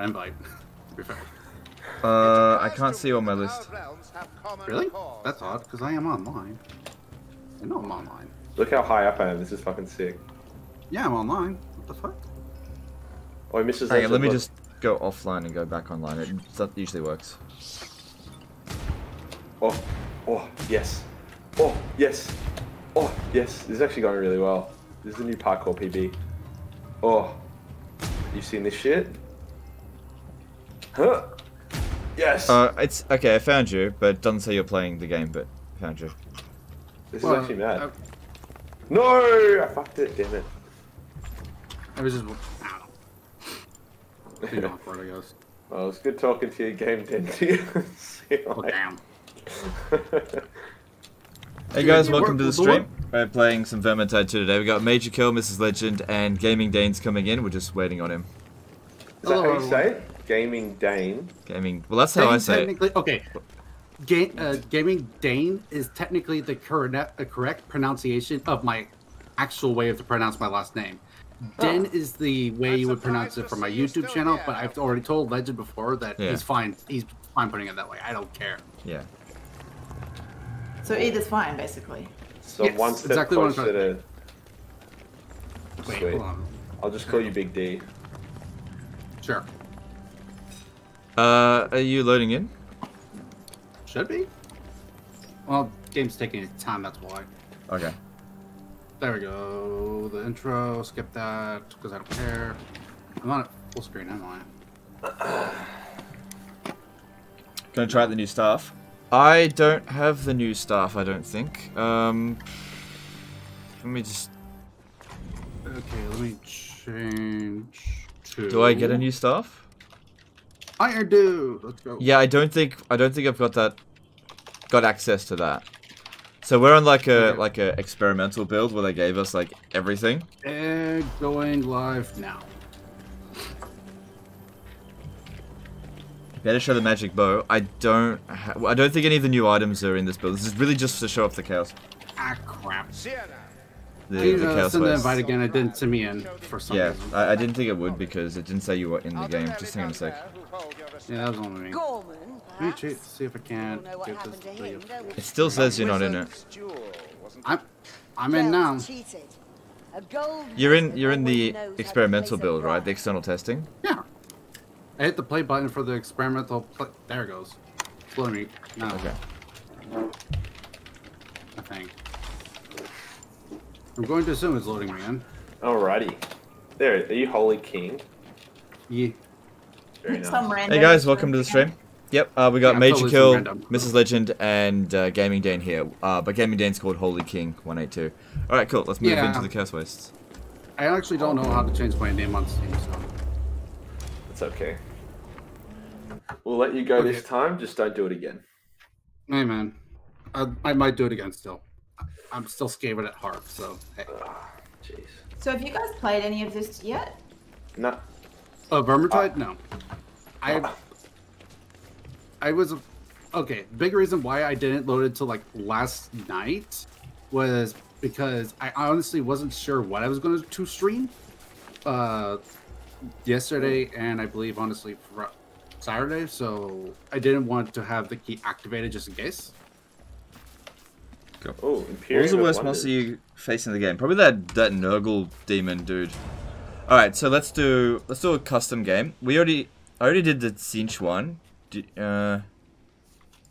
invite. To be fair. Uh, I can't see you on my list. Really? That's odd, because I am online. I know I'm online. Look how high up I am. This is fucking sick. Yeah, I'm online. What the fuck? Oh, Mrs. Hang on, let me just go offline and go back online. It that usually works. Oh, oh, yes. Oh, yes. Oh, yes. This is actually going really well. This is a new parkour PB. Oh, you've seen this shit? Huh? Yes. Uh, it's okay. I found you, but it doesn't say you're playing the game. But I found you. this Well, is actually mad. I, No, I fucked it. Damn it. I was just. I don't. Being awkward, I guess. Well, it's good talking to you, Game Denty. See you Oh, damn. Hey guys, welcome to the the stream. We're playing some Vermintide 2 today. We got Majorkill, Mrs. Legend, and Gaming Dane's coming in. We're just waiting on him. Is that how Hello, you say it? Gaming Dane. Gaming. Well, that's how I Dane say it. Okay. Ga- uh, gaming Dane is technically the correct, uh, correct pronunciation of my actual way of to pronounce my last name. Den is the way you would pronounce it for my YouTube channel, but I've already told Legend before that Yeah. he's fine. He's fine putting it that way. I don't care. Yeah. So either's fine, basically. So Yes, one step exactly what I'm closer trying to. Wait, Sweet. hold on. I'll just call you Big D. Sure. Uh, are you loading in? Should be. Well, game's taking its time, that's why. Okay. There we go. The intro, skip that, because I don't care. I'm on it full screen, am I? Gonna try out the new staff. I don't have the new staff, I don't think. Um, let me just. Okay, let me change to. Do I get a new staff? Iron Dude? Let's go. Yeah, I don't think I don't think I've got that. Got access to that. So we're on like a Okay. like a experimental build where they gave us like everything. And going live now. Better show the magic bow. I don't. Ha I don't think any of the new items are in this build. This is really just to show off the chaos. Ah, crap. The, Please, the uh, chaos send the invite again. It didn't send me in for some Yeah, reason. I, I didn't think it would because it didn't say you were in the game. Just hang on a sec. Yeah, that was only me. Gorman, Let me perhaps? check, see if I can We'll know what get this to video. don't we? It still says you're not in it. I'm, I'm in now. Gell's cheated. A gold You're in. You're in the knows how to experimental build, right? The external testing. Yeah. I hit the play button for the experimental. Play. There it goes. It's loading me. No, Okay. I think. I'm going to assume it's loading me in. Alrighty. There, are you Holy King? Yeah. Nice. Hey guys, welcome to the stream. Yep, uh, we got Yeah, Majorkill. Mrs. Legend, and uh, Gaming Dan here. Uh, but Gaming Dane's called Holy King 182. All right, cool. Let's move Yeah. into the Curse Wastes. I actually don't know how to change my name on Steam, so. It's okay. We'll let you go this time. Just don't do it again. Hey, man. I, I might do it again still. I'm still scared at heart, so. Hey. Ah, Jeez. So have you guys played any of this yet? No. Uh, Vermintide? No. I. I was. Okay, big reason why I didn't load it till like last night was because I honestly wasn't sure what I was going to stream. Uh, yesterday and I believe honestly Saturday, so I didn't want to have the key activated just in case. Oh, Imperium. What was the worst Wonders. monster you faced in the game? Probably that that Nurgle demon dude. All right, so let's do let's do a custom game. We already I already did the Tzeentch one. Do, uh,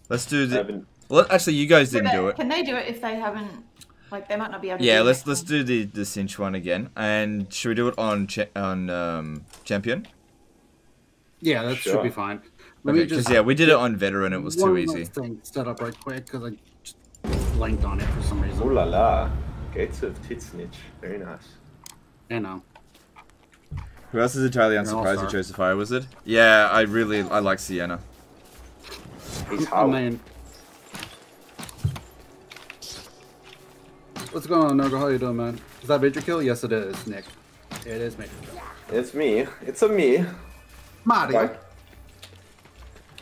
let's do the. Well, actually, you guys didn't But do it. Can they do it if they haven't? Like they might not be able to. Yeah, do let's let's do the the Tzeentch one again. And should we do it on cha- on um, champion? Yeah, that should be fine. Let Okay, me because just yeah, we did it on veteran. It was one too last easy. Thing set up right quick because I just blanked on it for some reason. Ooh la la. Gates of Titsnitch. Very nice. You know. Who else is entirely all unsurprised you chose the Fire Wizard? Yeah, I really I like Sienna. He's Oh man. What's going on, Nurgle? How you doing, man? Is that Majorkill? Yes, it is, Nick. It is Major Kill. It's me. It's a me. Mario. Like,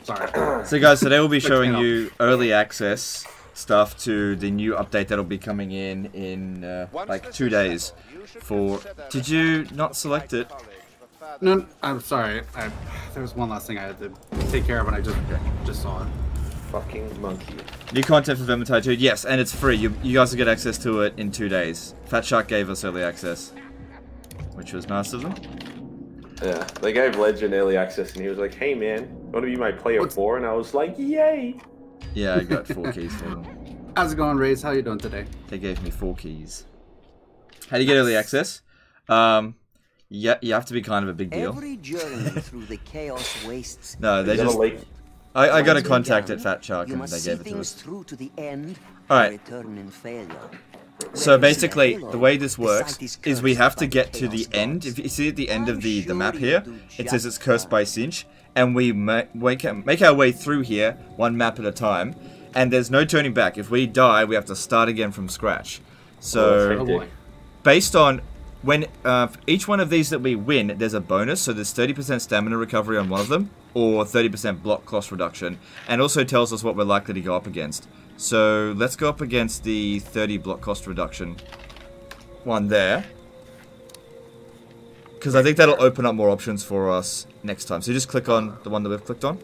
Sorry. So guys, today we'll be showing Check it out. you early access stuff to the new update that'll be coming in in uh, like two days. For did you not select it? No, I'm sorry. I, there was one last thing I had to take care of, and I just just saw it. Fucking monkey. New content for Vermintide 2, yes, and it's free. You, you guys will get access to it in two days. Fatshark gave us early access, which was nice of them. Yeah, they gave Legend early access, and he was like, "Hey man, want to be my player What's- four?" And I was like, "Yay!" Yeah, I got four keys for them. How's it going, Raze? How you doing today? They gave me four keys. How do you get early access? Um, yeah, you have to be kind of a big deal. Every journey through the chaos wastes. No, they just. leak- I, I got a contact begun, at Fatshark and they gave it to things us. through to the end. Alright. in failure. So basically, the way this works is is we have to get to the end. If you see at the end of the, the map here, it says it's cursed by Tzeentch, and we make, make our way through here, one map at a time, and there's no turning back. If we die, we have to start again from scratch. So, Oh based on when uh, each one of these that we win, there's a bonus. So there's 30% stamina recovery on one of them, or 30% block cost reduction, and also tells us what we're likely to go up against. So let's go up against the 30 block cost reduction one there. Because I think that'll open up more options for us next time. So you just click on the one that we've clicked on.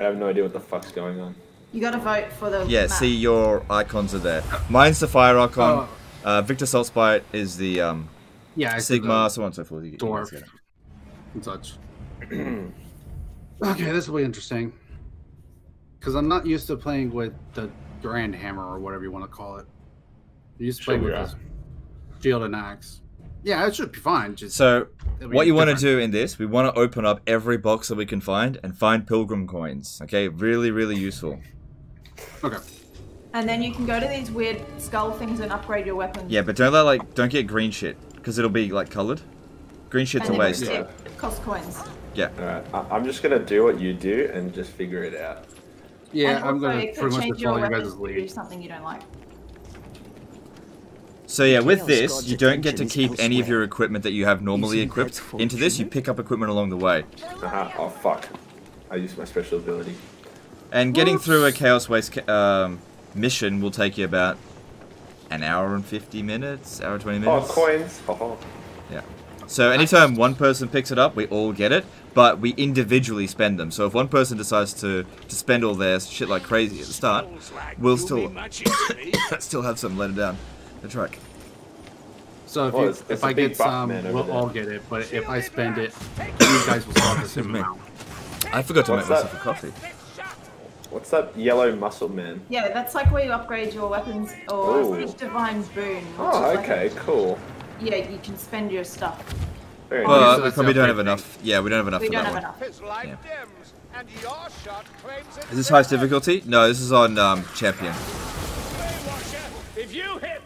I have no idea what the fuck's going on. You gotta vote for the Yeah, map. see your icons are there. Mine's the fire icon. Oh. Uh, Victor Saltzpyre is the um, Yeah, I Sigmar, the so on and so forth. You- you dwarf guys and such. okay, this will be interesting. Because I'm not used to playing with the Grand Hammer or whatever you want to call it. I'm used to Sure with we are. this shield and axe. Yeah, it should be fine. Just So, what you want to do in this, we want to open up every box that we can find and find pilgrim coins. Okay, really, really useful. Okay. And then you can go to these weird skull things and upgrade your weapons. Yeah, but don't let like don't get green shit because it'll be like colored. Green shit's and a waste. Yeah. it costs coins. Yeah. Alright, I- I'm just gonna do what you do and just figure it out. Yeah, and I'm gonna pretty much change just your follow you weapons guys' to do something you don't like. So yeah, with this, you don't get to keep any of your equipment that you have normally equipped. Into this, you pick up equipment along the way. Uh-huh. Oh fuck. I used my special ability. And getting through a Chaos Waste ca- um, mission will take you about an hour and 50 minutes, hour 20 minutes. Oh, minutes. coins! Oh, Yeah. So anytime one person picks it up, we all get it, but we individually spend them. So if one person decides to, to spend all their shit like crazy at the start, we'll still still have some let it down the track. So if, Oh, you, it's- it's if a I big get some, we'll there. all get it. But if I spend it, you guys will start the same Me. amount. I forgot to What's make myself that? a coffee. what's that yellow muscle man? Yeah, that's like where you upgrade your weapons or Ooh. Divine Boon. Oh, is like okay, a- cool. yeah, you can spend your stuff. Very nice. Well, so we probably don't have enough. Yeah, we don't have enough We for don't that have one. enough. His Yeah. dims, and your shot claims it. Is this highest difficulty? No, this is on um, champion.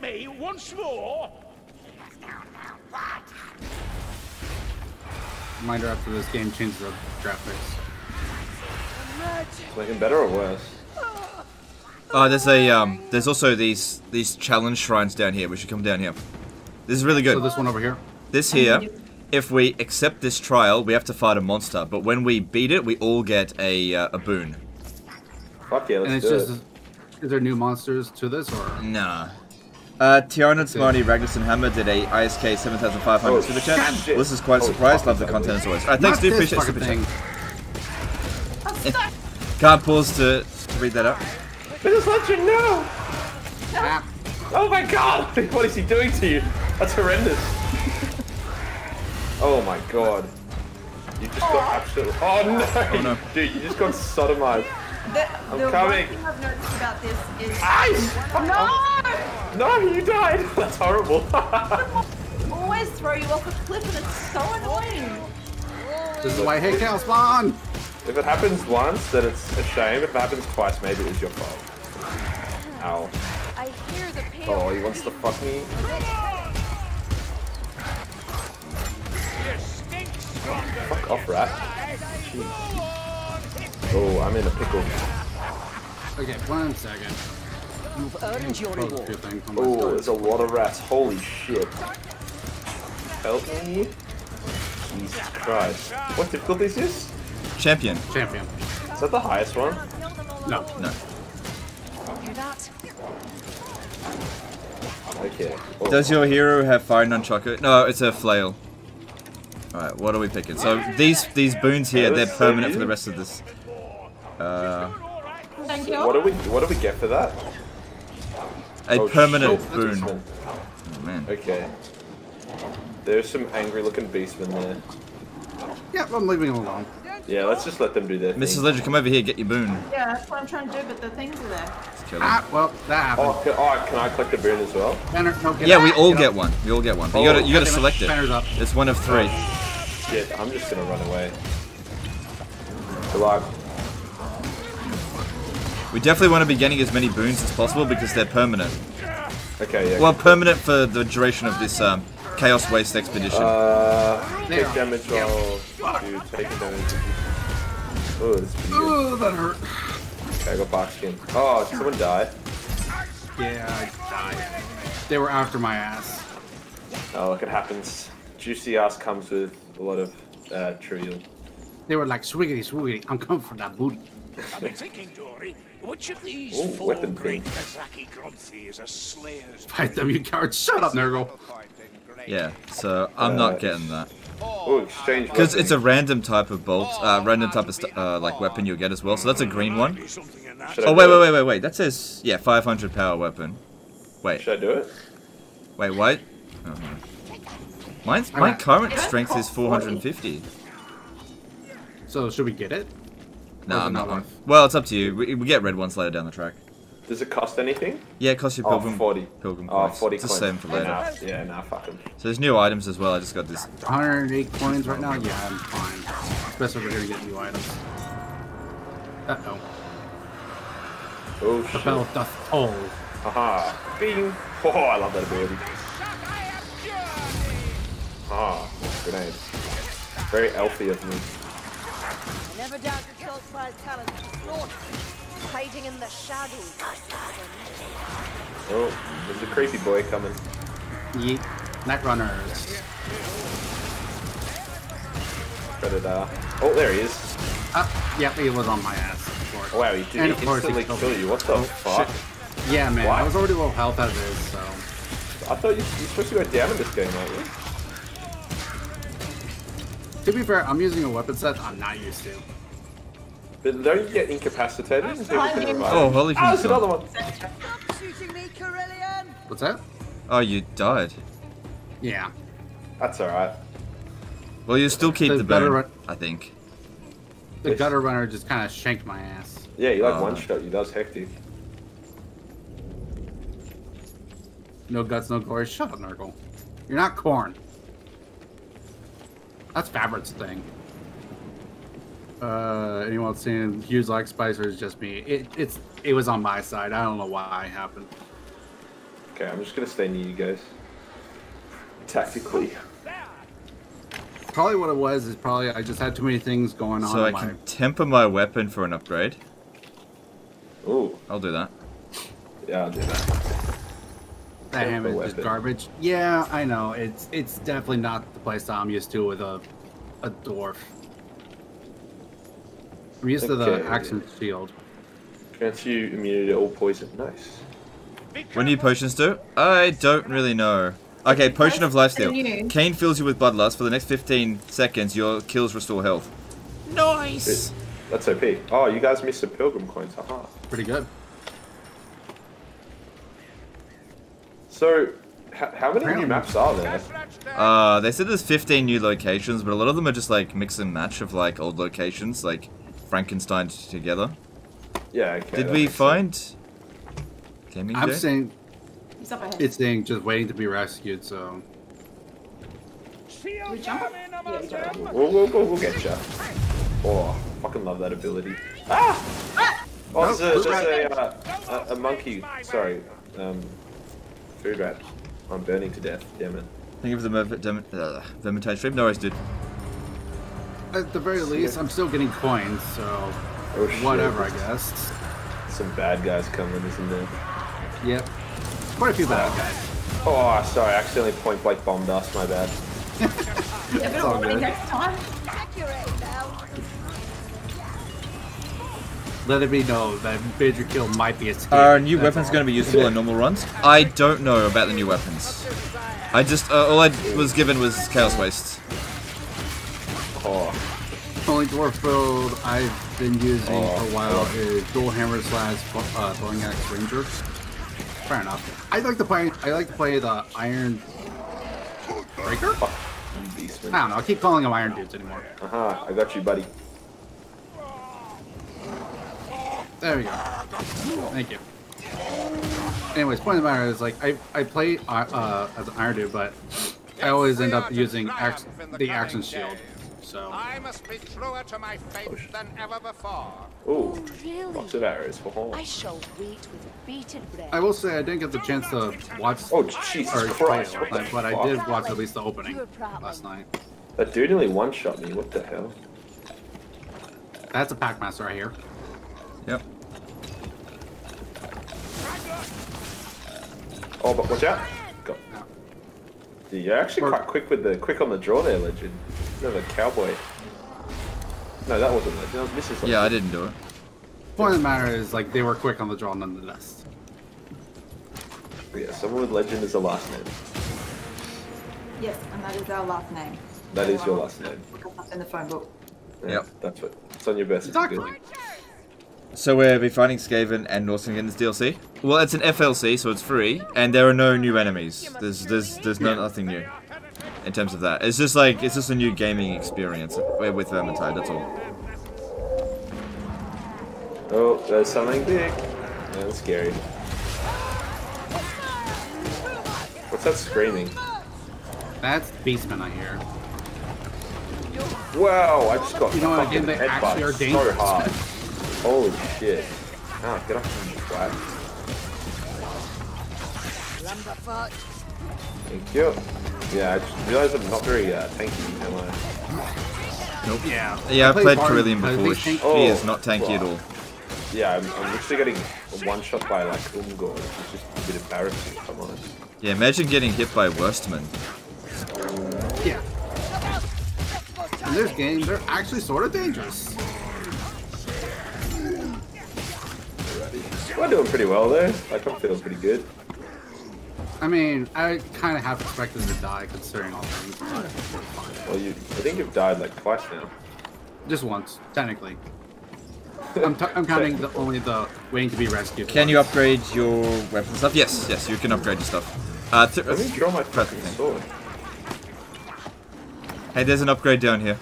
If you hit me once more, Reminder after this game changes the graphics. Making better or worse? Oh, there's a um, there's also these these challenge shrines down here. We should come down here. This is really good. So this one over here. This here, if we accept this trial, we have to fight a monster. But when we beat it, we all get a uh, a boon. Fuck yeah, And let's and it's do just, it. is there new monsters to this or? Nah. Uh, Tiana Smarty Ragnarsson Hammer did a ISK 7500 Oh, super chat. Well, this is quite a Oh, surprise. fuck, Love the content as always. Alright, thanks, Not dude. Appreciate the super thing. chat. Can't pause to, to read that up. But just let you know! Ah, Oh my god! What is he doing to you? That's horrendous. oh my god. You just got absolutely. Oh no! no. Dude, you just got sodomized. The, the coming. one thing I've noticed about this is Ice! no, oh, No, you died! That's horrible. always throw you off a cliff, and it's so annoying. this is why I hate Chaos Spawn. if it happens once, then it's a shame. If it happens twice, maybe it is your fault. Ow. I hear the pain. Oh, he wants to fuck me? you stink stronger. Fuck off, rat. Oh, I'm in a pickle. Okay, one second. You've earned your Close a reward. few things on my Oh, there's a lot of rats. Holy shit. Help me. Jesus Christ. What difficulty is this? Champion. Champion. Is that the highest one? No. No. Hear that? Okay. Oh, Does your hero have fire nunchaku? No, it's a flail. Alright, what are we picking? So these these boons here, they're permanent for the rest of this. Uh, Thank you. What do we What do we get for that? a Oh, permanent shit, boon. Oh, man. Okay. There's some angry looking beastmen there. Yeah, I'm leaving it alone. Yeah, let's just let them do their Mrs. thing. Ledger, come over here, get your boon. Yeah, that's what I'm trying to do, but the things are there. Let's kill him. Ah, well, that happened. Oh, can, oh, can I collect the boon as well? Banner, no, get Yeah, up, we all up. get one. We all get one. But you Oh, gotta you gotta select it. Up. It's one of three. Shit, I'm just gonna run away. Good luck. We definitely want to be getting as many boons as possible because they're permanent. Okay, yeah. Well, permanent for the duration of this um, Chaos Waste expedition. Uh, There. take damage while you take damage. Oh, this is pretty good. Oh, that hurt. Okay, I got bark skin. Oh, did someone die? Yeah, I died. They were after my ass. Oh, look, it happens. Juicy ass comes with a lot of uh, trivial. They were like, swiggity, swiggity, I'm coming for that booty. I've been thinking, Dory, which of these Oh, four weapon great. Kazaki Grunthi is a slayer's Fight them, you cowards. Shut up, Nurgle. yeah, so I'm not Uh, getting that. Oh, exchange. Because it's a random type of bolt, uh, random type of uh, like weapon you'll get as well. So that's a green one. Something in that. Should Oh wait, wait, wait, wait, wait. That says yeah, 500 power weapon. Wait, Should I do it? wait, what? Oh, no. Mine's, my current strength is 450. So, should we get it? No, Or is it I'm not. one. Well, it's up to you. We, we get red ones later down the track. Does it cost anything? Yeah, it costs you Oh, pilgrim, 40. pilgrim Oh, coins. 40 It's the same for later. Nah, yeah, nah, fuck 'em. So there's new items as well. I just got this. 108 coins right now? Yeah, I'm fine. Especially if we're gonna get new items. Uh-oh. Oh, The shit. bell doth toll. Haha. Bing. Oh, I love that ability. Ah, grenade. Very elfy of me. I never doubted Saltzpyre's talent for slaughter. Hiding in the shadows. Oh, there's a creepy boy coming. Yeet. Night runners. Predator. Oh, there he is. Ah, yep, he was on my ass. before. Wow, he did And he of course he instantly killed kill me. you. What the Oh, fuck? Yeah, man, What? I was already low health as is, so. I thought you, you're supposed to go down in this game, aren't you? To be fair, I'm using a weapon set I'm not used to. But don't you get incapacitated? and people can revive Oh, holy Ah, there's fuck. another one. Stop shooting me, Kerillian! What's that? Oh, you died. Yeah. That's alright. Well, you still keep The the better boon, run- I think. The Yes. gutter runner just kind of shanked my ass. Yeah, you like Uh. one shot you. That was hectic. No guts, no glory. Shut up, Nurgle. You're not corn. That's Fabric's thing. Uh, anyone seen Hughes like Spice or is just me? It it's it was on my side. I don't know why it happened. Okay, I'm just gonna stay near you guys. Tactically. Probably what it was is probably I just had too many things going on. So I in my, can temper my weapon for an upgrade. Ooh, I'll do that. yeah, I'll do that. That hammer is just garbage. Yeah, I know. It's it's definitely not the playstyle I'm used to with a a dwarf. I'm used to the Okay. axe and shield. Grants you immunity to all poison. Nice. What do new potions do? I don't really know. Okay, potion of lifesteal. new. Khaine fills you with bloodlust. For the next 15 seconds, your kills restore health. Nice. That's OP. Oh, you guys missed some pilgrim coins. Haha. Pretty good. So, how many new maps are there? Uh, they said there's 15 new locations, but a lot of them are just like mix and match of like old locations, like Frankenstein together. Yeah, okay. Did we makes find? Gaming I'm Jay? saying He's up ahead. it's saying just waiting to be rescued. So we jump up? Yeah, we jump. We'll, we'll, we'll, we'll get ya. Oh, fucking love that ability. Ah! Oh, there's a, there's a, uh, a, a monkey. Sorry. Um, food rat. I'm burning to death. Damn it. Think of the Verm- Dem- uh, Vermintide stream? No worries, dude. at the very least, I'm still getting coins. So Oh whatever, I guess. Some bad guys coming, isn't there? Yep. Quite a few bad guys. Oh, sorry. I accidentally point blank bombed us. My bad. Yeah, better all warning good. next time. Accurate now. Let it be known that Majorkill might be a skill. Are new weapons going to be useful in normal runs? I don't know about the new weapons. I just uh, all I was given was Chaos Waste. only dwarf build I've been using Oh, for a while is dual hammer slash uh, throwing axe ranger. Fair enough. I like to play. I like to play the iron breaker. Fuck you, beastman. I don't know. I keep calling them iron dudes anymore. Aha, I got you, buddy. There we go. Thank you. Anyways, point of the matter is like I I play uh, uh, as an iron dude, but I always end up using ax the action shield. So I must be truer to my faith than ever before. Ooh, Really? lots of arrows for horn. I shall wait with bated breath. I will say I didn't get the chance to watch Oh, Jesus or play Christ, it what last but I did watch at least the opening last night. That dude only one-shot me, what the hell? That's a Packmaster right here. Yep. Oh, but watch out! Go. Yeah, you're actually quite quick with the quick on the draw there, legend. Another cowboy. No, that wasn't legend. That was Mrs. Legend. Yeah, I didn't do it. Point of the matter is like they were quick on the draw nonetheless. Yeah, someone with legend is a last name. Yes, and that is our last name. That is your last name. Look us up in the phone book. Yeah, Yep. That's what. It's on your birth Exactly. Certificate. So we'll be fighting Skaven and Norseman in this DLC. Well, it's an FLC, so it's free, and there are no new enemies. There's there's there's no, nothing new in terms of that. It's just like it's just a new gaming experience with Vermintide. That's all. Oh, there's something big. Yeah, that's scary. What's that screaming? That's Beastman I hear. Wow, I just got You know what, fucking again, they actually are headbutted so hard. Holy shit. Ah, get off from the flag. Lumberfoot. Thank you. Yeah, I just realized I'm not very uh, tanky, am I? Nope. Yeah. Yeah, I played played Bard Kerillian before. they She think- Oh, is not tanky at all. Yeah, I'm, I'm literally getting one shot by like Ungor, which is just a bit embarrassing, if I'm honest. Yeah, imagine getting hit by Worstman. Yeah. In this game, they're actually sort of dangerous. We're doing pretty well though. Like, I'm feeling pretty good. I mean, I kind of half expected to die considering all things, but. Well, you, I think you've died like twice now. Just once, technically. I'm, t- I'm counting the only the waiting to be rescued. Can you upgrade your weapon stuff? Yes, yes, you can upgrade your stuff. Uh, th- Let me draw my press fucking sword. Hey, there's an upgrade down here.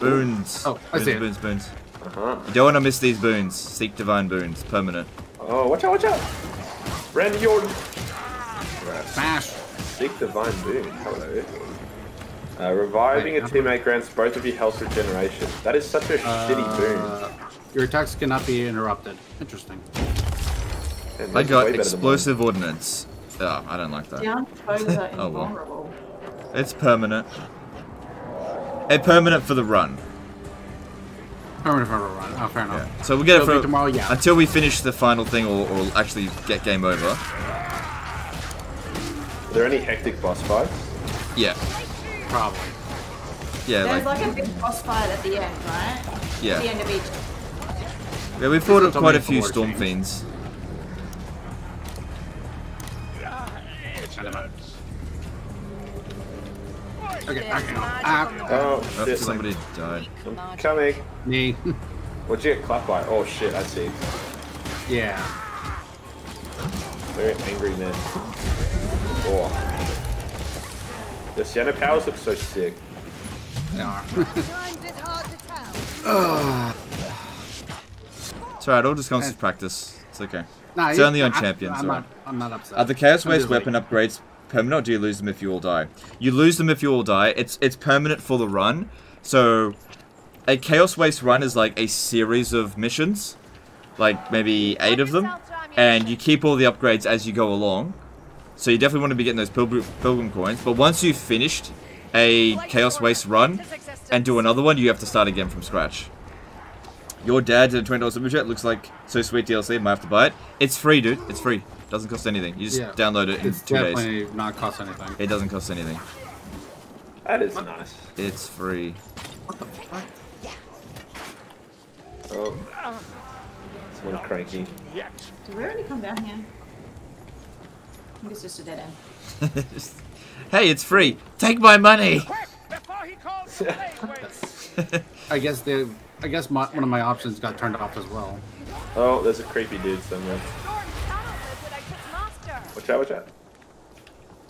Boons. Oh, I boons, see it. boons, boons. Uh-huh. You don't want to miss these boons. Seek divine boons, permanent. Oh, watch out, watch out! Randy Jordan! Smash! Seek Divine Boon. Hello. Uh, reviving a teammate grants both of you health regeneration. That is such a shitty boon. Uh, your attacks cannot be interrupted. Interesting. Man, I got way better than explosive ordnance. Oh, I don't like that. Down Oh, well. It's permanent. It's permanent for the run. Permanent forever run. Oh, fair enough. Yeah. So we'll get it It'll be for tomorrow, yeah. until we finish the final thing or, or actually get game over. Are there any hectic boss fights? Yeah. Probably. Yeah, There's like like a big boss fight at the end, right? Yeah. At the end of each. yeah, we fought There's quite a few for storm change. fiends. Okay, backing off. Ah, Oh, Oh, shit. somebody died. I'm coming. me. What'd you get clapped by? Oh shit, I see. yeah. Very angry man. Oh. The Sienna powers look so sick. They are. Times hard to tell. It's alright, all just comes with practice. It's okay. Nah, It's you- only on I- champions, I'm alright. not. I'm not upset. Are the Chaos Waste weapon waiting. upgrades permanent or do you lose them if you all die? You lose them if you all die. It's it's permanent for the run. So a Chaos Waste run is like a series of missions. Like maybe eight of them. And you keep all the upgrades as you go along. So you definitely want to be getting those pilgrim, pilgrim coins. But once you've finished a Chaos Waste run and do another one, you have to start again from scratch. Your dad did a $20 super chat. Looks like so sweet DLC. Might have to buy it. It's free, dude. It's free. Doesn't cost anything. You just Yeah. download it in It's two days. definitely not cost anything. It doesn't cost anything. That is nice. It's free. Oh. Someone cranky. Yet. Did we already come down here? I think it's just a dead end. hey, it's free. Take my money. Quick, he calls the. I guess they. I guess my, one of my options got turned off as well. Oh, there's a creepy dude somewhere. Master. Watch out, watch out.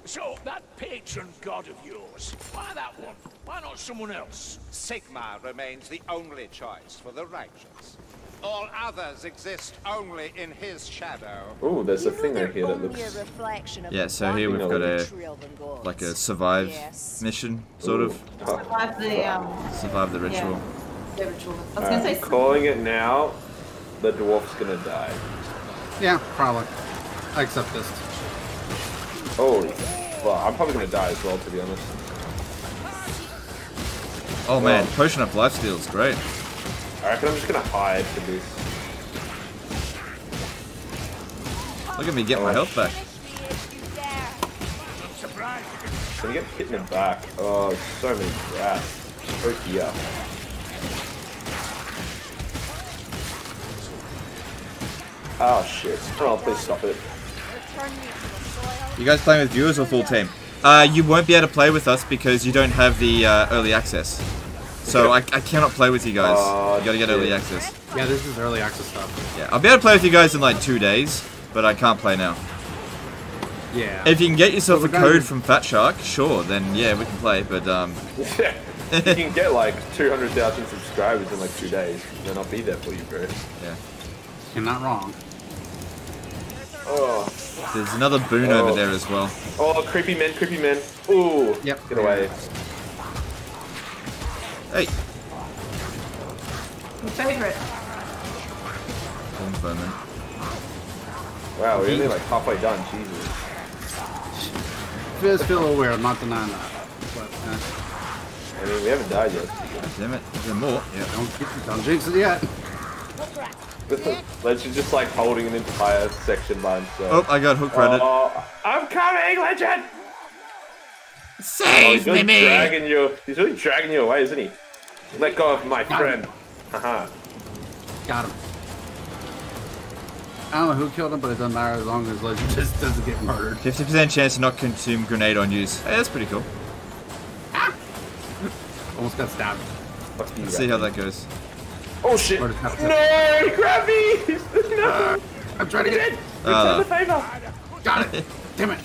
So, that patron god of yours, why that one? Why not someone else? Sigmar remains the only choice for the righteous. All others exist only in his shadow. Oh, there's a You know thing right here that only looks. a reflection of Yeah, so here we've got a- trail than gods. like a survive Yes. mission, sort of. Oh. Survive the um Survive the ritual. the ritual. I was Alright, gonna say calling it now. The dwarf's gonna die. Yeah, probably. I accept this. Holy. Well, I'm probably gonna die as well, to be honest. Oh man, potion up lifesteal is great. I reckon I'm just gonna hide for this. Look at me get my oh. health back. Finish me if you dare. I'm surprised you can Gonna get hit in the back. Oh, so many rats. Oh yeah. Oh shit. Oh, please stop it. You guys playing with viewers or full team? Uh, you won't be able to play with us because you don't have the uh, early access. So I, I cannot play with you guys. Oh, you gotta get early access. Yeah, this is early access stuff. Yeah, I'll be able to play with you guys in like two days, but I can't play now. Yeah. If you can get yourself So a we're code from Fatshark, sure, then yeah, we can play. But um, Yeah. you can get like 200,000 subscribers in like two days, then I'll be there for you, bro. yeah, You're not wrong. Oh, there's another boon Oh. over there as well. oh, creepy men, creepy men. Ooh, Yep. get away. Hey, My favorite. Horn Vermin. Wow, we're only like halfway done. Jesus. Feels feel a little weird. I'm not denying that. But uh, I mean, we haven't died yet. Damn it, is there more? Yeah. don't get- don't jinx it yet. Legend's just like holding an entire section by himself. Oh, I got hook credit. Oh, I'm coming, Legend! Save Oh, he's really dragging you. He's really dragging you away, isn't he? Let go of my Got friend. Haha. Got him. I don't know who killed him, but it doesn't matter as long as Legend just doesn't get murdered. 50% chance to not consume grenade on use. Hey, that's pretty cool. Ah! Almost got stabbed. Let's see how that goes. Oh shit! Or just have No! He grabbed me! no! I'm trying to get it. Return Uh. the favor! Got it. Damn it.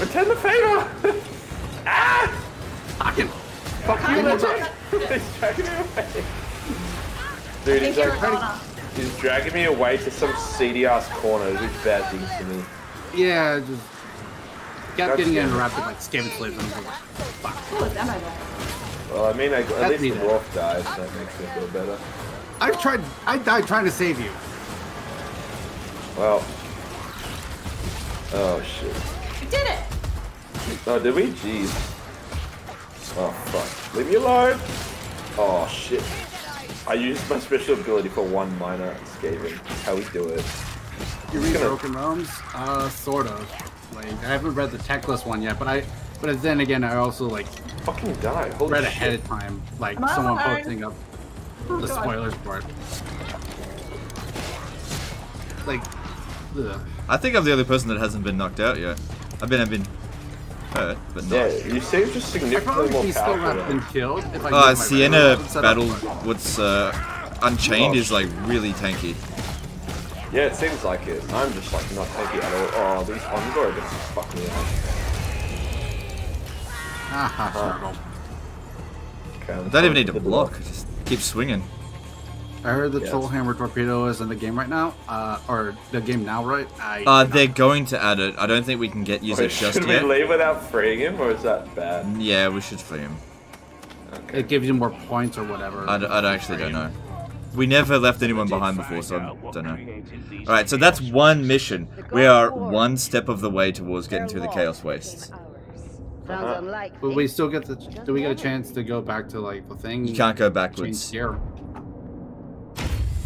Return the favor! ah! I can. Fuck you, Legend! he's dragging me away. Dude, he's like, gonna- he's dragging me away to some seedy ass corner. He's doing bad things to me. Yeah, just kept That's getting interrupted like Skaven slaves. and I'm like, Oh, it's ammo there. Well, I mean, I, at That's least the needed. dwarf died, so that makes me feel better. I tried. I died trying to save you. Well. Oh shit. We did it. Oh, did we? Jeez. Oh fuck. Leave me alone! Oh shit. I used my special ability for one minor escaping. That's how we do it. You read gonna- Broken Realms? Uh, sort of. Like I haven't read the Teclis one yet, but I. But then again, I also like Fucking die. Holy read shit. ahead of time, like Am someone alive? posting up Oh, the God. spoilers for it. Like, ugh. I think I'm the only person that hasn't been knocked out yet. I've been, I've been hurt, but not. Yeah, you seem just significantly probably more be still powerful. have been killed if I. Uh, Sienna Battle, what's uh, Unchained is like really tanky. Yeah, it seems like it. I'm just like not tanky at all. Oh, these Ongo are gonna fuck me up. Ah, ha, circle. I'm don't even need to the block, just keep swinging. I heard the Yes. Trollhammer Torpedo is in the game right now, uh, or the game now, right? I Uh, they're going to add it. I don't think we can get use Wait, it just should we leave without freeing him, or is that bad? Yeah, we should free him. it gives you more points or whatever. I, d- I d- actually don't know. We never left anyone behind before, so I don't know. Alright, so that's one mission. We are one step of the way towards getting through the Chaos Wastes. Sounds Uh-huh. unlikely. But we still get the. Do we get a chance to go back to like the thing? You can't go backwards. gear.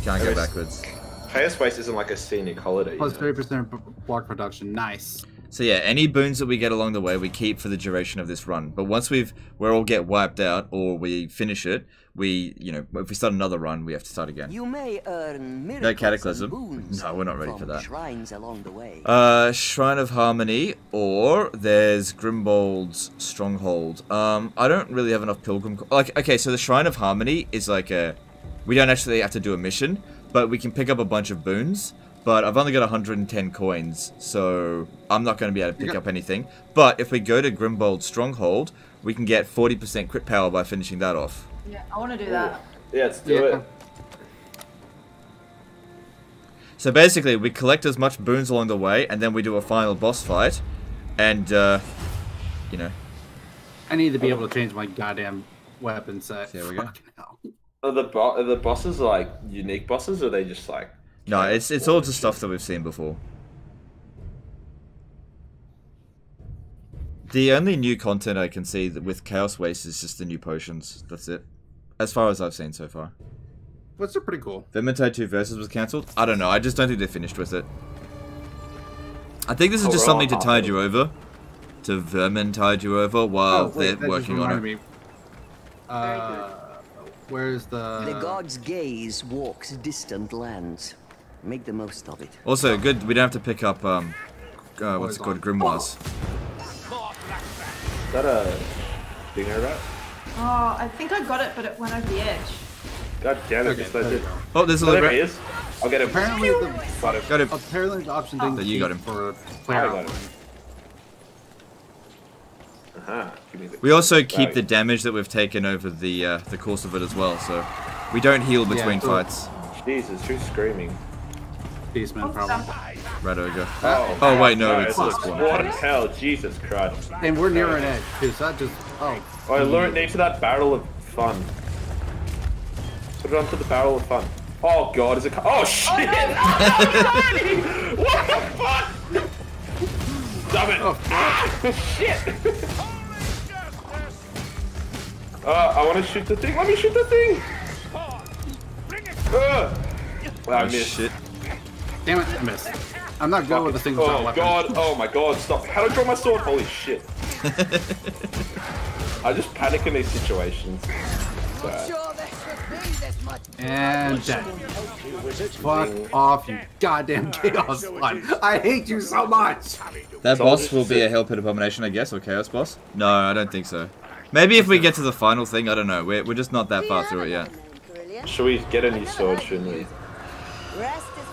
Can't go backwards. Chaos Waste isn't like a scenic holiday. Plus thirty percent block production. Nice. So yeah, any boons that we get along the way, we keep for the duration of this run. But once we've we all get wiped out or we finish it, we you know if we start another run, we have to start again. You may earn and Cataclysm? No, we're not ready for that. Shrines along the way. Uh, Shrine of Harmony, or there's Grimbold's Stronghold. Um, I don't really have enough Pilgrim. Like, okay, so the Shrine of Harmony is like a. We don't actually have to do a mission, but we can pick up a bunch of boons. But I've only got 110 coins, so I'm not going to be able to pick up anything. But if we go to Grimbold's Stronghold, we can get 40% crit power by finishing that off. Yeah, I want to do that. Yeah, let's do Yeah. it. So basically, we collect as much boons along the way, and then we do a final boss fight, and uh, you know, I need to be able to change my goddamn weapon set. There we go. Hell. Are the bo- are the bosses like unique bosses, or are they just like? No, it's it's all just stuff that we've seen before. The only new content I can see with Chaos Waste is just the new potions. That's it. As far as I've seen so far. But they're pretty cool. Vermintide 2 Versus was cancelled? I don't know, I just don't think they finished with it. I think this is Oh, just something to tide you over. To Vermin tide you over while Oh, wait, they're working on it. me. Uh, where's the? the god's gaze walks distant lands. Make the most of it. Also, good, we don't have to pick up, um, uh, what's it called, Grimoires. Is that a dinger rat? Oh, I think I got it, but it went over the edge. God damn it! Okay, it's there it. Oh, there's a Oh, there little he is. I'll get him. Apparently the Got him. Got him. apparently the option didn't That you got him. for player I got him. Aha. Give me the. We also keep Right. the damage that we've taken over the uh, the course of it as well, so we don't heal between so- fights. Jesus, who's screaming? Beastman problem. Right, Ogre. Oh, Oh, wait, no, it's it's this one. What the hell? Jesus Christ. And we're near an edge too, so that just oh. Oh, I learned it into that barrel of fun. Put it onto the barrel of fun. Oh god, is it? co- Oh shit! what the fuck? Stop it! Ah, shit! uh, I want to shoot the thing. Let me shoot the thing. Uh, I Oh, missed. shit. Damn it, I missed. I'm not good with the single shot Oh weapon. god! Oh my god! Stop! How do I draw my sword? Holy shit! I just panic in these situations. Sorry. Sure, there should be this much. And dead. Fuck off, you goddamn chaos one. I hate you so much. That boss will be a Hell Pit Abomination, I guess, or Chaos Boss? No, I don't think so. Maybe if we get to the final thing, I don't know. We're, we're just not that far through it yet. Should we get a new sword? Shouldn't we?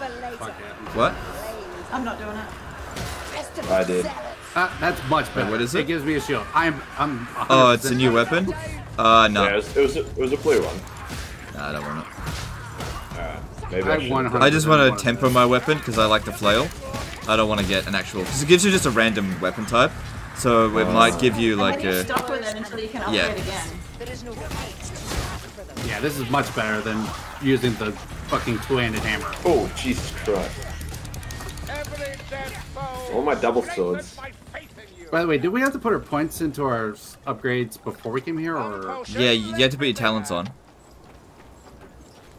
Rest is for later. Fuck it. What? I'm not doing it. I did. Uh, that's much better. what is It it? gives me a shield. I'm I'm. Oh, it's a 100% new weapon? Uh, no. Yeah, it was, it was, a, it was a blue one. Nah, I don't want it. Alright, maybe I, I should. I just want to temper my weapon because I like the flail. I don't want to get an actual... Because it gives you just a random weapon type. So it might give you like a... stuck with it until you can upgrade Yeah. Yeah, this is much better than using the fucking two-handed hammer. Oh, Jesus Christ. Every dead foe All my double swords. by faith in you. By the way, did we have to put our points into our upgrades before we came here, or Yeah, you, you have to put your talents on.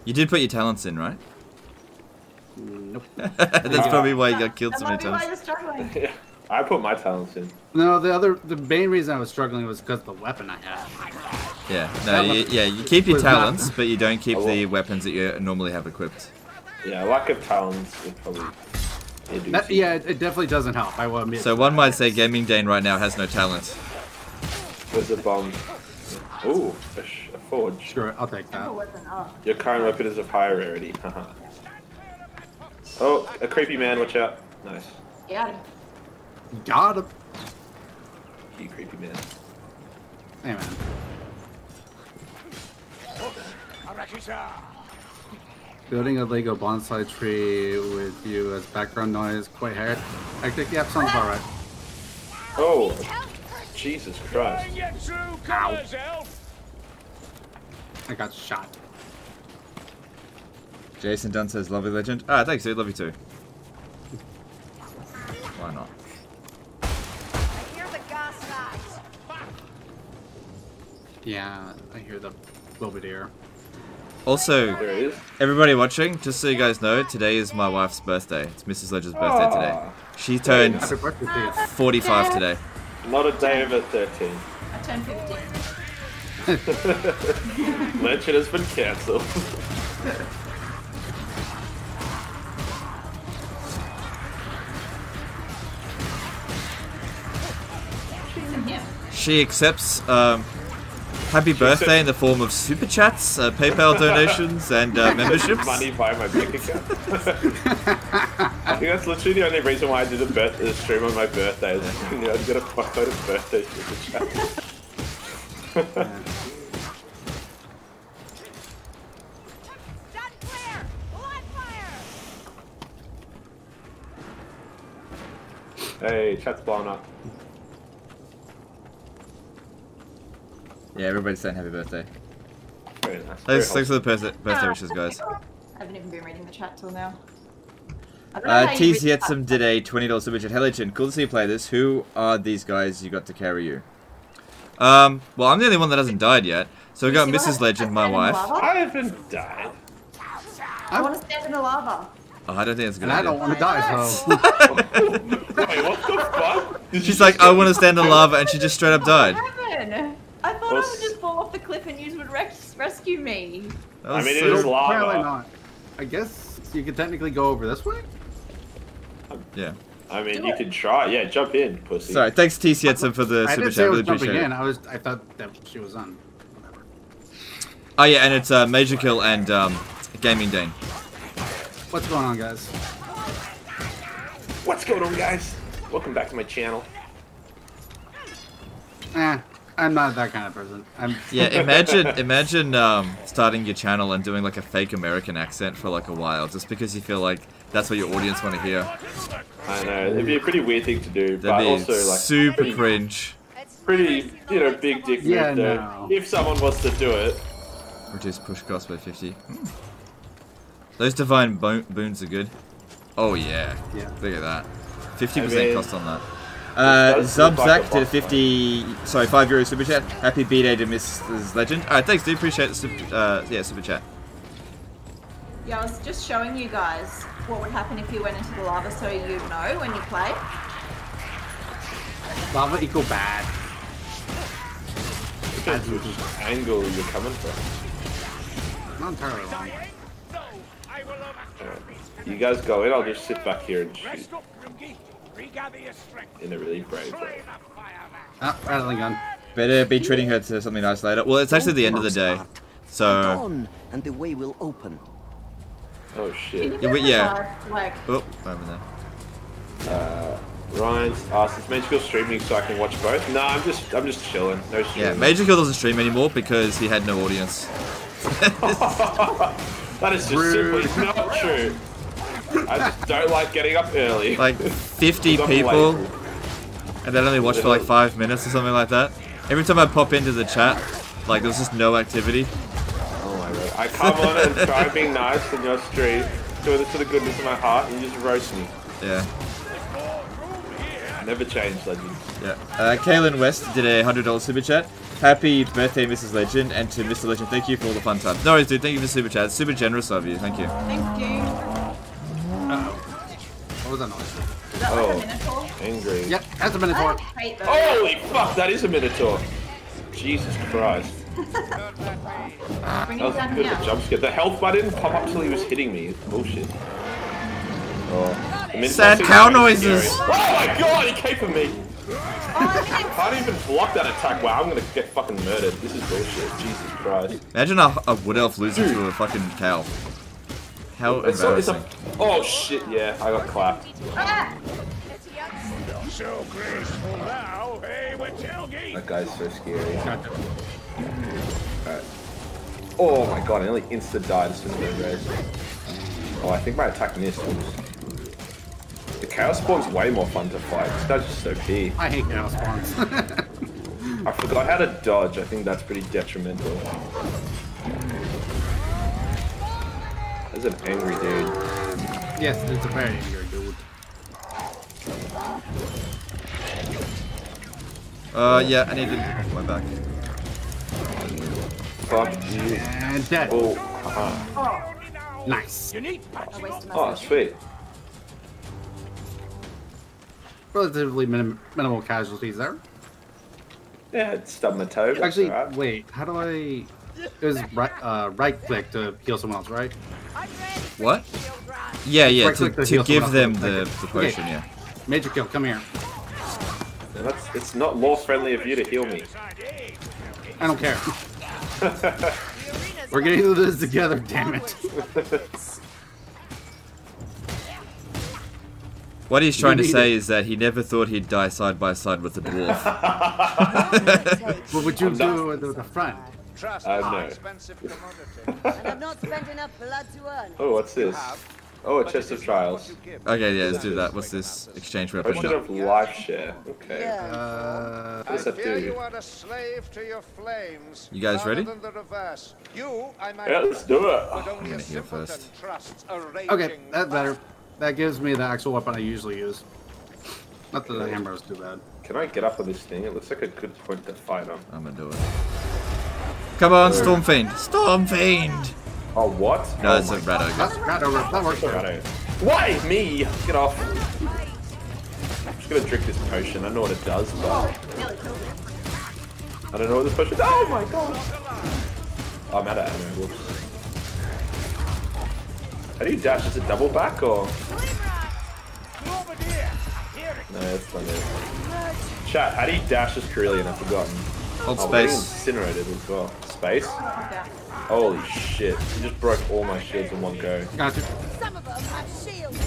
You did put your talents in, right? nope? That's probably why you got killed That so might many be why times. you're struggling. Yeah, I put my talents in. No, the other, the main reason I was struggling was because the weapon I had. Yeah, no, you, yeah, you keep your talents, but you don't keep the weapons that you normally have equipped. Yeah, lack of talents would probably. Yeah, That, yeah, it, it definitely doesn't help. I will admit. So one might say Gaming Dane right now has no talent. There's a bomb. Ooh, a, sh- a forge. Sure, I'll take that. Weapon up. Your current weapon is of higher rarity. Haha. oh, a creepy man, watch out. Nice. Yeah. Got him. You creepy man. Hey man. Building a Lego bonsai tree with you as background noise, quite hard. I think, yep, sounds about right. Oh, Jesus Christ. Wearing your true colours, elf. I got shot. Jason Dunn says, love you, legend. Ah, thanks, dude. Love you too. Why not? Yeah, I hear the Belvedere. Also, There it is. everybody watching, just so you guys know, today is my wife's birthday. It's Mrs. Legend's birthday today. She turned Happy birthday to you. 45 today. Not a day over 13. I turned 15. Legend has been cancelled. She's in here. She accepts um, happy birthday in the form of super chats, uh, PayPal donations, and uh, memberships. Money via my bank account. I think that's literally the only reason why I did a, birth- a stream on my birthday. is I knew I'd get a fuckload of birthday super chat. Stand clear! Live fire! Hey, chat's blown up. Yeah, everybody's saying happy birthday. Very nice. Thanks, thanks for the birthday, birthday wishes, guys. I haven't even been reading the chat till now. I don't Uh, how you Tease read the did a $20 super chat. Hello, Chin. Cool to see you play this. Who are these guys you got to carry you? Um, well, I'm the only one that hasn't died yet. So we got Mrs. Legend, my I stand in wife. I haven't died. I want to stand in the lava. Oh, I don't think it's a good And I don't want to die, so. Wait, what the fuck? Did She's like, I want to stand in lava, and she just straight up died. Heaven! I thought I would just fall off the cliff and you would res- rescue me. That I mean, it so- is lava. Apparently not. I guess you could technically go over this way. Yeah. I mean, you could try. Yeah, jump in, pussy. Sorry, thanks Tease Yetsum for the I super didn't say chat. I was Really jumping appreciate in. it. I was. I thought that she was on. Whatever. Oh yeah, and it's uh, Majorkill and um, Gaming Dehne. What's going on, guys? What's going on, guys? Welcome back to my channel. Eh, I'm not that kind of person. I'm. Yeah, imagine imagine um, starting your channel and doing like a fake American accent for like a while, just because you feel like that's what your audience want to hear. I know it'd be a pretty weird thing to do, but That'd be also like super pretty, cringe. pretty, you know, big dick Yeah, move. though. no. If someone was to do it, Reduce push cost by 50. Hmm. Those divine bo boons are good. Oh yeah. Yeah. Look at that. 50% I mean, cost on that. Uh, does look like Zubzak a did a boss 50, sorry, 5 euro super chat. Happy B-Day to Mrs. Legend. Alright, thanks, dude. Appreciate the super, uh, yeah, super chat. Yeah, I was just showing you guys what would happen if you went into the lava so you'd know when you play. Lava equal bad. depends which angle you're coming from. Not entirely wrong. So, I will overthrow You guys go in. I'll just sit back here and shoot Rest up, Grimgy. Regather your strength. in a really brave Slay way. the fire Ah, rattling gun. Better be treating her to something nice later. Well, it's actually the end of the day. So, Dawn, and the way will open. Oh shit. you Yeah, but yeah. inside, Like, oh, over there. Uh, Ryan's asked, "Is Majorkill streaming so I can watch both?" No, I'm just, I'm just chilling. No Yeah, streaming. Major Kill doesn't stream anymore because he had no audience. That is just Rude. simply not true. I just don't like getting up early. Like 50 people, lazy. and then only watch for like 5 minutes or something like that. Every time I pop into the chat, like there's just no activity. Oh my god. I come on and try being nice in your stream, doing this to the goodness of my heart, and you just roast me. Yeah. Never change, legend. Yeah. Uh, Kaylin West did a hundred dollar super chat. Happy birthday, Mrs. Legend, and to Mr. Legend, thank you for all the fun times. No worries, dude. Thank you for the super chat. Super generous of you. Thank you. thank you. What was that noise? Is that Oh. like a oh, minotaur? Angry. Yep, that's a minotaur. Holy fuck, that is a Minotaur. Jesus Christ. Bring That it was a down bit of jump scare. The health bar didn't pop up till he was hitting me. It's bullshit. Oh. The Minotaur Sad seems cow noises. scary. Oh my god, he came for me. Oh, I Can't even block that attack. Wow, I'm gonna get fucking murdered. This is bullshit. Jesus Christ. Imagine a, a wood elf losing to a fucking cow. How It's a, it's embarrassing. a, oh shit, yeah, I got clapped. ah! So graceful now, Witchelgi? That guy's so scary. Alright. Oh my god, I nearly insta died as soon as I raised. Oh, I think my attack missed. Oops. The chaos spawn's way more fun to fight. This guy's just so I hate chaos spawns. I forgot how to dodge. I think that's pretty detrimental. That's an angry dude. yes, it's a very angry dude. Uh, yeah, I need to my back. Fuck you. And dead. Oh, haha. Nice. You need I wasted my Oh, sweet. relatively minim minimal casualties there. Yeah, it stubbed my toe. Actually, alright. wait, how do I? It was right, uh, right click to heal someone else, right? What? Yeah, yeah, Right to, to to heal give them the, Okay. the potion, Okay. yeah. Majorkill, come here. That's, it's not law friendly of you to heal me. I don't care. We're getting through this together, damn it. What he's trying to say it. is that he never thought he'd die side by side with a dwarf. What would you I'm do with with a friend? Trust I is an know. expensive commodity. And I've not spent enough blood to earn. Oh, what's this? Oh, a But chest of trials. what you give. okay, yeah, let's do that. What's this exchange weapon? Potion of life share. Okay. Yeah. Uh, I does that fear do? you are a slave to your flames. You guys ready? The reverse. You, I might Yeah, let's do it. I'm gonna a heal simpleton first. trusts a raging okay, that's better. That gives me the actual weapon I usually use. Not that the hammer is too bad. Can I get up on this thing? It looks like a good point to fight on. I'm gonna do it. Come on, Stormfiend! Stormfiend! Oh, what? No, oh it's a my rat ogre. That's that over. That works. God. better. Why me? Get off. I'm just gonna drink this potion. I know what it does, but Nearly killed it. I don't know what this potion. Oh my god! Oh, I'm out of ammo. Whoops. How do you dash? Is it double back or? No, that's not it. Chat, how do you dash this Kerillian? I've forgotten. Hold Oh, we're space. incinerated as well. Space? Okay. Holy shit. You just broke all my shields in one go. Gotcha. Some of them have shields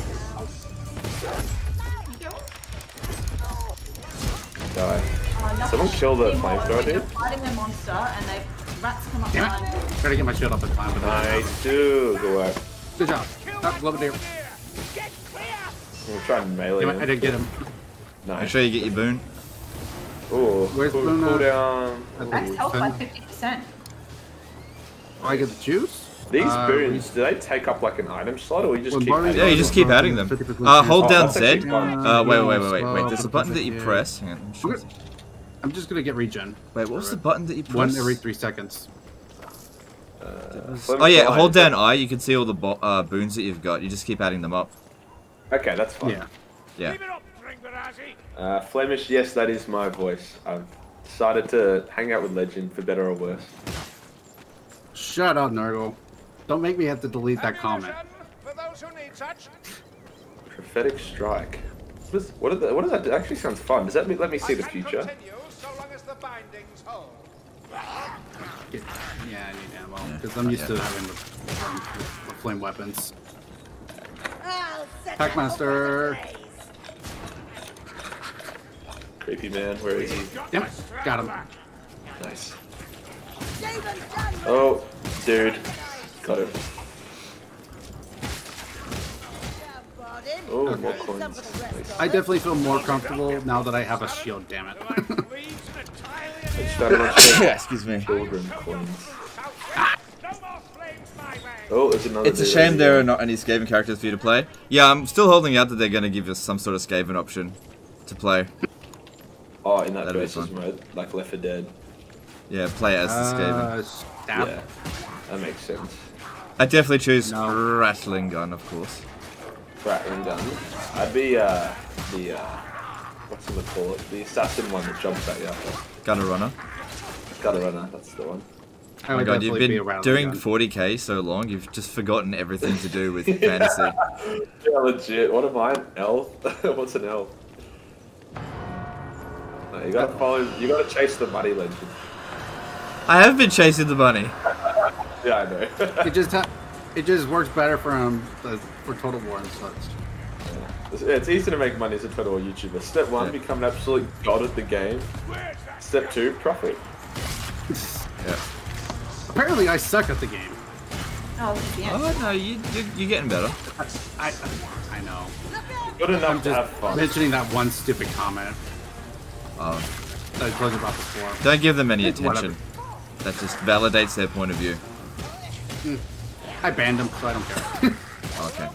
Die. Oh, Someone kill the should be more flamethrower, when you're dude. Fighting a monster and they rats come up Damn behind you. it. Try to get my shield up in time, but Nice, dude. Good work. good job. Oh, love it. We'll try and melee Damn I didn't get him. Nice. Make sure you get your boon. Ooh, Where's cool, Luna? cool uh, down. Max health by 50%. I get the juice? These Uh, boons, do they take up like an item slot or you just Well, keep adding Yeah, you just keep adding them. Uh, hold Oh, down that's Z. actually. Uh, wait, wait, wait, wait, wait. There's a button that you press. Hang on. I'm sure- I'm just gonna get regen. Wait, what was the button that you press? One every three seconds. Flame Oh yeah, Fire, hold down I. You can see all the bo- uh, boons that you've got. You just keep adding them up. Okay, that's fine. Yeah. Yeah. Give it up, Dringbarazzi. Uh, Flemish, yes, that is my voice. I've decided to hang out with Legend for better or worse. Shut up, Nurgle. Don't make me have to delete that comment. For those who need such. Prophetic Strike. What, is, what, are the, what does that do? Actually sounds fun. Does that mean, let me see I the future? continue so long as the bindings hold. Get- Yeah, I need ammo because I'm used Yeah. to having the, um, the flame weapons. I'll Packmaster. Creepy man, where is he? Damn it, got him. Nice. Stephen Dunn. Oh, dude. Got him. Oh, Okay. more coins. some for the rest Nice. I definitely feel more comfortable now that I have a shield. Damn it. Like leaves entirely in It's done much Yeah, excuse me. children coins. No more flames my way. Oh, there's another. It's a shame there are not any Skaven characters for you to play. Yeah, I'm still holding out that they're going to give us some sort of Skaven option to play. Oh, in that That'd be versus mode, like Left 4 Dead. Yeah, play as the Skaven. Uh, stab. Yeah, that makes sense. I definitely choose No. Rattling Gun, of course. Rattling gun. I'd be uh the uh what's it call it? The assassin one that jumps at you. Gunner Runner. Gunner runner, that's the one. I Oh my god, you've definitely be been doing gun. 40k so long, you've just forgotten everything to do with fantasy. Yeah, legit. What am I? An elf? What's an elf? No, you gotta follow. You gotta chase the money legend. I have been chasing the bunny. Yeah, I know. It just ha- it just works better for um the, for Total War and such. it's, it's easy to make money as a total War YouTuber. Step one, Yeah. become an absolute god at the game. Step two, profit. Yeah. Apparently, I suck at the game. Oh, this is the. Oh no, you, you, you're getting better. I I know. Good enough I'm to have just fun. mentioning that one stupid comment Oh, that I told you about before. don't give them any It's whatever. Attention. That just validates their point of view. I banned them, so I don't care. Okay.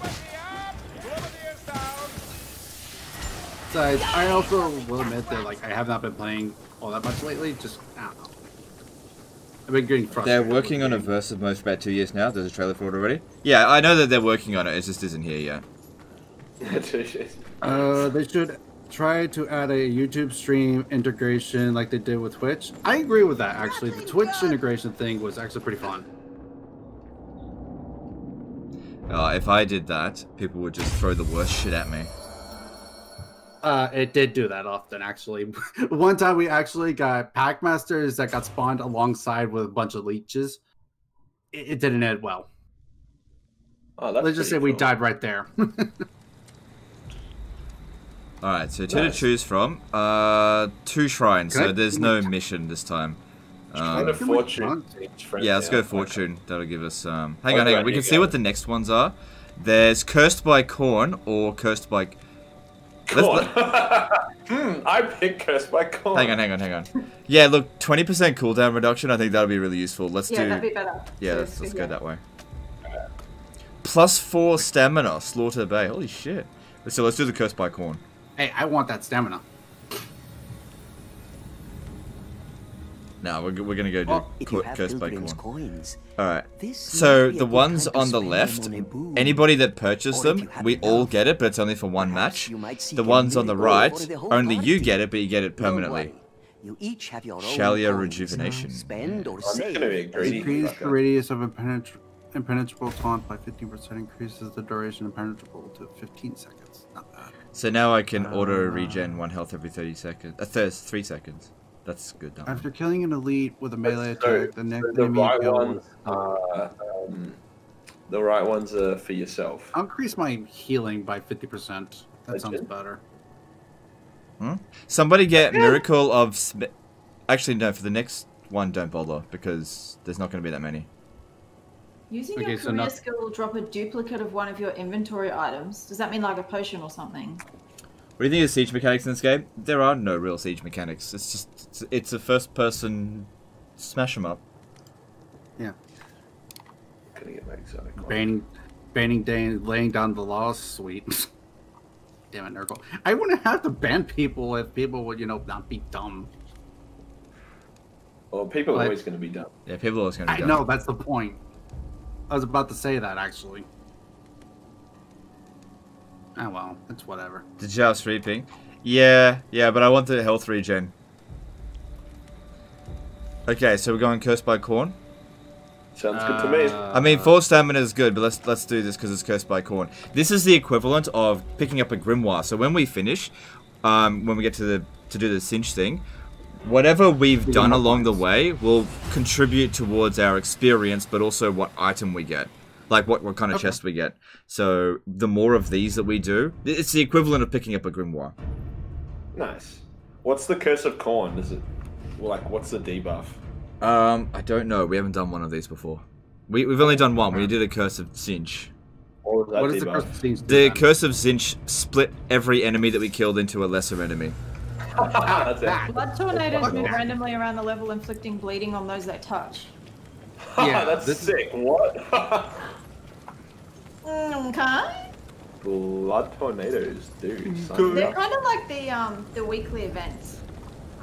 Besides, I also will admit that like I have not been playing all that much lately. Just I don't know. I've been getting frustrated. They're working on a game. verse of most for about two years now. There's a trailer for it already. Yeah, I know that they're working on it. It just isn't here yet. Uh, they should try to add a YouTube stream integration like they did with Twitch. I agree with that actually. The Twitch integration thing was actually pretty fun. Uh, if I did that, people would just throw the worst shit at me. Uh, it did do that often, actually. One time we actually got pack masters that got spawned alongside with a bunch of leeches. It, it didn't end well. Oh, that's Let's just say pretty we died right there. Alright, so two to choose from. Uh, two shrines, Can I- so there's no mission this time. Kind Um, of fortune. Fun. each friend yeah, let's go fortune. That'll give us. Um, hang on, hang on. We can see what the next ones are. There's cursed by Khorne or cursed by. Khorne. let- hmm, I picked Cursed by Khorne. hang on, hang on, hang on. Yeah, look, 20% cooldown reduction. I think that'll be really useful. Let's Yeah, do. that'd be better. Yeah, let's, let's go that way. Plus four stamina, Slaughter Bay. Holy shit. So let's do the cursed by Khorne. Hey, I want that stamina. No, we're, we're gonna go do Oh, If you Curse by pilgrim's Khorne. coins, Alright. So might be a the ones on the left, on anybody that purchased them, you have we all get it, but it's only for one match. you might seek The ones on the right, for the only you get it, but you get it permanently. worry. You each have your Shallya coins. Rejuvenation. Spend or I'm save. gonna be as greedy. you Increase the radius of impenetra- impenetrable taunt by 15% increases the duration of impenetrable to 15 seconds. Not bad. So now I can auto Uh, regen one health every 30 seconds. Uh, th- three seconds. That's good. That one. After killing an elite with a melee So, attack, the next so the enemy right kill ones are um, the right ones are for yourself. I'll increase my healing by 50%. That sounds Legit. better. Somebody get Miracle of. Sm- Actually, no, for the next one, don't bother, because there's not going to be that many. Using Okay, your so career not- skill will drop a duplicate of one of your inventory items. Does that mean like a potion or something? What do you think of siege mechanics in this game? There are no real siege mechanics. It's just. It's, it's a first person. smash Smash 'em up. Yeah. Gonna get my exotic. Banning, banning, dan- laying down the law. Sweet. Damn it, Nurgle. I wouldn't have to ban people if people would, you know, not be dumb. Well, people are Like- always gonna be dumb. Yeah, people are always going to be dumb. I know, that's the point. I was about to say that, actually. Oh well, it's whatever. Did you have sweeping? Yeah, yeah, but I want the health regen. Okay, so we're going cursed by Khorne. Sounds good to me. Uh, I mean, full stamina is good, but let's let's do this because it's cursed by Khorne. This is the equivalent of picking up a grimoire. So when we finish, um, when we get to the to do the Tzeentch thing, whatever we've done along the way will contribute towards our experience, but also what item we get, like what what kind of Okay. chest we get. So the more of these that we do, it's the equivalent of picking up a grimoire. Nice. What's the curse of Khorne? Is it like what's the debuff? Um, I don't know. We haven't done one of these before. We, we've only done one. We did a curse of Tzeentch. What was that what does the curse of Tzeentch do The curse of Tzeentch split every enemy that we killed into a lesser enemy. That's it. Blood tornadoes Fuck move that. randomly around the level, inflicting bleeding on those they touch. Yeah, that's this- sick. What? Okay. Blood tornadoes, dude. sign They're kind of like the um the weekly events.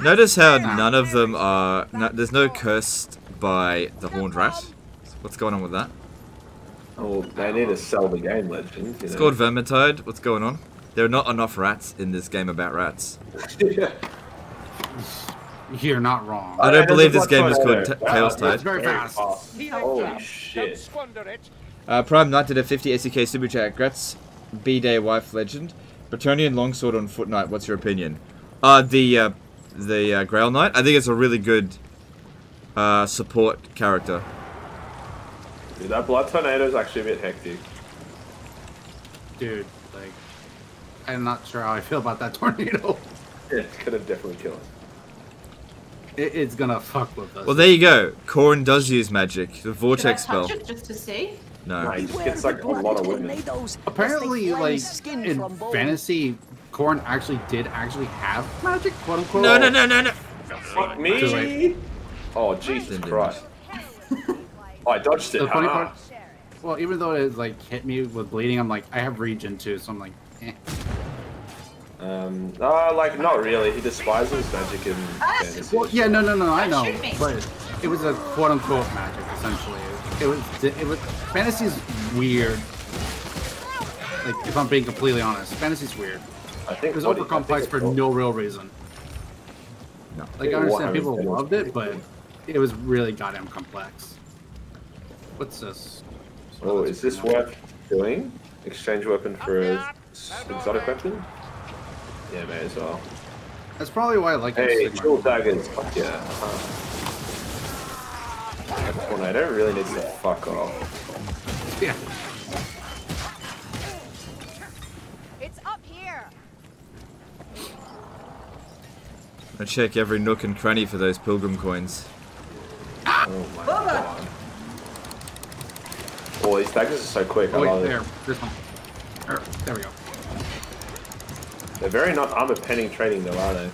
Notice how none of them are. No, there's no cursed by the horned rat. What's going on with that? Oh, they need to sell the game, legend. You It's know? called Vermintide. What's going on? There are not enough rats in this game about rats. yeah. You're not wrong. I don't believe this game is called tornado. Ta- Wow, Chaos that's Tide. very fast. Holy Don't shit. squander it. Uh, Prime Knight did a 50 SEK super chat. Grats, B Day Wife Legend. Bretonnian Longsword on Foot Knight. What's your opinion? Uh, the uh, the uh, Grail Knight. I think it's a really good uh, support character. Dude, that blood tornado is actually a bit hectic. Dude, like, I'm not sure how I feel about that tornado. Yeah, it's gonna definitely kill us. It, it's gonna fuck with us. Well, there you go. Khorne does use magic. The Should I Vortex touch spell. it just to see? No. Nah, he just gets like a lot of bloody women. Apparently, like skin in fantasy, Khorne actually did actually have magic, quote unquote. No, no, no, no, no. Fuck me! late. Oh, Jesus Didn't do Christ. oh, I dodged it. The funny haha. part, well, even though it like hit me with bleeding, I'm like, I have regen too, so I'm like. Um, uh, like, not really. He despises magic in fantasy. Well, yeah, no, no, no, I know, Don't shoot me. but it was a quote unquote magic essentially. It was, it was, fantasy's weird. Like, if I'm being completely honest, fantasy's weird. I think It was what do over you- I think complex for all- no real reason. No. Like I Yeah, understand Warhammer people Fantasy loved it, is but it was really goddamn complex. What's this? Oh, is this worth doing? Exchange weapon for a s- exotic weapon? Yeah, may as well. That's probably why I like it. Hey, Sigmar. dual daggers. Fuck yeah. Uh-huh. That tornado really needs to fuck off. Yeah. It's up here. I check every nook and cranny for those pilgrim coins. Oh my god. Oh, these daggers are so quick. Oh, love wait, there. it. This one. Er, There we go. They're very not armor penetrating though, are they?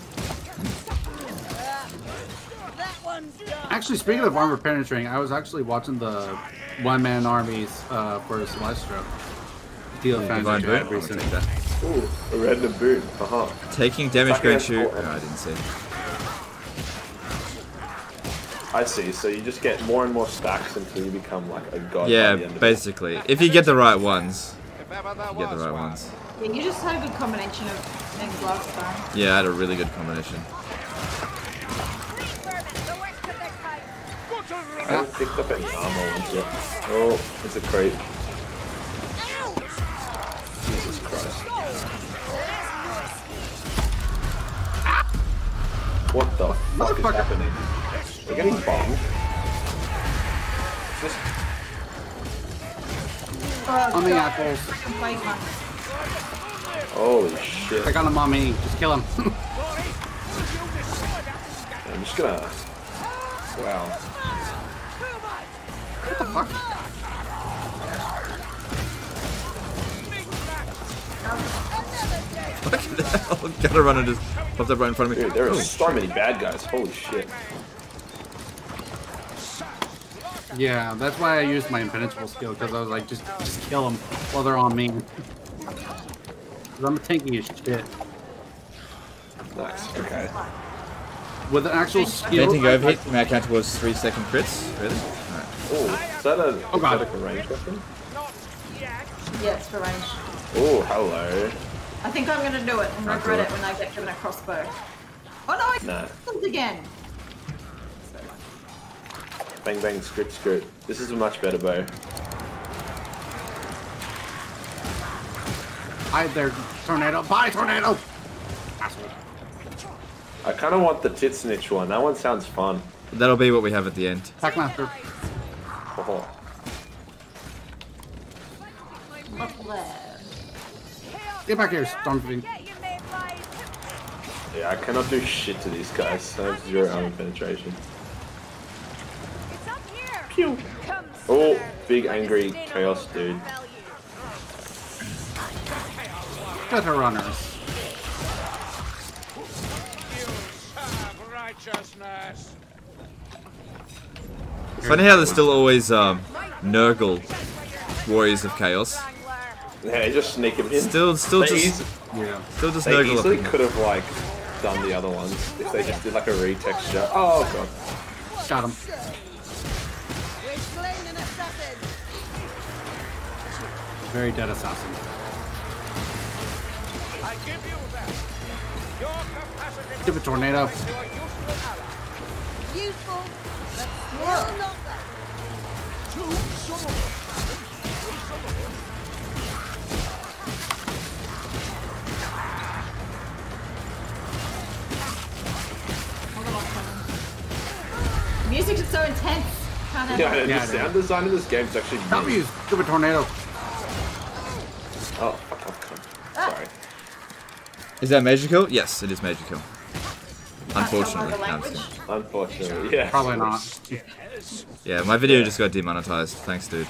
That. Actually, speaking of armor penetrating, I was actually watching the one man armies uh, for Celestra. Deal of Divine boot. had I'm gonna recent. take that. Ooh, a red and a boot. Uh-huh. Taking damage Fucking going shoot. cool. No, I didn't see. I see. So you just get more and more stacks until you become like a god. Yeah, by the end of it. basically. If you get the right ones. If ever there You get the right ones. Yeah, you just had a good combination of things last time. Yeah, I had a really good combination. Creep vermin, the worst of their kind. I haven't picked up any armor ones yet. Oh, it's a crate. Jesus Christ. What the fuck is happening? We're getting bombed. Just Oh, On the God, apples. Holy shit. I got him on me. Just kill him. I'm just gonna. Wow. what the fuck? Fucking hell. Gotta run and just popped up right in front of me. Dude, there are so many bad guys. Holy shit. Yeah, that's why I used my impenetrable skill because I was like, just just kill them while they're on me. 'Cause I'm tanking as shit. Nice. Okay. With an actual skill. Anything I- overhit, may I count towards three second crits? Really? Alright. Oh, is that a, Oh, God. is that a range weapon? Yeah, it's for range. Oh, hello. I think I'm gonna do it and I'll regret do it it. when I get given a crossbow. Oh no, I Nah. killed again. Bang bang, script script. This is a much better bow. Hide there, tornado. Bye, tornado. Asshole. I kind of want the tit snitch one. That one sounds fun. That'll be what we have at the end. Packmaster. Oh, Get back here, Stormfiend. Get you, mate, guys. yeah, I cannot do shit to these guys. I have zero armor penetration. It's up here. Pew. Oh, big angry chaos dude. Value. Gutter runners. You serve righteousness. It's funny how there's still always um, Nurgle Warriors of Chaos. Wrangler. Yeah, just sneak him in. Still, still they, just, eas- Yeah. still just they Nurgle. up easily could have like done the other ones if they just did like a retexture. Oh god. Got him. We've slain an assassin. Very dead assassin. Capacity Give it tornado. useful ally. Useful, but still not that. Music is so intense. Can't have Yeah, the sound design in this game is actually. W. Give it tornado. Oh, fuck off, cunt. Sorry. Ah. Is that Majorkill? Yes, it is Major Unfortunately. no, I'm language. just kidding. Unfortunately, yeah. Probably not. Yeah, my video just got demonetized. Thanks, dude.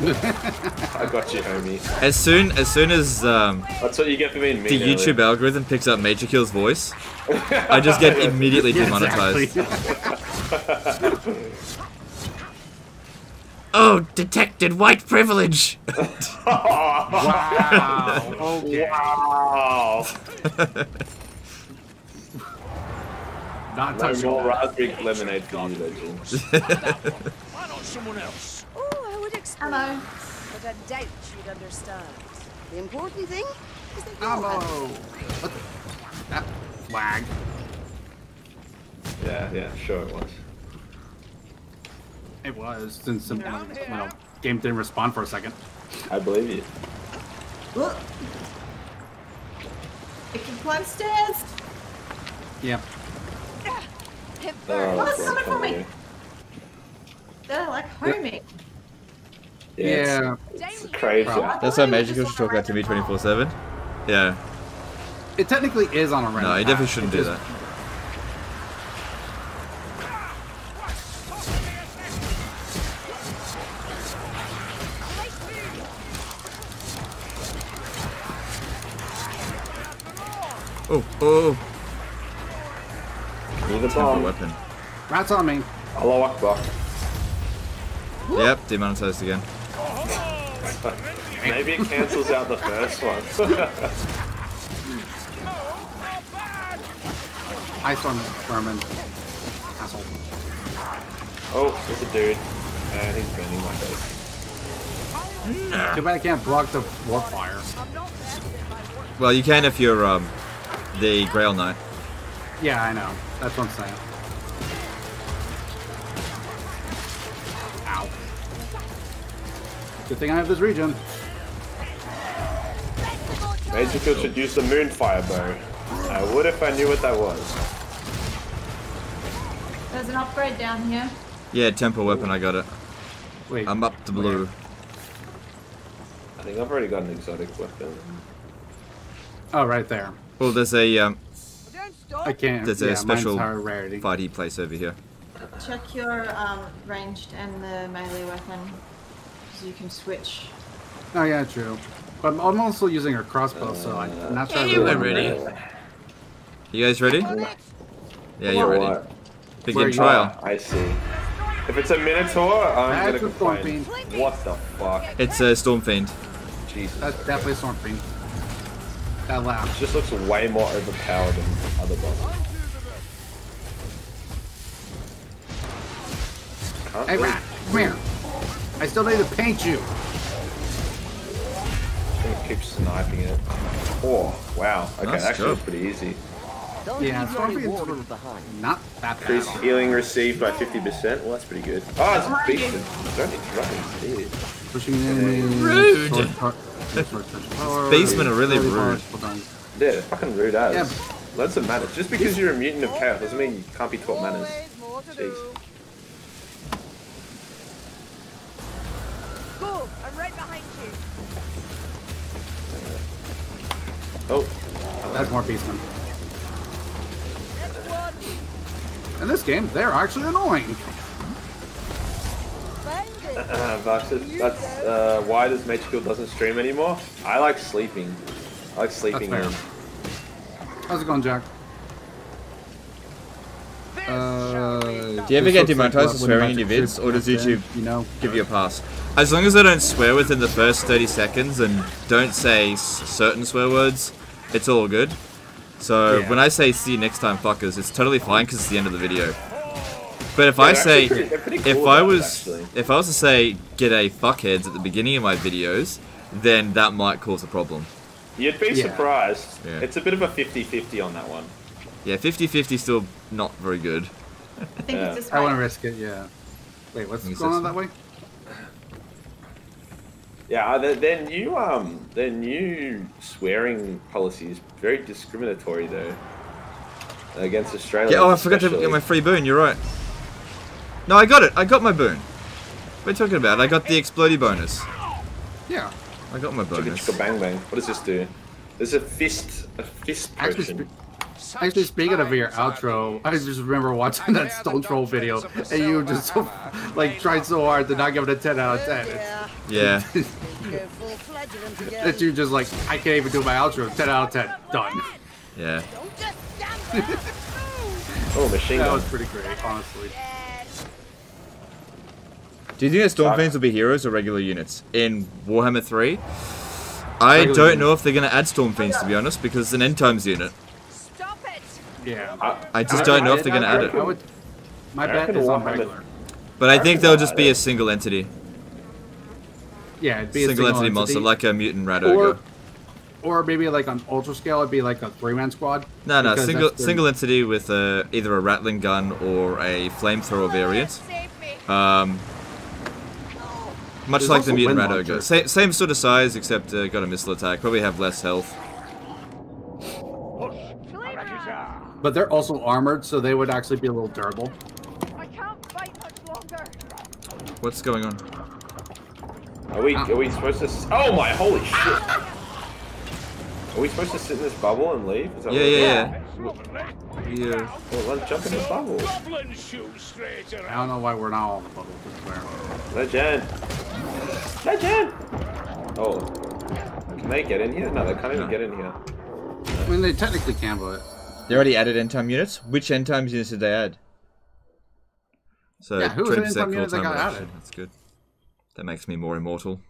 I got you, homie. As soon as soon as um, That's what you get for being mean. the YouTube earlier. algorithm picks up Majorkill's voice, I just get immediately demonetized. exactly. Oh, detected white privilege! wow. Okay. Wow. Not No touching more that. raspberry lemonade for you, legend. Why not someone else? Oh, I would explain. Hello. But I doubt you'd understand. The important thing? is that you're What the? That lag. Yeah, yeah, sure it was. It was since some well, game didn't respond for a second. I believe you. Look. It can climb stairs. Yeah. It Oh, burns. What's coming from come me? They're like homing. Yeah, Yeah. it's, it's crazy. That's how Magic should talk about to me 24 7. Yeah. It technically is on a random. No, you definitely shouldn't do that. Oh, oh, oh. Need a temper bomb. weapon. Rats on me. Allahu Akbar. Yep, demonetized again. Maybe it cancels out the first one. Ice on Vermin. Asshole. oh, there's a dude. And he's burning my face. Too bad I can't block the warp fire. Well, you can if you're um, the Grail Knight. Yeah, I know. That's what I'm saying. Ow. Good thing I have this region. Majorkill should use the Moonfire bow. I would if I knew what that was. There's an upgrade down here. Yeah, temper weapon, I got it. Wait. I'm up to blue. I think I've already got an exotic weapon. Oh, right there. Well, there's a um, Don't stop. I can't. there's yeah, a special mine's higher rarity. fighty place over here. Check your um, ranged and the melee weapon. So you can switch. Oh yeah, true. But I'm, I'm also using a crossbow, so I- I'm not sure. I really I'm ready. You guys ready? Yeah, you're ready. What? Where Begin you trial. I see. If it's a Minotaur, I'm That's gonna complain. What the fuck? It's a Storm Fiend. Jesus. That's definitely a Storm Fiend. Oh, that laugh. just looks way more overpowered than other bosses. Can't Hey, really- rat, come here. I still need to paint you. gonna keep sniping it. Oh, wow. Okay, Nice actually job. it's pretty easy. Don't Yeah, leave Storm your Fiend's reward sort of- behind. Not that bad. Increase at all. healing received by 50%. Well, that's pretty good. Oh, it's beasted. Don't interrupt me, dude. Pushing enemies. Rude. sword par- sword touch power, are really rude. bars, hold. Yeah, they're fucking rude as. Yeah. Loads of manners. Just because you're a mutant of chaos doesn't mean you can't be taught manners. Always more to Jeez. do. I'm right behind you. Oh, That's more beastmen. In this game, they're actually annoying. Uh, that's, that's uh, why does Majorkill doesn't stream anymore? I like sleeping. I like sleeping fair. How's it going, Jack? Uh, Do you ever get looks like demonetized what for swearing in your vids, or does YouTube you know, give you a pass? As long as I don't swear within the first 30 seconds and don't say s- certain swear words, it's all good. So Yeah. when I say see you next time fuckers, it's totally fine because it's the end of the video. But if I they're say, actually pretty- they're if I about it, was, actually. if I was to say get a fuckheads at the beginning of my videos, then that might cause a problem. You'd be Yeah. surprised. Yeah. It's a bit of a 50-50 on that one. Yeah, 50-50 still not very good. I think Yeah. it's this I want to risk it. Yeah. Wait, what's going on that way? Yeah, uh, their, their new um, their new swearing policy is very discriminatory though against Australia. Yeah, oh, I forgot to get my free boon. You're right. No, I got it. I got my boon. What are you talking about? I got the explody bonus. Yeah. I got my Chicka bonus. chicka bang bang. What does this do? There's a fist, a fist Actually, potion. Spe- actually, speaking of your outro, I just remember watching that Stone Troll video, and you just so, like tried so hard to not give it a 10 out of 10. Yeah. Yeah. Go full-fledged into That you just like, I can't even do my outro. 10 out of 10. Done. Yeah. Don't just stand there. Oh, machine That gun. was pretty great, honestly. Do you think that Storm Fiends will be heroes or regular units in Warhammer 3? I Regular don't units. know if they're going to add Storm Fiends to be honest because it's an end times unit. Stop it. Yeah. I just don't know if they're going to add I it. would, my I bet is on regular. But I think they'll just be a single entity. Yeah, it'd be a Single entity monster like a mutant rat ogre. Or, or maybe like on ultra scale, it'd be like a three man squad. No, no, single single entity with uh, either a rattling gun or a flamethrower variant. Um, much There's like the mutant wind rat ogre. launcher. Same, same sort of size, except uh, got a missile attack. Probably have less health. But they're also armored, so they would actually be a little durable. I can't fight much longer. What's going on? Are we are we supposed to? Oh my holy shit! Are we supposed to sit in this bubble and leave? Is that Yeah, what yeah, yeah. Yeah. Well, let's jump in the bubble. Goblin shoot straight I don't know why we're not all in the bubble. I swear. Legend. Legend. Oh, can they get in here? No, they can't even No. get in here. I mean, they technically can, but They already added end time units. Which end times units did they add? So Yeah, who was Dread the end time Insect units that full-time got reduction. added? That's good. That makes me more immortal.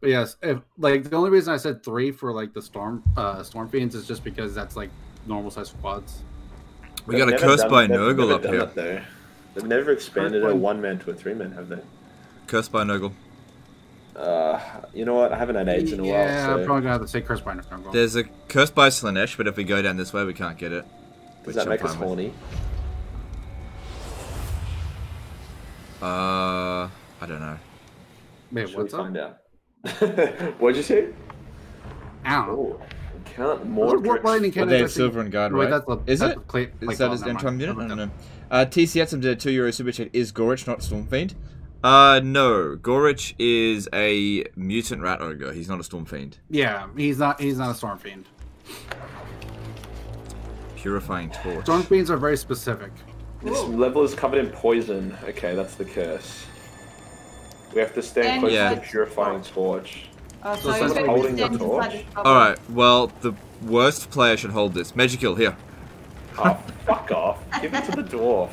But yes, if like the only reason I said three for like the storm uh storm fiends is just because that's like normal size squads. We They've got a never curse done- by they've Nurgle never up done here. That they've never expanded a one man to a three man, have they? Curse by Nurgle. Uh, you know what? I haven't had AIDS in a yeah, while. I'm probably gonna have to say curse by Nurgle. There's a curse by Slaanesh, but if we go down this way, we can't get it. does that I'm make us with. horny? Uh, I don't know. Wait, Should what's we up? find out? What'd you say? I don't know. Oh, count Those more. are warp lightning Well, they have silver and guard, Wait, that's the, Is that's it? The clay, Is that his never end time unit? No, Never no, mind. no. Uh, TC Atom did a 2 euro super chat. Is Gorich not Stormfiend? Uh, no. Gorich is a mutant rat ogre. He's not a storm fiend. Yeah, he's not. He's not a storm fiend. Purifying Torch. Storm fiends are very specific. This level is covered in poison. Okay, that's the curse. We have to stand close Yeah. to the purifying torch. Oh, So so he's someone's going to holding the torch? inside this bubble. Alright, well, the worst player should hold this. Majorkill, here. Oh, fuck off. Give it to the dwarf.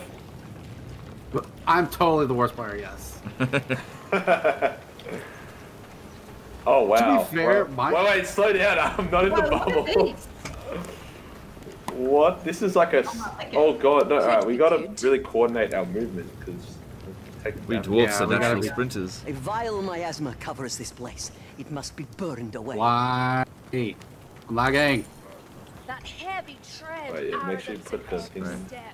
I'm totally the worst player. Yes. Oh, wow. fair, Wait, my- wait, wait, slow down. I'm not in the Whoa, look at bubble. these. What? This is like a. like. Oh, God. No, alright, we gotta Cute. really coordinate our movement because. We dwarfs Yeah, are we natural be- sprinters. A vile miasma covers this place. It must be burned away. Why? Hey, I'm lagging. That heavy tread. Wait, yeah, make sure you put the and thing- step.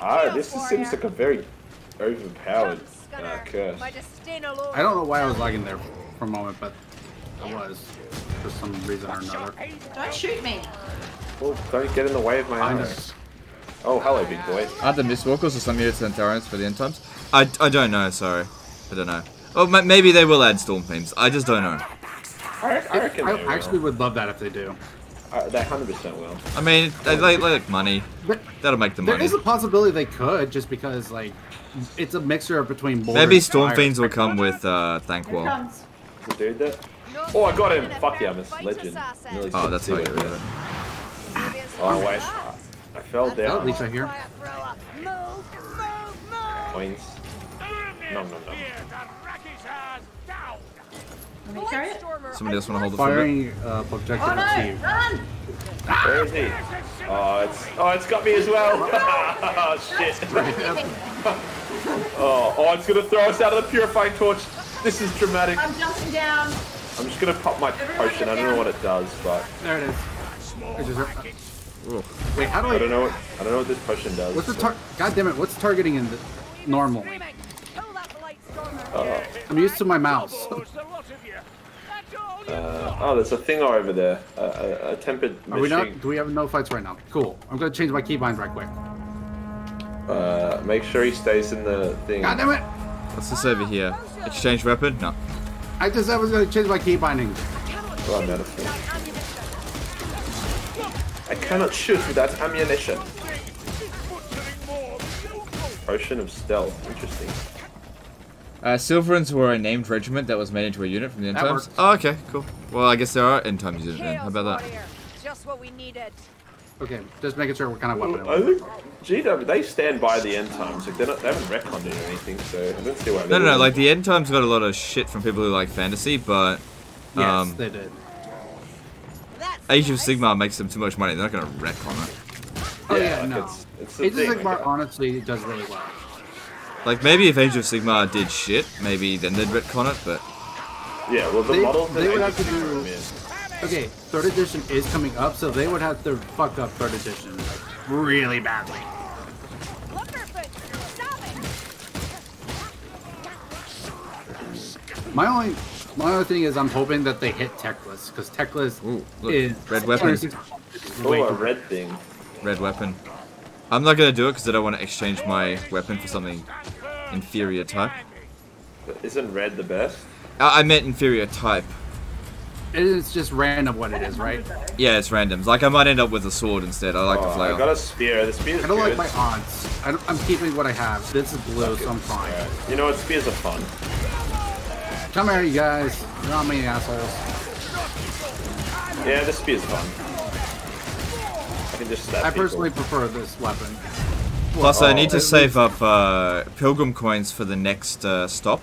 Ah, this warrior. seems like a very overpowered Jump, uh, Scunner. curse. My. I don't know why I was lagging there for a moment, but I was for some reason or another. Don't shoot me. Well, don't get in the way of my Find arrows. us. Oh, hello, big boy. Are the Mistwalkers or some units Centaurans for the end times? I, I don't know, sorry. I don't know. Oh, ma- maybe they will add Storm Themes. I just don't know. I, I reckon I they actually will. would love that if they do. Uh, they 100% will. I mean, they, they, they like money. But That'll make the there money. is a possibility they could, just because like it's a mixture between Boar Maybe and Fire. Stormfiends will come with uh, Here Thankwall. comes. Dude that. No Oh, I got him. Fuck yeah, I'm a legend. assassin. Nearly Oh, that's how you succeeded do it. it. Oh, wait. I fell down. Lisa here. Quiet, throw up. Move, move, move. Coins. Nom, nom, nom. Let me carry it. Stormer, Somebody else want to hold it for a bit? Firing uh, objective Oh no! received. Run! Where is he? Oh, it's oh, it's got me as well. oh shit. Oh, oh, it's gonna throw us out of the purifying torch. This is dramatic. I'm jumping down. I'm just gonna pop my potion. I don't know what it does, but There it is. Small It's just- racket. Wait, how do I I don't know what I don't know what this potion does. What's the tar? God damn it! What's targeting in the normal? Screaming. Kill that blight stormer. Uh, I'm used to my mouse. Uh, oh, there's a thing over there. Uh, a, a tempered Are we not? Do we have no fights right now? Cool. I'm gonna change my keybind right quick. Uh, make sure he stays in the thing. God damn it! What's this over here? Exchange weapon? No. I just I was gonna change my key binding. Oh, I'm out of thing. I cannot shoot without ammunition. Potion of stealth. Interesting. Uh, Silverans were a named regiment that was made into a unit from the end That times. works. Oh, okay, cool. Well, I guess there are end times units then. How about that? Just what we needed. Okay, just making sure what kind of weapon. I it was. think GW they stand by the end times. Like they're not, they haven't retconned it or anything, so I don't see why. they No, no, no. wouldn't. Like the end times got a lot of shit from people who like fantasy, but Yes, um, they did. Age of nice. Sigmar makes them too much money. They're not gonna wreck on it. Oh Yeah, yeah, like, no. it's- it's Age of thing, Sigmar honestly does really well. Like maybe if Age of Sigmar did shit, maybe then they'd retcon it. But Yeah, well the They- models they would have to do- Okay, third edition is coming up, so they would have to fuck up third edition like, really badly. My only, my only thing is I'm hoping that they hit Teclis because Teclis Ooh, look, is red weapon. Oh, a red thing. Red weapon. I'm not gonna do it because I don't want to exchange my weapon for something inferior type. But isn't red the best? I, I meant inferior type. It is just random what it is, right? Yeah, it's random. Like I might end up with a sword instead. I like the Oh, I got a spear. The spear's I don't good. like my odds. I don't, I'm keeping what I have. This is blue, so I'm fine. Alright. You know what? Spears are fun. Come here, you guys. You're not many assholes. Yeah, the spear's fun. I can just stab I people. personally prefer this weapon. Plus, I Oh, need to save up uh, pilgrim coins for the next uh, stop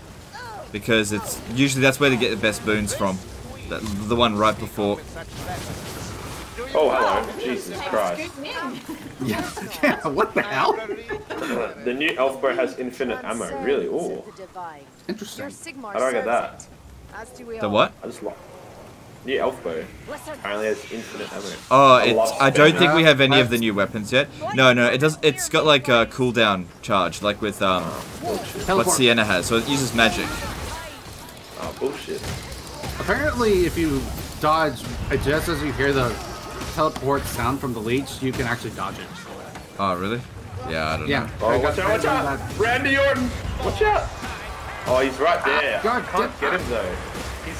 because it's usually that's where they get the best boons from. The, the one right before. Oh, hello. Jesus Christ. Scoop. Yeah, yeah. What the hell? The new elf bow has infinite ammo. Really? Ooh. Interesting. How do I get that? As do we The what? I just like. New elf bow apparently has infinite ammo. Oh, I it's. I don't think we have any of the new weapons yet. No, no, it does. It's got like a cooldown charge, like with um, what Sienna has. So it uses magic. Oh, bullshit. Apparently, if you dodge just as you hear the teleport sound from the leech, you can actually dodge it. Oh, really? Yeah, I don't Yeah. know. Oh, watch out, watch out! Randy Orton! Watch out! Oh, he's right there. Ah, God I can't get him though.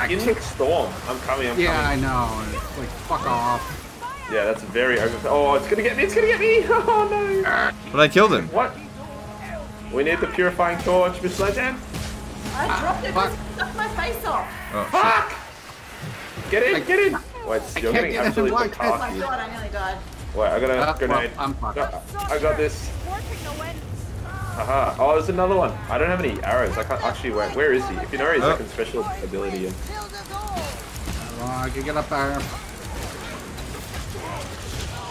He's I in can't- storm. I'm coming, I'm Yeah, I know. It's like, fuck off. Yeah, that's very over. Oh, it's gonna get me, it's gonna get me! Oh no! But I killed him. What? We need the purifying torch, Miss Legend. I dropped it fuck. because it sucked my face off. Oh, shit. Fuck! Get in, I- get in! Wait, I you're can't getting get in. absolutely Why Oh my god, I nearly died. Wait, I got a Uh, grenade. well, I'm fucked. No, I got this. Working the winds. Haha. Oh, there's another one. I don't have any arrows. I can't actually wait. Where is he? If you know he's Oh. like a special ability. And... Oh, I can get up there.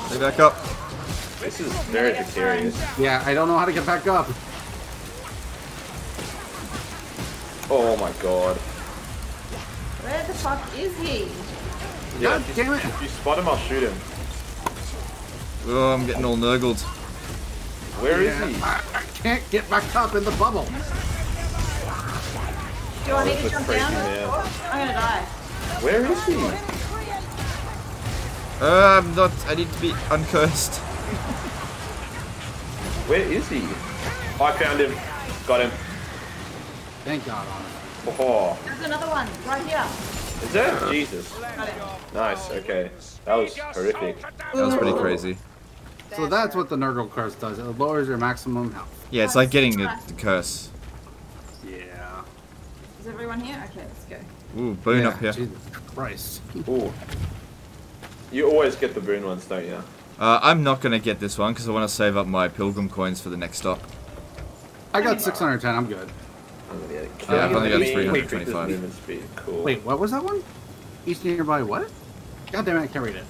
Stay back up. This is very precarious. Yeah, I don't know how to get back up. Oh my god. Where the fuck is he? Yeah, God if damn it. If you spot him, I'll shoot him. Oh, I'm getting all nurgled. Where is Yeah, he? I, I can't get back up in the bubble. Do you want me to jump down? man. I'm gonna die. Where is he? Uh, I'm not. I need to be uncursed. Where is he? Oh, I found him. Got him. Thank God on it. Oh, There's another one right here. is there? Jesus. Nice. Okay. That was horrific. That was pretty crazy. So that's what the Nurgle curse does. It lowers your maximum health. Yeah, it's like getting the, the curse. Yeah. Is everyone here? Okay, let's go. Ooh, boon yeah, up here. Jesus Christ. Ooh. You always get the boon ones, don't you? Uh, I'm not gonna get this one because I want to save up my pilgrim coins for the next stop. I got 610. I'm good. I'm gonna get it. Yeah, I've only got 325. increases. Cool. Wait, what was that one? Each nearby what? God damn it, I can't read it.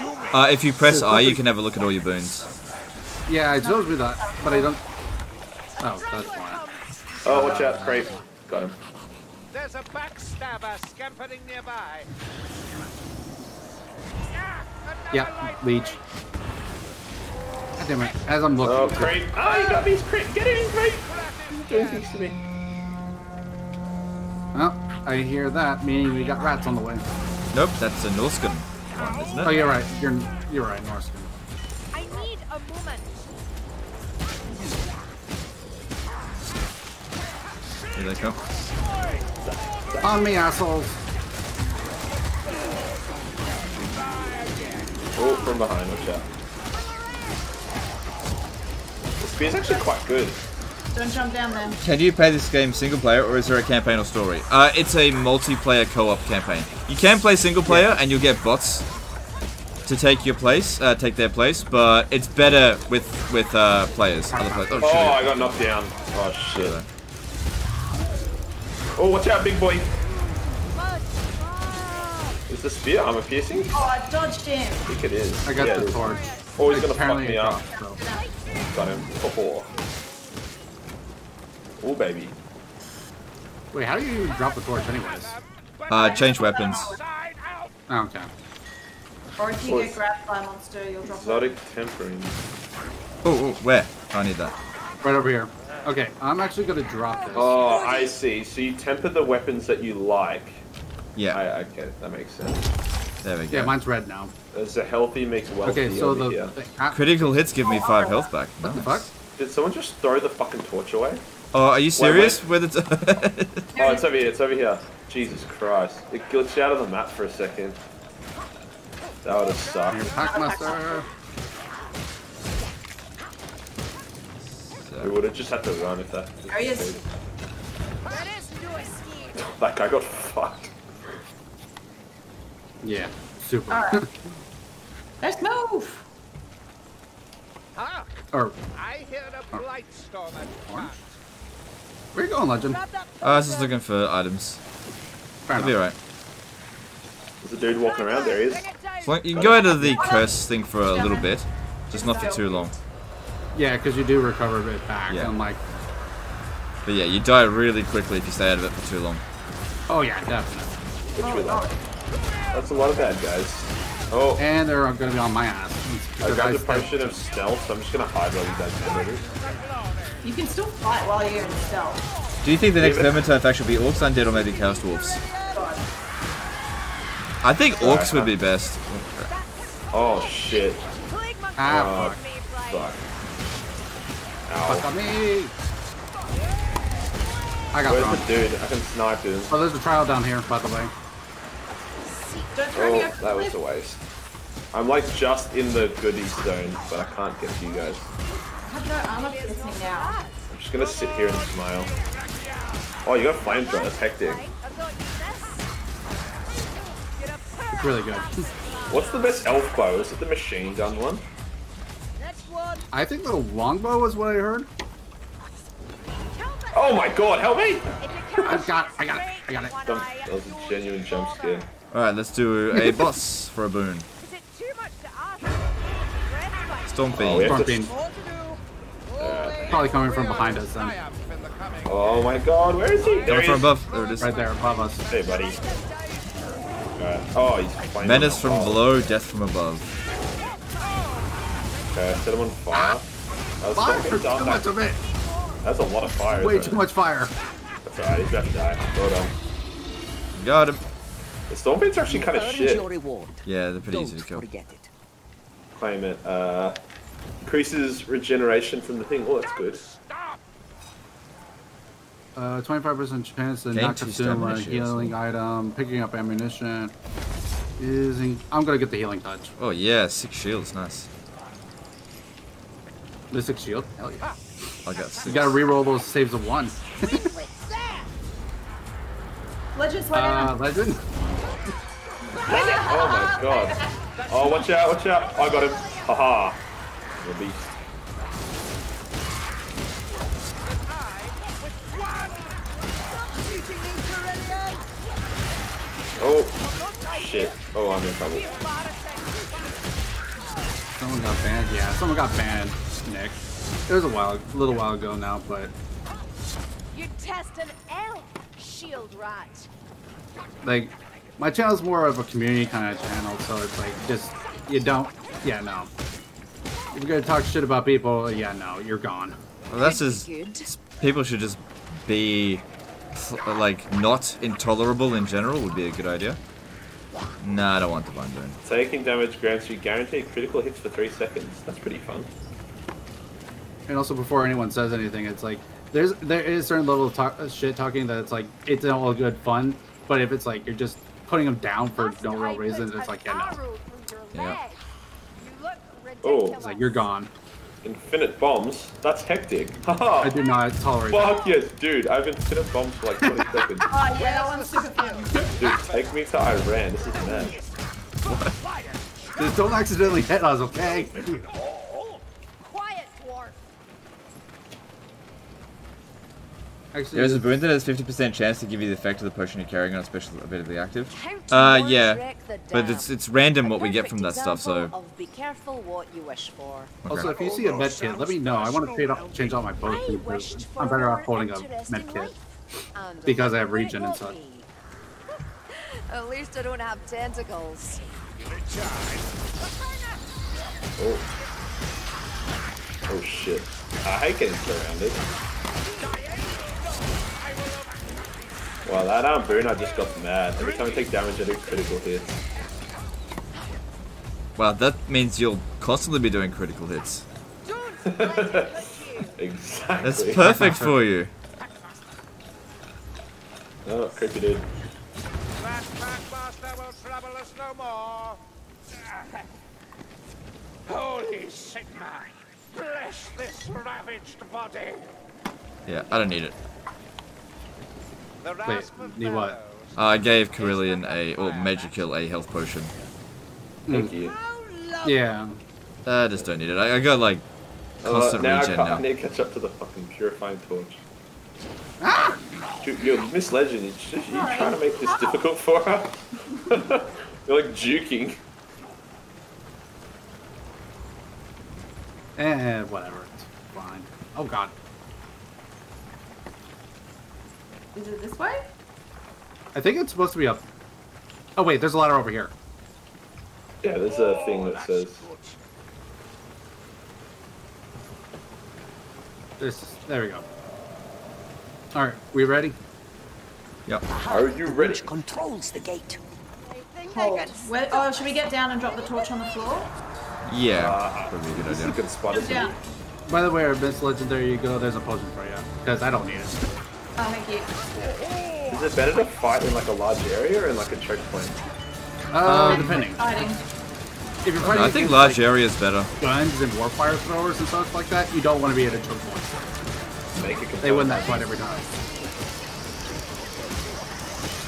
Uh, if you press I, you can have a look at all your boons. Yeah, it shows me that, but I don't. Oh, that's why. Oh, watch out, creep. Got him. There's a backstabber scampering nearby. Ah, Yeah, light leech. God damn it. As I'm looking. Oh, creep. Oh, you got me, creep. Get in, creep. He's doing things to me. Well, I hear that, meaning we got rats on the way. Nope, that's a Norscan one, isn't Oh, it? you're right. You're you're right, Norscan. I need a moment. Here they come. On me, assholes. Oh, from behind, watch out. The spear's actually quite good. Don't jump down there. Can you play this game single player or is there a campaign or story? Uh, it's a multiplayer co-op campaign. You can play single player and you'll get bots to take your place, uh, take their place, but it's better with with uh, players. Other players. Oh, Oh, shit. I got knocked down. Oh, shit. Oh, watch out, big boy. Is the spear armor piercing? Oh, I dodged him. I think it is. I got Yeah, the torch. Oh, he's gonna fuck me up. dropped. Got him. Oh, oh baby. Wait, how do you drop the torch, anyways? Uh, change weapons. side Okay. Or if you get grabbed by a monster, you'll drop. Exotic tempering. Oh, oh, where? I need that. Right over here. Okay, I'm actually gonna drop this. Oh, I see. So you temper the weapons that you like. Yeah, I, okay, that makes sense. there we go. yeah, mine's red now. There's a healthy makes wealthy Okay, so the, the Critical hits give me five health back. what the fuck? Did someone just throw the fucking torch away? Oh, are you serious? Where the Oh, it's over here. It's over here. Jesus Christ! It glitched out of the map for a second. That would have sucked. Your Packmaster. We would have just had to run if that. There he is. That is no escape. That guy got fucked. Yeah, super. Alright. Let's move! Ah, or I hear a blight storm at hand. where you going, Legend? Grab I was just looking for items. Fair It'll be enough. alright. There's a dude walking around. There he is. Bring it down. So, like, you can go into the curse thing for a little bit, just not for too long. Yeah, because you do recover a bit back. Yeah. I'm like, But yeah, you die really quickly if you stay out of it for too long. oh yeah, definitely. Which we love. That's a lot of bad guys. Oh, And they're gonna be on my ass. I Because grabbed a potion of stealth, so I'm just gonna hide while you guys murders. You can still fight while you're in stealth. Do you think the next Leave. Vermintide faction should be Orcs, Undead, or maybe Chaos Dwarfs? God. I think Orcs would be best. Oh shit. Plague monkey Ah, for me, Fly. Fuck. Fuck Ow. on me! I got Where's thrown. the dude? I can snipe him. Oh, there's a trial down here, by the way. Don't Oh, that was a waste. I'm like just in the goodie zone, but I can't get to you guys. I have no armor piercing now. I'm just gonna sit here and smile. Oh, you got flamethrower. That's hectic. Right, I've got you this. It's really good. What's the best elf bow? Is it the machine gun one? I think the longbow was what I heard. Oh my god, help me! I got, I got it, I got it. That was a genuine jump scare. Alright, let's do a boss for a boon. Is it too much to ask? Storm Oh, Fiend. yeah. Storm Fiend. More to do. Probably coming from behind us then. Triumph in the coming. Oh my god, where is he? There Coming from is. above. There it is. Right there above us. Hey, buddy. Alright. Oh, he's flaming. Menace from fire. below, death from above. Okay, set him on fire. That was Fire! fucking Too dumb. much of it! That's a lot of fire. Way too it? much fire. That's alright, he's about to die. Well done. Got him. The storm fiends are actually kind of shit. Yeah, they're pretty Don't easy to kill. it. Claim it. Uh, increases regeneration from the thing. Oh, that's good. Uh, 25% chance to Gain not two consume a healing item. Picking up ammunition. Using. I'm gonna get the healing touch. Oh yeah, six shields, nice. The six shield. Hell yeah. I got six. You gotta re-roll those saves of one. Legend, slow down. Uh, legend. Oh my god. Oh, watch out, watch out. I got him. Haha. The beast. Oh, shit. Oh, I'm in trouble. Someone got banned. Yeah, someone got banned. Nick. It was a while, a little while ago now, but You test an elf, shield rot. like, my channel's more of a community kind of channel, so it's like just you don't. Yeah, no. If you're gonna talk shit about people, yeah, no, you're gone. Well, that's just Good. people should just be like not intolerable in general would be a good idea. Nah, I don't want the Divine Boon. Taking damage grants you guaranteed critical hits for three seconds. That's pretty fun. And also, before anyone says anything, it's like there's there is a certain level of talk, uh, shit talking that it's like it's all good fun, but if it's like you're just putting them down for no real reason, it's like yeah, no, arrow through your Yeah. Leg, You look Oh. ridiculous. it's like you're gone. Infinite bombs? That's hectic. I do not tolerate that. Fuck yes, dude. I have infinite bombs for like 20 seconds. Oh yeah, that one's super fun. Dude, take me to Iran. This is mad. Just don't accidentally hit us, okay? Quiet, dwarf. Actually, There's a boon that has 50% chance to give you the effect of the potion you're carrying on a special ability active. How Uh, yeah, but it's it's random what we get from that stuff. So be careful what you wish for. Also, if you see a med kit, let me know. I want to change out, change out my bow I too, wished because for I'm better off holding a interesting med kit. Because I have look where regen and such. At least I don't have tentacles. Give it time. Oh. Oh shit. I hate getting surrounded. Wow, that arm boon I just got mad. Every time I take damage I do critical hits. Wow, that means you'll constantly be doing critical hits. Don't let it hurt you. Exactly. That's perfect for you. Oh, creepy dude. That Packmaster will trouble us no more. Holy Sigmar! Bless this ravaged body! Yeah, I don't need it. The Wait, need what? Uh, I gave Kerillian a, or Majorkill a health potion. Thank you. How lovely. Yeah. I just don't need it. I, I got like Uh, constant now regen can't, I now. need to catch up to the fucking purifying torch. Dude, Yo, Miss Legend, it's just, you trying to make this difficult for her? You're like juking. Eh, whatever. It's fine. Oh god. Is it this way? I think it's supposed to be up. Oh wait, there's a ladder over here. Yeah, there's a thing that says. This. there we go. All right, we ready? Yep. Are you ready? Which controls the gate? I think I Hold. Where, oh, should we get down and drop the torch on the floor? Yeah, Uh, probably a good This is a idea. good spot, Get isn't down. it? By the way, Miss Legend, there you go. There's a potion for you. Because I don't need it. Oh, thank you. Is it better to fight in like a large area or in like a choke point? Uh, depending. Fighting. If you're fighting I think large like, area is better. guns and warfire throwers and stuff like that, you don't want to be at a choke point. Make it They win that fight every time.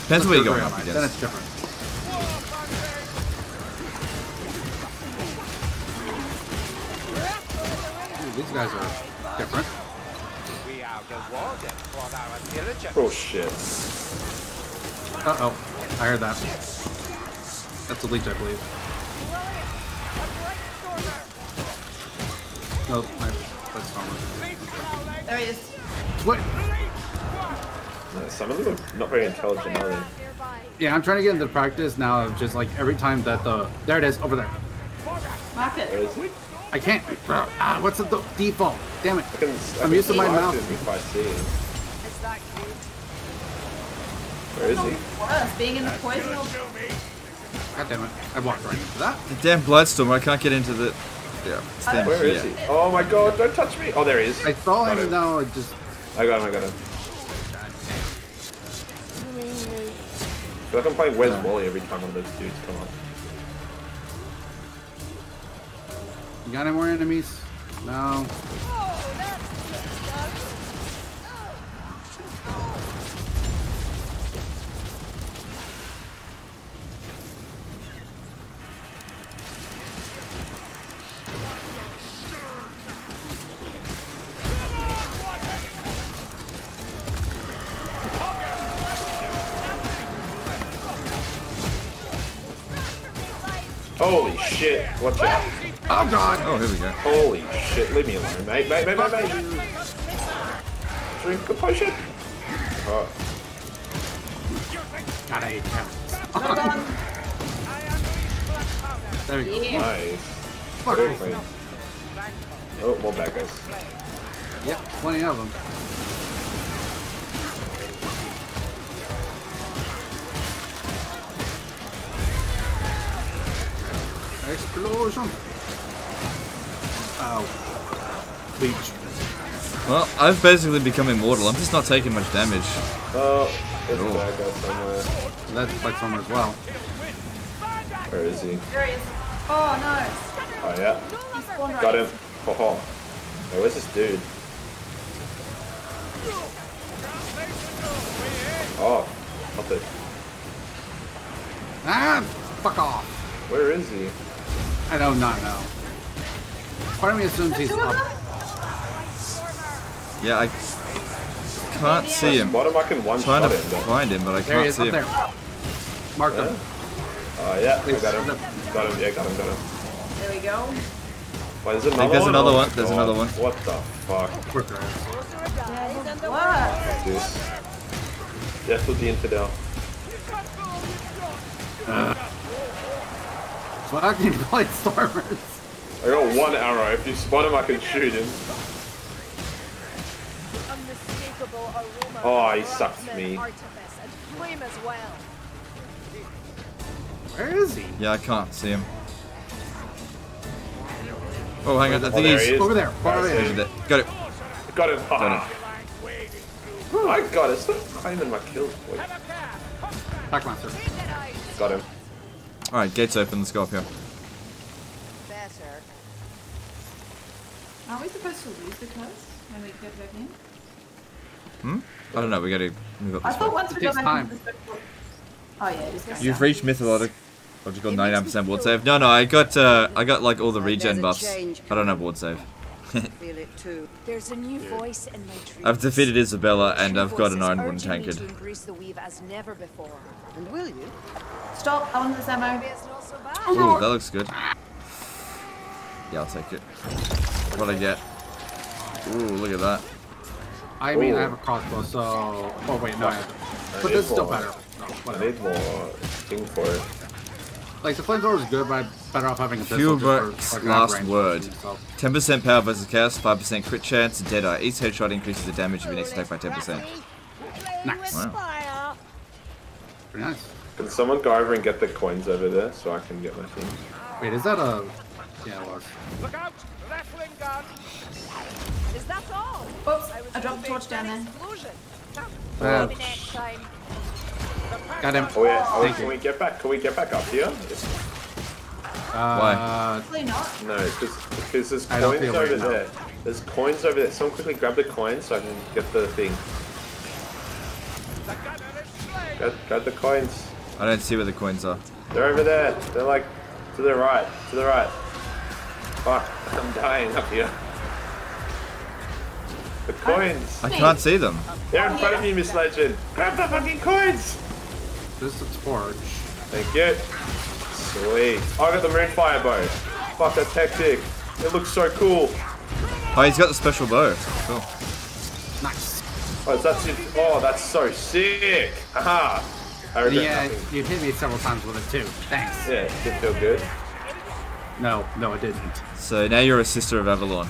Depends where you're going go up Then it's against. different. Ooh, these guys are different. We are rewarded for our diligence. Oh shit. Uh oh, I heard that. That's a leech, I believe. No, I, that's Stormer. There he is. What? No, some of them are not very intelligent, are they? Yeah, I'm trying to get into practice now of just like every time that the there it is over there. Mark Where it. is it? I can't. Ah, what's the default? Damn it. I can, I I'm can used to my select mouth. If I see him. Is that good? Where is he? Worse, being in the poison God damn it. I walked right into that. The damn Bloodstorm, I can't get into the... Yeah, stand Where is here. he? Oh my god, don't touch me! Oh, there he is. I saw Got him now. I just. I got him, I got him. I feel like I'm playing Where's Wally every time one of those dudes come up. You got any more enemies? No. Holy shit, watch out. Oh god. Oh, here we go. Holy shit, leave me alone, mate, mate, mate, mate, mate. Drink the potion. Oh, God, I hate him. There we go. Yeah. nice. Fuck Very off. Oh, more bad guys. Yep, plenty of them. Explosion! Ow. Leech. Well, I've basically become immortal. I'm just not taking much damage. Oh, there's Oh. a bad guy somewhere. That's like someone as well. Where is he? There he is. Oh no. Oh, yeah. He spawned right Got him. Ho ho. Hey, where's this dude? Oh, up it. Ah! Fuck off! Where is he? I do not know. Part of me assumes he's Two of up. Yeah, I can't see him. Bottom I can one trying to him, find him, but I can't is, see up him. there. Mark uh, Yeah. him. Oh, yeah, I got him. Got him, yeah, got him, got him. There we go. Wait, there's another there's one? another one, there's God. another one. What the fuck? Work there. Sorcerer dies and the What? This. Death with the infidel. Fucking Blight Stormers. I got one arrow. If you spot him, I can shoot him. Oh, he of sucks me. And flame as well. Where is he? Yeah, I can't see him. Oh, hang on. I Oh, think there he's he. Over there. Far Right, away. over there. Got it. Got him. Got Ah, I got it. Stop claiming my kills, boy. Packmaster. Got him. All right, gates open. Let's go up here. Aren't we supposed to lose the curse when we get back in? Hmm? I don't know. We gotta move up I thought way. once we It go back time. into the circle. Oh yeah, it is going You've down. reached mythological logical 99% ward save. No, no, I got uh, I got like all the regen buffs. I don't have ward save. Feel it too. There's a new voice in my dreams. I've defeated Isabella and I've got an voices iron wooden urging me tankard. to embrace the weave as never before. And will you? Stop, I want this ammo. Maybe it's not so bad. Ooh, that looks good. Yeah, I'll take it. What I get? Ooh, look at that. I mean, Ooh. I have a crossbow, so. Oh wait, no, I haven't. But need this is still better. No, I need more thing for it. Like the flamethrower is good, but I'm better off having a pistol. Hubert, for, last word. 10% power versus chaos, 5% crit chance, deadeye. Each headshot increases the damage of your next attack by 10%. Nice. Wow. Pretty nice. Can someone go over and get the coins over there so I can get my thing? Wait, is that a? Yeah, it was. Look out! Ratling gun! Is that all? Oops, I was I dropped the torch down for an there. explosion. Uh, Maybe next time. got him. Oh yeah. Oh, Thank can you. we get back? Can we get back up here? Uh, Probably not. No, because there's I don't coins feel over right now. there. There's coins over there. Someone quickly grab the coins so I can get the thing. The gunner is slain! Grab, grab the coins. I don't see where the coins are. They're over there. They're like to the right. To the right. Fuck. I'm dying up here. The coins. I can't see them. They're in front of you, Miss Legend. Grab the fucking coins. this is a torch. Thank you. Sweet. Oh, I got the moonfire bow. Fuck, that's hectic. It looks so cool. Oh, he's got the special bow. Cool. Nice. Oh, that's it. Oh, that's so sick. Haha. I regret Yeah, nothing. you hit me several times with it too. Thanks. Yeah, did feel good. No, no, I didn't. So now you're a sister of Avalon.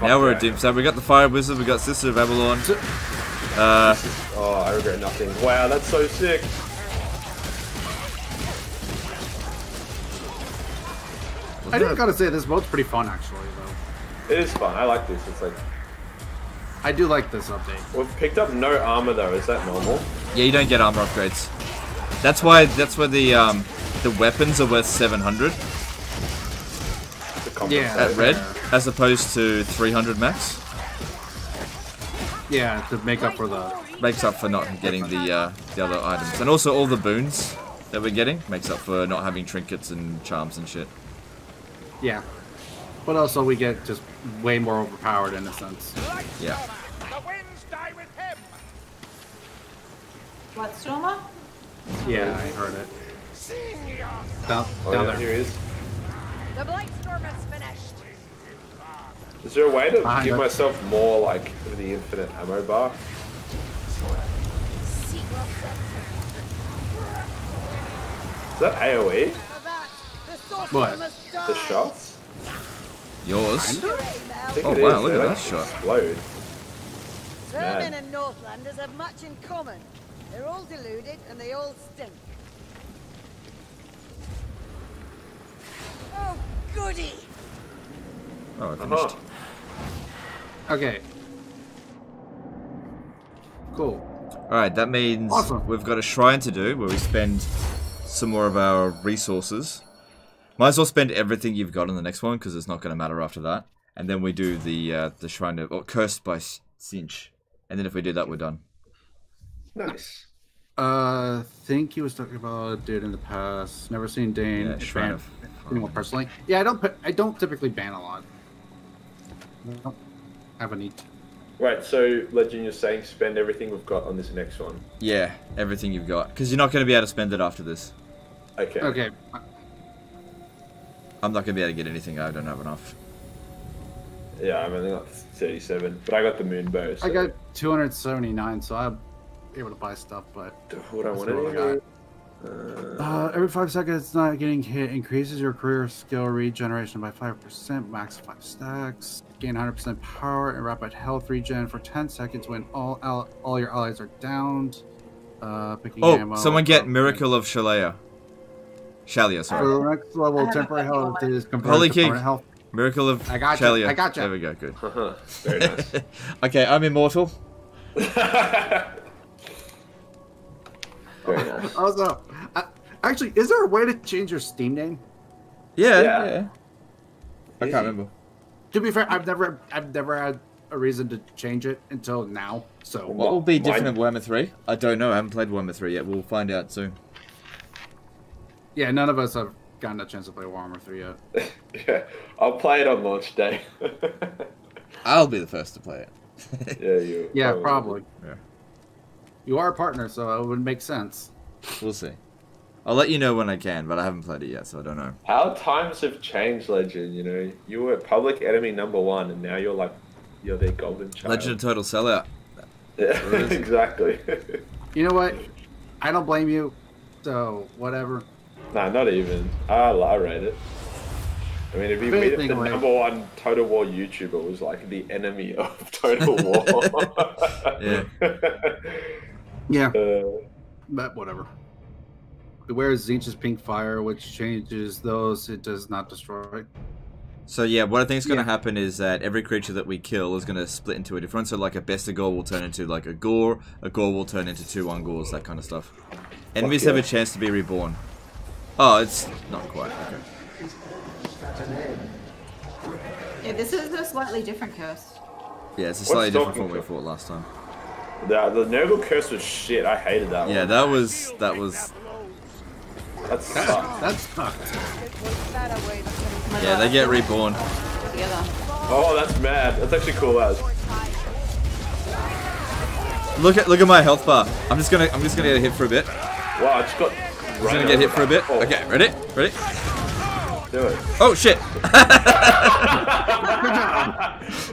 now we're a yeah. Doom. So we got the Fire Wizard, we got Sister of Avalon. Uh, Oh, I regret nothing. Wow, that's so sick. I do gotta say, this boat's pretty fun actually, though. It is fun. I like this. It's like I do like this update. we've picked up no armor though. Is that normal? yeah, you don't get armor upgrades. That's why. That's why the um, the weapons are worth 700 Yeah. at red, Fair. as opposed to 300 max. Yeah, to make up for the. Makes up for not getting the uh, the other items, and also all the boons that we're getting makes up for not having trinkets and charms and shit. Yeah. But also, we get just way more overpowered in a sense. Yeah. The winds die with him! Blightstormer? Yeah, I heard it. Down, Oh, down yeah, there. here he is. The Blight Storm is finished. Is there a way to Behind give us. myself more like the infinite ammo bar? Is that AOE? What? The shots? Yours. I think Oh, it wow, is. look They at that shot. Explode. Vermin and Northlanders have much in common. They're all deluded and they all stink. Oh, goody! Oh, I finished. Uh-huh. Okay. Cool. Alright, that means Awesome. we've got a shrine to do where we spend some more of our resources. Might as well spend everything you've got on the next one because it's not going to matter after that. And then we do the uh, the shrine of, or cursed by Tzeentch. And then if we do that, we're done. Nice. Uh, think he was talking about dude in the past. Never seen Dane. Yeah, Shrine of- anyone personally. Yeah, I don't. pi- I don't typically ban a lot. I don't have a need. Right, so Legend, you're saying spend everything we've got on this next one. Yeah, everything you've got. Because you're not going to be able to spend it after this. Okay. Okay. I'm not going to be able to get anything. I don't have enough. Yeah, I've only got 37, but I got the moon bow. So I got 279, so I'm able to buy stuff. But Would I want what I any? Uh, every five seconds, not getting hit increases your career skill regeneration by 5%, max 5 stacks. Gain 100% power and rapid health regen for 10 seconds when all al- all your allies are downed. Uh, picking Oh, ammo. someone get Miracle of Shallya. Shallya, sorry. For the next level, temporary health is compared Holy to king. health. Miracle of I gotcha, Shallya. I gotcha. There we go, good. Very nice. okay, I'm immortal. Very nice. Also, uh, actually, is there a way to change your Steam name? Yeah, Yeah. yeah. I can't remember. To be fair, I've never, I've never had a reason to change it until now. So What will be different in Warhammer 3? I don't know. I haven't played Warhammer 3 yet. We'll find out soon. yeah, none of us have gotten a chance to play Warhammer 3 yet. yeah, I'll play it on launch day. I'll be the first to play it. yeah, you. Yeah, probably. Yeah. You are a partner, so it would make sense. We'll see. I'll let you know when I can, but I haven't played it yet, so I don't know. How times have changed, Legend. You know, you were public enemy number one, and now you're like, you're their golden child. Legend of Total Sellout. Yeah, There it is. exactly. You know what? I don't blame you. So whatever. nah, not even. I'll, I rate it. I mean, If you if anything, the like- number one Total War YouTuber was like the enemy of Total War. Yeah. Yeah, Uh, but whatever. Beware Tzeentch's pink fire, which changes those it does not destroy. So yeah, what I think is going to Yeah. happen is that every creature that we kill is going to split into a different. So like a Bestigor will turn into like a gore, a gore will turn into two Ungors, that kind of stuff. Enemies yeah. have a chance to be reborn. Oh, it's not quite. Okay. Yeah, this is a slightly different curse. Yeah, it's a slightly different from what we fought last time. the the Nurgle curse was shit. I hated that Yeah, one. that was that was. That sucked. That's sucked. Yeah, they get reborn. Oh, that's mad. That's actually cool as. Look at look at my health bar. I'm just gonna I'm just gonna get hit for a bit. Wow, I just got. I'm just gonna get hit for a bit. Oh, Okay, ready? Ready? Do it. Oh shit!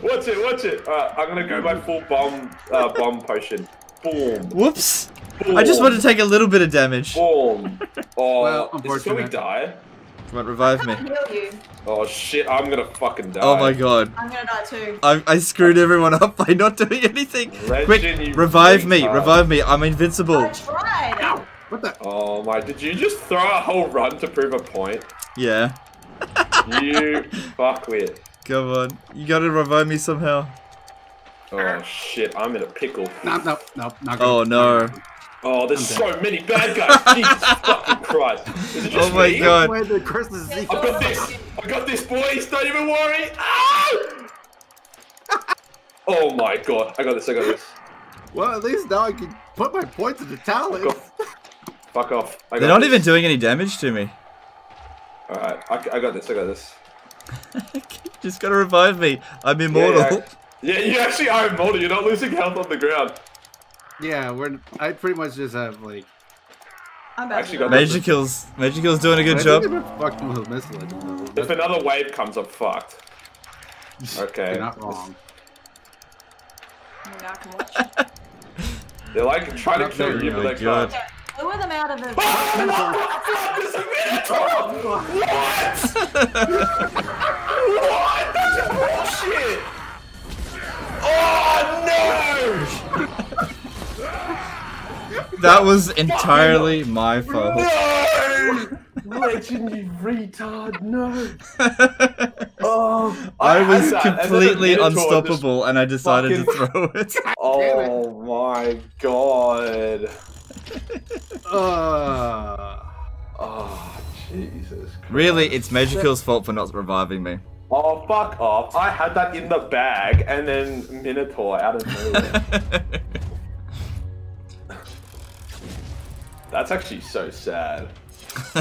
Watch it, watch it. Alright, I'm gonna go my full bomb uh, bomb potion. Boom. Whoops! I just want to take a little bit of damage. Boom. Oh, Well, is this we die? Come on, revive me. Heal you. Oh shit, I'm gonna fucking die. Oh my god. I'm gonna die too. I, I screwed everyone up by not doing anything. Legend, Quick, revive me, retard. revive me. I'm invincible. I invincible. tried. What the? Oh my, did you just throw a whole run to prove a point? Yeah. You fuck fuckwit. Come on. You gotta revive me somehow. Oh shit, I'm in a pickle. Oh, no, no, no, not good. Oh no. Oh, there's so many bad guys. Jesus fucking Christ. Is it Oh my me? god. Wait, the curse is Zeke. I got this. I've got this, boys. Don't even worry. Ah! oh my god. I got this. I got this. Well, at least now I can put my points into talent. Fuck off. Fuck off. I got They're not this. even doing any damage to me. Alright, I, I got this. I got this. Just gotta revive me. I'm Yeah, immortal. Yeah, yeah, you actually are immortal. You're not losing health on the ground. Yeah, we're. I pretty much just have like. I'm about Actually to got die. Majorkill's. Major kills doing a good I job. think they've with missile legend. If another wave comes, I'm fucked. Okay. You're not wrong. Now I can watch. They're like trying to kill Oh you, but my they God. can't. Yeah, lure them out of the. There's a Minotaur! What? what? That's bullshit! Oh That was entirely my fault. no! No! Legend, you retard! No! Oh, I was and completely just- unstoppable and I decided to throw it. Oh my god! Uh, Oh Jesus! Christ. Really, it's Kill's fault for not reviving me. Oh fuck off! I had that in the bag, and then Minotaur out of nowhere. That's actually so sad.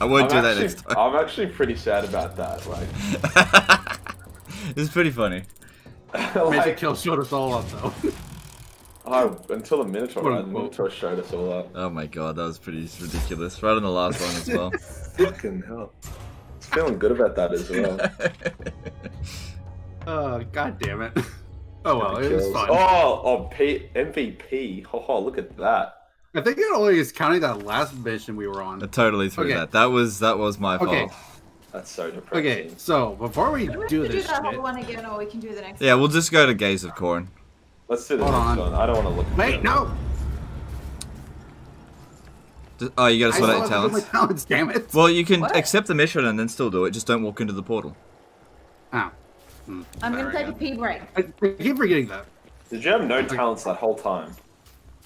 I won't I'm do that next time. I'm actually pretty sad about that. Like, it's pretty funny. Magic like Kill showed us all up though. oh, until the Minotaur, Quote, right? the. Minotaur showed us all up. Oh my god, that was pretty ridiculous. Right on the last one as well. Fucking hell! Feeling good about that as well. oh, god damn it. Oh well, it was Kills. fun. Oh, oh, P- MVP. Oh, look at that. I think it only is counting that last mission we were on. I totally threw Okay. that. That was that was my fault. Okay. That's so depressing. Okay, so before we We have do to do this that whole shit, one again, or we can do the next. Yeah, we'll just go to Gaze of Khorne. Let's do the Hold next on. one. I don't want to look. at wait, it. no, Just- oh, you gotta I sort still out have your to do my talents. talents. Damn it! Well, you can What? accept the mission and then still do it. Just don't walk into the portal. Oh. Hmm, I'm there gonna take go. a pee break. I, I keep forgetting that. Did you have no talents that whole time?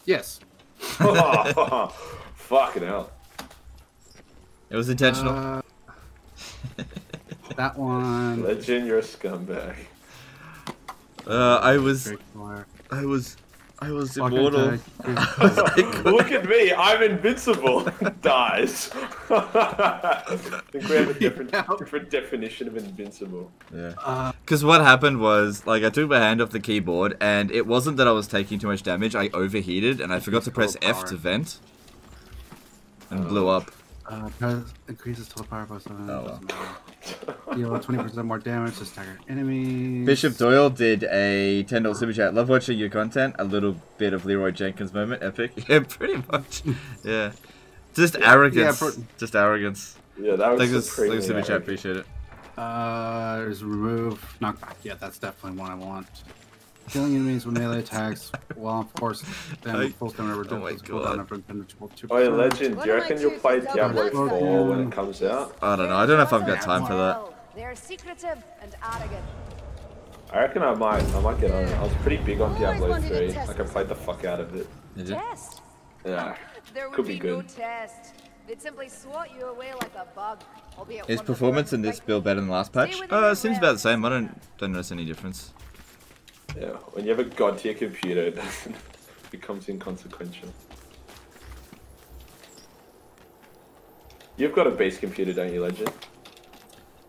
Yes. Fucking hell. It was intentional. Uh, that one. Legend, you're a scumbag. Uh, I was, Great Fire. I was, I was Fucking immortal. attack. Look at me, I'm invincible. Dies. I think we have a different, different definition of invincible. Yeah. Uh, Because what happened was, like, I took my hand off the keyboard, and it wasn't that I was taking too much damage. I overheated, and I forgot to press F to vent, and blew up. Uh, press- increases total power by seven. Oh, doesn't. Deal 20% more damage to stagger enemies. Bishop Doyle did a ten dollars super chat. Love watching your content. A little bit of Leroy Jenkins moment. Epic. Yeah, pretty much. Yeah. Just arrogance. pro- Just arrogance. Yeah, that was Thanks for supremely thanks for super chat. Appreciate it. Uh, there's remove knockback. Yeah, that's definitely one I want. Killing enemies with melee attacks, while of course, then I- full stamina oh my reduces cooldown God. impenetrable two. Oh, yeah, Legend, do you reckon you'll play Diablo 4 when it comes out? I don't know. I don't know if I've got time for that. They're secretive and arrogant. I reckon I might. I might get on it. I was pretty big on Diablo 3. test Like, I played the fuck out of it. Did you? Yeah. There would Could be, be no good. test. They'd simply swat you away like a bug. Albeit Is performance in this build better than the last patch? within Uh, it seems about the same. I don't don't notice any difference. Yeah. When you have a god tier computer, it becomes inconsequential. You've got a base computer, don't you, Legend?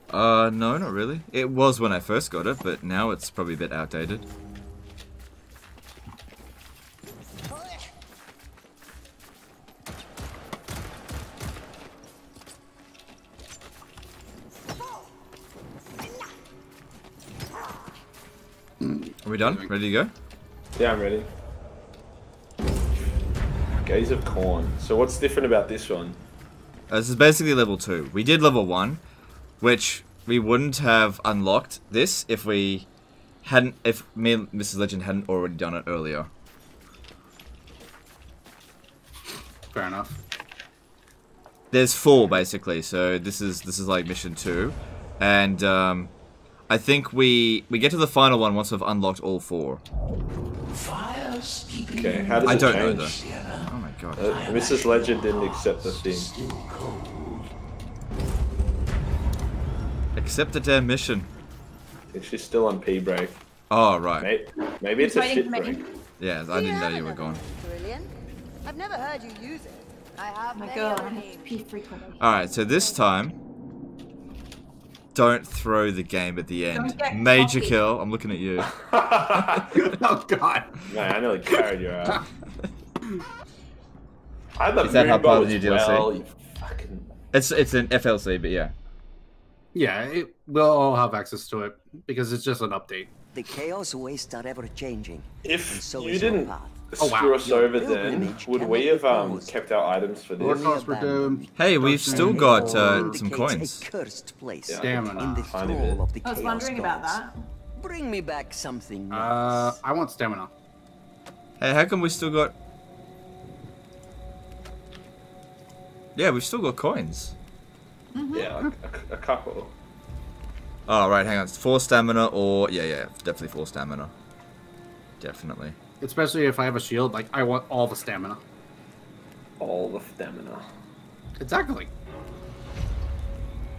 Uh, no, not really. It was when I first got it, but now it's probably a bit outdated. Are we done? Ready to go? Yeah, I'm ready. Gaze of Khorne. So what's different about this one? Uh, this is basically level 2. We did level 1, which we wouldn't have unlocked this if we hadn't, if me and Mrs. Legend hadn't already done it earlier. Fair enough. There's four basically, so this is this is like mission two, and um, I think we we get to the final one once we've unlocked all four. Okay, how does I it don't know change? though. Oh my god. Uh, Mrs. Legend didn't accept the thing. Accept the damn mission. She's still on P break. Oh right. Maybe, maybe it's a waiting shit break. Yeah, I didn't know you were gone. Brilliant. I've never heard you use it. I have Oh my many god, other I have to names. pee frequently. All right, so this time, don't throw the game at the end. Major cocky. kill. I'm looking at you. oh god. Man, I nearly carried you ass. I had the Is that how Moonbow part of the as new DLC? well, you fucking... It's it's an FLC, but yeah. Yeah, it, we'll all have access to it because it's just an update. The chaos wastes are ever changing. If And so you didn't path. Oh, wow. screw us Your over then, would we have um, kept our items for this? knows we're doomed. Hey, we've still got uh, some coins. A cursed place. Stamina. In the Tiny bit. of the I was chaos wondering about that. Bring me back something Uh. I want stamina. Hey, how come we still got? Yeah, we've still got coins. Yeah, a, a couple. Oh right, hang on. It's four stamina or yeah, yeah, definitely four stamina. Definitely. Especially if I have a shield, like I want all the stamina. All the stamina. Exactly.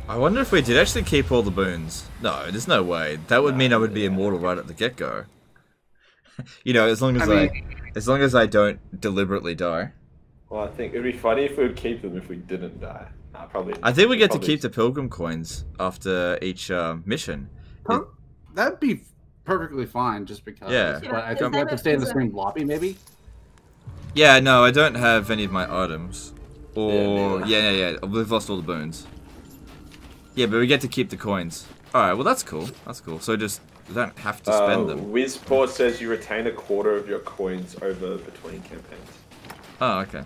I wonder if we did actually keep all the boons. No, there's no way. That would mean I would be immortal right at the get go. you know, as long as I, I mean- as long as I don't deliberately die. Well, I think it'd be funny if we would keep them if we didn't die. Nah, probably. I think we get to keep the pilgrim coins after each uh, mission. Per- That'd be perfectly fine, just because. Yeah. But I Yeah, think we have to stay in the is that same lobby, maybe. Yeah, no, I don't have any of my items. Or neither. yeah, yeah, yeah. We've lost all the boons. Yeah, but we get to keep the coins. All right, well that's cool. That's cool. So just we don't have to spend Uh, them. Wizport says you retain a quarter of your coins over between campaigns. Oh, okay.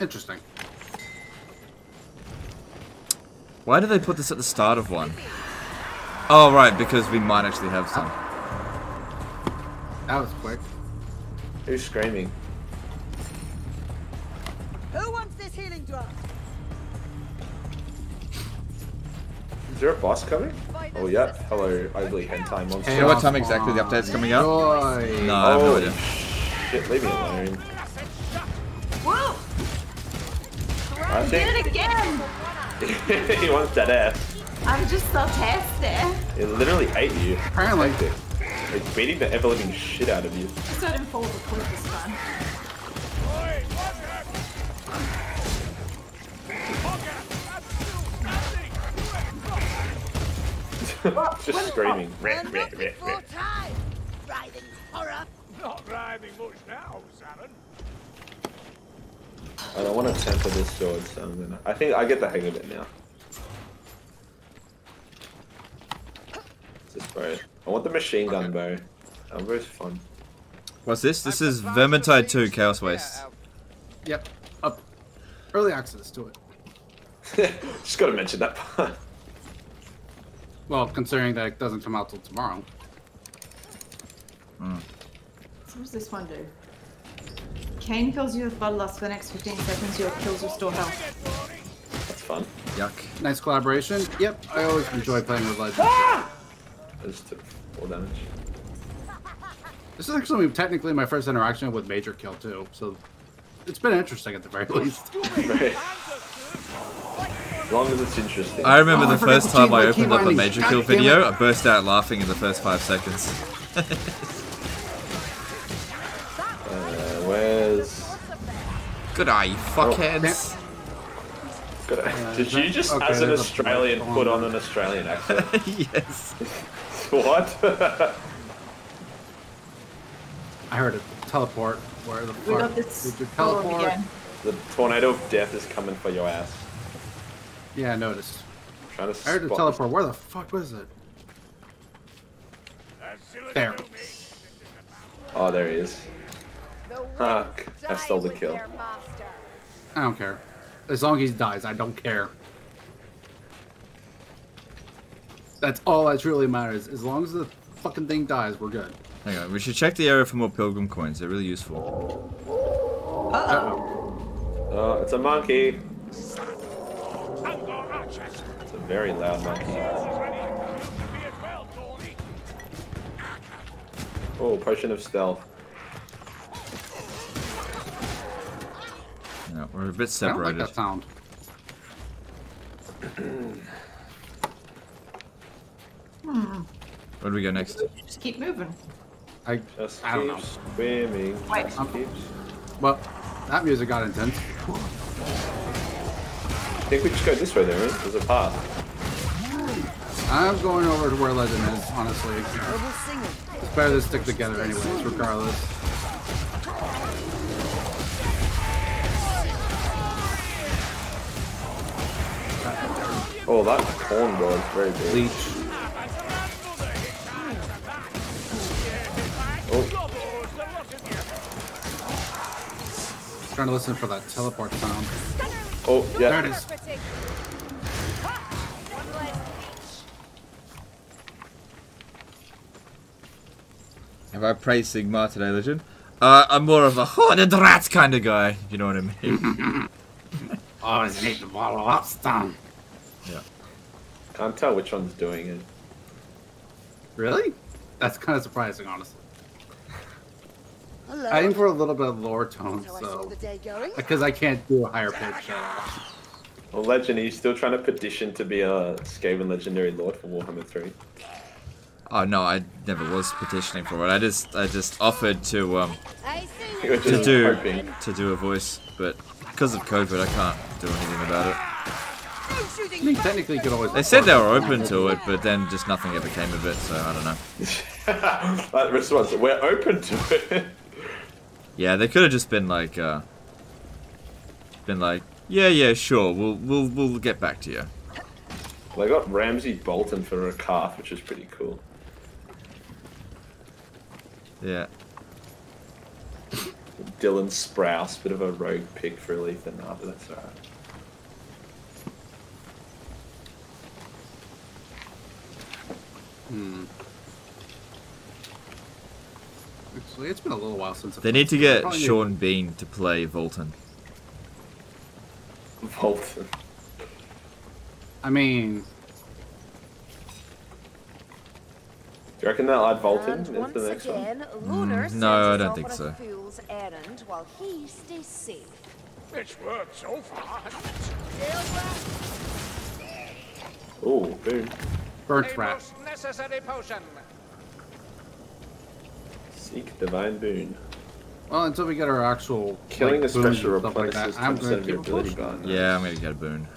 Interesting. Why do they put this at the start of one? Oh, right, because we might actually have some. That was quick. Who's screaming? Who wants this healing drug? Is there a boss coming? Oh yeah. Hello, ugly hentai monster. Do you know what time exactly the update's coming out? Joy. No, I have no Holy idea. shit, leave me oh, alone. Whoa! I Did think it again! he wants that ass. I'm just so testy. It literally ate you. Apparently. It. Like beating the ever living shit out of you. Just so I didn't fall off a cliff this oh, time. Just screaming. We're Rah, not rah, rah, before rah. time. Writhing horror. Not writhing much now, Saren. I don't want to temper this sword, so I'm gonna. I think I get the hang of it now. This bow. I want the machine gun bow. That bow's fun. What's this? This is Vermintide 2 Chaos Waste. Yep. Up. Early access to it. Just gotta mention that part. Well, considering that it doesn't come out till tomorrow. Hmm. So what does this one do? Khaine fills you with bloodlust for the next 15 seconds. Your kills restore health. That's fun. Yuck. Nice collaboration. Yep, I always enjoy playing with Legends. Ah! I just took four damage. This is actually technically my first interaction with Majorkill too, so it's been interesting at the very least. Right. As long as it's interesting. I remember Oh, the I first time I opened up a. Major God Kill video, it. I burst out laughing in the first five seconds. Uh, where's? Good eye, you fuckheads. Good. Uh, Did you just, okay, as an Australian, put on an Australian accent? yes. What? I heard it teleport. Where the fuck We got this did you teleport? again. the tornado of death is coming for your ass. Yeah, I noticed. trying to I heard the teleport. Where the fuck was it? There. Oh, there he is. The Ah, I stole the kill. I don't care. As long as he dies, I don't care. That's all that truly matters. As long as the fucking thing dies, we're good. Hang on, we should check the area for more pilgrim coins. They're really useful. Uh-oh. Oh, it's a monkey. It's a very loud monkey. Ready? Be as well, Tony. Oh, potion of stealth. Yeah, we're a bit I don't like separated. that sound. Where do we go next? Just keep moving. I, Just I don't keep know. swimming. Wait. Just keep... Well, that music got intense. I think we just go this way there, right? There's a path. I'm going over to where Legend is, honestly. Noble singing. It's better to stick together anyways, regardless. Oh, that corn god is very big. Leech. Oh, Trying to listen for that teleport sound. oh, yeah. There it is. Fatigue. One less each. Have I praised Sigmar today, Legend? Uh, I'm more of a Horned Rat kind of guy, if you know what I mean. Always need to follow up yeah Can't tell which one's doing it. Really? That's kind of surprising, honestly. Hello. I aim for a little bit of lower tone, How I saw so the day going. because I can't do a higher pitch. at. Well, Legend, are you still trying to petition to be a Skaven Legendary Lord for Warhammer 3? oh no, I never was petitioning for it. I just, I just offered to, um, I see You're you. to do, hoping. to do a voice, but because of COVID, I can't do anything about it. I mean, technically, you could always. They said they were open to it, but then just nothing ever came of it, so I don't know. that response, we're open to it. Yeah, they could have just been like, uh, been like, yeah, yeah, sure, we'll, we'll, we'll get back to you. They got Ramsay Bolton for a calf, which is pretty cool. Yeah. Dylan Sprouse, bit of a rogue pick for Lethan, nah, but that's alright. Hmm. Actually, it's been a little while since. I They need to get probably Sean Bean to play Volton. Volton. I mean, Do you reckon they'll add Volton And into the next one? again, Lunar Mm, no, I don't think so. fool's errand while he stays safe. It's worked so far. Oh, boom. burnt A rat. most necessary potion. Seek divine boon. Well, until we get our actual Killing like, a special boons like I'm gonna of your keep a ability potion. bar. Yeah, I'm gonna get a boon.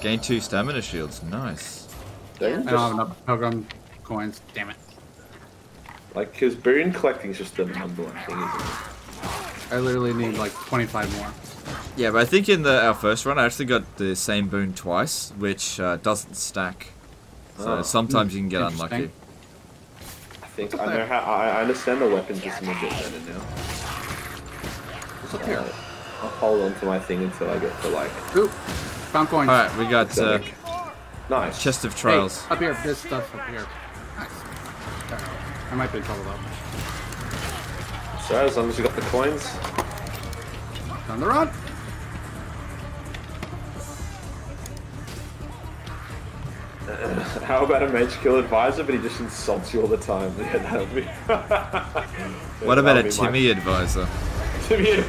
Gain two stamina shields. Nice. Don't I don't just- have enough pilgrim coins. Damn it! Like, because boon collecting is just the number one thing, isn't it? I literally need like 25 more. Yeah, but I think in the our first run, I actually got the same boon twice, which uh, doesn't stack. So Oh. sometimes you can get Interesting. unlucky. I think I know how. I, I understand the weapon system a bit better now. What's up here? I'll hold on to my thing until I get to like. Oop! Found coins. All right, we got uh, Nice. chest of Hey, trials. up here, this stuff up here. Nice. I might be in trouble though. So as long as you got the coins. Down the road. How about a Majorkill advisor, but he just insults you all the time? Yeah, that would be. What about a That would be my- Timmy advisor? Timmy.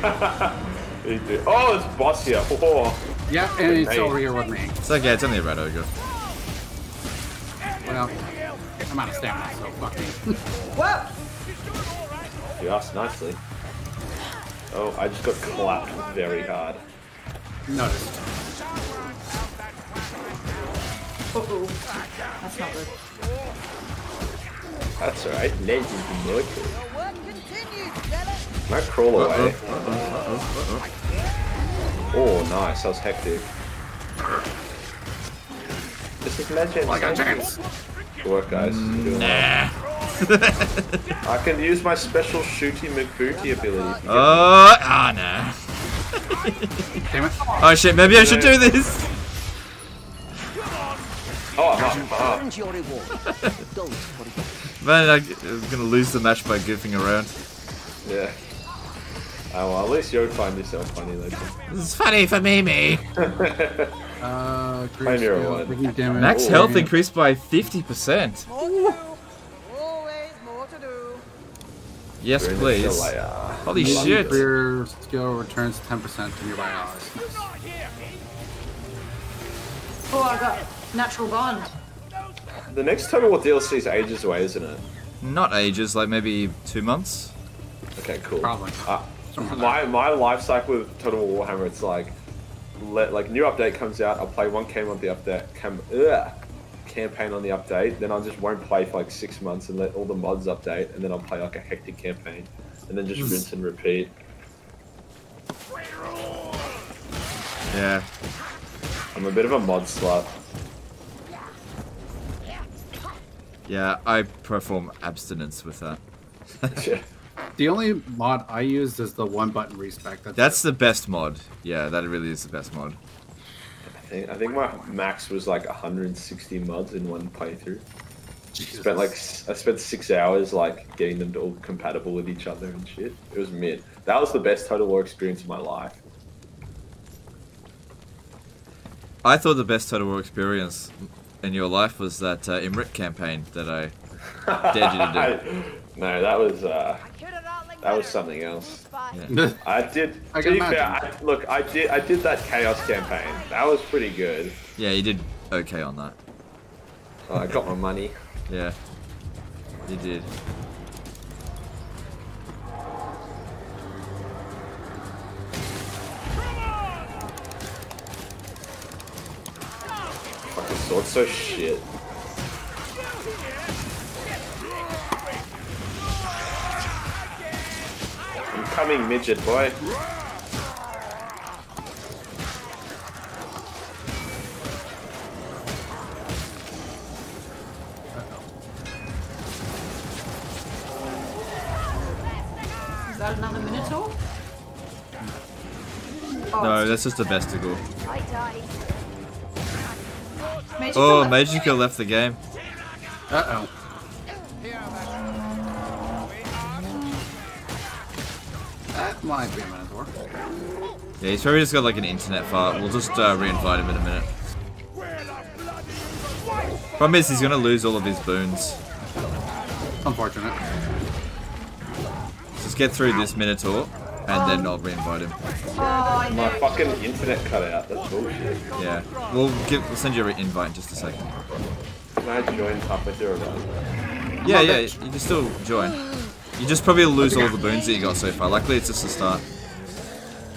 Oh, it's boss here. Oh. Yeah, and it's Hey. over here with me. It's okay, it's only a red ogre. Well, I'm out of stamina, so fuck me. Whoa! You asked nicely. Oh, I just got clapped very hard. Noticed. Uh-oh. That's not good. That's alright. Legend immortal. Your work continues, Zealot. Can I crawl away? Uh-huh. Uh-huh. Uh-huh. Oh, nice. That was hectic. This is legend. I got a chance. Good work, guys. Mm. You're. I can use my special shooty McBooty ability. Oh, ah, nah. Damn it. Oh shit, maybe I should do this. Oh, I'm up. I'm up. Your reward. Don't forget. Man, I, I'm gonna lose the match by goofing around. Yeah. Oh, well, at least you'll find yourself funny, legend. This is funny for Mimi. Uh, Find great one. Max Oh, health increased by 50%. More to do. Always more to do. Yes, We're please. Holy Love shit. your skill returns 10% to nearby allies. Oh, I got natural bond. The next Total War DLC is ages away, isn't it? Not ages, like maybe two months. Okay, cool. Probably. Uh, my my life cycle with Total War Warhammer, it's like, let like new update comes out, I'll play one game on the update, cam, ugh, campaign on the update, then I just won't play for like six months and let all the mods update, and then I'll play like a hectic campaign, and then just rinse and repeat. Yeah. I'm a bit of a mod slut. Yeah, I perform abstinence with that. Yeah. The only mod I used is the one button respec. That's, That's the best mod. Yeah, that really is the best mod. I think, I think my max was like 160 mods in one playthrough. Spent like I spent six hours like getting them to all compatible with each other and shit. It was mid. That was the best Total War experience of my life. I thought the best Total War experience in your life was that uh, Imrik campaign that I dared you to do. no, that was uh, Could have not linked that was something else. Yeah. I did. I to be fair. I, look, I did. I did that chaos campaign. That was pretty good. Yeah, you did okay on that. Oh, I got my money. Yeah, you did. Fucking sword's so shit. I'm coming, midget boy. Is that another Minotaur? No, oh, that's just the besticle. I died. Magica Oh, left- Magica left the game. Uh oh. That might be a Minotaur. Yeah, he's probably just got like an internet fart. We'll just uh, re-invite him in a minute. Problem is, he's gonna lose all of his boons. Unfortunate. Let's just get through this Minotaur, and then I'll re-invite um, him. Oh, My fucking internet cut out. That's bullshit. Yeah, we'll give, we'll send you an invite in just a second. Can I join halfway through? Yeah, yeah, you can still join. You just probably lose all the boons that you got so far. Luckily, it's just the start.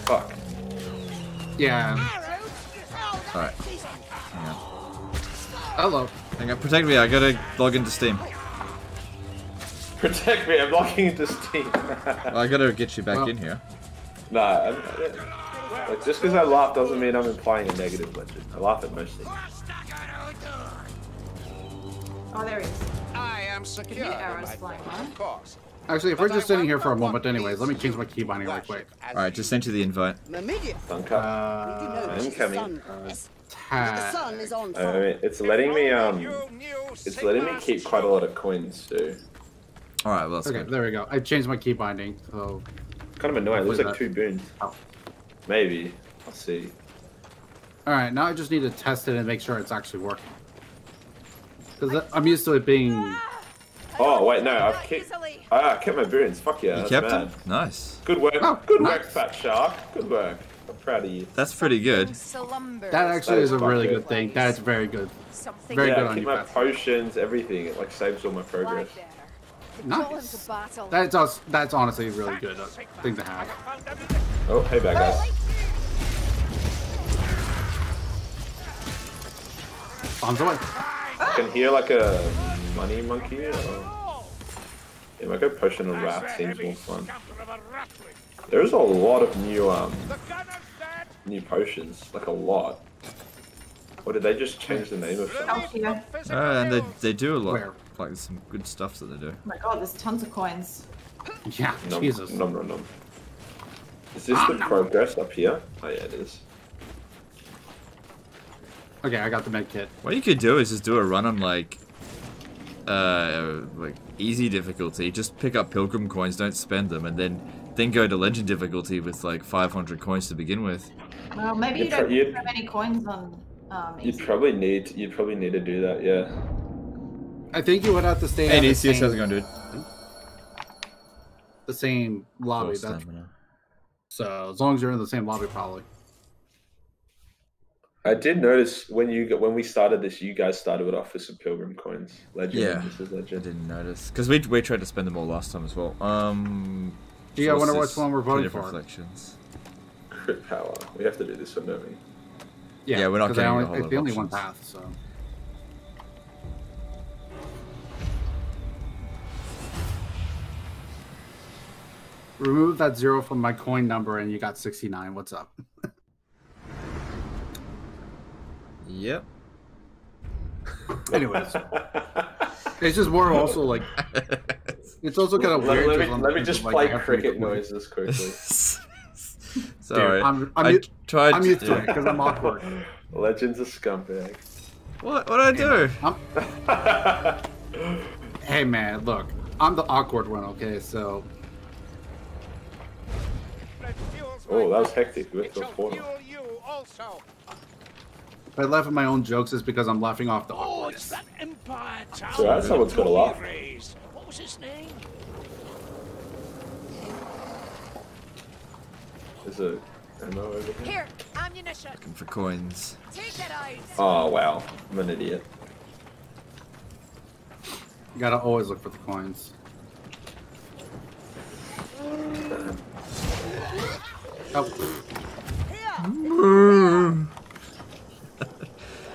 Fuck. Yeah. Alright. Hello. Hang on, protect me. I gotta log into Steam. Protect me, I'm logging into Steam. I gotta get you back Well- in here. nah, I'm, like, just because I laugh doesn't mean I'm implying a negative legend. I laugh at most things. Oh, there he is. I am secure. hear arrows my flying friend. Of course. Actually, if we're just sitting here for a moment anyways, let me change my two key binding real quick. Alright, just sent you the invite. Myrmidian. Dunker. You Uh, I'm coming. sun, the tag. sun is on I mean, it's letting me um, it's letting me keep quite a lot of coins too. Alright, well, that's Okay, good. there we go. I changed my key binding, so Kind of annoying. It looks like Hopefully two boons. Oh. Maybe. I'll see. all right. Now I just need to test it and make sure it's actually working. Because I'm used to it being. Oh wait, no, I've kept. Ah, I kept my boons. Fuck yeah, You kept mad. him? Nice. Good work. Oh, Good nice. work, Fatshark. Good work. I'm proud of you. That's pretty good. That actually That is is a really fucking good thing. That's very good. Something Very yeah, good I on keep you, my Beth. potions, everything. It like saves all my progress. Nice. That's us. That's honestly a really good uh, thing to have. Oh, hey, bad guys. Bombs away. I can hear like a money monkey. Or... Yeah, my go potion on rat seems more fun. There's a lot of new um new potions, like a lot. Or did they just change the name of some? Althea. Uh, and they, they do a lot. Where? Like, some good stuff that they do. Oh my god, there's tons of coins. Yeah, Nom, Jesus. nom, nom, nom. Is this the progress up here? Oh yeah, it is. Okay, I got the med kit. What you could do is just do a run on, like, uh, like, easy difficulty. Just pick up pilgrim coins, don't spend them, and then then go to legend difficulty with, like, 500 coins to begin with. Well, maybe You'd you pro- don't have any coins on um, You'd probably need you'd probably need to do that, yeah. I think you would have to stay Hey, in the DCS, how's it same, going, dude? the same lobby. Full That's, so as long as you're in the same lobby, probably. I did notice when you got when we started this, you guys started it off with some pilgrim coins. Legend. Yeah. This is I didn't notice. Because we, we tried to spend them all last time as well. Um... Do you guys wonder Forces, which one we're voting Creative for? Reflections. Crit power. We have to do this one, don't we? Yeah, Yeah, we're not I getting only, a whole It's lot of the only one path, so. Remove that zero from my coin number and you got 69. What's up? Yep. Anyways. it's just more also like. It's also kind of Let, weird. let me, just let me just like, play I have cricket noises quickly. Sorry. I'm- I'm I u- tried I'm to- used to it because I'm awkward. Legends of scumbag. What? What did I do? Hey man, look, I'm the awkward one, okay? So Oh, that was hectic. We went It to a shall portal. fuel you also. if I laugh at my own jokes, it's because I'm laughing off the Oh, it's that Empire Tower. So that's someone's gotta laugh. he raised. What was his name? There's a ammo over here. Here, ammunition. Looking for coins. Take it out. Oh wow, I'm an idiot. You gotta always look for the coins. Oh,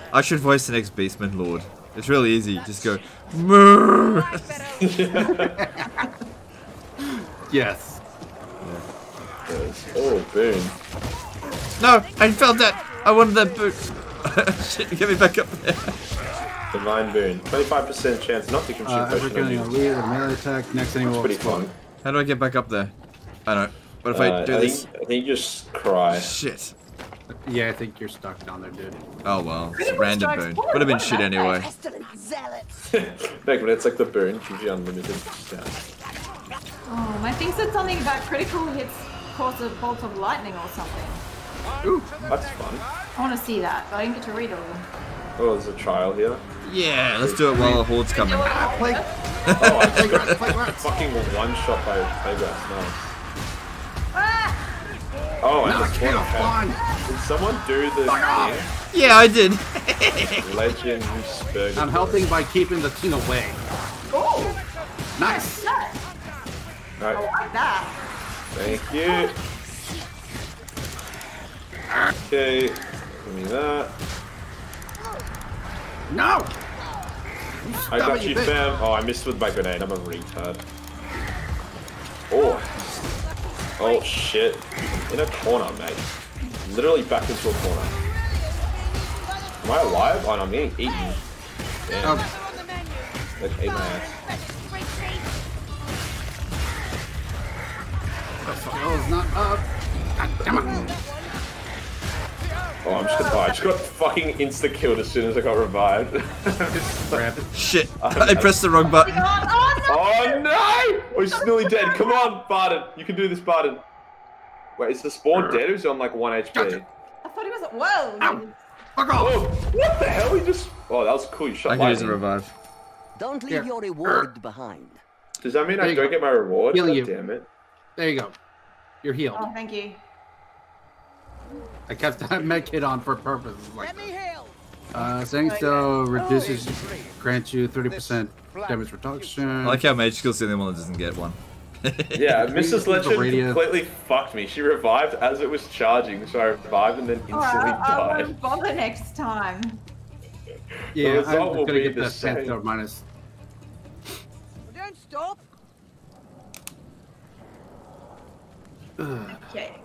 I should voice the next Beastman Lord. It's really easy. Just go. "Moo." yes. Yes. Oh, boom. no, I felt that. I wanted that boot. Shit, get me back up there. Divine boon. 25% chance not to consume Uh, potion ever getting a on lead, a melee attack, next thing will Pretty fun. How do I get back up there? I don't. What if I Uh, do this? Think, I think you just cry. Shit. Yeah, I think you're stuck down there, dude. Oh well, it's a random strikes. boon. Would have been shit anyway. Pestilent. Back when it's like the burn gives you unlimited stats. Oh, my thing said something about critical hits cause a bolt of lightning or something. Ooh, That's fun. I want to see that, but I didn't get to read all of them. Oh, there's a trial here. Yeah, let's do it while the horde's coming. Oh, I just got fucking one shot by Playgrass. Nice. Ah! Oh, and the spawn pad. Did someone do the thing? Yeah, I did. Legend Spurgeon. I'm helping by keeping the thing away. Oh, Nice. that. I Right, like that. Thank you. Okay, give me that. No. I got you, fam. Oh, I missed with my grenade. I'm a retard. Oh. Oh, shit. In a corner, mate. Literally back into a corner. Am I alive? Oh, no, I'm getting eaten. Damn. Oh, Like, ate my ass. Skill's not up. God damn it. Oh, I'm just gonna die. I just got fucking insta killed as soon as I got revived. Shit. I pressed the wrong button. Oh, oh, no. oh no! Oh, he's nearly dead. Come on, Barton. You can do this, Barton. Wait, is the spawn dead or is he on like 1 HP? I thought he was. Whoa. Ow. Fuck off. Oh, what the hell? He just. Oh, that was cool. You I shot can use a lightning. revive. Don't leave Here. your reward behind. Does that mean There I don't go. get my reward? Heal God you. damn it. There you go. You're healed. Oh, thank you. I kept that med kit on for purposes like Let me this. Uh, staying still reduces, grants you 30% damage reduction. I like how Majorkill's the only one that doesn't get one. Yeah, Mrs. Legend completely fucked me. She revived as it was charging, so I revived and then instantly Alright, I died. won't bother next time. Yeah, result I'm will gonna be get the the same. Panther minus. Don't stop. Okay.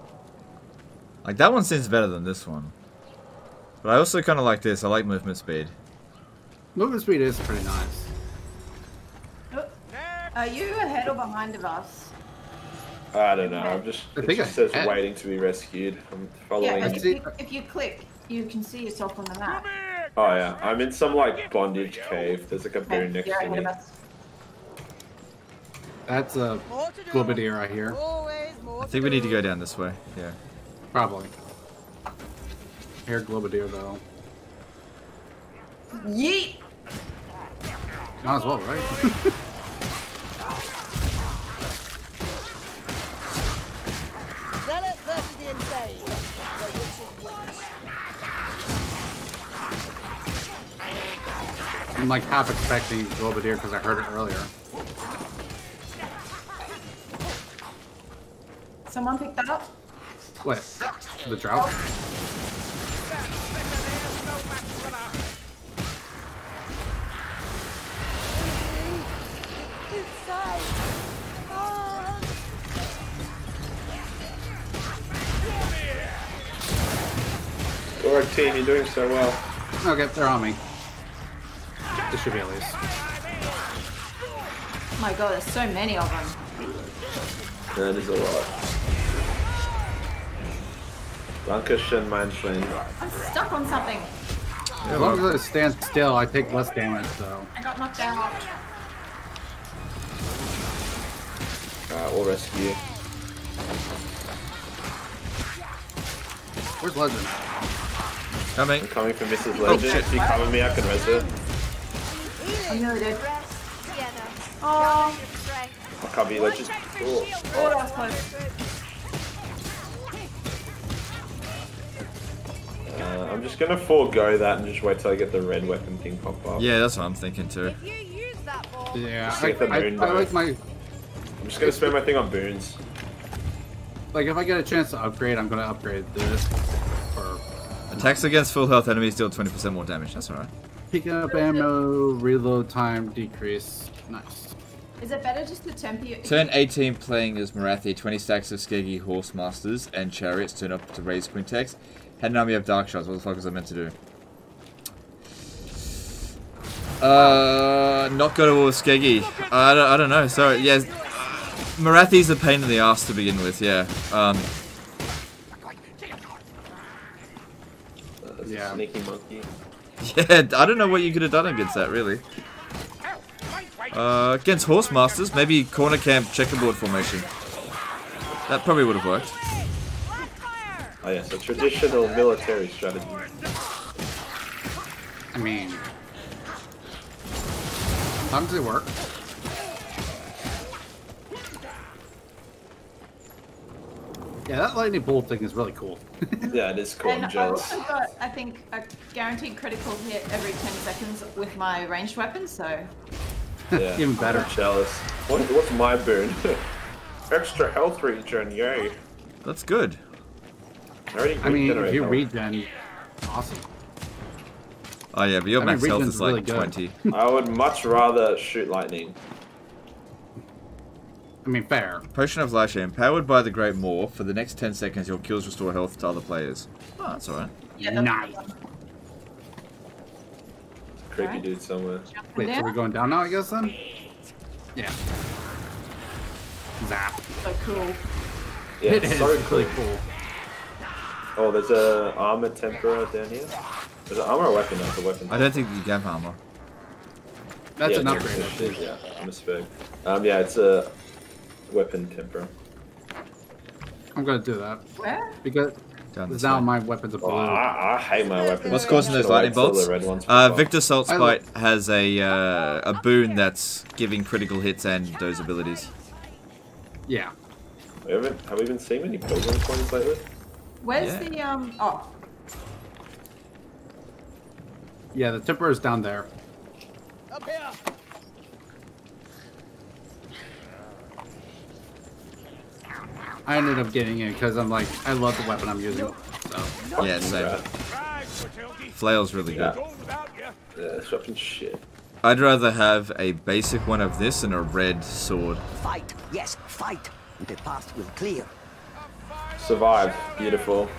Like that one seems better than this one. But I also kind of like this. I like movement speed. Movement speed is pretty nice. Oh, Are you ahead or behind of us? I don't know. I'm just. I It think just I says had- waiting to be rescued. I'm Yeah, following. if you, if you click, you can see yourself on the map. Oh yeah, I'm in some like bondage cave. There's like a Okay, boon next you're to ahead me. Of us. That's a More to do. Globadier right here. I think we need to go down this way. Yeah. Probably. Hair Globadier though. Yeet! Not as well, right? Zealot versus the insane. The witch's witness. I'm like half expecting Globadier because I heard it earlier. Someone picked that up? What? The drought? Inside. Alright, team, you're doing so well. Okay, they're on me. This should be at least. Oh my god, there's so many of them. That is a lot. Dankeschön, mein Freund. I'm stuck on something. As long as it stands still, I take less damage though. I got knocked out. Uh, Alright, we'll rescue you. Where's Legend? Coming. I'm coming for Mrs. Oh, Legend. shit. if you cover me, I can res her. I'm nearly dead. Rest, Sienna. Oh, Your strength. I'll cover you, Legend. Oh. oh, that was close. Uh, I'm just gonna forego that and just wait till I get the red weapon thing pop up. Yeah, that's what I'm thinking too. If you use that ball, Yeah, I, I, I, like my. I'm just gonna spend my thing on boons. like if I get a chance to upgrade, I'm gonna upgrade this for Attacks against full health enemies deal 20% more damage. That's alright. picking up ammo, reload time decrease. Nice. Is it better just to temper you? Turn 18 playing as Morathi, 20 stacks of Skeggi Horse Masters and Chariots turn up to raze Quintex. Had an army of Dark Shards. What the fuck was I meant to do? Uh, not go to war with Skeggi. I don't, I don't know. Sorry. Yes. Morathi's a pain in the ass to begin with, yeah. Um, Yeah. sneaky monkey. yeah, I don't know what you could have done against that, really. Uh, against Horse Masters, maybe corner camp checkerboard formation. That probably would have worked. Oh yes, a traditional military strategy. I mean, sometimes they work. Yeah, that lightning bolt thing is really cool. Yeah, it is cool. And I'm I jealous. also got, I think, a guaranteed critical hit every 10 seconds with my ranged weapon, so Yeah, Even better. I'm jealous. What, what's my boon? Extra health regen, yay. That's good. I, I mean, if regenerate you health. regen, awesome. Oh yeah, but your I mean, max health regen's is like really good. 20. I would much rather shoot lightning. I mean, fair. Potion of Lash Empowered by the Great Maw. For the next 10 seconds, your kills restore health to other players. Oh, that's alright. yeah, that's Nice. Creepy Alright. dude somewhere. Wait, so we're going down now, I guess then? Yeah. Zap. so cool. Yeah, it it's is so really cool. cool. Oh, there's a armor tempera down here. There's an armor or weapon? That's a weapon. I don't think you have armor. That's yeah, an it's- upgrade. I. Yeah, I'm a spec. Um, yeah, it's a weapon tempera. I'm gonna do that Where? because Down this now way. my weapons are blue. Oh, I, I hate my weapons. What's causing those lightning bolts? the red ones Uh. Victor Salt I has a uh, a boon that's giving critical hits and those abilities. Yeah. We haven't, have we been seeing many pilgrim coins lately? Where's Yeah. the, um, oh, Yeah, the tipper is down there. Up here! I ended up getting it because I'm like, I love the weapon I'm using. So Yeah, same. Yeah, Flail's really good. Yeah. All about you. yeah shopping shit. I'd rather have a basic one of this and a red sword. Fight, yes, fight. The path will clear. Survive. Beautiful.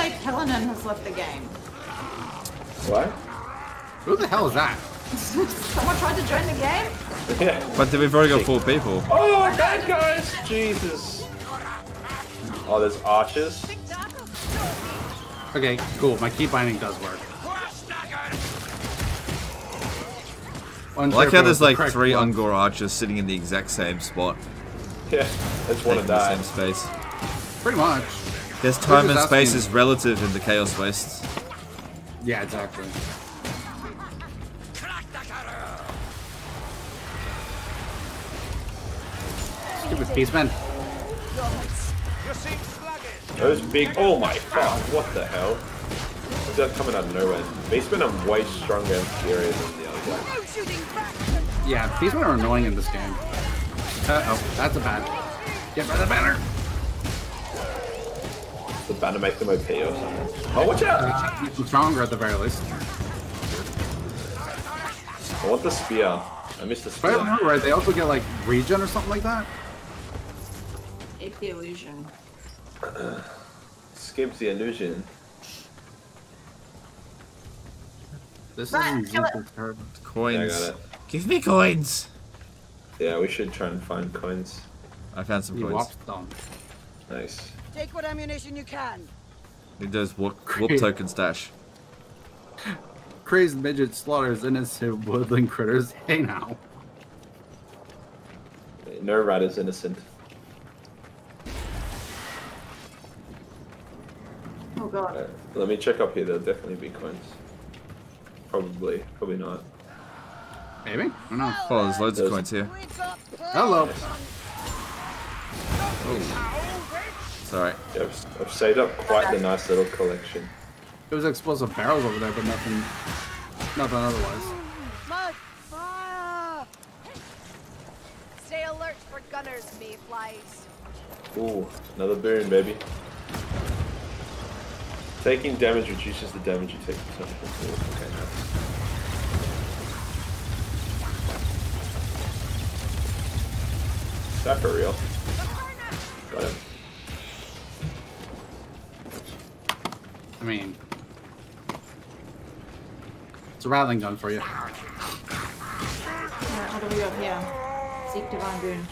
Say Pelanin has left the game? What? who the hell is that? Someone tried to join the game? Yeah. But we've already got four people. Oh, bad guys! Jesus. Oh, there's archers. Okay, cool. My key binding does work. I like how there's like three Ungor archers sitting in the exact same spot. Yeah, I one want taking the same space. Pretty much. Guess time and space is relative in the Chaos Wastes. Yeah, exactly. Stupid beastman. You seem. Those big. Oh my god, what the hell? Is that coming out of nowhere? Beastmen are way stronger and scarier than the other guy. No shooting back! Yeah, beastmen are annoying in this game. Uh oh, that's a bad. Get by the banner. The banner make them OP or something. Oh, watch out! Makes them stronger at the very least. I want the spear. I missed the If I spear. remember right, they also get like regen or something like that. It's the illusion. Skips the illusion. This Right, isn't kill it. Zenith's card. Yeah, Coins. Give me coins! Yeah, we should try and find coins. I found some You coins. whopped them. Nice. Take what ammunition you can. Need does warp, warp token stash. Crazed midget slaughters innocent woodland critters. Hey now. No rat is innocent. Oh god. Uh, let me check up here. There'll definitely be coins. Probably. Probably not. Maybe? I don't know. Oh, there's loads of coins here. We got Hello. Sorry. Yeah, I've, I've saved up quite the nice little collection. There was explosive barrels over there, but nothing, nothing otherwise. Mud! Fire! Stay alert for gunners, mayflies. Ooh, another boon, baby. Taking damage reduces the damage you take from something. Okay, nice. Is that for real? Got him. Mean, it's a Ratling gun for you. Alright, what do we got here? Seek Divine Boon.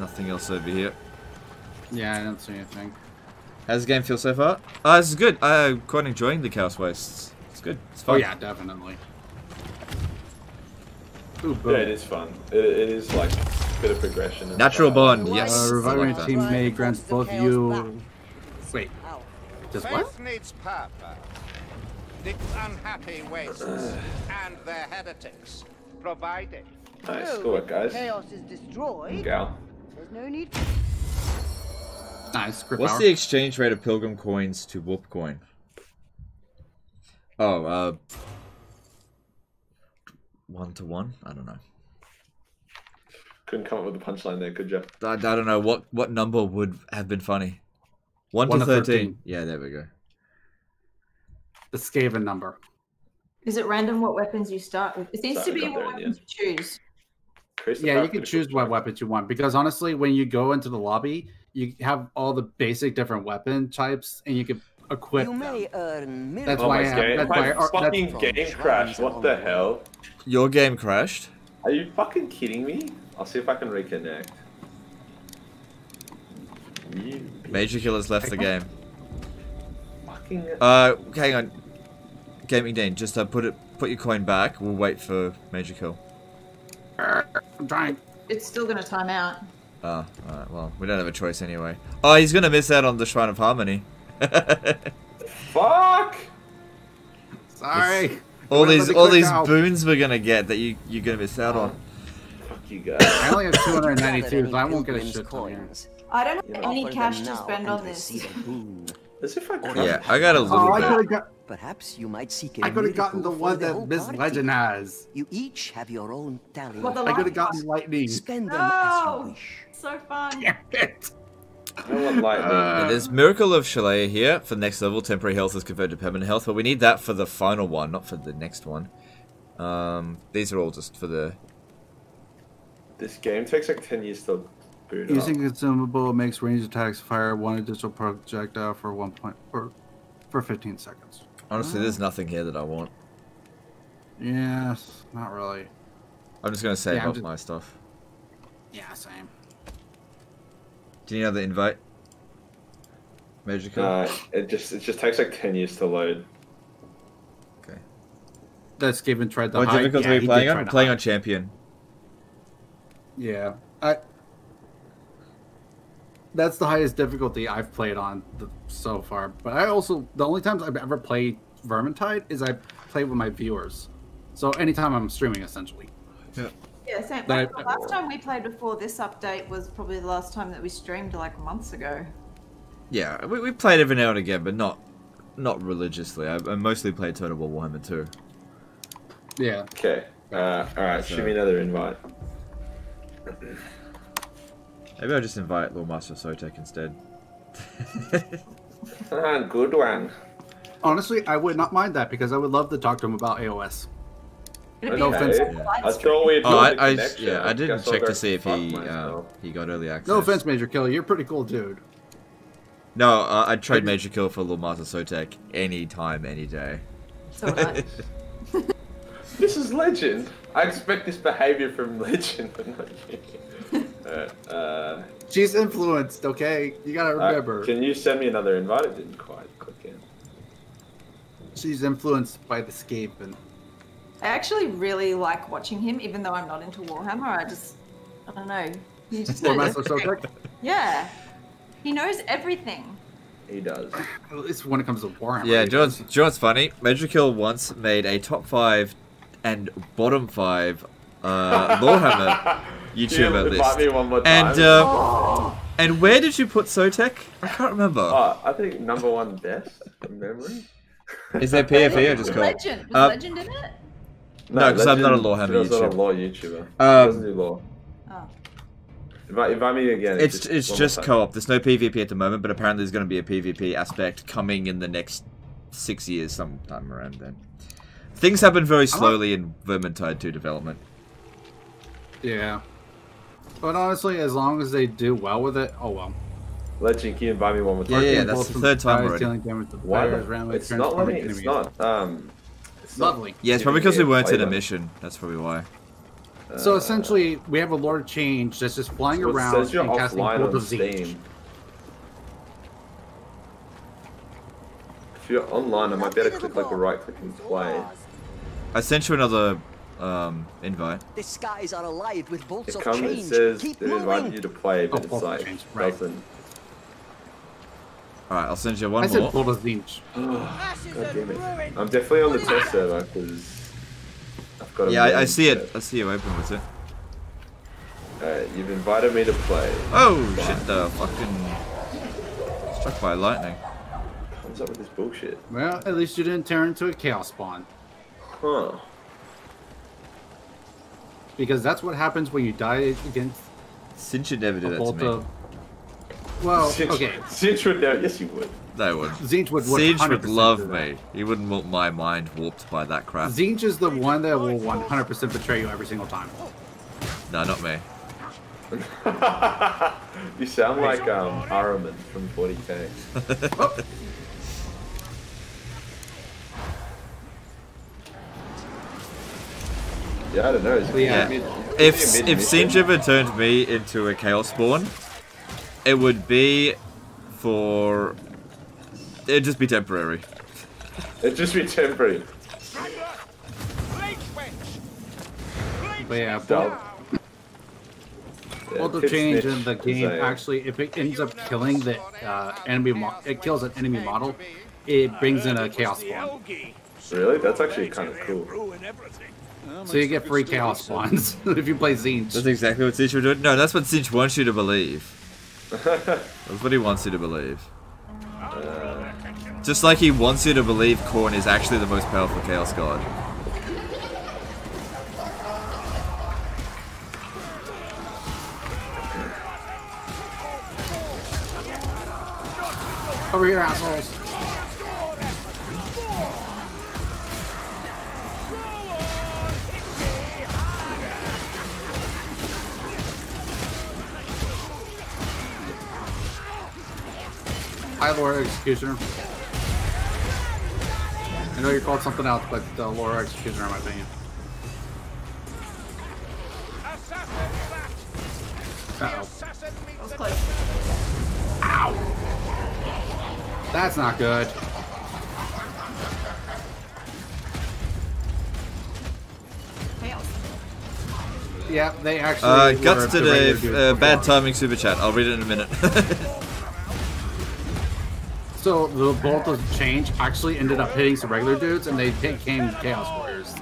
Nothing else over here. Yeah, I don't see anything. How's the game feel so far? Uh, this is good. I'm quite enjoying the Chaos Wastes. It's good. It's fun. Oh yeah, definitely. Ooh, Yeah, it is fun. It, it is like a bit of progression. Natural stuff. bond, yes. Uh, reviving like that. teammate grants both Chaos you. Wait, Ow. just Faith what? needs purpose. The unhappy wastes and their heretics, provided. Nice, So, good work, guys. Chaos is destroyed. Gal. There's no need. Nice. What's power. the exchange rate of Pilgrim coins to Whoop coin? Oh, uh, one to one. I don't know. Couldn't come up with a punchline there, could you? I, I don't know what what number would have been funny. One, One to to 13. 13. Yeah, there we go. the Skaven number? Is it random what weapons you start with? It needs to be got what there in weapons you choose. Yeah, you can choose what one. weapons you want because honestly, when you go into the lobby, you have all the basic different weapon types and you can equip You them. earn That's Oh, why I my, have- game, that's my why fucking that's- game crashed. What the hell? Your game crashed. Are you fucking kidding me? I'll see if I can reconnect. You Major Killer's left the game. fucking. Uh, hang on. Gaming Dehne, just uh, put it, put your coin back. We'll wait for Majorkill. I'm trying. It's still gonna time out. Oh, alright, well, we don't have a choice anyway. Oh, he's gonna miss out on the Shrine of Harmony. Fuck! Sorry. all these all these out? boons we're gonna get that you you're gonna miss out on. Fuck you guys. I only have 292, so I won't get a Pilgrim's shit coins. I don't You have know, any cash to spend on this. receive a boon. As if I could. Yeah, I got a little Oh, I could bit. have got. Perhaps you might seek a I could have gotten the one that whole Miss. Legend has. You each have your own tally. Well, I could have last gotten lightning. Spend them No! as you wish. So fun. Damn it. No one like me. Yeah, there's Miracle of Shallya here for next level. Temporary health is converted to permanent health, but we need that for the final one, not for the next one. Um, these are all just for the. This game takes like 10 years to boot up. Using consumable makes ranged attacks fire one additional projectile for one point for for 15 seconds. Honestly, there's nothing here that I want. Yes, not really. I'm just gonna save Yeah, up just- my stuff. Yeah, same. Do you need another invite? Majorkill? Uh, it just it just takes like 10 years to load. okay. That's Skaven tried to What hide. difficulty yeah, are we playing on? I'm playing hide. on Champion. Yeah, I. That's the highest difficulty I've played on the, so far. But I also the only times I've ever played Vermintide is I play with my viewers. So anytime I'm streaming, essentially. Yeah, Yeah, same. But- Like, the last time we played before this update was probably the last time that we streamed like months ago. Yeah, we, we played every now and again, but not not religiously. I, I mostly played Total War Warhammer 2. Yeah. Okay. Uh, alright, shoot me another invite. Maybe I'll just invite Loremaster Sotek instead. Ah, good one. Honestly, I would not mind that because I would love to talk to him about AOS. It'd No be offense. live I stream. thought Oh, built I, a I connection. yeah, I didn't check to see if he uh, he got early access. No offense, Major Killer. You're a pretty cool dude. No, uh, I'd trade Majorkill for Loremaster Sotek any time, any day. So would I. This is Legend. I expect this behavior from Legend, but not you. uh, uh, She's influenced, okay? You gotta uh, remember. can you send me another invite? It didn't quite click in. She's influenced by the Skaven. I actually really like watching him, even though I'm not into Warhammer. I just, I don't know. He just Lord knows Master Yeah, he knows everything. He does. At least when it comes to Warhammer. Yeah, he do you, know does. what's, do you know what's funny? Majorkill once made a top five and bottom five uh, Lawhammer YouTuber Can you invite me list. one more time? And and where did you put Sotek? I can't remember. Oh, I think number one best from memory. Is there PFE or just called? Legend. Was Uh, Legend in it? No, 'cause I'm not a Legend- Lawhammer Phil's not a YouTuber. law YouTuber. Um, he doesn't do law. Oh. Invite, invite me again. It's it's one more just co-op. There's no PvP at the moment, but apparently there's going to be a PvP aspect coming in the next six years, sometime around then. Things happen very slowly in Vermintide 2 development. Yeah. But honestly, as long as they do well with it, oh well. Let Jinky invite me one more Yeah, time. yeah, Arcane that's the third time already. dealing damage to Why? players, randomly It's not transforming letting. It's enemies. not. Um. It's not Lovely. Yeah, it's probably because we a weren't in a mission. That's probably why. So Uh, essentially, we have a Lord Change that's just flying so around and casting offline Bolt of Tzeentch. Steam. If you're online, I might be able to click like a right click and play. I sent you another um, invite. The skies are alive with bolts It of comes. change. It says Keep they've invited you to play, but Oh, it's like Change, right. doesn't. Alright, I'll send you I one said more. Bolt of Tzeentch. God damn it! I'm definitely on the test server because I've got. a Yeah, I, I see it. I see you open with it. Alright, you've invited me to play. Oh, shit, the fucking... Struck by lightning. What's up with this bullshit? Well, at least you didn't turn into a cow Spawn. Huh? Because that's what happens when you die against Since you never a do that to me. of... Well, Tzeentch- okay. Tzeentch would know. Yes, you would. They would. Tzeentch would Siege 100% would love me. He wouldn't want my mind warped by that crap. Tzeentch is the one that will 100% betray you every single time. No, not me. you sound like um Ahriman from 40k. Yeah, I don't know. Is it Yeah. mid- If is it if mid-mission? Ever turned me into a Chaos Spawn, it would be for... It'd just be temporary. It'd just be temporary. But yeah, Bolt, Dub. Yeah, Bolt of Change in the game, a- actually, if it ends up killing the uh, enemy, mo- it kills an enemy model, it brings in a Chaos Spawn. Really? That's actually kind of cool. So you get free Chaos Spawns if you play Tzeentch. That's exactly what Siege would do. No, that's what Siege wants you to believe. That's what he wants you to believe. Just like he wants you to believe Khorne is actually the most powerful Chaos God. Over here, assholes. Hi, Lord Executioner. I know you're called something else, but uh, Lord Executioner, in my opinion. Uh-oh. That was. That's not good. Yeah, they actually. Uh, Guts did a uh, bad timing super chat. I'll read it in a minute. So the bolt of change actually ended up hitting some regular dudes, and they became Chaos Warriors.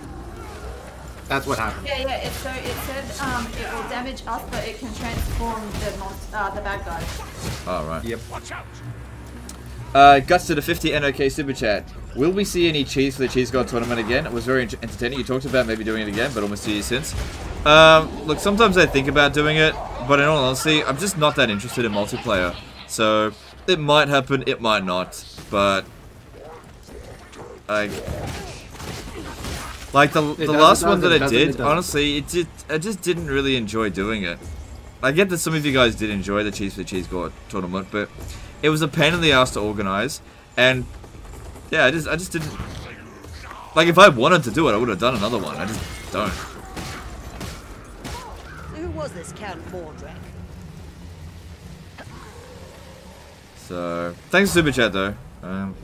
That's what happened. Yeah, yeah. It, so it said um, it will damage us, but it can transform the uh, the bad guys. Alright. Yep. Watch out. Uh, Guts did a 50 NOK super chat. Will we see any cheese for the Cheese God tournament again? It was very entertaining. You talked about maybe doing it again, but almost two years since. Um, look, sometimes I think about doing it, but in all honesty, I'm just not that interested in multiplayer. So, it might happen, it might not, but... I... Like, the, the last one that I doesn't, it did, honestly, it did, I just didn't really enjoy doing it. I get that some of you guys did enjoy the Cheese for the Cheese God tournament, but it was a pain in the ass to organize, and yeah, I just I just didn't like if I wanted to do it, I would have done another one. I just don't. Who was this Count Mordred? So thanks super chat though. Um,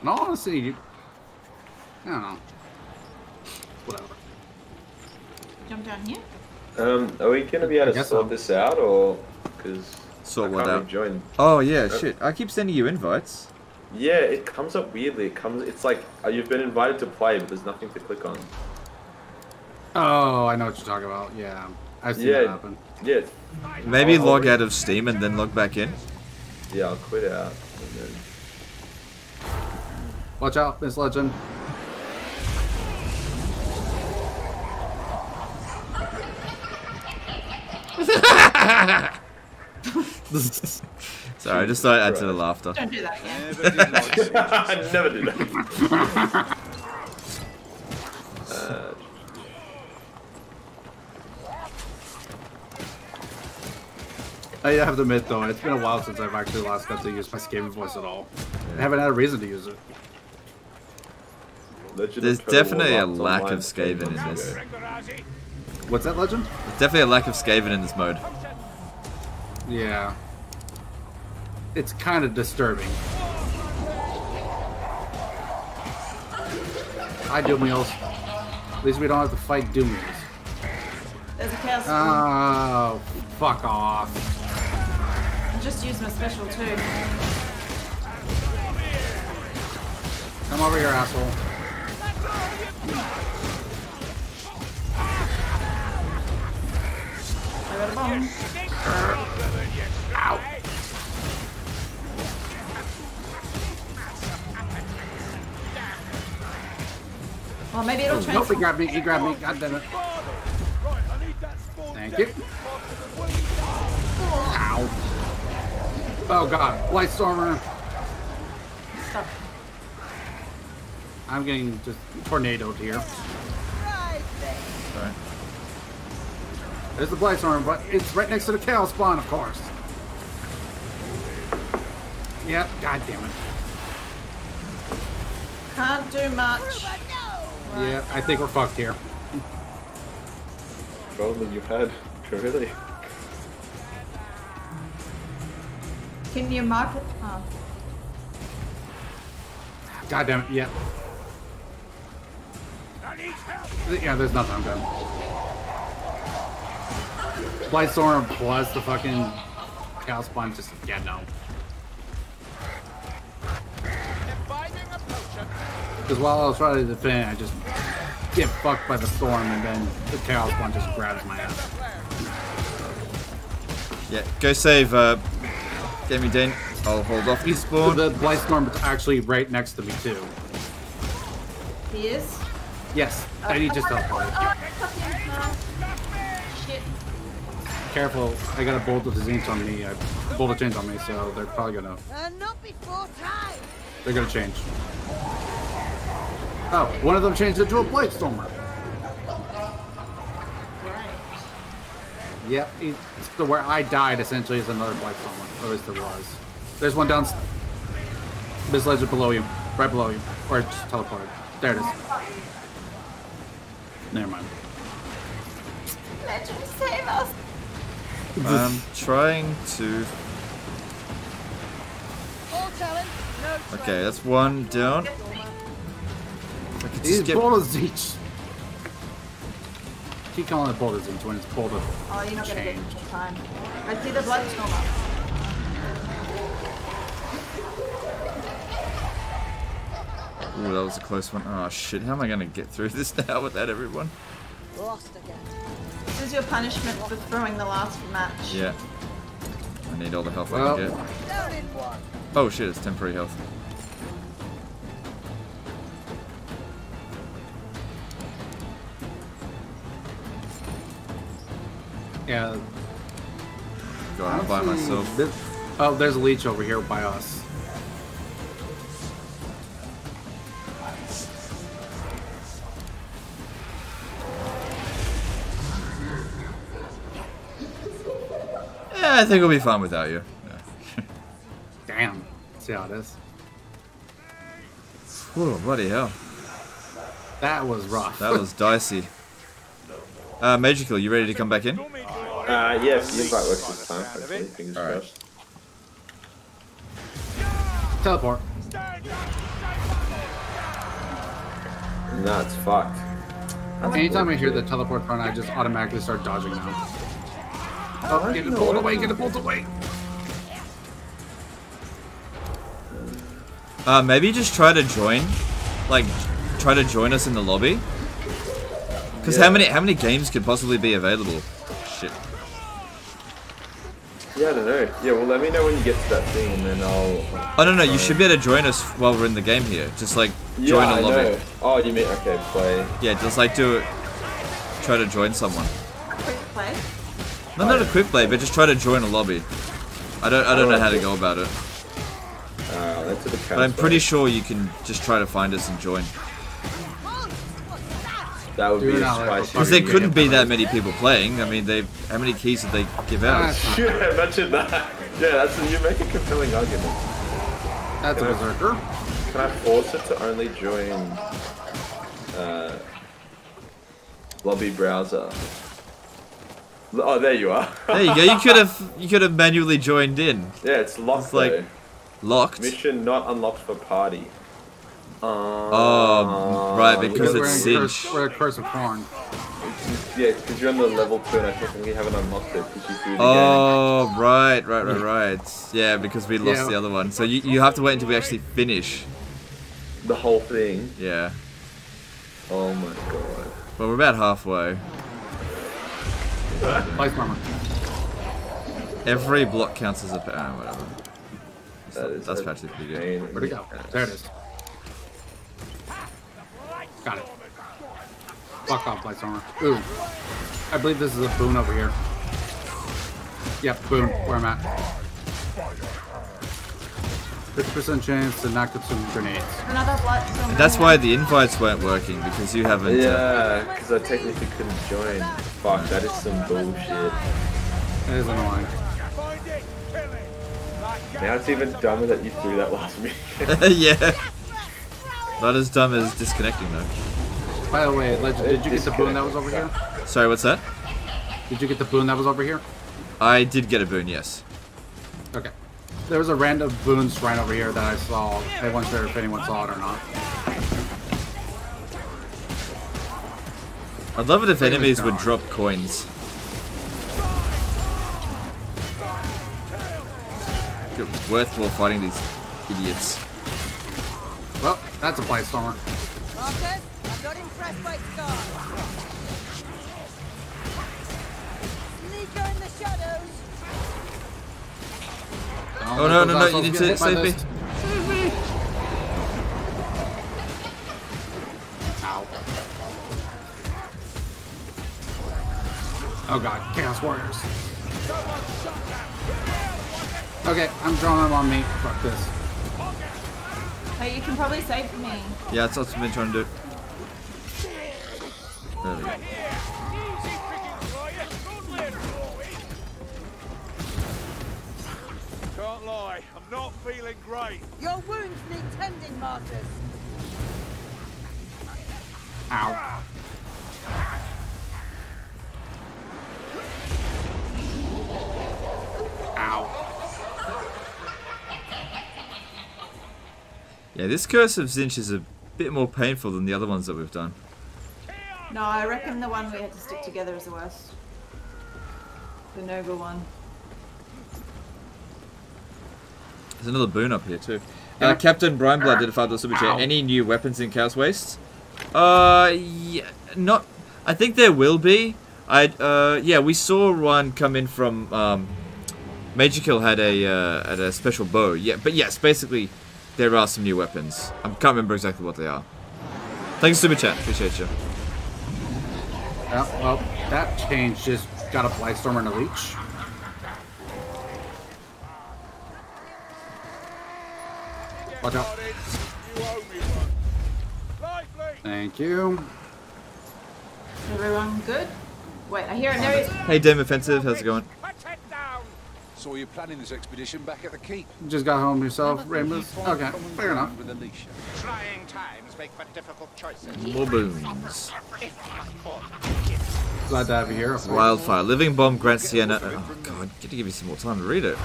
And honestly, you, I don't know. Whatever. Jump down here. Um, are we gonna be able I to guess sort so. this out, or because Sort I what can't out? rejoin? oh yeah, shit. I keep sending you invites. Yeah, it comes up weirdly. It comes. It's like uh, you've been invited to play, but there's nothing to click on. Oh, I know what you're talking about. Yeah, I've seen Yeah. that happen. Yeah, Maybe I'll- log out of Steam and then log back in. yeah. I'll quit out. And then... Watch out, Miss Legend. Sorry, I just thought I'd add to the laughter. Don't do that again. Never did like I never did that. uh, I have to admit though, it's been a while since I've actually last got to use my Skaven voice at all. I haven't had a reason to use it. Legend There's definitely a lack of Skaven in this. What's that legend? There's definitely a lack of Skaven in this mode. Yeah. It's kind of disturbing. Hi, Doomios. At least we don't have to fight Doomios. There's a chaos. Oh, fuck off. I just used my special too. Come over here, asshole. I got a bomb. Ow. Well, maybe it'll Nope, he grabbed me. He grabbed me. God damn it. Thank you. Ow. Oh god, Blightstormer. Stop. I'm getting just tornadoed here. Right. Sorry. There's the Blightstormer, but it's right next to the Chaos Spawn, of course. Yep, god damn it. Can't do much. Yeah, I think we're fucked here. Roman, you've had. Really? Can you mark it? Oh. God damn it, yeah. Yeah, there's nothing I'm done. Blightstorm plus the fucking Chaos Spawn, just, yeah, no. Because while I was trying to defend, I just get fucked by the storm, and then the Chaos Spawn just grabs my ass. Yeah, go save uh, Gaming Dehne. I'll hold off his spawn. The Blightstorm is actually right next to me, too. He is. Yes, and he just teleported. Oh, fucking Careful, I got a bolt of disease on me. I bolt of change on me, so they're probably gonna And not before time. they're gonna change. Oh, one of them changed into a Blightstormer. Yep, it's the where I died essentially is another Blightstormer, or at least there was. There's one down. This legend below you, right below you, or just teleported. There it is. Never mind. Legend save us. I'm trying to. All talent, no Okay, that's one down. If I could These just get. boulders each. Keep calling it boulders each when it's boulder. Oh, you're not gonna get it in time. I see the blood storm up. Ooh, that was a close one. Oh shit, how am I gonna get through this now without everyone? lost again. This is your punishment for throwing the last match. Yeah. I need all the health I can get. Down in one. Oh shit, it's temporary health. Yeah. Go I'm by myself. this- oh, there's a leech over here by us. Yeah, I think we'll be fine without you. Yeah. Damn. See how it is. Whew, bloody hell. That was rough. That was dicey. Uh, Magical, you ready to come back in? Uh, yeah, if the invite works this time, hopefully. Fingers Alright. crossed. Teleport. Nah, it's fucked. Anytime I hear the teleport front, I just automatically start dodging now. Oh, get it pulled away, get it pulled away. Uh, maybe just try to join, like, try to join us in the lobby. Because how many how many games could possibly be available? Shit. Yeah, I don't know. Yeah, well, let me know when you get to that thing, and then I'll. Oh no no, you should be able to join us while we're in the game here. Just like join yeah, a I lobby. know. Oh, you mean okay? Play. Yeah, just like do it. Try to join someone. Quick play. No, not a quick play, but just try to join a lobby. I don't I don't know how to go about it, Uh, that's to the but I'm pretty sure you can just try to find us and join. That would Do be a out, spicy. Because there couldn't be that many people playing. I mean, they how many keys did they give out? That's, Yeah, imagine that. Yeah, that's you make a compelling argument. that's a berserker. Can I force it to only join uh, lobby browser? Oh, there you are. There you go. You could have you could have manually joined in. yeah, it's locked It's like- though. Locked. Mission not unlocked for party. Oh, right, because we're, it's in curse, Singe. we're at Curse of Khorne. Yeah, because you're on the level two and I technically haven't unlocked it because you threw the Oh, right, right, right, right. Yeah, because we lost Yeah. the other one. So you, you have to wait until we actually finish. The whole thing. Yeah. Oh my god. Well, we're about halfway. Ice Mama. Every block counts as a pa- ah, whatever. That is That's actually pretty good. Where'd it go? There it is. Got it. Fuck off, Light Armor. Ooh. I believe this is a boon over here. Yep, boon, where I'm at. 50% chance to knock up some grenades. Another blood. some That's why the invites weren't working because you haven't. Uh, Yeah, because I technically couldn't join. Fuck, that is some bullshit. It is annoying. Find it, kill it. Like Now it's even dumber that you threw that last minute. yeah. Not as dumb as disconnecting though. By the way, Legend, did you get the boon that was over here? Sorry, what's that? Did you get the boon that was over here? I did get a boon, yes. Okay. There was a random boon shrine over here that I saw. I wasn't sure if anyone saw it or not. I'd love it if enemies would drop coins. It's worthwhile fighting these idiots. Well, that's a Blight Stormer. Marcus, I'm not impressed by Scar. Sneaker in the shadows. I don't Oh no, no, no, you need to hit by save me. this. Ow. Oh god, Chaos Warriors. Okay, I'm drawing them on me. Fuck this. Hey, you can probably save me. Yeah, that's what I've been trying to do. There we go. Can't lie, I'm not feeling great. Your wounds need tending, Marcus. Ow. Ow. Yeah, this Curse of Tzeentch is a bit more painful than the other ones that we've done. No, I reckon the one we had to stick together is the worst. The Noble one. There's another boon up here too. Uh, Captain Brian Blood did a five dollar super chat. Any new weapons in Chaos Wastes? Uh, yeah, not. I think there will be. I uh, yeah, we saw one come in from um, Majorkill had a uh, had a special bow. Yeah, but yes, basically, there are some new weapons. I can't remember exactly what they are. Thanks, super chat. Appreciate you. Yeah, well, that change just got a Blight Stormer and a Leech. Watch out. You owe me one. Lively! Thank you. Everyone good? Wait, I hear it. There is. Hey, Dame Offensive, how's it going? Put it down! So you're planning this expedition back at the keep? Just got home yourself, Rainbows. Okay, fair enough. With Alicia. Trying times make for difficult choices. More boons. Glad to have you here. Wildfire. Living Bomb grants Sienna. Oh god, get to give you some more time to read it.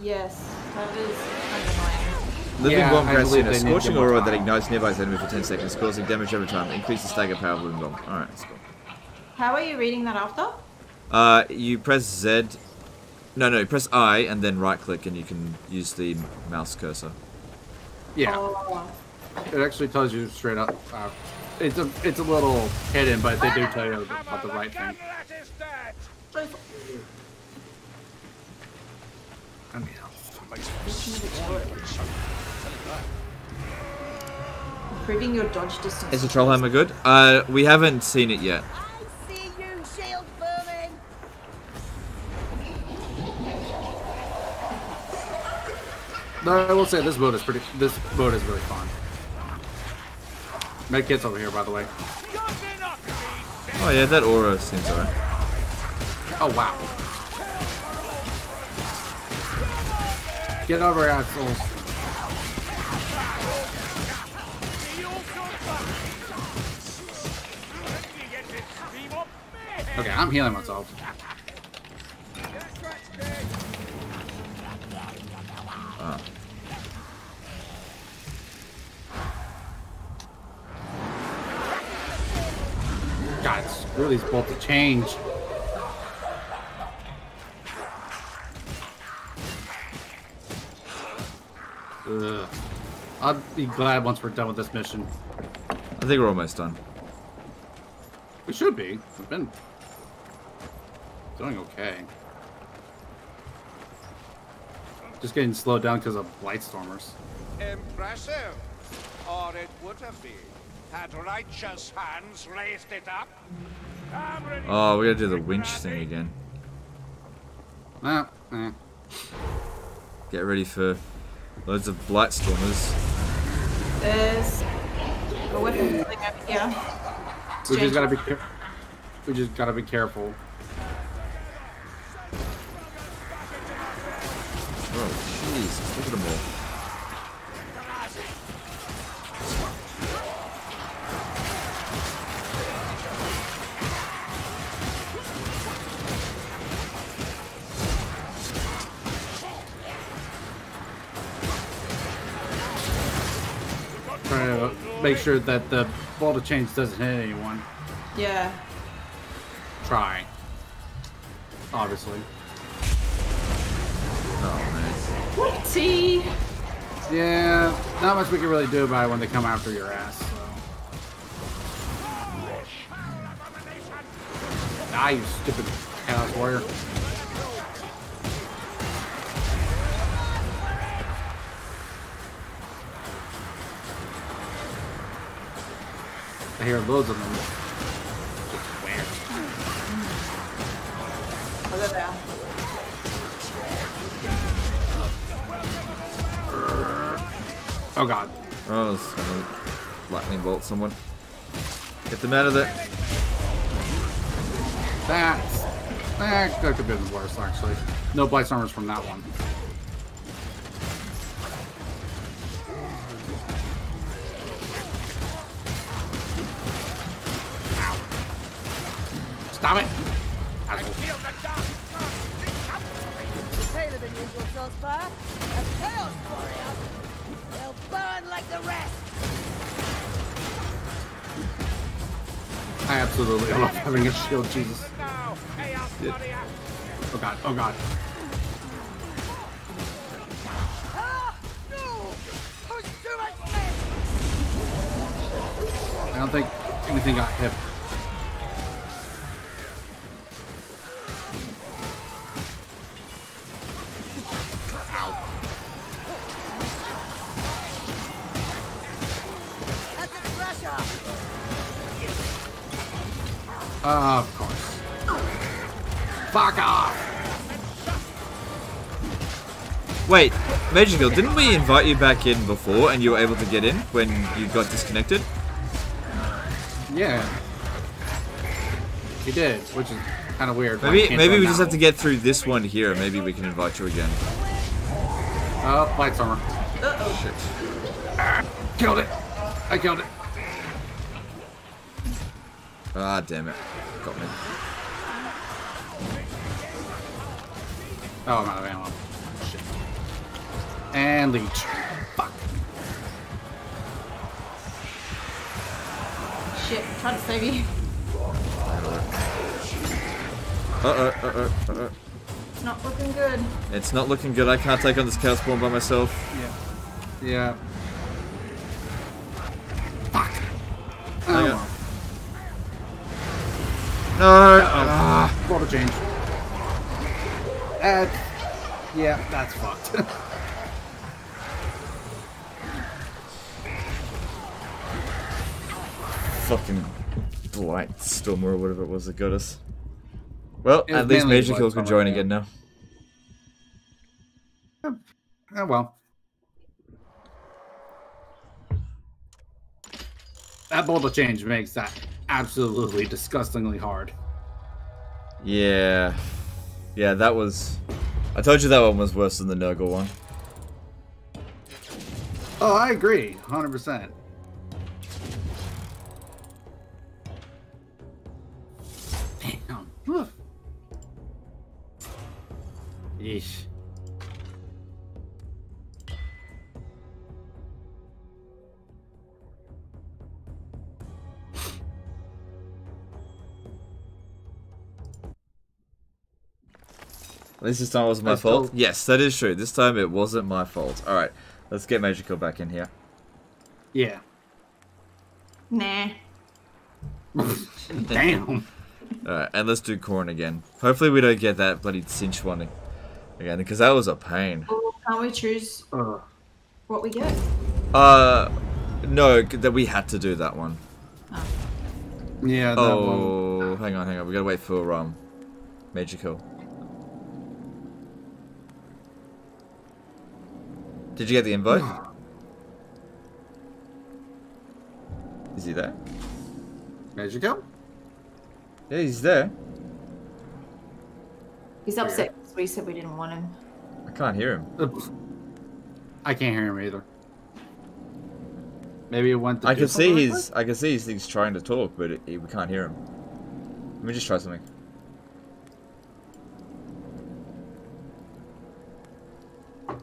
Yes, that is kind. Living Yeah, bomb I grants believe you a scorching aura that ignites nearby enemy for 10 seconds, causing damage every time. Increases stagger power of living bomb. Alright, let's go. How are you reading that after? Uh, you press Z. No, no, press I and then right click and you can use the mouse cursor. Yeah, Oh, it actually tells you straight up. Uh, it's a it's a little hidden, but they do tell you about the right thing. Gather at his dead! gonna be health. Improving your dodge distance. Is the Trollhammer good? Uh, we haven't seen it yet. I see you, shield vermin. No, I will say this boat is pretty. This boat is really fun. Medkit's over here, by the way. Oh yeah, that aura seems alright. Oh wow. Get over here, assholes. Okay, I'm healing myself. Ah. God, screw these bolts to change. Ugh. I'll be glad once we're done with this mission. I think we're almost done. We should be. We've been doing okay. Just getting slowed down because of Blightstormers. Impressive. Or it would have been, had righteous hands raised it up. Oh, we gotta do the winch thing again. Ah, eh. Get ready for loads of Blightstormers. There's a weapon thing over here. We just gotta be care- we just gotta be careful. Oh, jeez, look at them all. Trying to make sure that the ball of change doesn't hit anyone. Yeah. Try. Obviously. Oh, Whoopsie! Yeah, not much we can really do about it when they come after your ass. So. Ah, you stupid chaos warrior. I hear loads of them. Just where? Oh, they're there. Oh god. Oh, it's gonna lightning bolt someone. Get them out of there. That's that could have been worse actually. No blight armors from that one. Stop it! The. I absolutely love having a shield, Jesus. Oh god, oh god. I don't think anything got hit. Uh, of course. Fuck off! Wait, Magical, didn't we invite you back in before and you were able to get in when you got disconnected? Yeah. He did, which is kind of weird. Maybe maybe we just have to get through this one here. Maybe we can invite you again. Oh, lights armor. Shit. Killed it. I killed it. Ah, damn it. Got me. Oh, I'm out of ammo. Shit. And leech. Fuck. Shit, trying to save you. Uh-oh, uh-oh, uh-oh. It's not looking good. It's not looking good. I can't take on this Chaos Spawn by myself. Yeah. Yeah. Fuck. Hang Oh, on. well. No! Ah, roll to change. That's Yeah, that's fucked. Fucking blight storm or whatever it was that got us. Well, It at least Majorkill's can join yeah. again now. oh well. That bolt of change makes that absolutely disgustingly hard. Yeah. Yeah, that was... I told you that one was worse than the Nurgle one. Oh, I agree, 100%. At least this time it wasn't my That's fault. cool. Yes, that is true. This time it wasn't my fault. Alright, let's get Majorkill back in here. Yeah. Nah. Damn. Alright, and let's do Khorne again. Hopefully we don't get that bloody Tzeentch one again, because that was a pain. Well, can't we choose Ugh. what we get? Uh, no, that we had to do that one. Yeah. That one. Oh, hang on, hang on. We gotta wait for um, Major Did you get the invite? Is he there? There you go. Yeah, he's there. He's upset because we said we didn't want him. I can't hear him. I can't hear him either. Maybe it went. To I can see he's. like I can see his things trying to talk, but it, it- we can't hear him. Let me just try something. that?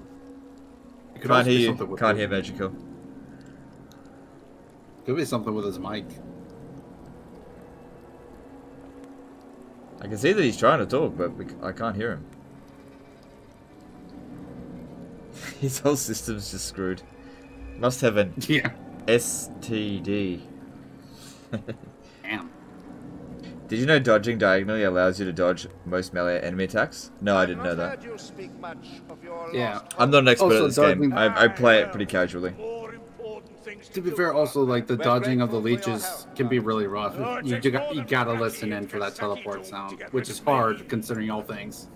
It could Can't also be hear you. something with Can't hear Majorkill. Could be something with his mic. I can see that he's trying to talk, but we, c- I can't hear him. His whole system's just screwed. Must have an Yeah. STD. Damn. Did you know dodging diagonally allows you to dodge most melee enemy attacks? No, I didn't know that. Heard you speak much of your Yeah. I'm not an expert Also, at this game. I, I play it pretty casually. More important things To be fair, also like the dodging of the grateful for your leeches can be really rough. It You takes do more got, you than gotta listen in for that teleport sound, which is hard considering all things.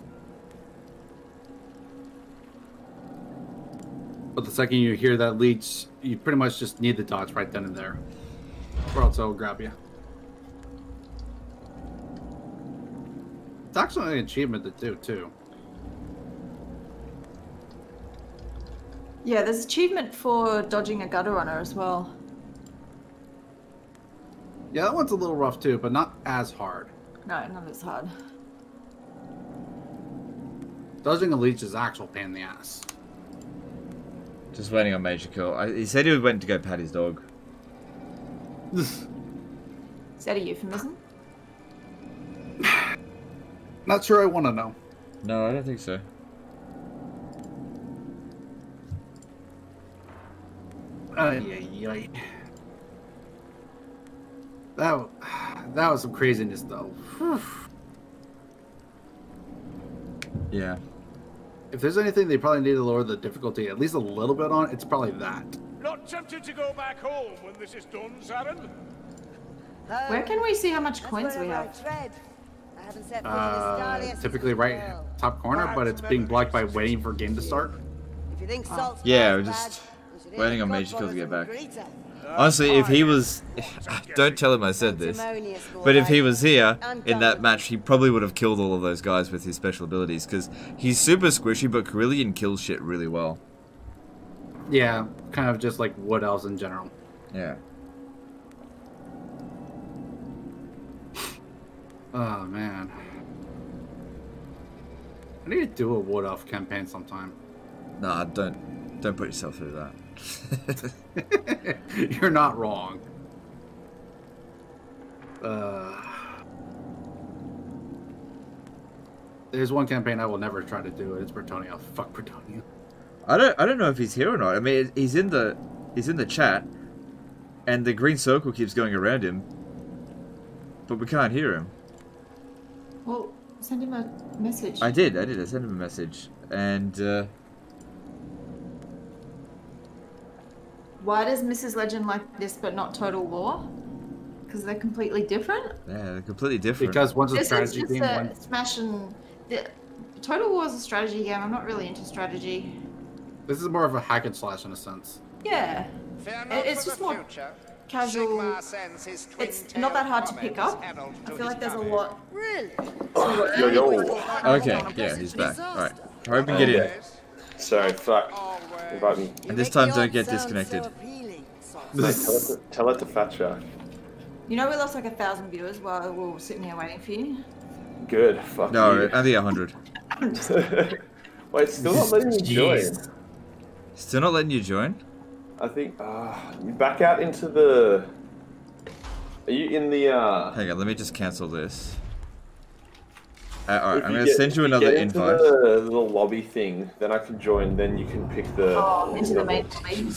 But the second you hear that leech, you pretty much just need the dodge right then and there, or else it'll grab you. Actually an achievement to do too. Yeah, there's achievement for dodging a gutter runner as well. Yeah, that one's a little rough too, but not as hard. No, not as hard. Dodging a leech is actual pain in the ass. Just waiting on Majorkill. I, he said he went to go pat his dog. Is that a euphemism? Not sure I want to know. No, I don't think so. Ay, ay, ay. That, that was some craziness, though. Whew. Yeah. If there's anything they probably need to lower the difficulty at least a little bit on, it's probably that. Not tempted to go back home when this is done, Saren? Where can we see how much coins we have? Uh, typically right top corner, but it's being blocked by waiting for game to start. If you think salt's Yeah, bad, we're just you waiting on Majorkill to get back. Honestly, if he was... don't tell him I said this. But if he was here, in that match, he probably would have killed all of those guys with his special abilities, because he's super squishy, but Kerillian kills shit really well. Yeah, kind of just like wood elves in general. Yeah. Oh man. I need to do a wood off campaign sometime. Nah, don't don't put yourself through that. You're not wrong. Uh, there's one campaign I will never try to do. It's Bretonnia. Fuck Bretonnia. I don't I don't know if he's here or not. I mean, he's in the he's in the chat, and the green circle keeps going around him, but we can't hear him. Well, Send him a message. I did, I did. I sent him a message, and uh, Why does Mrs. Legend like this but not Total War? Because they're completely different. yeah, they're completely different. Because one's a This is strategy just game, a one smash and. The, Total War is a strategy game. I'm not really into strategy. This is more of a hack and slash in a sense. Yeah. It- it's just the more future. Casual. Sigmar sends his It's not that hard to pick up. I feel like there's a lot. Really? Yo, yo. Okay, yeah, he's back. All right, hurry up and get in. Okay. Sorry, fuck. Invite me. And this time, don't get disconnected. Hey, tell, it to, tell it to Fatshark. You know we lost like a thousand viewers while we were sitting here waiting for you. Good. Fuck No, you. I think a hundred. Wait, still not letting you join. Still not letting you join? I think. You back out into the. Are you in the? uh... Hang on, let me just cancel this. Uh, all right, if I'm gonna get- send you if another get into invite. The little lobby thing, then I can join. Then you can pick the. Oh, into the main lobby.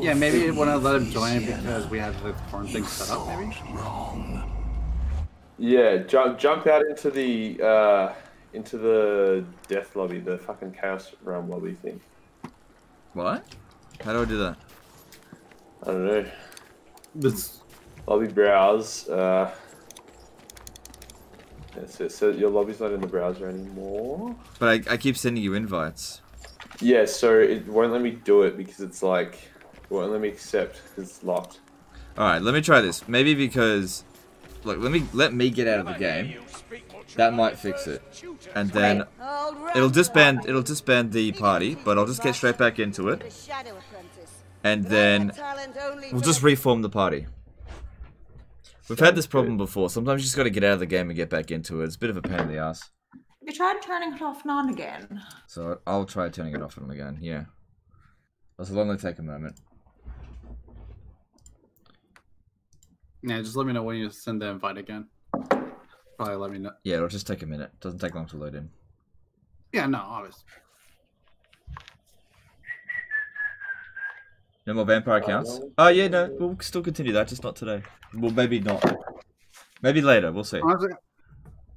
Yeah, maybe you want to let him join it because we have the Khorne thing set up, maybe? Yeah, jump jump out into the uh, into the death lobby, the fucking chaos realm lobby thing. What? How do I do that? I don't know. This, Lobby browse. Uh, that's it. So your lobby's not in the browser anymore. But I, I keep sending you invites. Yeah, so it won't let me do it because it's like it won't let me accept because it's locked. All right, let me try this. Maybe because, look, let me let me get out of the game. That might fix it, and then it'll disband it'll disband the party. But I'll just get straight back into it, The Shadow Apprentice. And then we'll just reform the party. We've had this problem before. Sometimes you just got to get out of the game and get back into it. It's a bit of a pain in the ass. You tried turning it off and on again. So I'll try turning it off and on again. Yeah. This will only take a moment. yeah, just let me know when you send the invite again. Probably let me know. Yeah, it'll just take a minute. Doesn't take long to load in. Yeah, no, obviously. No more vampire uh, accounts? Oh yeah, no, we'll still continue that, just not today. Well, maybe not. Maybe later. We'll see. Honestly,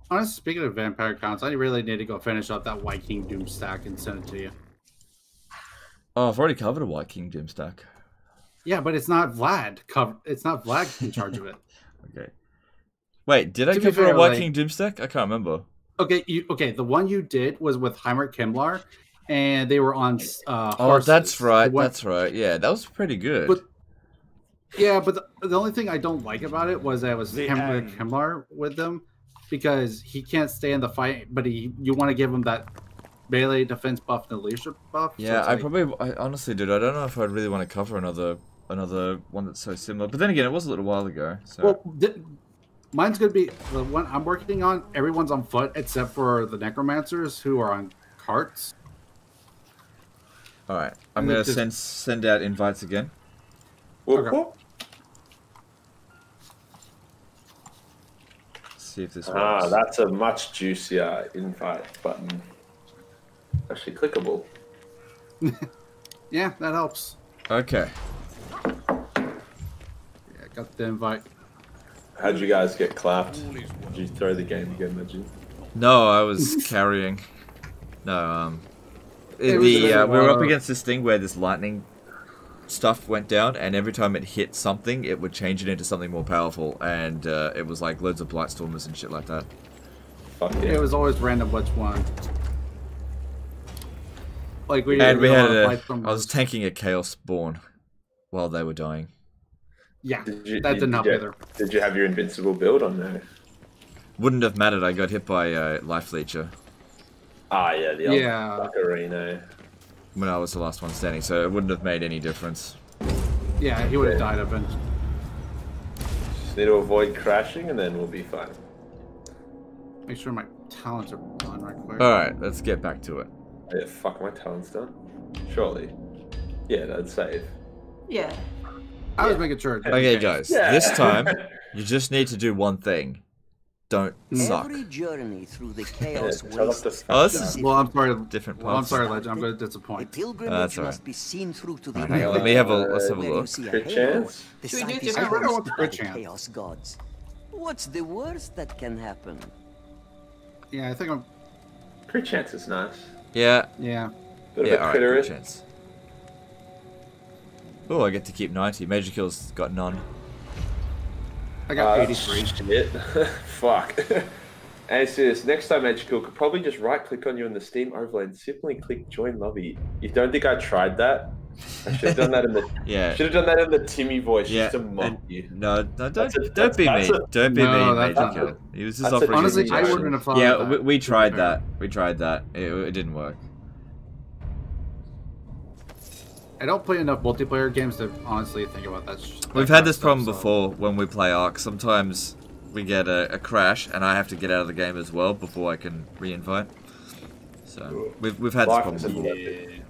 honestly, speaking of vampire accounts, I really need to go finish up that Wight King Doom stack and send it to you. Oh, I've already covered a Wight King Doom stack. Yeah, but it's not Vlad. Cover. It's not Vlad in charge of it. Okay. Wait, did I To be cover a White like- King Doom stack? I can't remember. Okay, you okay? The one you did was with Heinrich Kemmler, and they were on. Uh, Oh, horses. that's right. The one- That's right. Yeah, that was pretty good. But yeah, but the, the only thing I don't like about it was that it was The Heimer with them because he can't stay in the fight, but he you want to give him that melee defense buff and the leadership buff. yeah, it's I like- probably, I honestly, dude, I don't know if I'd really want to cover another another one that's so similar. But then again, it was a little while ago. So Well, th- mine's gonna be the one I'm working on. Everyone's on foot except for the necromancers who are on carts. All right, I'm gonna just- send send out invites again. Whoop, Okay. whoop. See if this works. Ah, that's a much juicier invite button. Actually clickable. Yeah, that helps. Okay. Yeah, got the invite. How'd you guys get clapped? Did you throw the game again, did you? No, I was carrying. No, um, It was the a uh, we were up against this thing where this lightning stuff went down, and every time it hit something, it would change it into something more powerful, and uh, it was like loads of blightstormers and shit like that. Fuck yeah. It was always random which one. Like we And we had lot of a. fight from I was tanking a chaos spawn while they were dying. yeah, Did you, that didn't help you, either. Did you have your invincible build on there? Wouldn't have mattered. I got hit by uh, life leecher Ah, yeah, the old Yeah. Buccarino. when I was the last one standing, so it wouldn't have made any difference. Yeah, he would have died eventually. Just need to avoid crashing and then we'll be fine. Make sure my talents are on right quick. All right, let's get back to it. Yeah, fuck, my talent's done. Surely. Yeah, that's safe. Yeah. I was making sure. Okay, guys, Yeah. this time you just need to do one thing. Don't mm. suck. Every journey through the chaos tell us waste to Oh, this is Well, I'm sorry. different Well, I'm sorry, Legend. I'm going to a disappoint. pilgrimage that's all right. must be seen through to the Alright, hang on, let me have a let's have a look. see a Crit chance? the Should we site do is different I don't cursed want the by crit the chance. chaos gods. What's the worst that can happen? Yeah, I think I'm. Crit chance is nice. Yeah. Yeah. Bit yeah, of a alright, good critter. chance. Oh, I get to keep 90. Majorkill's got none. I got Uh, 83. Shit. Fuck. And it's this. Next time Edgekill could probably just right click on you in the Steam overlay and simply click join lobby. You don't think I tried that? I should have done that in the Yeah. should have done that in the Timmy voice Yeah. just to mock and- you. No, no, don't, a- don't be that's me. a- don't be No, me, that's Major a- Kill. He was just offering Honestly, I reaction. wouldn't have thought Yeah, that, we, we tried that. We tried that. It, it didn't work. I don't play enough multiplayer games to honestly think about that. that We've had this stuff, problem so- before when we play Ark. Sometimes we get a, a crash, and I have to get out of the game as well before I can re-invite. So we've we've had this problem before. worth it.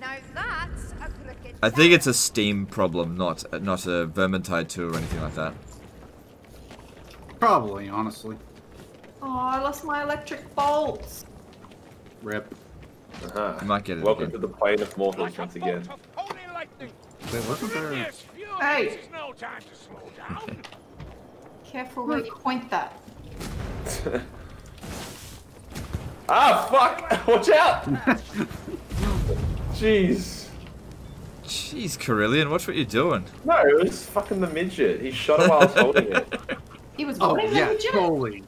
Now that's a crooked I think it's a Steam problem, not not a Vermintide 2 or anything like that. Probably, honestly. Oh, I lost my electric bolts. Rip. Uh-huh. You might get it Welcome again. to the plane of mortals once again. Holy lightning! Wait, wasn't there? Yes, fury, Hey. This no time to slow down. Careful where you point that. ah fuck! Watch out! Jeez. Jeez, Kerillian, watch what you're doing. No, it was fucking the midget. He shot it while I was holding it. He was Oh holding yeah, the legit. totally.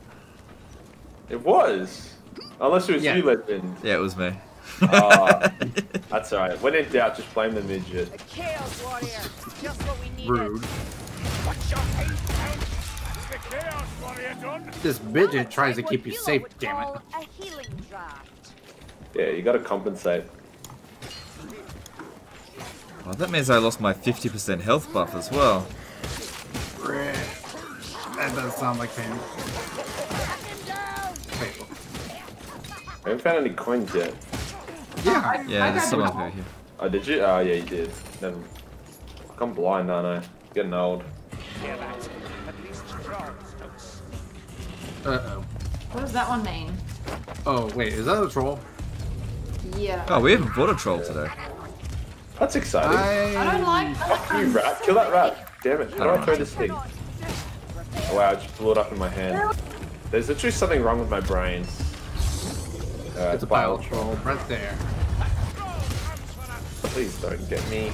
It was. Unless it was Yeah. you, legend. Yeah, it was me. Ah, that's alright. When in doubt, just blame the midget. A chaos warrior. Just what we needed. Rude. Watch your face the chaos warrior done. This midget it's tries to keep you safe. Damn it. A healing draft. Yeah, you gotta compensate. Well, that means I lost my 50% health buff as well. That does sound like pain. Wait, I haven't found any coins yet. Yeah. Yeah, I there's got some over here. Oh, did you? Oh, yeah, you did. Never. I'm blind, aren't I? Getting old. Hear that? At least trolls don't Uh oh. What does that one mean? Oh wait, is that a troll? Yeah. Oh, we haven't bought a troll today. That's exciting. I don't like Fuck you, rat. Kill that rat. Damn it. How do I throw this thing? Oh, wow, I just blew it up in my hand. There's literally something wrong with my brain. Uh, It's a bile troll right there. Please don't get me.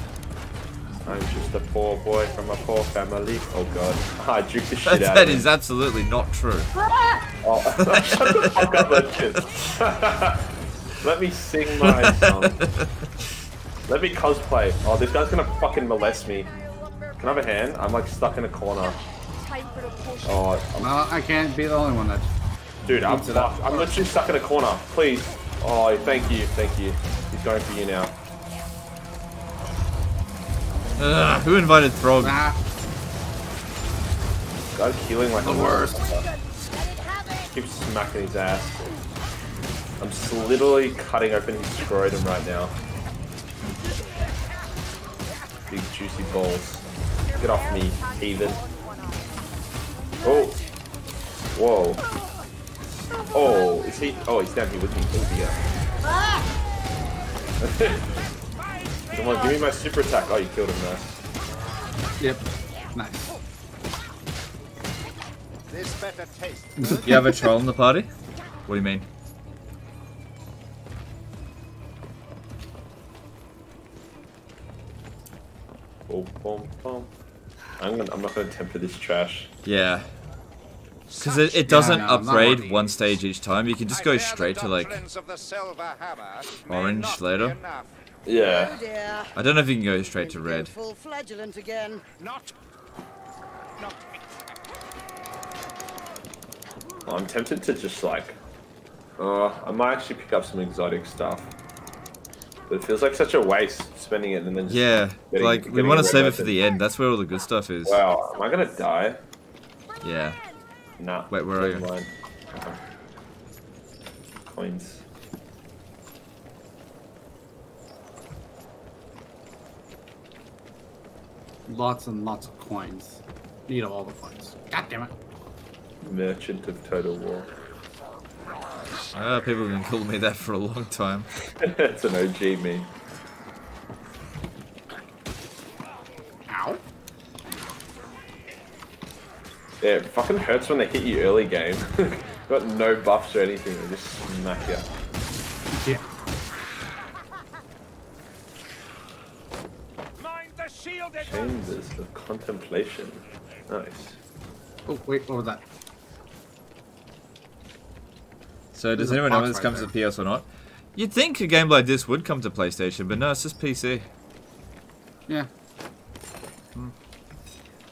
I'm just a poor boy from a poor family. Oh god. I juked the shit out that of him. is absolutely not true. Oh, shut the fuck up, Legend. Let me sing my song. Let me cosplay. Oh, this guy's gonna fucking molest me. Can I have a hand? I'm like stuck in a corner. Time for a potion. Oh, I'm, No, I can't be the only one that. Dude, I'm Beats it I'm literally stuck in a corner. Please. Oh, thank you, thank you. He's going for you now. Ugh, who invited Throg? Nah, Guy's healing like the worst. Keep smacking his ass. I'm literally cutting open his scrotum right now. Big juicy balls. Get off me, heathen. Oh. Whoa. Oh, is he? Oh, he's down here with me. Oh dear. Come on, give me my super attack. Oh, you killed him, there. Yep. Nice. This better taste. You have a troll in the party? What do you mean? Boom, boom, boom. I'm gonna. I'm not gonna temper this trash. Yeah. Because it, it doesn't no, upgrade one stage each time. You can just go straight to like. doctrines of the Silver Hammer may Orange not later. Yeah. Oh. I don't know if you can go straight to red. Full flagellant again. Not. Not. I'm tempted to just like, uh, I might actually pick up some exotic stuff. But it feels like such a waste spending it and then just Yeah, getting- like we want to save it for the end. That's where all the good stuff is. Wow, am I gonna die? Yeah. Nah. Wait, where are never you? mind. Coins. Lots and lots of coins. Need all the coins. God damn it. Merchant of Total War. Uh, people have been calling me that for a long time. it's an OG me. Yeah, it fucking hurts when they hit you early game. Got no buffs or anything, they just smack you. Yeah. Mind the shielded Chambers of contemplation. Nice. Oh wait, what was that? So does There's a anyone know box if this right comes to PS or not? You'd think a game like this would come to PlayStation, but no, it's just PC. Yeah. Hmm.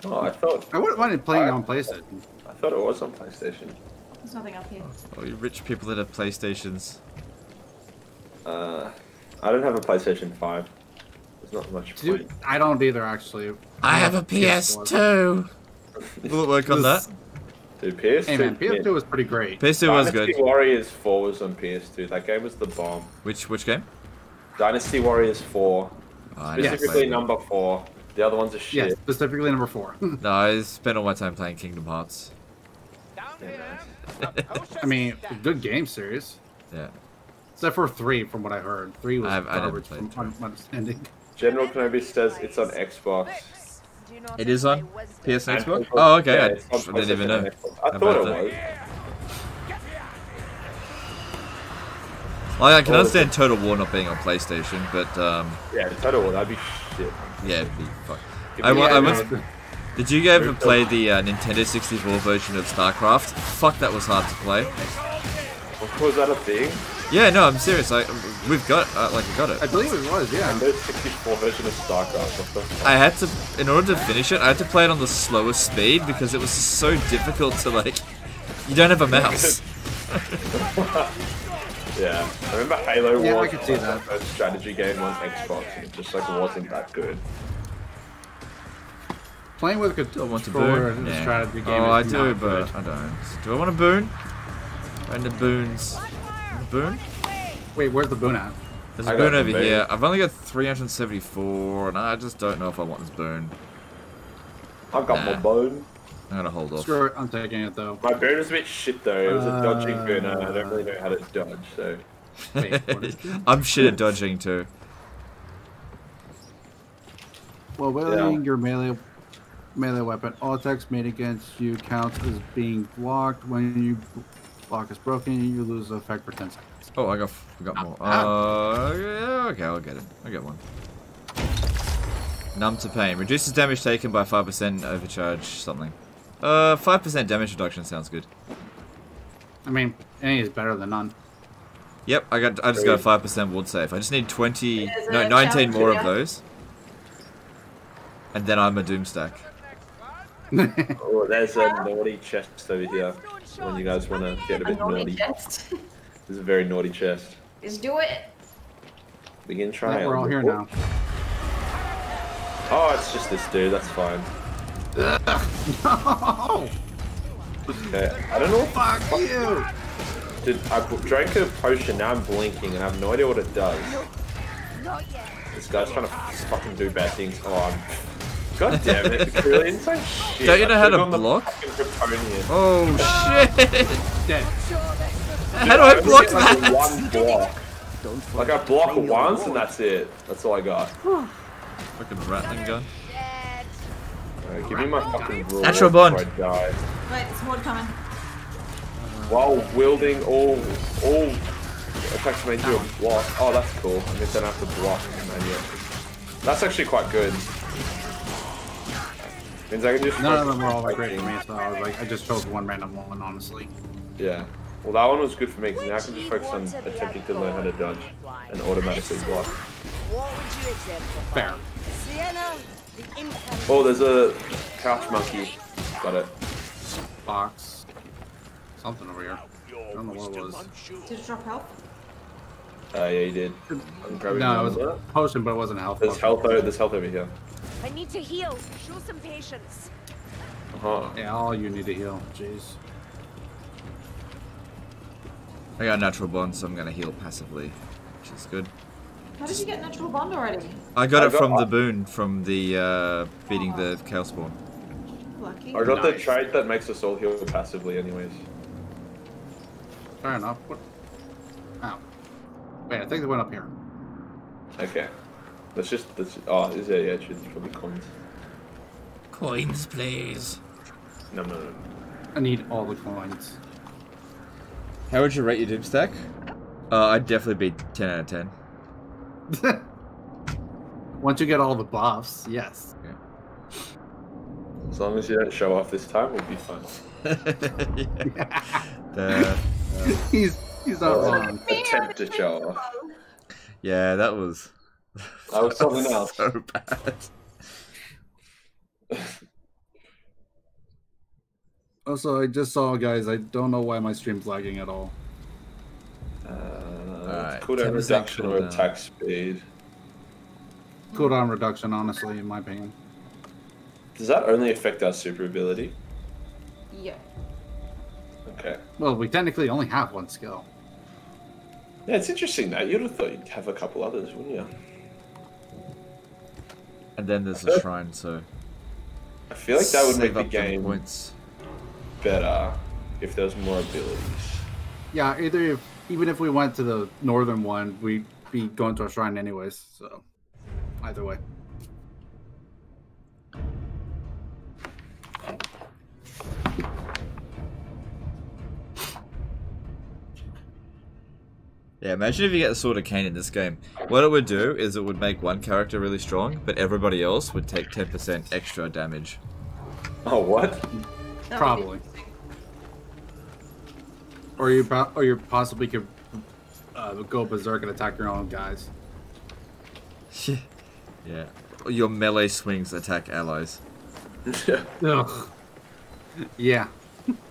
Oh, I thought I wouldn't mind playing it on PlayStation. I thought it was on PlayStation. There's nothing up here. Oh, you rich people that have PlayStations. Uh, I don't have a PlayStation 5. There's not much Dude, point. I don't either actually. I have a PS2. Will it work on that? Dude, PS2. Hey man, PS2 was pretty great. PS2 was good. Dynasty Warriors 4 was on PS2. That game was the bomb. Which which game? Dynasty Warriors 4. Oh, Specifically number 4. The other ones are shit. Yeah, specifically number four. No, I spent all my time playing Kingdom Hearts. I mean, good game series. Yeah. Except for three, from what I heard. Three was I have- I never garbage played from my understanding. General Kenobi says it's on Xbox. It is on PS and And Xbox? Xbox- Oh, okay. yeah, I, it's on I didn't even know. I thought it that. was. Well, I can Oh, understand Total War not being on PlayStation, but um, Yeah, Total War, that'd be shit. Yeah, it'd be fuck. If I, we wa- I once, uh, did you ever play the uh, Nintendo 64 version of StarCraft? Fuck, that was hard to play. Was that a thing? Yeah, no, I'm serious. I we've got uh, like I got it. I believe it was, yeah. Nintendo 64 version of StarCraft. What the fuck? I had to, in order to finish it, I had to play it on the slowest speed because it was so difficult to like. You don't have a mouse. Yeah, I remember Halo Yeah, I was could see like, that. the first strategy game on Xbox, and it just like wasn't that good. Playing with a I want to controller boon. in a Yeah. strategy game Oh, I do, but good. I don't. Do I want a boon? And the boons. Boon? Wait, where's the boon at? There's a I boon over boon. here. I've only got 374, and I just don't know if I want this boon. I've got Nah. my bone. I'm gonna hold off. Screw it, I'm taking it though. My boon was a bit shit though. It was a dodging boon. and I don't Uh, really know how to dodge, so. Wait, what is it? I'm shit at dodging too. Well, wielding your melee melee weapon, all attacks made against you counts as being blocked. When you block is broken, you lose the effect for 10 seconds. Oh, I got, I got more. Uh, yeah, okay, I'll get it. I'll get one. Numb to pain. Reduces damage taken by 5% overcharge something. Uh, 5% damage reduction sounds good. I mean, any is better than none. Yep, I got. I just got a 5% ward save. I just need 20, no, 19 more of those. And then I'm a doom stack. Oh, there's a naughty chest over here. When you guys want to get a A bit naughty naughty. chest. There's a very naughty chest. Just do it. Begin trying. We're all here now. Oh, it's just this dude. That's fine. No! Okay. I don't know. Fuck you! Dude, I drank a potion. Now I'm blinking, and I have no idea what it does. Not yet. This guy's trying to fucking do bad things. Oh, I'm. God damn it, Kerillian, so shit. Don't you know I how to should've the block? Oh shit! Dead. How do I only block get, like, that? One block. Like I block once and that's it. That's all I got. Fucking Ratling gun. Dead. Alright, give me my fucking rule Natural bond. before I die. Wait, there's more coming. While wielding all all attacks made you a block. Oh, that's cool. I guess I don't have to block and yet. That's actually quite good. Means I can just. None of them were all on that great for me, so I was like, I just chose one random one, honestly. Yeah. Well, that one was good for me because now I can just focus on attempting to learn how to dodge and automatically block. What would you exemplify? Fair. Sienna, the infant. Oh, there's a couch monkey. Got it. Box. Something over here. I don't know what it was. Did it drop health? Uh, yeah, you did. I'm grabbing No, it was a potion, but it wasn't health There's health over. There's health over here. I need to heal. Show some patience. Uh huh. Yeah, all you need to heal. Jeez. I got natural bond, so I'm gonna heal passively, which is good. How did you get natural bond already? I got I it got- from the boon from the uh, beating the chaos spawn. Lucky. I got the trait that makes us all heal passively, anyways. Fair enough. What? Ow. Wait, I think they went up here. Okay. Let's just. Let's, oh, is there? Yeah, it should probably coins. Coins, please. No, no, no. I need all the coins. How would you rate your Doom stack? Uh, I'd definitely be 10 out of 10. Once you get all the buffs, yes. As long as you don't show off this time, we'll be fine. The- he's he's not wrong. Attempt to show off. yeah, that was. That was something else. So bad. Also, I just saw, guys. I don't know why my stream's lagging at all. Uh, Alright, cooldown 10 reduction or attack speed. Cooldown reduction, honestly, in my opinion. Does that only affect our super ability? Yeah. Okay. Well, we technically only have one skill. Yeah, it's interesting that you'd have thought you'd have a couple others, wouldn't you? And then there's the shrine, so. I feel like that would Save make the game points. better if there was more abilities. Yeah, either if, even if we went to the northern one, we'd be going to a shrine anyways. So, either way. Yeah, imagine if you get the Sword of Khaine in this game. What it would do is it would make one character really strong, but everybody else would take 10% extra damage. Oh, what? That would be Probably. Interesting. Or you, or you possibly could uh, go berserk and attack your own guys. yeah. Your melee swings attack allies. Ugh. Yeah.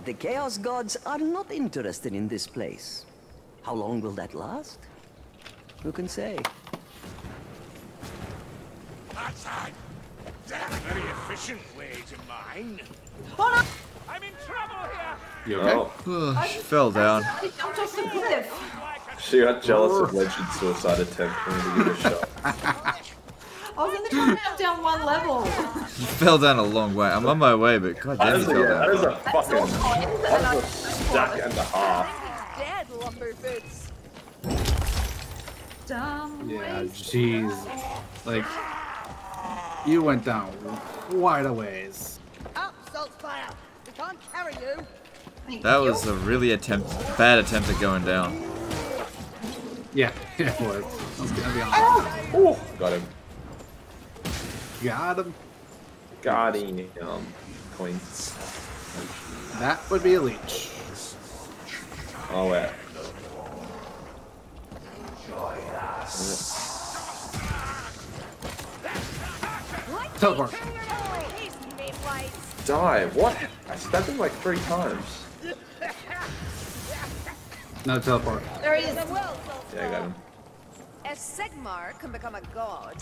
The Chaos Gods are not interested in this place. How long will that last? Who can say? That's a damn very efficient way to mine. I'm in trouble here. You okay? Oh, Ugh, she fell down. I jumped off the cliff. she got jealous of Legend's Suicide Attempt and wanted to give a shot. I was in the tournament down one level. She fell down a long way. I'm on my way, but god damn, is you fell that is down. a fucking that is a stack and a half. Dead lumber boots. Dumb. Yeah, waste. jeez. Like, you went down quite a ways. Up, Saltzpyre. We can't carry you. Thank That you. was a really attempt, bad attempt at going down. Yeah, it was. I was gonna be honest. Ooh, got him. Got him. Got him. Um, coins. That would be a leech. Oh, wait. Teleport. Die. What? I stabbed him like three times. No teleport. There he is. Yeah, I got him. If Sigmar can become a god,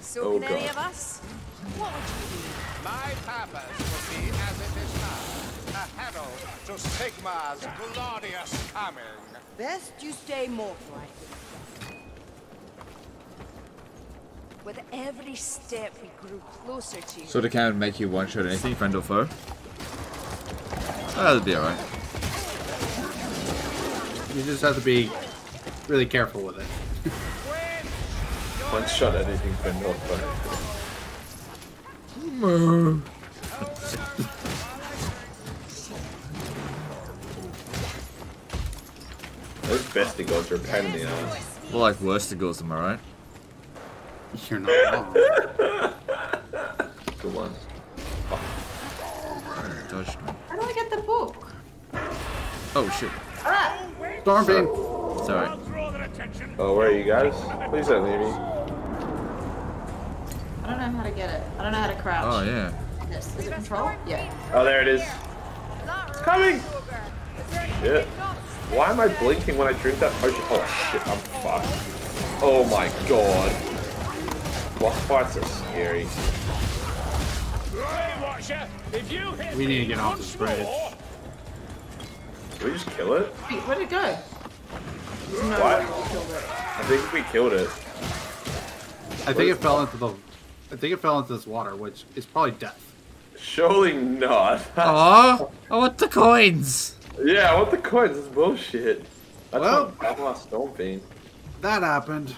so Oh, can any of us. What would you do? My purpose will be as it is now, a herald to Sigmar's glorious coming. Best you stay mortal, I think. With every step we grew closer to you. So they can't make you one shot anything, friend or foe. Oh, That'll be alright. You just have to be really careful with it. One shot anything for North Those Bestigors are a pain in the ass. More like worstigals, am I right? You're not wrong. Good one. Dodged me. How do I get the book? Oh shit. Ah! Stormbeam. Sorry. Draw their attention. Oh, where are you guys? Please don't leave me. I don't know how to get it. I don't know how to crouch. Oh yeah. This. Is it control? Yeah. Oh, there it is. It's coming! Shit. Why am I blinking when I drink that potion? Oh shit, I'm fucked. Oh my god. Boss fights are scary. Hey, Watcher, if you hit We need to get off once this bridge. more- Did we just kill it? Wait, where'd it go? There's no What? way we killed it. I think we killed it. I think it fell into the. I think it fell into this water, which is probably death. Surely not. Oh, I want the coins. yeah, I want the coins. It's bullshit. That's Well- not last Storm Fiend. That happened.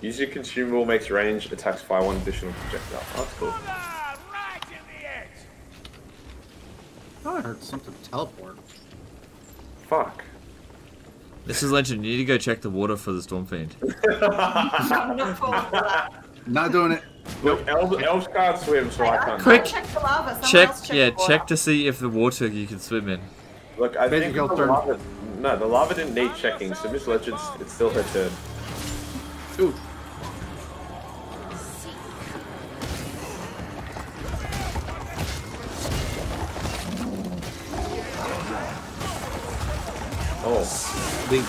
Use your consumable makes range attacks fire one additional projectile. That's cool. Ah, right in the edge. I thought I heard something teleport. Fuck. This is legend. You need to go check the water for the storm fiend. Not falling for that. Not doing it. Look, elves, elves can't swim, so I can't. Quick. Check the lava. Someone Check, else check yeah, the check to see if the water you can swim in. Look, I Basically, think the I'll turn. lava, no, the lava didn't need checking, so Miss Legend, it's still her turn. Ooh. Oh, Link.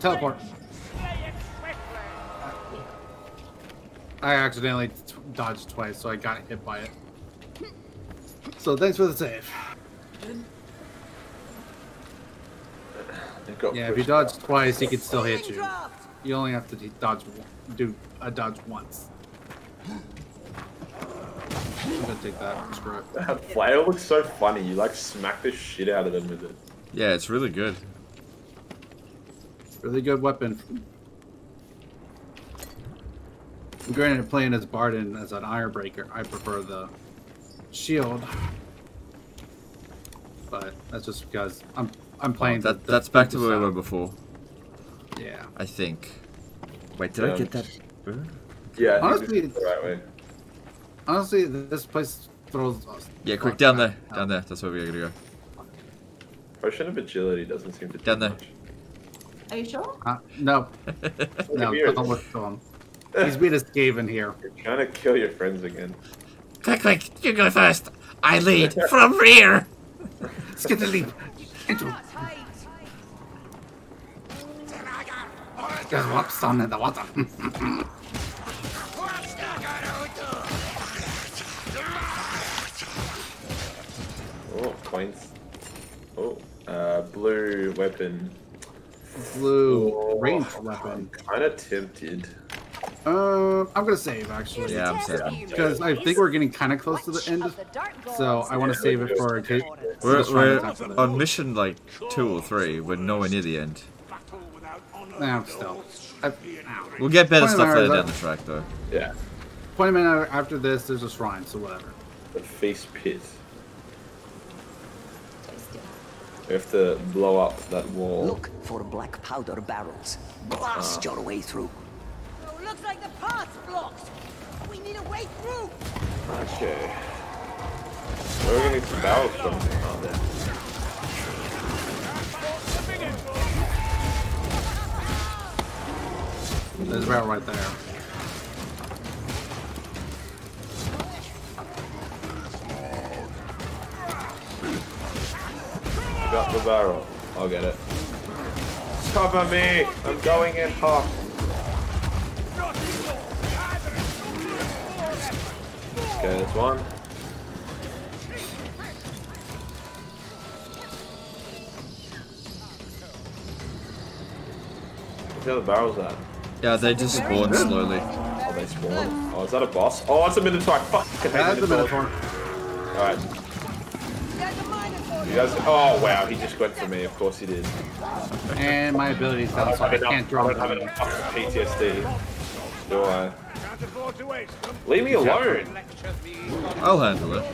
Teleport. I accidentally t- dodged twice, so I got hit by it. So thanks for the save. Yeah, if you pushed dodge twice, he can still hit you. You only have to dodge, one- do a dodge once. I'm gonna take that. Screw it. That flail looks so funny. You like smack the shit out of them with it. Yeah, it's really good. Really good weapon. Granted, playing as Bardin as an Ironbreaker, I prefer the shield. But that's just because I'm I'm oh, playing. the- That the- that's back the to where we were before. Yeah. I think. Wait, did I Um, get that? Yeah, I Honestly, this is the right way. Honestly, this place throws. us- Yeah, quick down that. there, down there. That's where we gotta go. Potion of agility doesn't seem to do Down there. much. Are you sure? Uh, no, no, Here. don't look to him. He's beat us Skaven here. You're trying to kill your friends again. Quick, quick, you go first. I lead from rear. Let's get the leap. Into. Guys, what's down in the water? Oh, coins. Oh, uh, blue weapon. Blue ranged weapon. I'm Kind of tempted. Uh, I'm gonna save actually. Yeah, I'm saving. Because I think we're getting kind of close to the end, so I want to save it for. in case- We're, we're to time for on mission like two or three. We're nowhere near the end. Nah, still. I, ow. We'll get better stuff later down the track, though. Yeah, Twenty minutes after this, there's a shrine, so whatever. the feast pit. We have to blow up that wall. Look for black powder barrels. Blast ah. your way through. Oh, looks like the path's blocked. We need a way through. Okay. Where are we gonna get some barrels from? Oh, there. There's a barrel right there. Got the barrel. I'll get it. Cover me! I'm going in hot. Okay, there's one. Where's the barrels at? Yeah, they just spawn slowly. Oh, they spawn. Oh, is that a boss? Oh, it's a Minotaur. Fuck. I hate That's the Minotaurs. Minotaur. Alright. You guys, oh wow, he just went for me. Of course he did. And my ability fell, so I can't draw I don't have them. enough PTSD. Do I? Leave me alone. I'll handle it.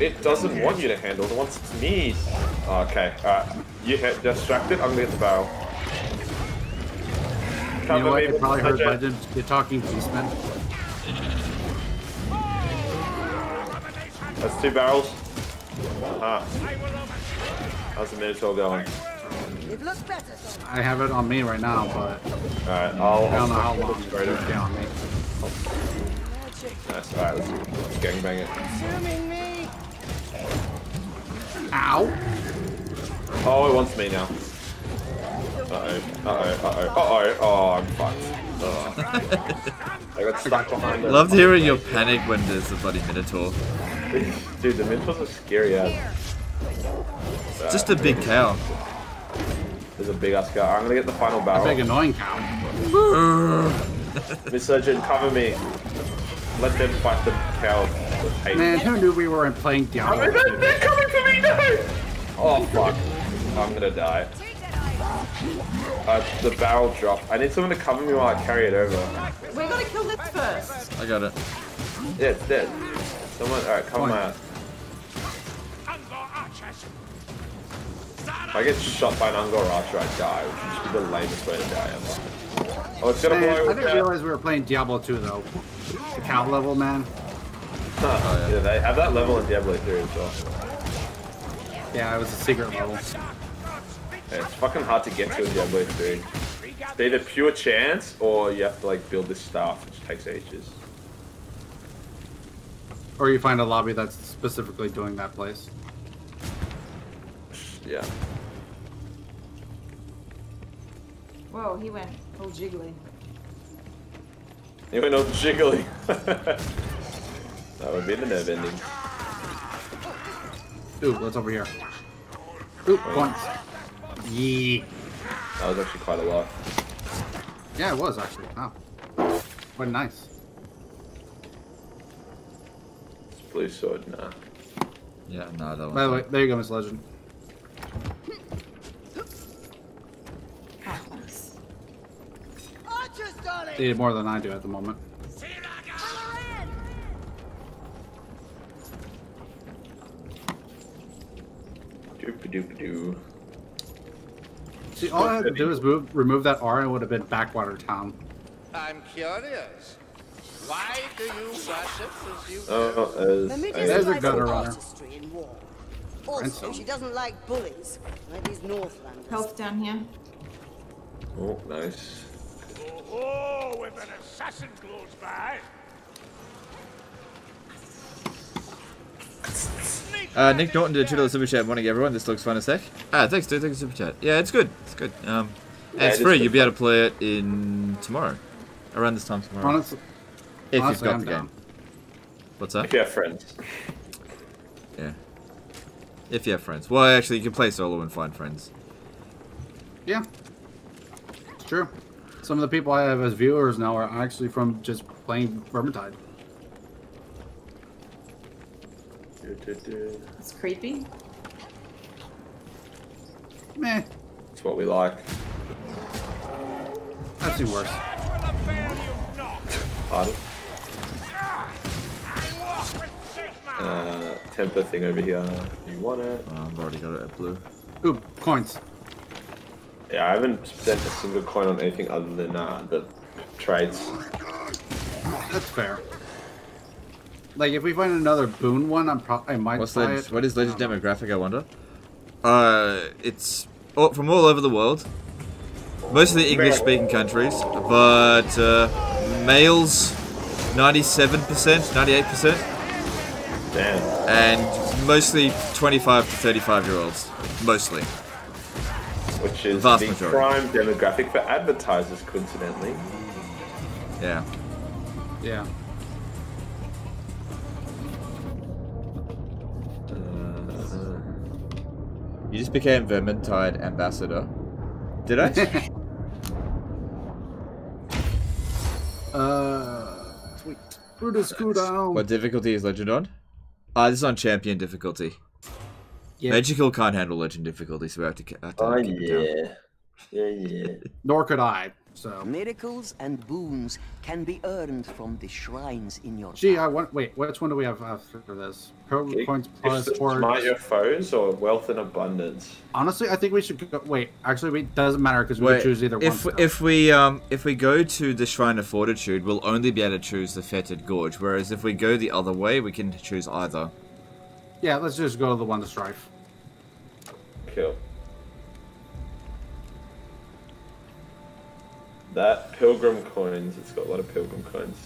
It doesn't want you to handle. It It wants me. Oh, okay. Alright. You hit distracted. I'm gonna get the barrel. You know what? It with probably heard legend. legend. You're talking beastmen. That's two barrels. Uh-huh. How's the Minotaur going? It looks better. so- I have it on me right now, but Alright, I'll. I don't know how I'll long it's gonna stay on me. Nice. Alright, let's, let's gangbang it. Consuming me. Ow! Oh, it wants me now. Uh-oh, uh-oh, uh-oh, uh-oh, oh, I'm fucked. Ugh. I got stuck behind it. Loved hearing your panic when there's a bloody minotaur. Dude, the Minotaurs are scary as. Just a big cow. There's a big ass cow. I'm gonna get the final A big annoying cow. Miss Surgeon, cover me. Let them fight the cow. Man, who knew we weren't playing Oh, Diablo? they're, they're coming for me, no! Oh, fuck. I'm gonna die. Uh, the barrel drop. I need someone to cover me while I carry it over. We gotta kill this first. I got it. Yeah, it's dead. Someone, alright, cover my ass. If I get shot by an Ungor archer, I die, which would just be the lamest way to die ever. Oh, it's gonna Man, blow I didn't realize we were playing Diablo 2 though. The cow level, man. Huh, yeah. they have that level in Diablo 3 as well. Yeah, it was a secret level. Yeah, it's fucking hard to get to in Diablo 3. It's either pure chance or you have to like build this staff, which takes ages. Or you find a lobby that's specifically doing that place. Yeah. Whoa, he went all jiggly. You went all jiggly. that would be the nerve ending. Ooh, what's over here? Ooh, points. Yee. That was actually quite a lot. Yeah, it was actually. Wow. What nice. Blue sword, nah. Yeah, no, that one. By the way, there you go, Miss Legend. Thanks. They did more than I do at the moment. Doop doop doo. See, all I had to do is move, remove that R and it would have been Backwater Town. I'm curious. Why do you worship as you Oh, as, Mimic I- is There's a like gutter some runner. artistry in war. Also, Ransom. she doesn't like bullies, like these Northlanders. Health down here. Oh, nice. Oh, if an assassin close by. Uh, Nick Norton did a two dollar super chat. Morning, everyone. This looks fun as heck. Ah, thanks, dude. Thanks for super chat. Yeah, it's good. It's good. Um, and Yeah, it's it is free. You'll be able to play it in tomorrow, around this time tomorrow. Honestly, if honestly, you've got I'm the down. game. What's that? If you have friends. Yeah. If you have friends. Well, actually, you can play solo and find friends. Yeah. It's true. Some of the people I have as viewers now are actually from just playing Vermintide. Do, do, do. It's creepy. Meh. It's what we like. I've seen worse. Pardon? Uh, temper thing over here. You want it? Oh, I've already got it at blue. Ooh, coins. Yeah, I haven't spent a single coin on anything other than uh, the trades. That's fair. Like, if we find another boon one, I'm pro I might What's buy legend, it. what is legend demographic? I wonder. Uh, it's all, from all over the world, mostly English-speaking countries, but uh, males, ninety-seven percent, ninety-eight percent, Damn. and mostly twenty-five to thirty-five-year-olds, mostly. Which is Vast the majority. prime demographic for advertisers, coincidentally. Yeah. Yeah. You just became Vermintide ambassador. Did I? Uh, sweet. Brutus cooldown. what difficulty is legend on? Ah, this is on champion difficulty. Yeah. Majorkill can't handle legend difficulty, so we have to. ca- Have to Oh, keep it down. yeah. Yeah, yeah. Nor could I. So. Miracles and boons can be earned from the shrines in your Gee, I want. Wait, which one do we have after this? Pro points plus If for. smite your foes or wealth and abundance. Honestly, I think we should go. Wait, actually, it doesn't matter because we Wait, can choose either one. if if we um if we go to the Shrine of Fortitude, we'll only be able to choose the Fetid Gorge. Whereas if we go the other way, we can choose either. yeah, let's just go to the one to strife. Cool. That pilgrim coins, it's got a lot of pilgrim coins.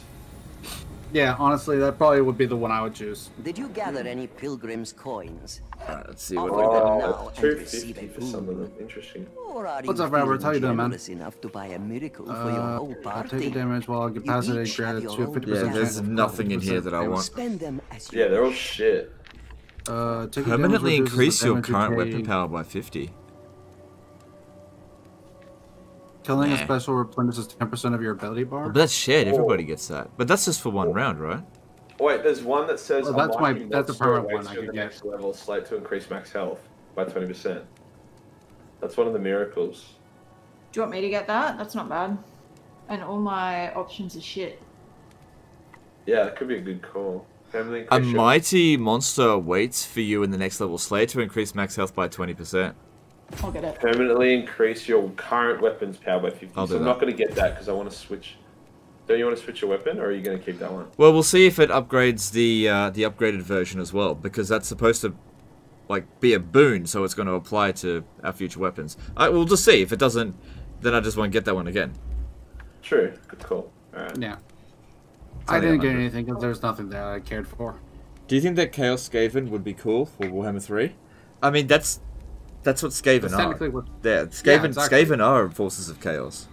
Yeah, honestly, that probably would be the one I would choose. Did you gather any pilgrims' coins? Alright, let's see Offer what. them Oh, now it's and receive 250 a for some of boon. them. Interesting. Or are What's up, Robert? feeling How you doing, man? generous enough to buy a miracle for your Uh, whole I'll take a damage while incapacitated. each have Granted your to own 50% Yeah, there's nothing in here that I damage. want. Spend them as you Yeah, they're all shit. Uh, take Permanently increase your current weapon power by 50. Killing Nah. a special replenishes 10% of your ability bar. But that's shared. Oh. Everybody gets that. But that's just for one round, right? Wait, there's one that says Well, that's my- that's a permanent one I you at could the get. next level, slate to increase max health by 20%. That's one of the miracles. Do you want me to get that? That's not bad. And all my options are shit. Yeah, that could be a good call. A mighty monster waits for you in the next level slay to increase max health by 20%. I'll get it. permanently increase your current weapon's power by 50. I'll so do I'm that. not going to get that because I want to switch. Don't you want to switch your weapon, or are you going to keep that one? Well, we'll see if it upgrades the uh, the upgraded version as well, because that's supposed to like be a boon, so it's going to apply to our future weapons. I, we'll just see. If it doesn't, then I just won't get that one again. True. Good call. Alright. Yeah. I didn't get anything because there's nothing that I cared for. Do you think that Chaos Skaven would be cool for Warhammer 3? I mean, that's that's what Skaven are. technically what- Yeah, Skaven, exactly. Skaven are forces of chaos.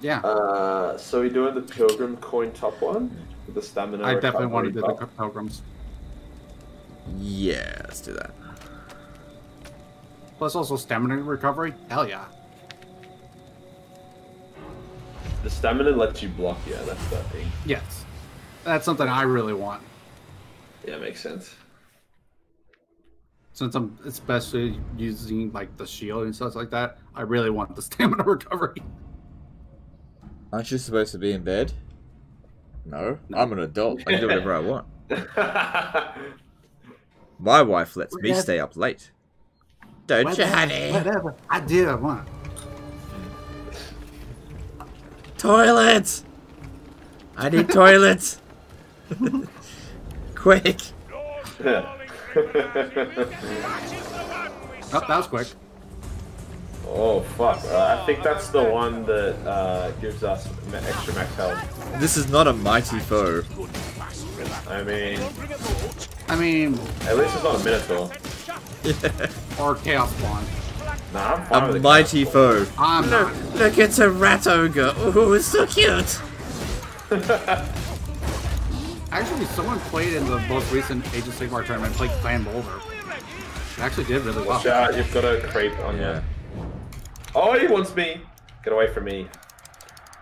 Yeah. Uh, so we're doing the pilgrim coin top one with the stamina. I definitely want to do the pilgrims. Yeah, let's do that. Plus also stamina recovery. Hell yeah. The stamina lets you block. Yeah, that's the thing. Yes. That's something I really want. Yeah, makes sense. Since I'm especially using like the shield and stuff like that, I really want the stamina recovery. Aren't you supposed to be in bed? No, I'm an adult. I can do whatever I want. My wife lets me stay up late. Don't you, honey? Whatever. I do. I want. Toilet! I need toilets! Quick! Oh, that was quick. oh fuck! Uh, I think that's the one that uh, gives us extra max health. This is not a mighty foe. I mean, I mean, at least it's not a minotaur. or chaos spawn. Nah, I'm fine A mighty foe. I'm not. Look, it's a rat ogre. Ooh, it's so cute. Actually, someone played in the most recent Age of Sigmar tournament, played Clan Moulder. It actually did really well. Watch out! You've got a creep on Yeah. you. Oh, he wants me. Get away from me,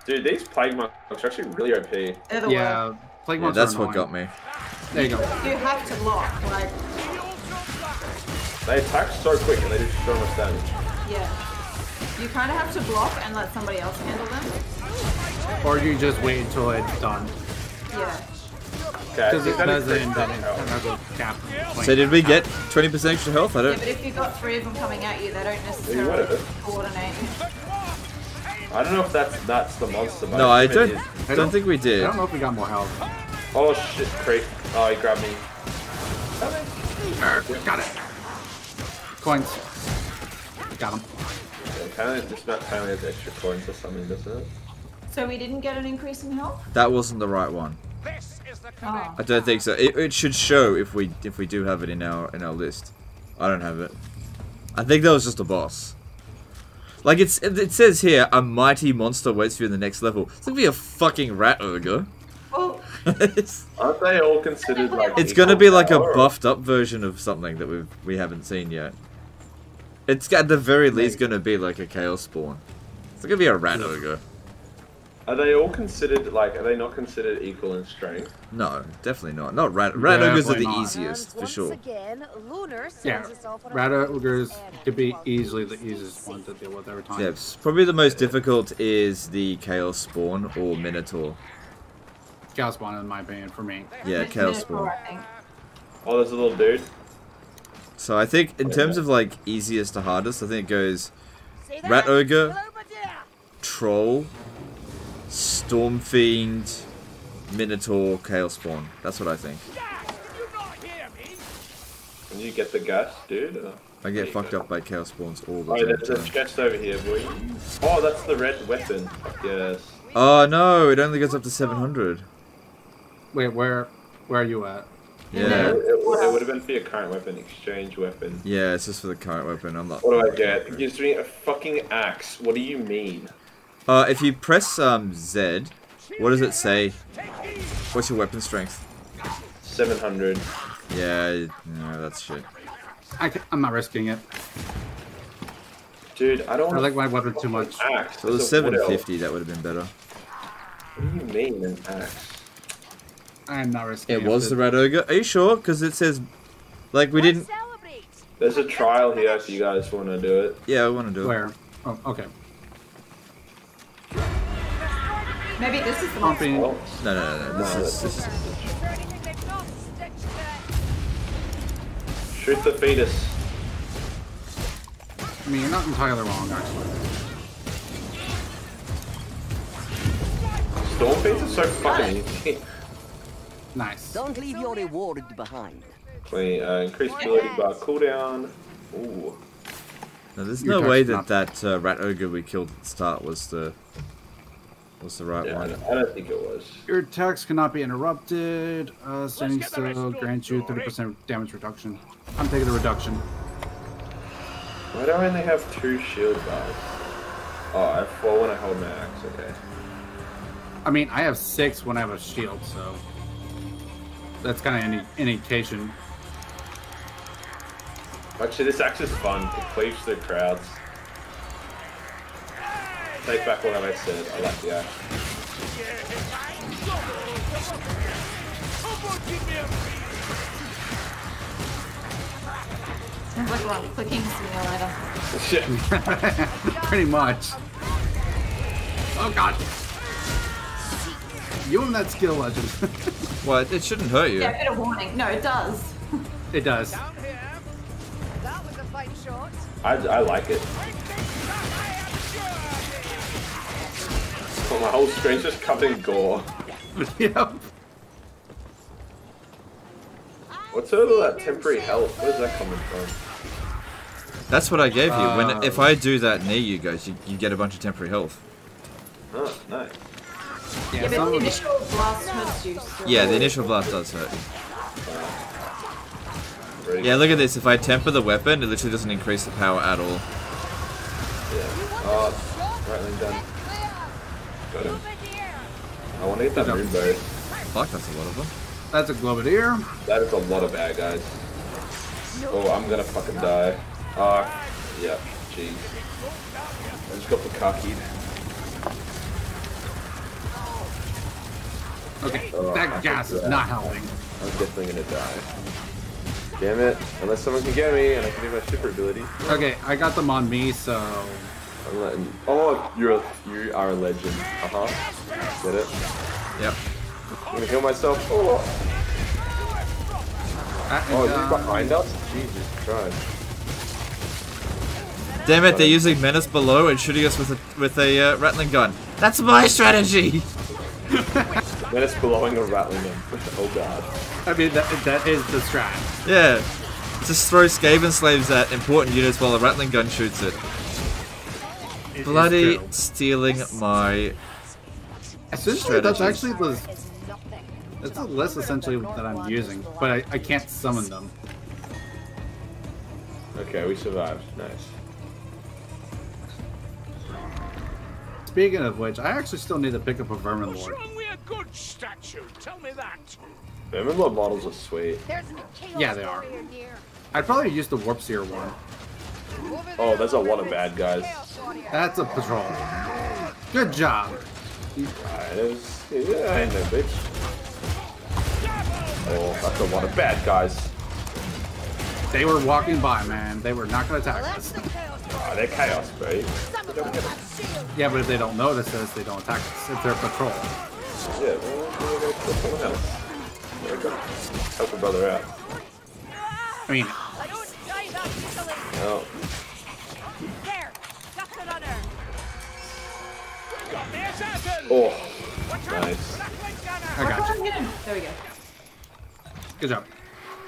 dude. These plague monks are actually really OP. They're the worst. Yeah, Plague Yeah, Monks that's are what got me. There you go. You have to block, like, They attack so quick and they do so much damage. yeah. You kind of have to block and let somebody else handle them. Or you just wait until it's done. Yeah. Okay, Because it doesn't, increases then our it health. has cap. So did we get 20% extra health? I don't... Yeah, but if you've got three of them coming at you, they don't necessarily whatever. coordinate. I don't know if that's that's the monster. but No, I assume it don't. I don't think we did. I don't know if we got more health. Oh shit, creep. Oh, he grabbed me. Er, Got it. Coins. Got him. Yeah, apparently, this map apparently has extra coins or something, doesn't it? So we didn't get an increase in health? That wasn't the right one. This is the Oh. I don't think so. It, it should show if we if we do have it in our in our list. I don't have it. I think that was just a boss. Like it's it it says here, a mighty monster waits for you in the next level. It's gonna be a fucking rat ogre. Well, oh. it's Aren't they all considered like? it's gonna be like a buffed up version of something that we've we haven't seen yet. It's at the very least gonna be like a chaos spawn. It's gonna be a rat ogre. Are they all considered like? Are they not considered equal in strength? No, definitely not. Not rat rat ogres are the not. easiest And for once sure. again, Lunar Yeah, sends us off on a rat ogres could be easily the easiest see one to deal with every time. Yeah, probably the most difficult is the chaos spawn or minotaur. Chaos spawn, in my opinion, for me. Yeah, chaos spawn. Oh, there's a little dude. So I think in terms of like easiest to hardest, I think it goes Rat ogre, Hello, troll, storm fiend, minotaur, chaos spawn. That's what I think. Can you get the gas, dude? Uh, I get fucked up by chaos spawns all the Oh, there's a time. chest over here, boy. Oh, that's the red weapon. Yes. Oh no, it only goes up to 700. Wait, where where are you at? Yeah, It, it would have been for your current weapon, exchange weapon. yeah, it's just for the current weapon. I'm not. What do I get? It gives me a fucking axe. What do you mean? Uh, if you press um Z, what does it say? What's your weapon strength? 700. Yeah, no, that's shit. I, am not risking it. Dude, I don't I like my weapon too much. axe. If it was It's a wood elf. 750, that would have been better. What do you mean, an axe? I'm not risking it. It was the red ogre. Are you sure? Because it says, like, we didn't. There's a trial here if you guys want to do it. Yeah, I want to do it. Where? Oh, okay. Maybe this is the one. Pumping. No, no, no, no. This No, is this is. Is there anything they've not stitched there? shoot the fetus. I mean, you're not entirely wrong, actually. Storm Fiends are so fucking easy. Nice. Don't leave your reward behind. Wait, uh, increased ability bar cooldown. Ooh. No, there's Your no way touch that that uh, rat ogre we killed at the start was the was the right Yeah, one. I don't think it was. Your attacks cannot be interrupted. Uh, standing get the rest still of grants you 30% damage reduction. I'm taking the reduction. Why do I only have two shield bars? Oh, I have four when I hold my axe, okay. I mean, I have six when I have a shield, so that's kind of any indication. Actually, this axe is fun. It cleaves the crowds. Take back what I said. I like the axe. Sounds like we're on clicking simulator. Shit. Pretty much. Oh god. You and that skill legend. Well, it, it shouldn't hurt you. Yeah, bit of warning. No, it does. it does. Down here. That was a fine shot. I, I like it. Oh, my whole screen's just covered in gore. yep. What's all that temporary health? Where's that coming from? That's what I gave you. When if I um, do that near you guys, you, you get a bunch of temporary health. Oh, nice. Yeah, Yeah, but the initial blast hurts you. so- Yeah, the initial blast does hurt. Ready? Yeah, look at this. If I temper the weapon, it literally doesn't increase the power at all. Yeah. Oh, ratling done. Got him. I want to get that Good job. moonbow. Fuck, that's a lot of them. That's a Globadier. That is a lot of bad guys. Oh, I'm gonna fucking die. Ah, yeah, jeez. I just got Bukaki'd. Okay, Oh, that think gas is that- not helping. I'm definitely gonna die. Damn it. Unless someone can get me and I can do my super ability. Okay, I got them on me, so I'm letting. Oh, you're a, you are a legend. Uh huh. Get it? Yep. I'm gonna heal myself. Oh, uh, oh is uh, he behind us? Jesus Christ. Damn it! They're using menace below and shooting us with a with a uh, ratling gun. That's my strategy. Then it's blowing a ratling gun. oh god. I mean, that, that is the strat. Yeah. Just throw Skaven slaves at important units while a ratling gun shoots it. It is Bloody stealing my. Essentially, that's actually the that's the list essentially that I'm using, but I, I can't summon them. Okay, we survived. Nice. Speaking of which, I actually still need to pick up a Vermin What's Lord. wrong with a good statue? Tell me that. Vermin Lord models are sweet. There's a chaos Yeah, they are. I'd probably use the Warp Seer one. Over Oh, there, there's a lot of bad guys. That's a patrol. Good job. Alright. Yeah, I ain't no bitch. Oh, that's a lot of bad guys. They were walking by, man. They were not going to attack us. the chaos warrior. Ah, they're chaos, bro. Some of them have shields. Yeah, but if they don't notice us, they don't attack us. It's their patrol. Yeah, well, we're gonna kill someone else. There we go. Help a brother out. I mean, No. There, just another. Got me assassin. Oh, nice. I got you. Him. There we go. Good job.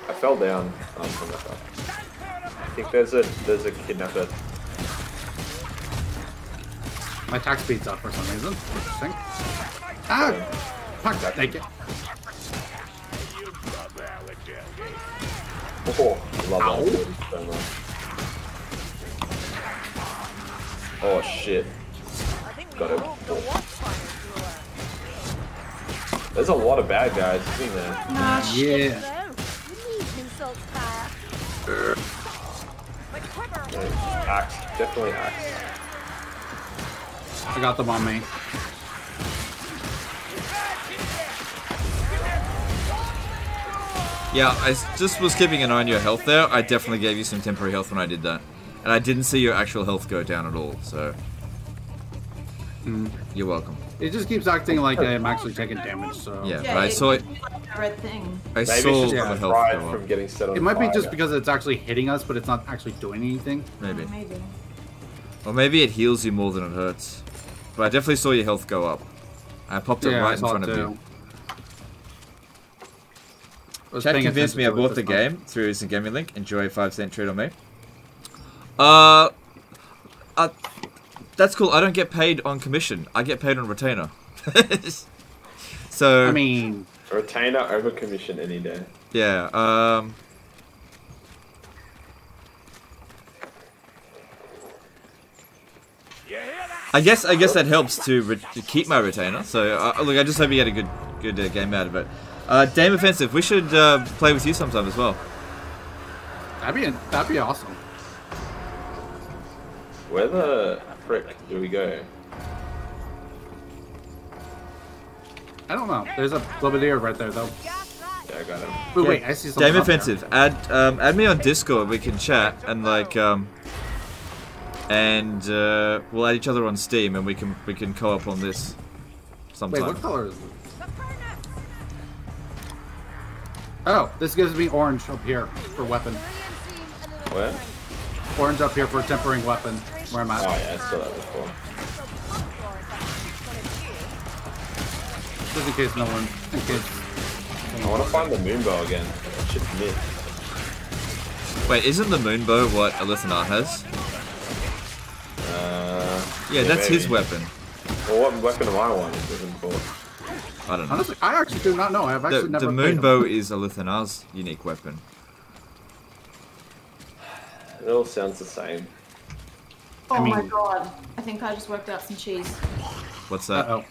I fell down um, from that. top. I think there's a there's a kidnapper. My attack speed's up for some reason. Interesting. Ah! Fuck, thank you. You got there with Delgate. Oh, I love that so much. Oh shit. Got thrower. There's a lot of bad guys, isn't there? Nah, Yeah. Nice. Axe, definitely axe. I got them on me. Yeah, I just was keeping an eye on your health there. I definitely gave you some temporary health when I did that. And I didn't see your actual health go down at all, so... Mm. You're welcome. It just keeps acting like I'm actually taking damage, so. Yeah, but I saw it... The red thing. I Maybe it's saw just the health go from getting set on It might be just because it's actually hitting us, but it's not actually doing anything. Maybe. Maybe. Or maybe it heals you more than it hurts. But I definitely saw your health go up. I popped it Yeah, right in front it of you. I was Chat convinced me I attention to it bought the game through some gaming link. Enjoy a five cent treat on me. Uh, uh, that's cool. I don't get paid on commission. I get paid on retainer. so I mean, retainer over commission any day. yeah. Um, I guess I guess that helps to, re- to keep my retainer. So uh, look, I just hope you get a good good uh, game out of it. Uh, Dame offensive. We should uh, play with you sometime as well. that'd be that'd be awesome. Where the frick do we go? I don't know. There's a Globadier right there, though. Yeah, I got him. Wait, Yeah. wait, I see something. Dame up there. offensive. Add um, add me on Discord. We can chat and like um, and uh, we'll add each other on Steam and we can we can co-op on this Wait, sometime. what color is it? Oh, this gives me orange up here for weapon. Where? Orange up here for tempering weapon. Where am I? Oh yeah, I saw that before. Just in case no one, in case. I want to find the moonbow again. That shit's mid. Wait, isn't the moonbow what Alith Anar has? Uh, Yeah, that's his weapon. Well, what weapon am I one looking for? I don't know. Honestly, I actually do not know. I've The, actually the never played him. moonbow is Alith Anar's unique weapon. It all sounds the same. Oh I my god. I think I just worked out some cheese. What's that? Uh-oh.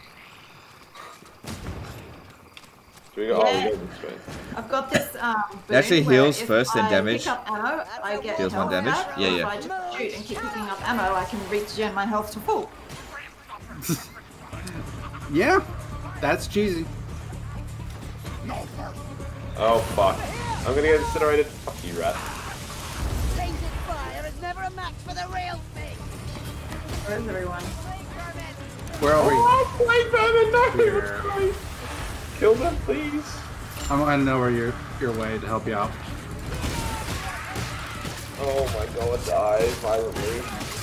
Do we go? Oh, Yeah. we go this way. I've got this um. It actually heals first, then I damage. Pick up ammo, I get Deals one damage? back. Yeah, If yeah. I just shoot and keep picking up ammo, I can regen my health to full. Yeah, that's cheesy. Oh fuck! I'm gonna get incinerated. Fuck you, rat. Tainted fire is never a match for the real thing. Where is everyone? Where are we? Oh, Blade Vermin, no! Here. Please. Kill them, please. I'm gonna know where your your way to help you out. Oh my god, die violently.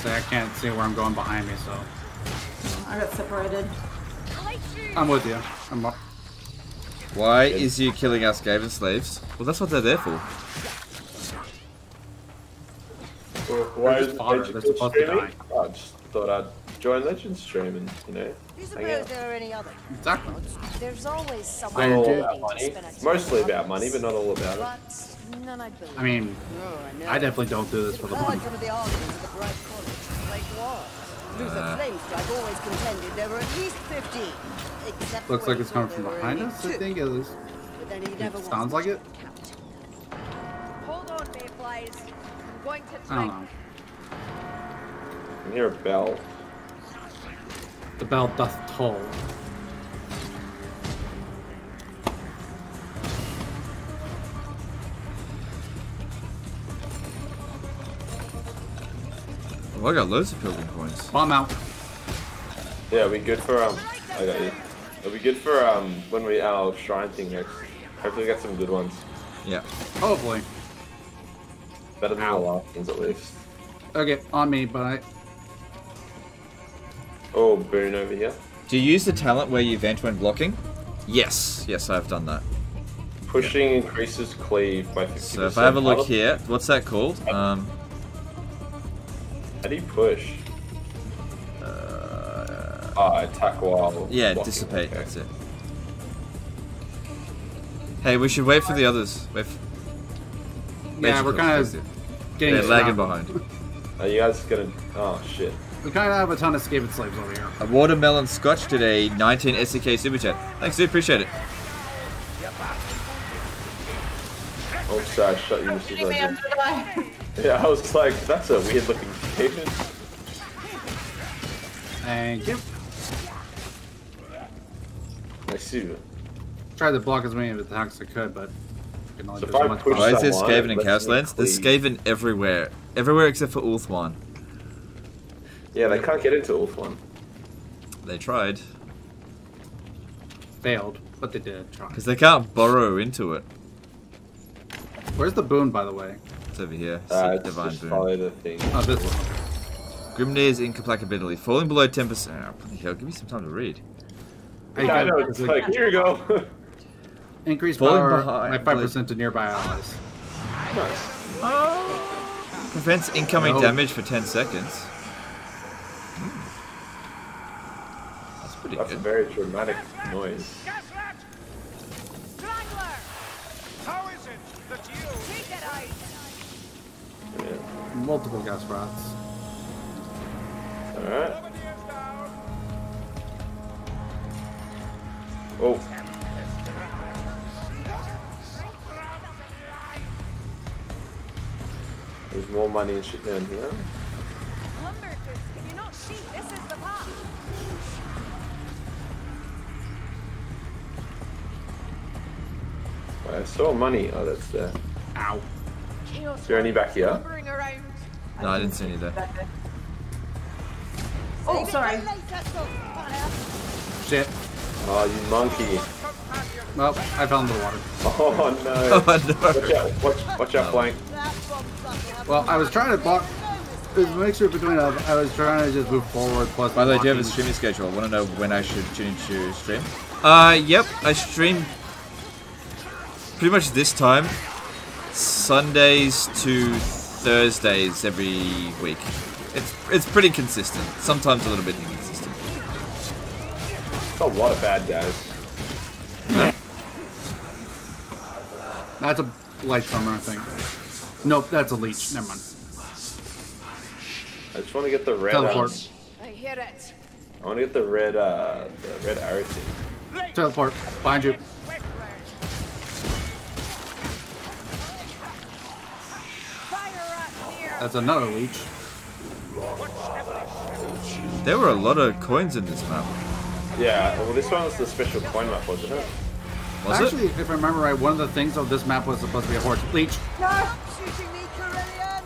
Honestly, I can't see where I'm going behind me, so I got separated. I'm with you. I'm up. Why is you killing our Skaven slaves? Well, that's what they're there for. Well, Why is just fodder, they're supposed to die. Oh, I just thought I'd join Legend stream and, you know? You suppose there are any other? Exactly. There's always someone not all do. about willing to money. Mostly about money, but not all about it. But none I believe. I mean, Oh, I. I definitely don't do this for the Heard money. some of the arguments of the Bright College. Like what? Luther Flamestrike always contended there were at least 15. Except Looks like it's coming from behind only us. I think at least. But then he never sounds like it. count. Hold on, Mayflies. I'm going to I don't know. I hear a bell. The bell doth toll. Oh, I got loads of pilgrim coins. Bomb out. Yeah, it'll good for, um, I got you. It'll be good for, um, when we, our shrine thing next. Hopefully we get some good ones. Yeah. Hopefully. Better than Ow. the last ones, at least. Okay, on me, but I. Oh, Boone over here. Do you use the talent where you vent when blocking? Yes. Yes, I've done that. Pushing increases cleave by 50%. So if I have a look here, what's that called? Um, How do you push? uh, Ah, attack while. yeah, blocking, dissipate. okay. That's it. Hey, we should wait for the others. Wait. For... Yeah, we're kind of getting. They're lagging stopped. behind. Are you guys gonna. Oh, shit. We kind of have a ton of Skaven slaves over here. A watermelon scotch today, 19 SEK super chat. Thanks, dude. Appreciate it. Oh, sorry, I shot you, Mr. Hitting me Legend. under the eye. Yeah, I was like, that's a weird looking Skaven. Thank you. I see you. Tried to block as many of the attacks as I could, but I can only So if I push Why is there someone, Skaven in let's Chaos make Lands? There's clean. Skaven everywhere. Everywhere except for Ulthuan. Yeah, they can't get into Ulthuan. They tried. Failed, but they did try. Because they can't burrow into it. Where's the boon, by the way? It's over here. Uh, Seek it's Divine just Boon. follow the thing. Oh, this one. Grimnir's Incomplacability. Falling below 10%. Oh, bloody hell, give me some time to read. Hey, Yeah, I know, it's like, here you go. Increase Falling power by 5% to nearby allies. nice. Prevents incoming No. damage for 10 seconds. Hmm. That's pretty good. That's a very dramatic noise. Gaslat! Strangler! How is it that you... Take it out. Yeah. Multiple gas rods. Alright. Oh, there's more money and shit down here. Lumberfist, can you not see? This is the path. I saw money. Oh, that's there. Ow. Chaos Is there any back here? Lumbering around. No, I didn't see any there. Oh, sorry. Save it for later, Sultana. Shit. Oh, you monkey. Well, I fell into the water. Oh no. Oh, Watch no. out, watch, watch out, flank. That. Well, I was trying to block. It was a mixture between. Uh, I was trying to just move forward. Plus, By the way, do you have a streaming schedule? I want to know when I should tune into stream. Uh, yep. I stream pretty much this time. Sundays to Thursdays every week. It's it's pretty consistent. Sometimes a little bit inconsistent. It's a lot of bad guys. That's a light summer, I think. Nope, that's a leech. Never mind. I just want to get the red. Uh, Teleport. I hear it. I want to get the red. Uh, the red arrow thing. Teleport. Behind you. That's another leech. There were a lot of coins in this map. Yeah. Well, this one was the special coin map, wasn't it? Was Actually, it? if I remember right, one of the things of this map was supposed to be a horse. Leech. No! Shooting me, Kerillian!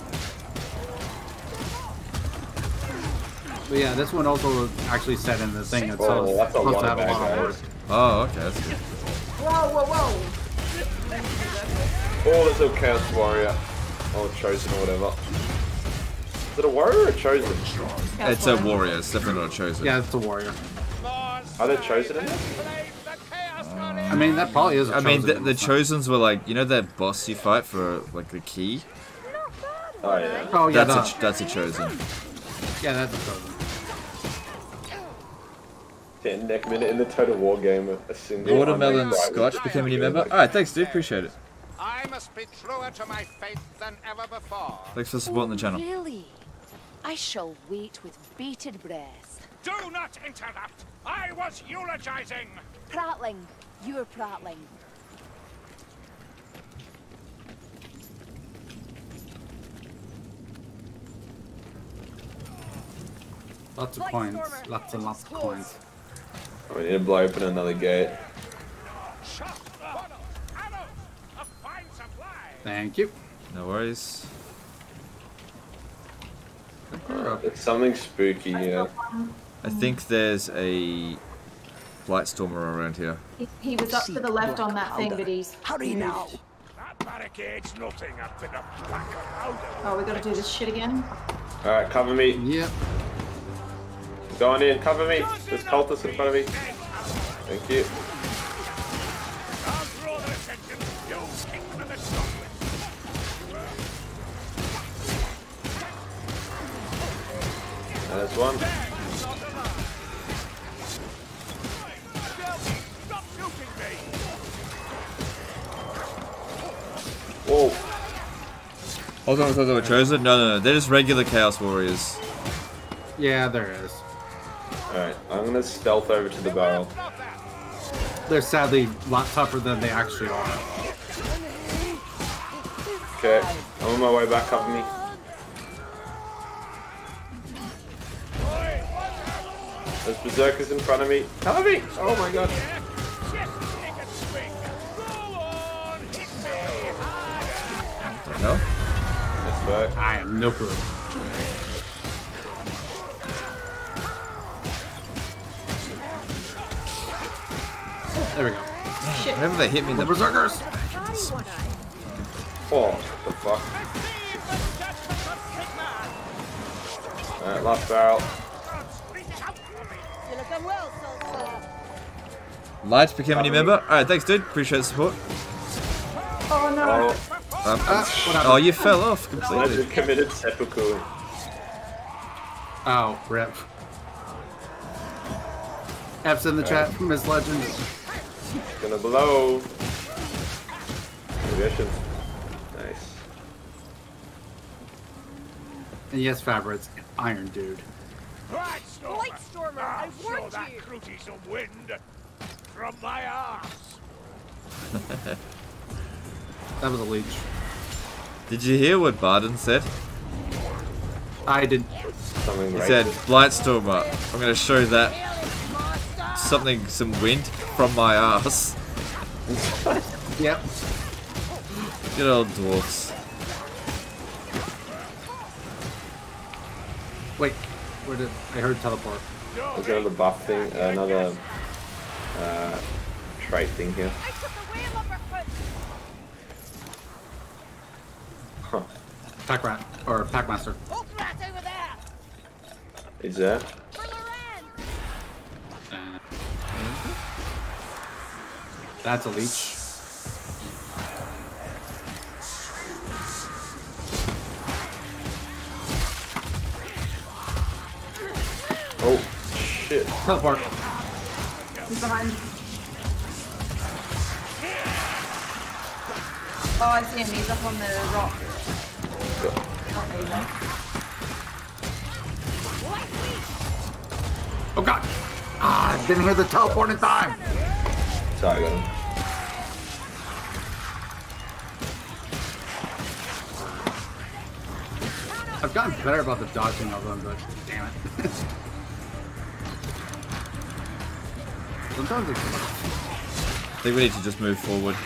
But yeah, this one also actually said in the thing. It's Oh, that's a supposed lot to of have a lot of guys. horse. Oh, okay. That's good. Whoa, whoa, whoa. Oh, there's a chaos warrior. Oh, chosen or whatever. Is it a warrior or a chosen? It's a warrior. It's definitely not a chosen. Yeah, it's a warrior. Are they chosen in it? I mean, that probably is. I mean, the, the chosens were like, you know that boss you fight for like the key? Oh yeah. Oh yeah, That's no. a that's a chosen. yeah, that's a chosen. Ten neck minute in the total war game. A single. Watermelon Scotch rival. became a new member. All right, thanks, dude. Appreciate it. I must be truer to my faith than ever before. Thanks for supporting the channel. Really? I shall wait with bated breath. Do not interrupt! I was eulogizing! Prattling. You're prattling. Lots of Light coins. Lots and lots of coins. Oh, we need to blow open another gate. Shot! Funnel! Ammo! A fine supply! Thank you. No worries. It's something spooky, yeah. I think there's a Blightstormer around here. He, he was up to the left on that thing, but he's. Hurry moved. now. That barricade's nothing up in a black. Oh, we gotta do this shit again? Alright, cover me. Yep. Go on in, cover me. There's cultists in front of me. Thank you. There's one. Stop shooting me! Whoa. Hold on, I thought they were chosen. No, no, no. They're just regular Chaos Warriors. Yeah, there is. Alright, I'm gonna stealth over to the barrel. They're sadly a lot tougher than they actually are. Okay, I'm on my way back, cover me. There's berserkers in front of me. Cover me! Oh my god. No? That's right. I am no clue. There we go. Shit. Whenever they hit me, The the berserkers. Oh, the fuck. Alright, last barrel. You looking well, Saltzpyre. Light became a new member. Alright, thanks, dude. Appreciate the support. Oh no. Oh, Um, Ah, oh, you fell off completely. legend committed seppuku. Oh, rip. F's in the chat from Miss Legend. Gonna blow. Progression. Nice. And yes, Fabrics, Iron Dude. Right, Stormer. Blightstormer, I I'll show warned that you. Cruty some wind from my arse. That was a leech. Did you hear what Bardin said? I did. Something He right. said, Blightstormer, I'm gonna show that something, some wind from my ass. Yep. Good old dwarfs. Wait, where did I heard teleport? There's another buff thing, another uh, trait thing here. I took away Lumberfoot. Huh. Pack rat or Packmaster. Old rat over there. Is that? Uh, that's a leech. Oh, shit. Teleport. He's behind. Oh, I see him. He's up on the rock. Oh, there you go. Oh god. Ah, I didn't hear the teleport in time. Sorry, I got him. I've gotten better about the dodging of them, but damn it. Sometimes it's I think we need to just move forward.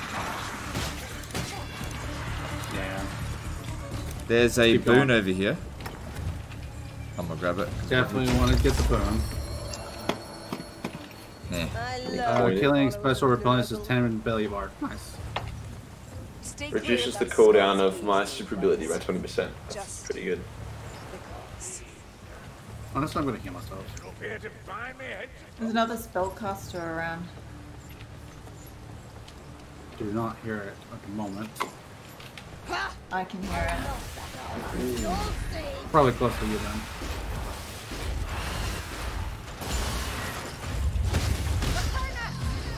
yeah. There's a Keep boon going. over here. I'm gonna grab it. Definitely want to get the boon. Nah. I Uh, killing special repellents is 10 belly bar. Nice. Reduces the cooldown of my super ability by 20%. That's pretty good. Honestly, I'm gonna heal myself. Up here to find me? There's another spellcaster around. Do not hear it at the moment. I can hear it. You'll. Probably close to you then.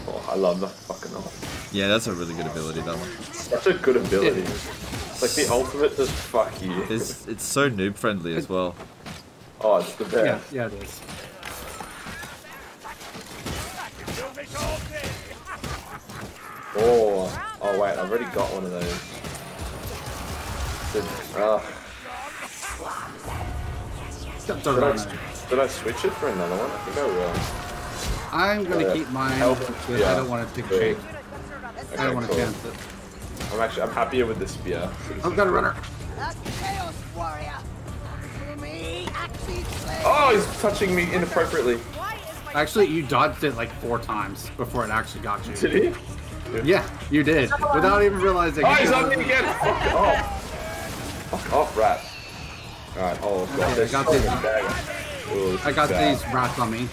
Oh, I love that fucking off. Yeah, that's a really good ability, that one. Such a good ability. It's like the ultimate just fuck you. It's, it's so noob friendly as well. Oh, it's the Yeah, best. yeah, it is. Do this all day. Oh, oh wait, I've already got one of those. Did, uh, Except did, I, did I switch it for another one? I think I will. I'm gonna Uh, keep mine help- because yeah. I don't want to take a chance. I don't want to cool. chance it. I'm actually I'm happier with the spear. I've got a runner. A chaos warrior. To me, Axie Slayer. Oh, he's touching me inappropriately. Why is my Actually, you dodged it like four times before it actually got you. Did he? Yeah, you did. Without even realizing. Oh, he's on me again! Fuck off! Fuck off, rat. Alright, oh god, Okay, I there's got these- Oh, this I got these rats on me.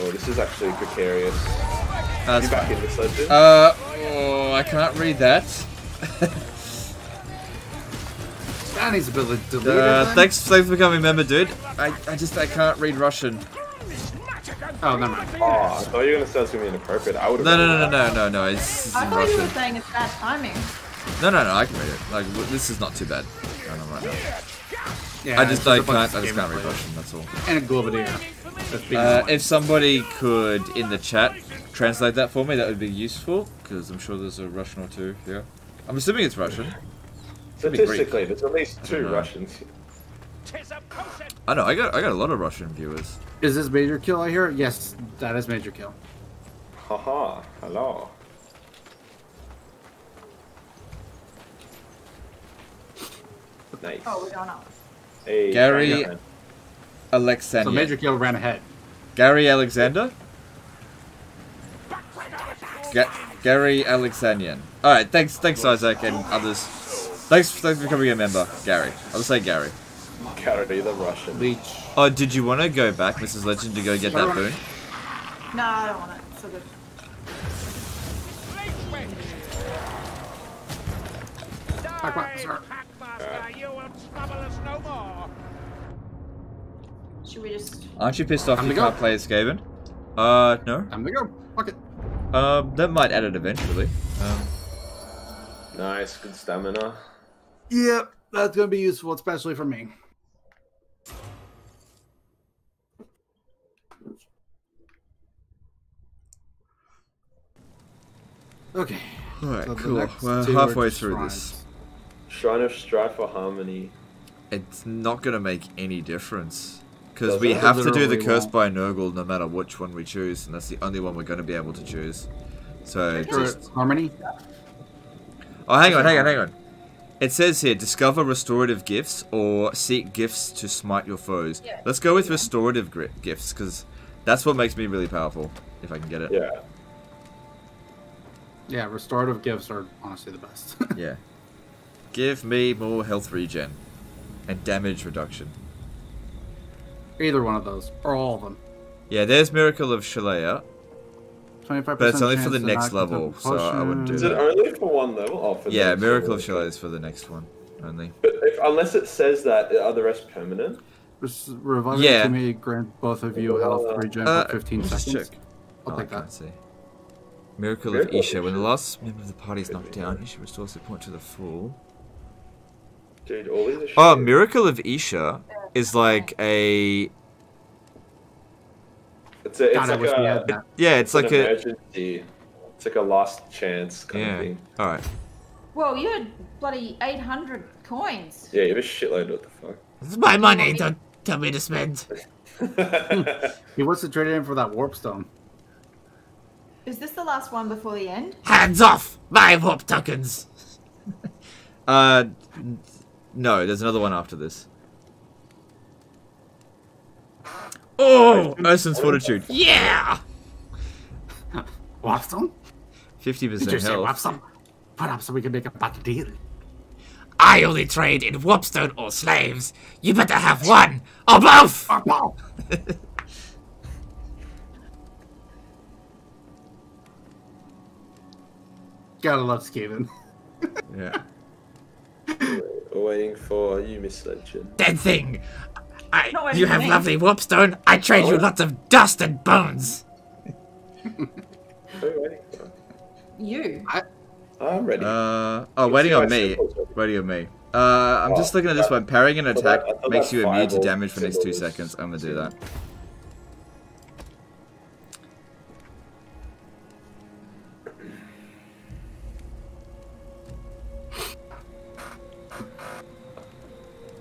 Oh, this is actually precarious. That's you back fine. in this legend? Uh, oh, I can't read that. Danny's needs to be deleted. Uh, thanks, thanks for becoming a member, dude. I, I just, I can't read Russian. Oh, never mind. Oh, I thought you were gonna say it's gonna be inappropriate. I would have No, no, no, no, no, no, no, it's, it's I in thought you were saying it's bad timing. No, no, no, I can read it. Like, this is not too bad. Going on right now. Yeah, I just I a bunch can't. I just can't read Russian. That's all. And a Globadier. That's Uh, if somebody could in the chat translate that for me, that would be useful because I'm sure there's a Russian or two here. I'm assuming it's Russian. Could be Greek. Statistically, there's at least two know. Russians. I know. I got I got a lot of Russian viewers. Is this Majorkill I hear? Yes, that is Majorkill. Haha, hello. Nice. Oh, we're going up. Hey, Gary. Alexander. So Majorkill ran ahead. Gary Alexander. Ga- Gary Alexandrian. All right. Thanks. Thanks Isaac and others. Thanks. Thanks for becoming a member, Gary. I'll say Gary. Gary the Russian. Leech. Oh, did you want to go back, Mrs. Legend, to go get that boon? No, I don't want it. It's so good. Back, back, sir. Packmaster, you will trouble us no more. Should we just? Aren't you pissed off Time you can't play as Skaven? Uh, no. Time to go. Fuck it. Um, that might add it eventually. Um, Nice, good stamina. Yep, that's gonna be useful, especially for me. Okay. Alright, so cool. We're halfway through shrines. this. Shrine of Strife for Harmony. It's not gonna make any difference. Because we have to do the Curse won't. by Nurgle no matter which one we choose, and that's the only one we're gonna be able to choose. So just... Harmony? Oh, hang on, hang on, hang on. It says here, discover restorative gifts or seek gifts to smite your foes. Yeah. Let's go with restorative gifts, because that's what makes me really powerful, if I can get it. Yeah. Yeah, restorative gifts are honestly the best. Yeah. Give me more health regen. And damage reduction. Either one of those, or all of them. Yeah, there's Miracle of Shallya. 25% But it's only for chance the to next level, the so I wouldn't do Is potion. it only for one level? Oh, for Yeah, Miracle of Shallya is for the next one only. But if, unless it says that, are the rest permanent? Res- Reviving Yeah. to me grant both of you health regen Uh, for 15 seconds. check. I'll Oh, take can't that. see. Miracle of Isha. When the last member of the party is knocked down, Isha restores the point to the full. Dude, all these are Oh. Miracle of Isha is like a It's, a, it's God, like a, we had that. yeah, it's an like a emergency. It's like a last chance kind of yeah. thing. All right. Well, you had bloody 800 coins. Yeah, you have a shitload. What the fuck? It's my money. Don't tell me to spend. He wants to trade it in for that warp stone. Is this the last one before the end? Hands off my warp tokens. Uh, no, there's another one after this. Oh, Ursun's Fortitude. Yeah. Warp stone? Fifty Did you percent say warp health. stone? Perhaps we can make a better deal. I only trade in warpstone or slaves. You better have one or both. Or both. Gotta love Skaven. Yeah. We're waiting for you, Miss Legend. Dead thing. I, Not you have lovely warpstone. I trade you lots of dust and bones. Are we waiting for? You. I'm ready. Uh, oh, waiting on me. Waiting on me. Uh, I'm just looking at this one. Parrying an attack that- makes you immune to damage for the next two seconds. I'm gonna do that.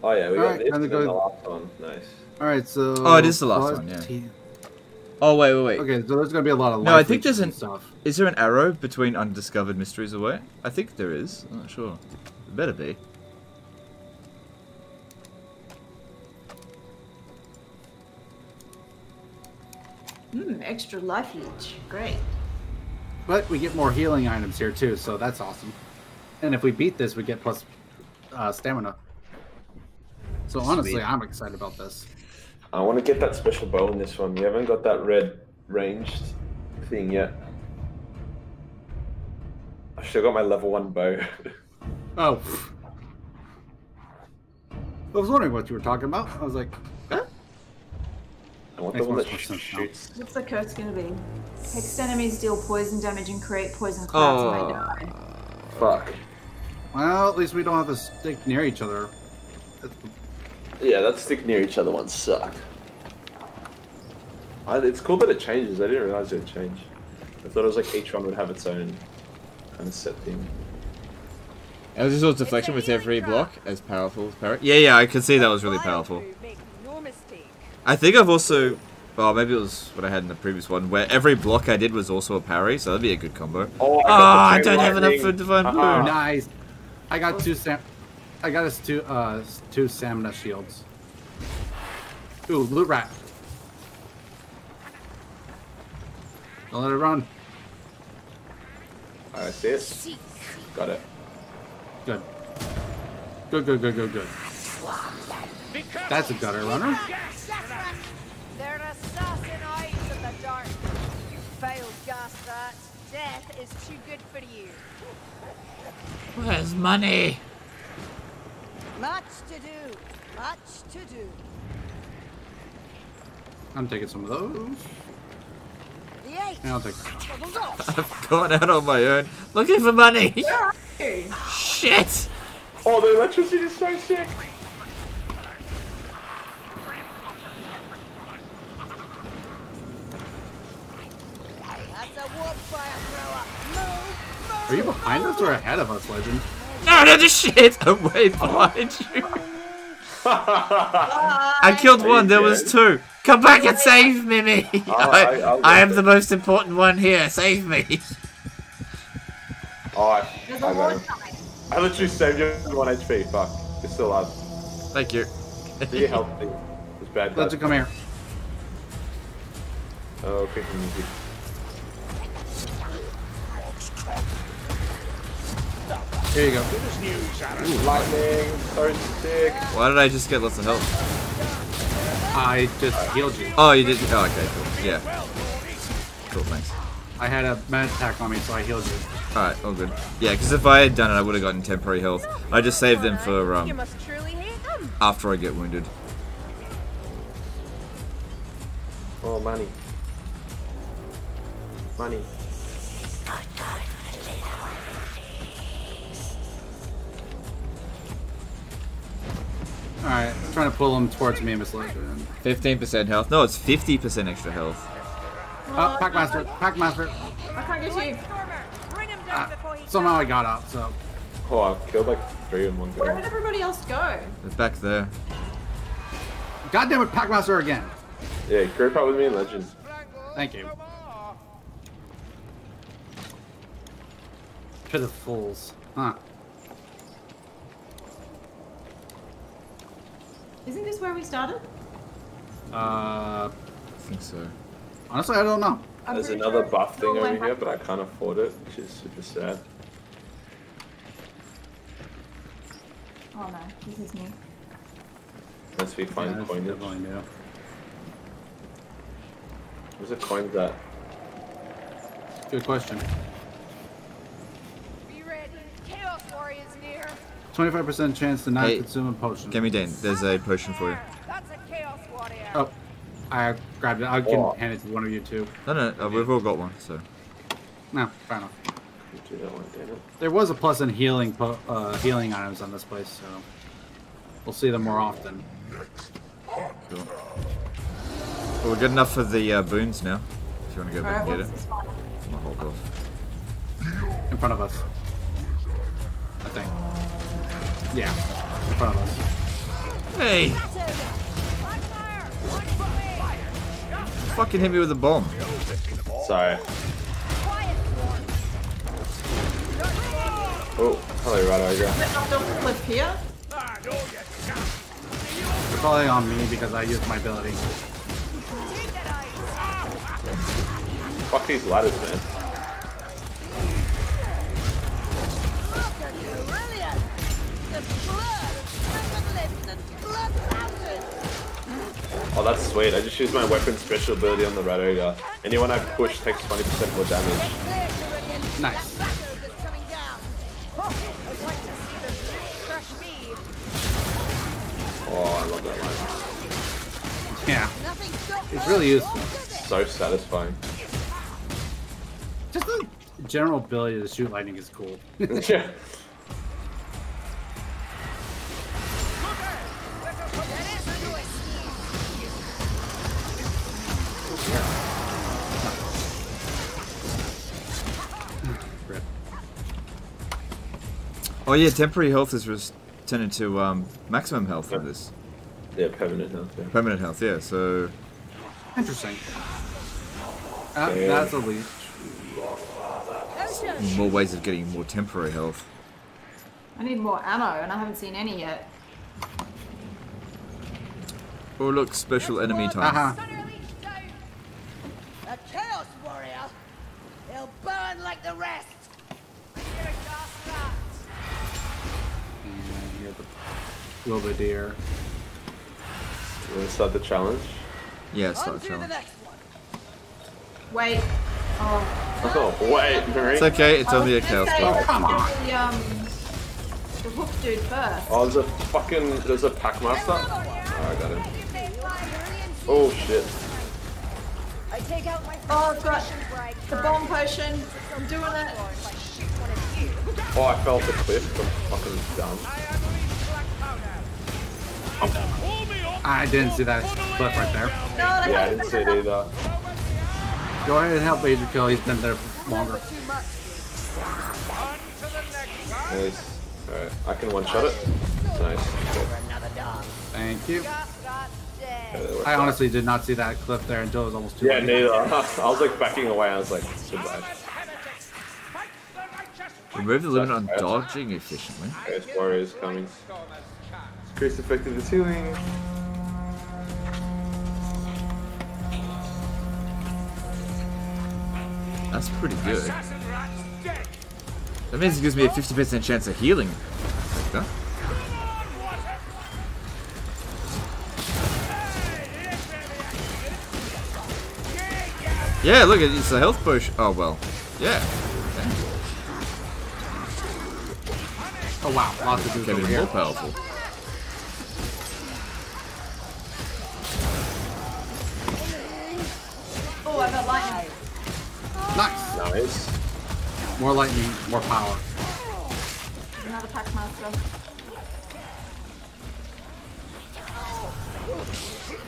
Oh yeah, we got Alright, this to and then go- the last one. Nice. Alright, so. Oh, it is the last one, yeah. Oh wait, wait, wait. Okay, so there's gonna be a lot of No, I think there's leeches an. stuff. Is there an arrow between undiscovered mysteries away? I think there is. I'm not sure. It better be. Hmm, extra life leech. Great. But we get more healing items here too, so that's awesome. And if we beat this, we get plus uh, stamina. So honestly, Sweet. I'm excited about this. I want to get that special bow in this one. You haven't got that red ranged thing yet. I've still got my level one bow. Oh. I was wondering what you were talking about. I was like, huh? I want Makes the one that shoots. What's the curse gonna be? Hex enemies deal poison damage and create poison clouds Oh. may die. Fuck. Well, at least we don't have to stick near each other. That's- Yeah, that stick near each other ones suck. I, it's cool that it changes. I didn't realize it would change. I thought it was like each one would have its own kind of set thing. It was just all deflection with every block as powerful as parry. Yeah, yeah, I could see that was really powerful. Make no mistake. I think I've also, well, maybe it was what I had in the previous one, where every block I did was also a parry, so that'd be a good combo. Oh, Oh, I don't have enough for divine Uh-huh. blue. Nice. I got two sam. I got us two uh two stamina shields. Ooh, loot rat. Don't let it run. I see it. Got it. Good. Good, good, good, good, good. That's a gutter runner. They're assassin eyes in the dark. You failed, Gastrat. Death is too good for you. Where's money? Much to do. Much to do. I'm taking some of those. The eight. And I'll take. Doubles. I've gone out on my own looking for money. Shit. Oh, the electricity is so sick. That's a warp fire Are you behind us or ahead of us, Legend? No, no, the shit. I'm way behind you. I killed one. you There was two. Come back and save me. me. Oh, I- I, I'll I get am the most important one here. Save me. Oh, I, There's I a got war him. time. I literally saved you with one HP. Fuck. You're still alive. Thank you. Be healthy. It's bad. guys. Legend, come here. Oh, picking music. Here you go. Lightning. So sick. Why did I just get lots of health? I just healed you. Oh, you did. Oh, okay, cool. Yeah. Cool, thanks. I had a med attack on me, so I healed you. Alright, all good. Yeah, because if I had done it, I would have gotten temporary health. I just saved them for um must truly hate them. after I get wounded. Oh, money. Money. Alright, trying to pull him towards me, Miss Legend. 15% health. No, it's 50% extra health. Oh, Packmaster, Packmaster. I can't get you. Bring him down ah, before he somehow I got up, so. Oh, I killed like three in one go. Where did everybody else go? It's back there. God damn it, Packmaster again. Yeah, group up with me in Legend. Thank you. To the fools. Huh. Isn't this where we started? Uh, I think so. honestly, I don't know. I'm There's another sure buff thing over here, but I can't afford it, which is super sad. Oh no, this is me. Unless we find Yeah, that's coinage. definitely new. Where's the coins at? Good question. Be ready. Chaos Warriors near. 25% chance to not Hey, consume a potion. Get me Dehne. There's a potion for you. That's a Chaos Warrior. Oh, I grabbed it. I can Oh. hand it to one of you two. No, no, uh, we've all got one, so. No, fair enough. One. There was a plus in healing po uh, healing items on this place, so we'll see them more often. Cool. Well, we're good enough for the uh, boons now. If you want to go back and get it. this one? I'll hold off. In front of us. I think. Yeah, in front. Hey! Fucking hit me with a bomb. Sorry. Oh, hello, right over Is it off the cliff here? They're probably on me because I used my ability. Fuck these ladders, man. Oh, that's sweet. I just used my weapon special ability on the Rat Ogre. Anyone I push takes 20% more damage. Nice. That battle is coming down. I'd like to see the street crush me. Oh, I love that line. Yeah, it's really useful. So satisfying. Just the general ability to shoot lightning is cool. yeah. Oh yeah, temporary health is just turned into um, maximum health for this. Yeah, permanent health. Yeah. Permanent health, yeah. So. Interesting. Uh. That's a leech. More ways of getting more temporary health. I need more ammo, and I haven't seen any yet. Oh look, special enemy time. Uh -huh. He'll burn like the rest. And you're the Wilbadeer. You want to start the challenge? Yeah, it's On not the challenge. next one. Wait. Oh. Oh, wait, Marie. It's okay. It's I only a chaos say, ball. Oh, come on. The, um, the hook dude first. Oh, there's a fucking, there's a pack master. Oh, I got him. Oh shit. I take out my Oh, I've got concentration break the bomb potion. I'm doing it. If I shoot one of you. Oh, I fell off the cliff. I'm fucking dumb. I didn't see that clip right there. No, Yeah, I didn't see it either. Go ahead and help Majorkill. He's been there longer. Nice. Alright, I can one shot it. Nice. Cool. Thank you. Okay, that worked I honestly did not see that clip there until it was almost too Yeah, late. neither. I was like backing away. I was like, goodbye. Remove the limit on dodging efficiently. Chaos Warriors coming. Increase effective healing. That's pretty good. That means it gives me a 50% chance of healing. Victor. Yeah, look, at it's a health potion. Oh, well. Yeah. Oh wow, lots of dudes Getting over more powerful. Oh, I got lightning. Nice. Nice. More lightning, more power. Another packmaster.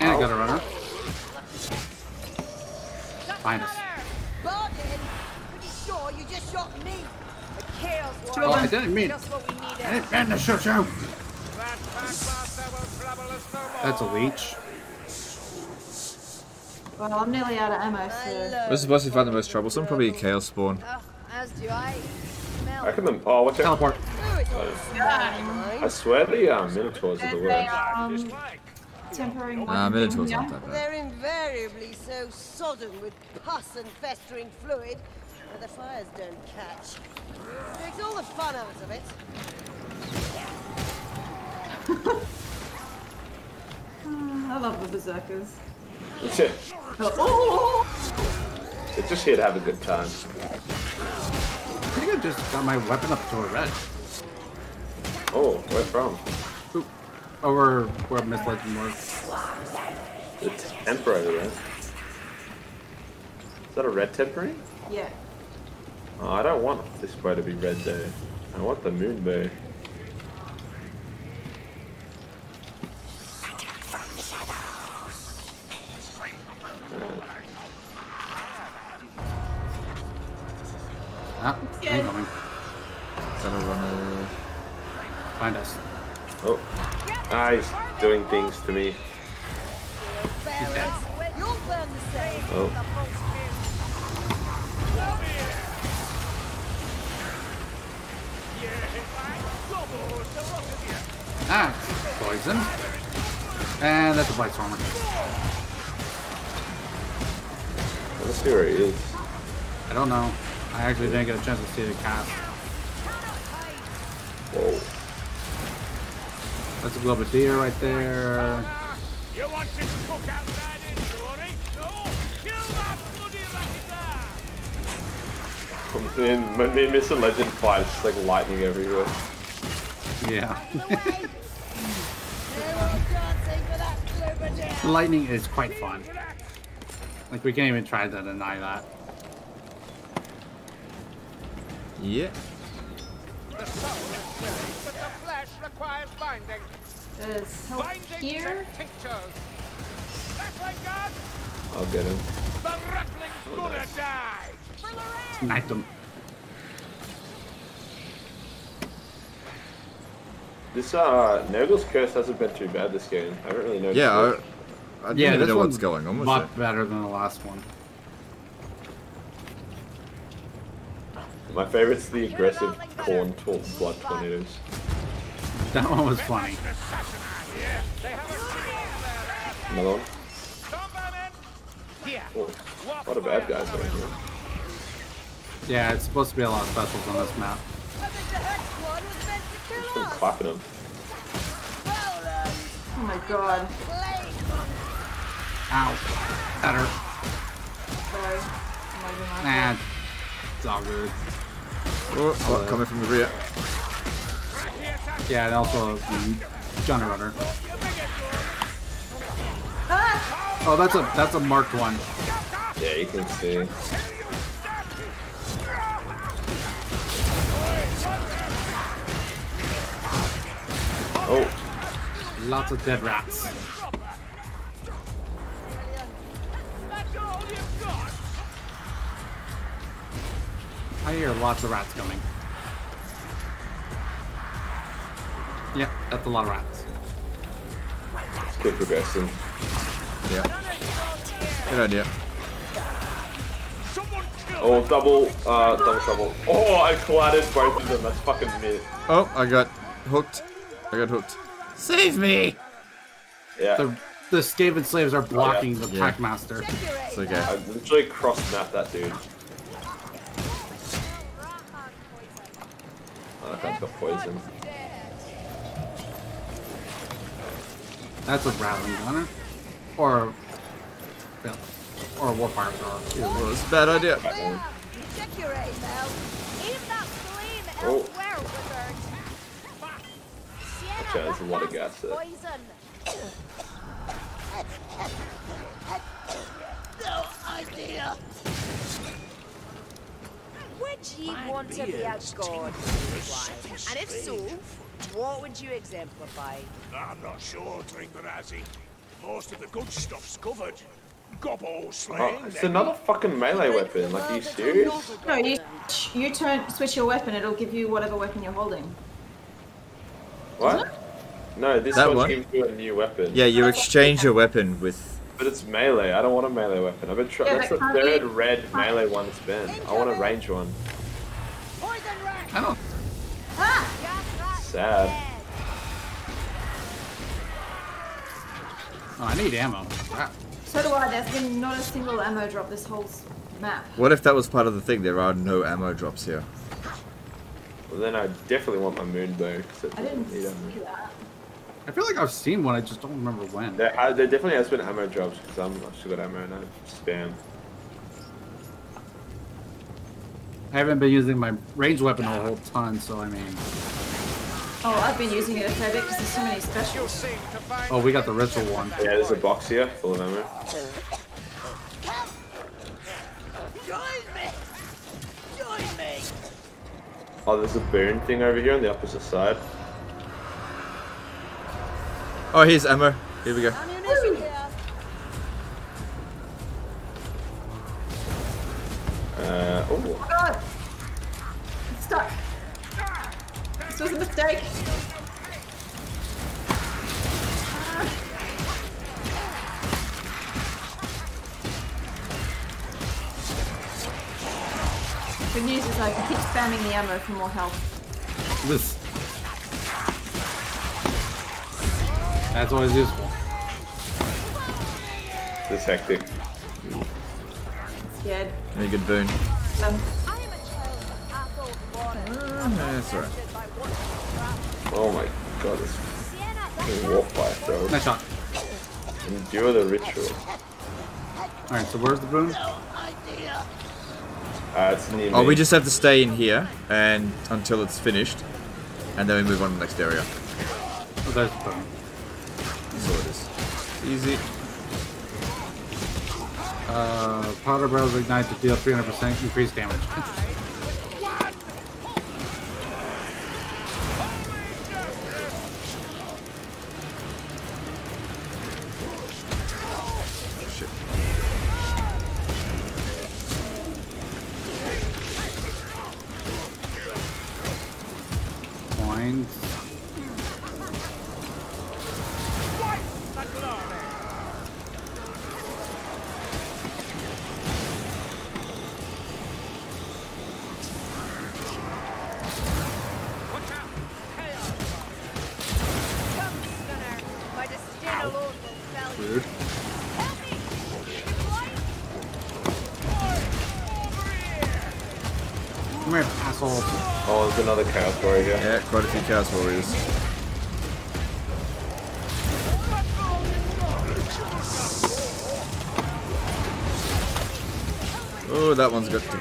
And I got a runner. Find us. Bargain. Pretty sure you just shot me. A Chaos Oh, Warrior. I didn't mean. Just what we. I didn't mean to shoot you. That's a leech. Well, I'm nearly out of ammo, so. What's the boss you find the most troublesome? Probably a chaos spawn. Oh, as do I. Smell I can. Oh, watch out. Teleport. I swear the uh, Minotaurs are the They worst. Temporary Nah, weapon Minotaur's thing, yeah. that bad. They're invariably so sodden with pus and festering fluid that the fires don't catch. Takes all the fun out of it. I love the berserkers. It's it. Oh, They're just here to have a good time. I think I just got my weapon up to a red. Oh, where from? Over where Miss Legend was. The Temper over there. Is that a red temporary? yeah. Oh, I don't want this bow to be red though. I want the moon bow. Ah, I'm coming. Got a runner. Find us. Oh. Ah, he's doing things to me. You'll burn the same. Oh. Ah, poison. And that's a Blightstormer. Let's see where he is. I don't know. I actually didn't get a chance to see the cast. Whoa. That's a Globadier right there. You want to cook out that? No! Kill that bloody racket there! Me and, me and Mr. Legend fight, it's like lightning everywhere. Yeah. They're all dancing for that Globadier. Lightning is quite fun. Like, we can't even try to deny that. Yeah. Requires binding. There's help Bindings here. and tinctures. That's like God! I'll get him. The ratling's gonna die! Snipe them. This uh, Nurgle's curse hasn't been too bad this game. I haven't really noticed. Yeah, it. I, I Yeah, even this know one's what's going on with lot better than the last one. My favorite's the aggressive Khorne tor- blood tornadoes. That one was funny. Another one. Oh, a lot of bad guys over here. Yeah, it's supposed to be a lot of specials on this map. Just been clapping them. Oh my god. Ow. Better. Sorry. I'm not even Nah. It's all good. Oh, what, coming from the rear. Yeah, and also Johnny Runner. Oh, that's a that's a marked one. Yeah, you can see. Oh, Lots of dead rats. I hear lots of rats coming. Yeah, that's a lot of rats. it's good progressing. Yeah. Good idea. Oh, double, uh, double trouble. Oh, I collided both of them. That's fucking mid. Oh, I got hooked. I got hooked. Save me! Yeah. The the Skaven slaves are blocking the Yeah. Packmaster. It's okay. I literally cross mapped that dude. Oh, that guy's got poison. That's a ratling gunner. Or yeah, or a warfire thrower. It was a bad idea. Batman. Decorate. Aim Oh. elsewhere, wizard. Sienna, Okay, there's a lot of gas there. No idea. Would you want to be a god? And if so, what would you exemplify? I'm not sure, Dringrazzi. Most of the good stuff's covered. Gobbo Oh, slaying. it's another fucking melee weapon. Like, are you serious? No, you you turn switch your weapon. It'll give you whatever weapon you're holding. What? No, this That one one? gives you a new weapon. Yeah, you exchange your weapon with. But it's melee. I don't want a melee weapon. I've been trying. Yeah, That's the third you- red melee one it's been. I want a range one. Poison rat. I don't. Sad. Oh, I need ammo. Crap. So do I. There's been not a single ammo drop this whole map. What if that was part of the thing? There are no ammo drops here. Well, then I definitely want my moon bow. 'cause it I didn't doesn't ammo. see that. I feel like I've seen one. I just don't remember when. There, uh, there definitely has been ammo drops because I'm I've still got ammo and I spam. I haven't been using my range weapon a whole ton, so I mean. Oh, I've been using it a fair bit because there's so many specials. Oh, we got the ritual one. Yeah, there's a box here full of ammo. Join me. Join me. Oh, there's a burn thing over here on the opposite side. Oh, here's ammo. Here we go. Ammunition here. Uh, oh, God! It's stuck. This was a mistake. Good news is I can keep spamming the ammo for more health. This. That's always useful. this hectic. Scared. Any good boon? Um, I am a child of Athel Loren. Yeah, that's alright. By watching Oh my god, this Sienna, fucking warfire throw. Nice shot. Endure the ritual. Alright, so where's the boon? Idea. Uh, it's near Oh, me. we just have to stay in here and until it's finished, and then we move on to the next area. Oh, there's the boon. So it is easy. Uh, powder barrels ignite to deal 300% increased damage.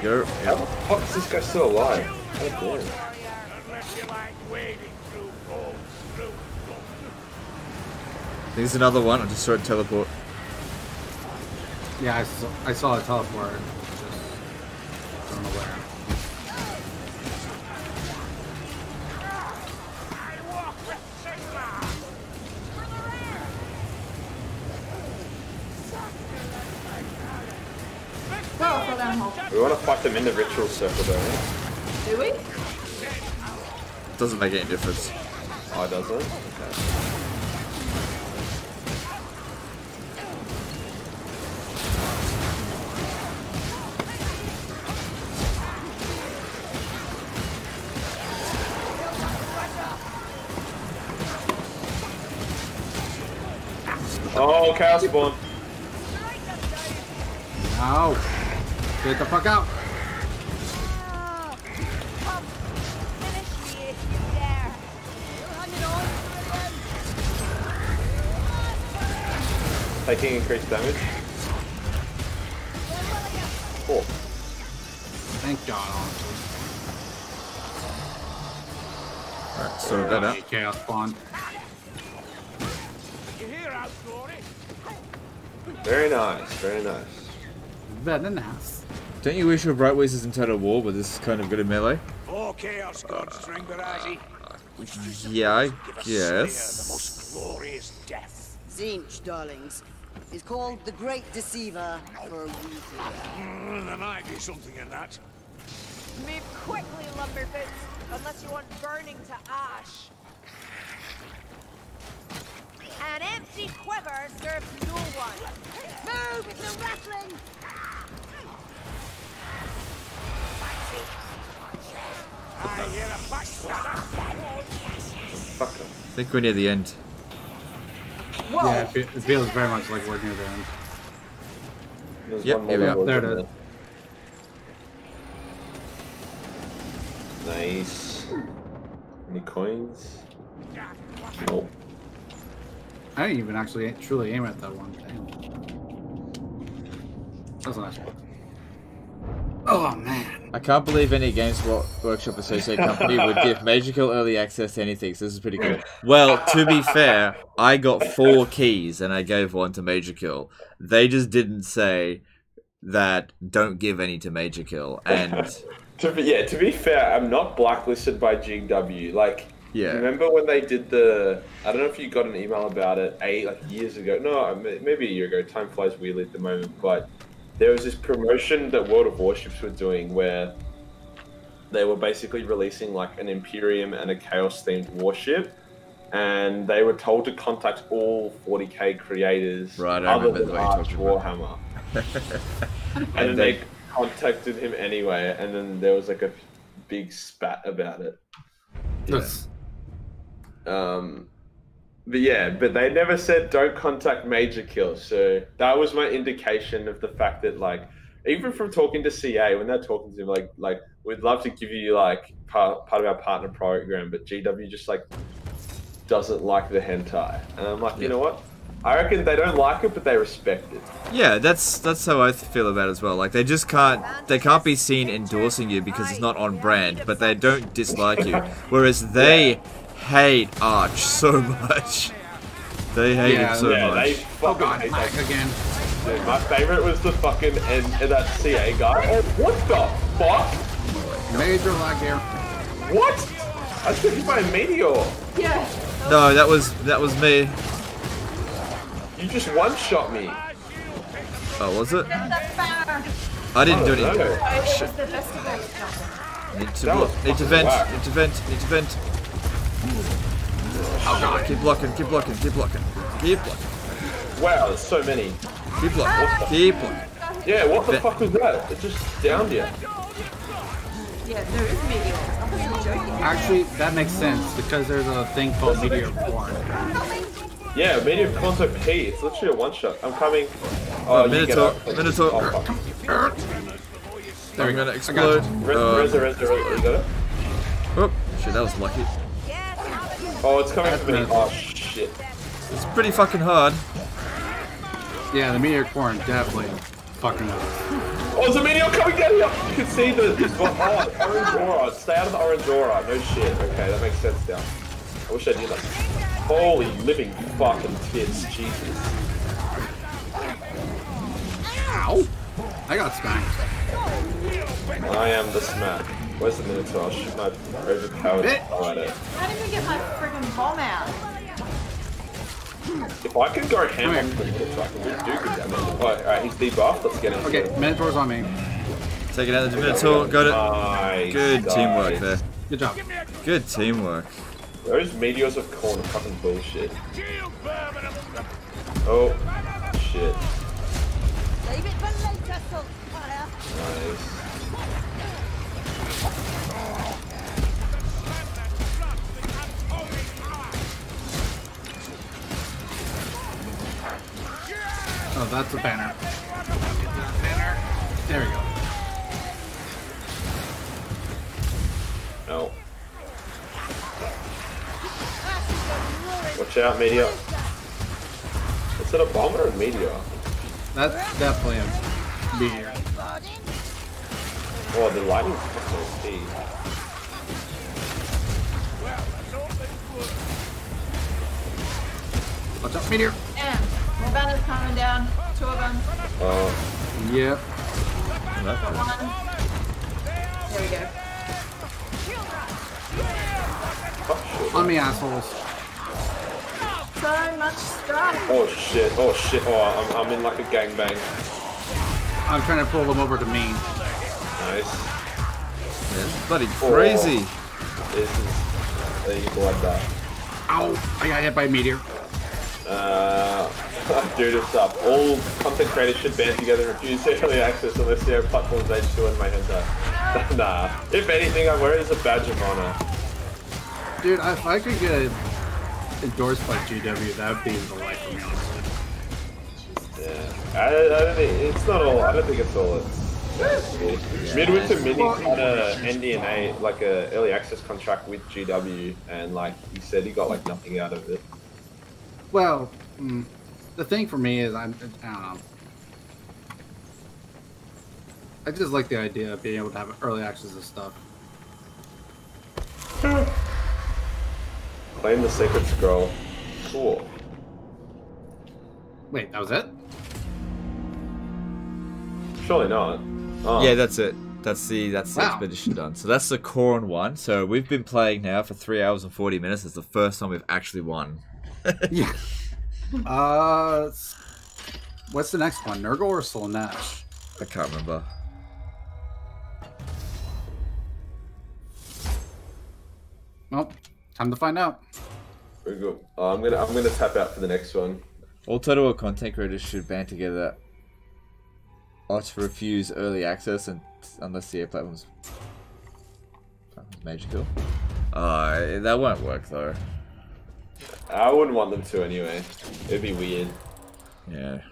That one's got to go. How the fuck is this guy still alive? Oh, damn. Unless you like wading through bones, through There's another one. I just saw it teleport. Yeah, I saw, I saw a teleport. Them in the ritual circle, don't we? Do we? Doesn't make any difference. Oh, does it? Okay. Oh, Chaos Spawn. No! Get the fuck out! Taking increased damage. Oh, Thank God, honestly. Alright, so that out. Chaos spawn. You hear out, Glory? very nice, very nice. Better nice. Don't you wish your Bright Ways is in Total War, but this is kind of good in melee? Four Chaos Gods, uh, Drangbarazi. Yeah, I Give a Slayer the guess. most glorious death. Tzeentch, darlings. He's called the Great Deceiver for a reason. There might be something in that. Move quickly, Lumberboots, unless you want burning to ash. An empty quiver serves no one. Move! It's a ratling! I hear a backstabber. Fuck them. I think we're near the end. Yeah, it, fe- it feels very much like we're near the. There's Yep, here we are. There it is. Nice. Any coins? Nope. I didn't even actually truly aim at that one. Damn. That was a nice one. Oh man. I can't believe any Games Workshop Associate company would give Majorkill early access to anything, so this is pretty cool. Well, to be fair, I got four keys and I gave one to Majorkill. They just didn't say that don't give any to Majorkill, and To be, yeah, to be fair, I'm not blacklisted by GW. Like, Yeah. Remember when they did the? I don't know if you got an email about it eight like years ago. No, maybe a year ago. Time flies weirdly at the moment, but there was this promotion that World of Warships were doing where they were basically releasing like an Imperium and a Chaos themed warship, and they were told to contact all 40k creators Right, I other remember than the way you Arch talked about Warhammer. and, then And they contacted him anyway, and then there was like a big spat about it. That's Um, but yeah, but they never said don't contact Majorkill. So that was my indication of the fact that like, even from talking to CA when they're talking to him, like like we'd love to give you like part part of our partner program, but GW just like doesn't like the hentai, and I'm like, you know what? I reckon they don't like it, but they respect it. yeah, that's that's how I feel about it as well. Like they just can't they can't be seen endorsing you because it's not on brand, but they don't dislike you. Whereas they hate Arch so much. They hate Yeah, him so yeah, they much. fucking God, hate back again. Dude, my favorite was the fucking and, and that CA guy. Oh, what the fuck? Major lag here. What? I was hit by a meteor. Yeah. No, that was that was me. You just one shot me. Oh, was it? I didn't do I don't anything. know. Oh, it was the festival stuff. Need to, That blo- was need to vent, whack. need to vent, need to vent. Oh god, keep blocking, keep blocking, keep blocking, keep blocking, Wow, there's so many. keep blocking, keep blocking. Yeah, what the Ve- fuck was that? It just downed you. Yeah, there is meteors. I thought you were joking. Actually, that makes sense because there's a thing called meteor porn. Yeah, medium contact P. It's literally a one shot. I'm coming. Oh, Oh, you get Minotaur, up. Minotaur. Oh, fuck. There we I'm gonna I got explode. you. Res, Uh, res, res, res, you got it? oh, shit, that was lucky. Oh, it's coming That's from me. Oh shit. It's pretty fucking hard. Yeah, the meteor Khorne definitely fucking up. Oh, there's a meteor coming down here! You can see the oh, orange aura. Stay out of the orange aura. No shit. Okay, that makes sense now. I wish I knew that. Holy living fucking tits. Jesus. Ow! I got spanked. I am the smack. Where's the Minotaur? I'll shoot my overpowered eh. Bit. fire at it. I didn't even get my friggin' bomb out. If I can go ham on the Minotaur, I can really do good damage. Oh, alright, he's debuffed. Let's get him. Okay, Minotaur's on me. Taking out the Minotaur. Got it. Nice. Good nice. teamwork there. Good job. Good teamwork. Those meteors of Khorne are fucking bullshit. Oh, shit. Leave it for later, Saltzpyre. Nice. Oh, that's a banner. There we go. No. Watch out, Media. Is it a bomb or a meteor? That's definitely a meteor. Oh, the lightning's fucking OP. Watch out, meteor. Yeah, more banners coming down. Two of them. Oh, Yep. Got one. There we go. fuck shit. On me, assholes. So much stuff. Oh shit, oh shit, oh, I'm, I'm in like a gangbang. I'm trying to pull them over to me. Nice. Yeah, it's bloody Oh. crazy. This is, there you go like that. Ow! I got hit by a meteor. Uh, dude, it's up. All content creators should band together and refuse early access unless their platforms H2 and my hands up. nah. If anything, I wear it as a badge of honor. Dude, if I could get endorsed by GW, that would be the life of me. Yeah. I, I don't think, it's not all, I don't think it's all it's Midwinter Mini had a NDNA, like a early access contract with GW, and like he said, he got like nothing out of it. Well, mm, the thing for me is I'm, I don't know. I just like the idea of being able to have early access to stuff. Claim the sacred scroll. Cool. Wait, that was it? Surely not. Oh. Yeah, that's it. That's the that's the Wow. expedition done. So that's the Khorne one. So we've been playing now for three hours and forty minutes. It's the first time we've actually won. yeah. Uh, what's the next one? Nurgle or Slaanesh? I can't remember. Well, time to find out. Very good. Uh, I'm gonna I'm gonna tap out for the next one. All total content creators should band together or to refuse early access and unless the platform's platform's Majorkill. Uh, that won't work though. I wouldn't want them to anyway. It'd be weird. Yeah.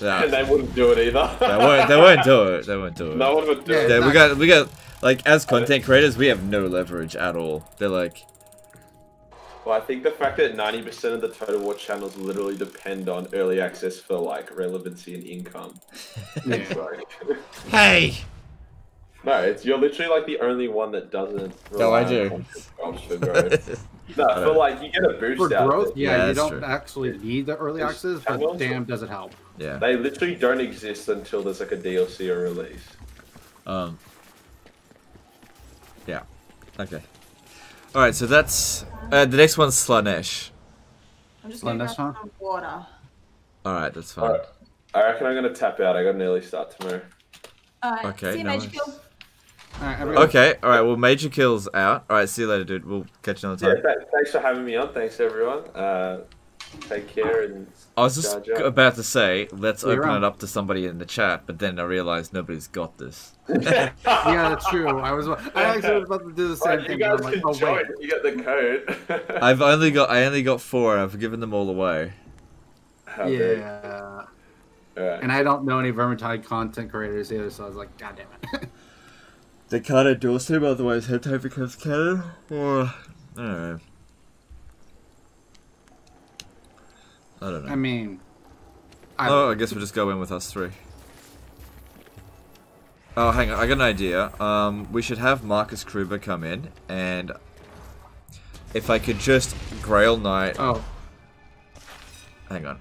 And they wouldn't do it either. they won't. They won't do it. They won't do it. No one would do it. Yeah, we got. We got. Like as content creators, we have no leverage at all. They're like, Well, I think the fact that 90% of the Total War channels literally depend on early access for like relevancy and income. Yeah. Hey! No, it's you're literally like the only one that doesn't. No, I do. on content jobs for growth. no, but like you get a boost For out growth, of it. yeah, Yeah, you don't true. actually need the early It's- access, but channels- damn, does it help. yeah. They literally don't exist until there's like a DLC or release. Um. Yeah. Okay. All right. So that's uh, the next one's Slaanesh. I'm just gonna Slaanesh, grab huh? some water. All right. That's fine. Alright. I reckon I'm gonna tap out. I got an early start tomorrow. Alright, Okay, see you, nice. Major Kill. Alright. Okay. All right. Well, Majorkill's out. All right. See you later, dude. We'll catch you another Yeah, time. th- thanks for having me on. Thanks everyone. Uh, take care and. I was just Jar Jar. about to say, let's See you open around. it up to somebody in the chat, but then I realized nobody's got this. Yeah, that's true. I was. I actually was about to do the same Right, thing. you but guys I'm like, oh join. wait. You got the code. I've only got I only got four, I've given them all away. How big? Yeah. Alright. And I don't know any Vermintide content creators either, so I was like, God damn it. They can't endorse him, otherwise hentai becomes canon. Or I don't know. I don't know. I mean, I, oh, I guess we'll just go in with us three. Oh, hang on, I got an idea. Um, we should have Marcus Kruber come in, and if I could just Grail Knight. Oh. Hang on.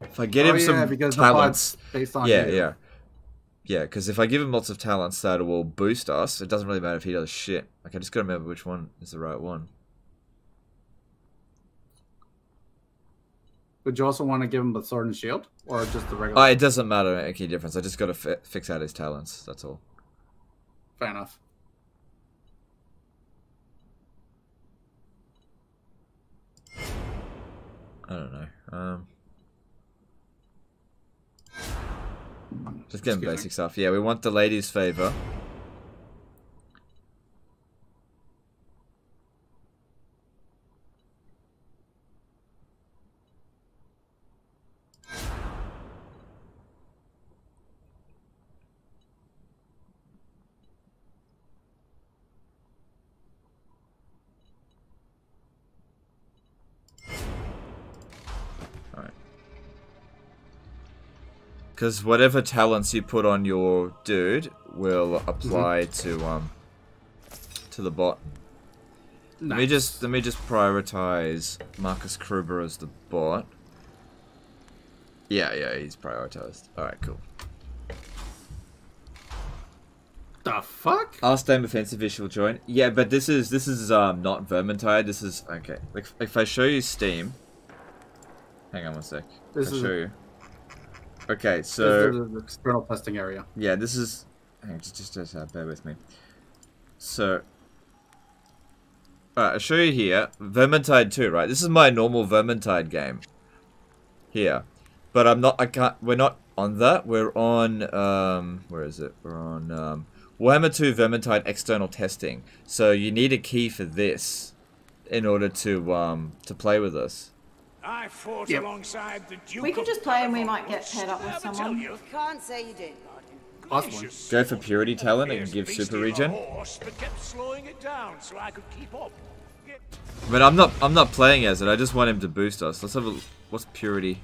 If I get Oh, him yeah, some because the talents, based on yeah, you. yeah, yeah. Because if I give him lots of talents that will boost us, it doesn't really matter if he does shit. Like I just gotta remember which one is the right one. would you also want to give him the sword and shield, or just the regular? Oh, it doesn't matter make any difference. I just gotta fi fix out his talents. That's all. Fair enough. I don't know. Um, just getting Excuse me. basic stuff. Yeah, we want the lady's favor. Because whatever talents you put on your dude will apply to um to the bot. Let me just let me just prioritize Marcus Kruber as the bot. Yeah, yeah, he's prioritized. All right, cool. The fuck? Ask Dame Offensive Fish will join. Yeah, but this is this is um not Vermintide. This is okay. Like if I show you Steam. Hang on one sec. This I'll is- show you. Okay, so the external testing area. yeah, this is. Hang on, just just, just uh, bear with me. So. Alright, I'll show you here. Vermintide 2, right? This is my normal Vermintide game. Here. But I'm not, I can't, we're not on that. We're on, um, where is it? We're on, um, Warhammer 2 Vermintide external testing. So you need a key for this in order to, um, to play with us. I fought Yep. alongside the Duke We can of just play and we might get paired up with someone. you. Can't say you did, Martin. Possibly. Go for purity talent and give super regen. but kept slowing it down so I could keep up. Get- But I'm not, I'm not playing as it. I just want him to boost us. Let's have a, what's purity?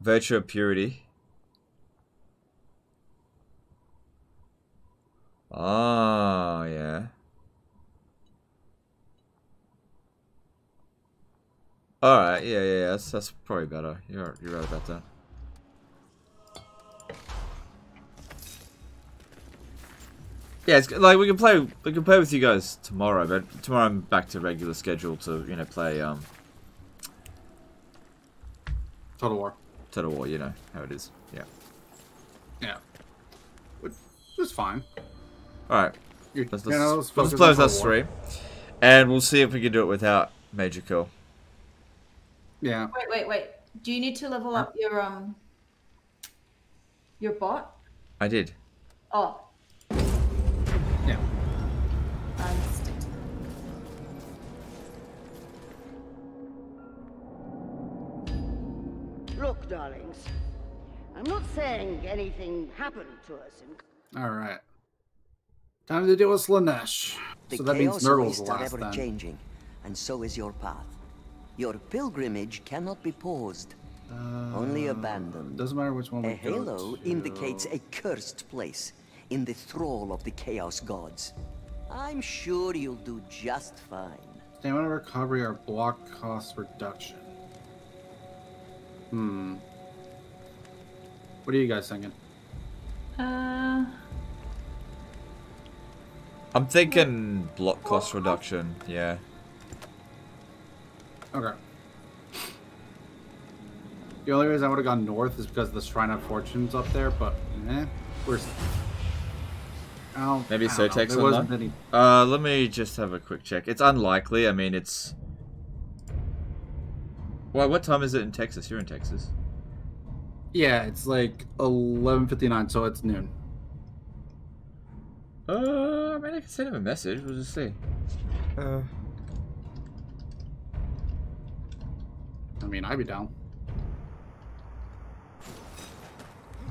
Virtue of purity. Oh, yeah. Alright, yeah, yeah, yeah, that's, that's probably better. You're, you're right about that. Yeah, it's like we can play we can play with you guys tomorrow, but tomorrow I'm back to regular schedule to, you know, play um Total War. Total War, you know how it is. Yeah. Yeah. Which is fine. Alright. You- Let's, you let's, know, let's on with us three. And we'll see if we can do it without Majorkill. Yeah. Wait, wait, wait. Do you need to level up your um your bot? I did. Oh. Yeah. I missed it. Look, darlings, I'm not saying anything happened to us in All right. Time to deal with Slaanesh. The So that means chaos Nurgle's ways the last ever then. changing, and so is your path. Your pilgrimage cannot be paused, only abandoned. Doesn't matter which one A we go halo to. indicates a cursed place in the thrall of the chaos gods. I'm sure you'll do just fine. Stamina recovery or block cost reduction. Hmm. What are you guys thinking? Uh, I'm thinking block cost reduction, yeah. Okay. The only reason I would have gone north is because the Shrine of Fortune's up there, but eh, where's Oh, Maybe I don't know. Sotex on wasn't that? any. Uh, let me just have a quick check. It's unlikely. I mean, it's. Well, what time is it in Texas? You're in Texas. Yeah, it's like eleven fifty nine, so it's noon. Uh, I mean, I can send him a message. We'll just see. Uh. Mean, I'd be down.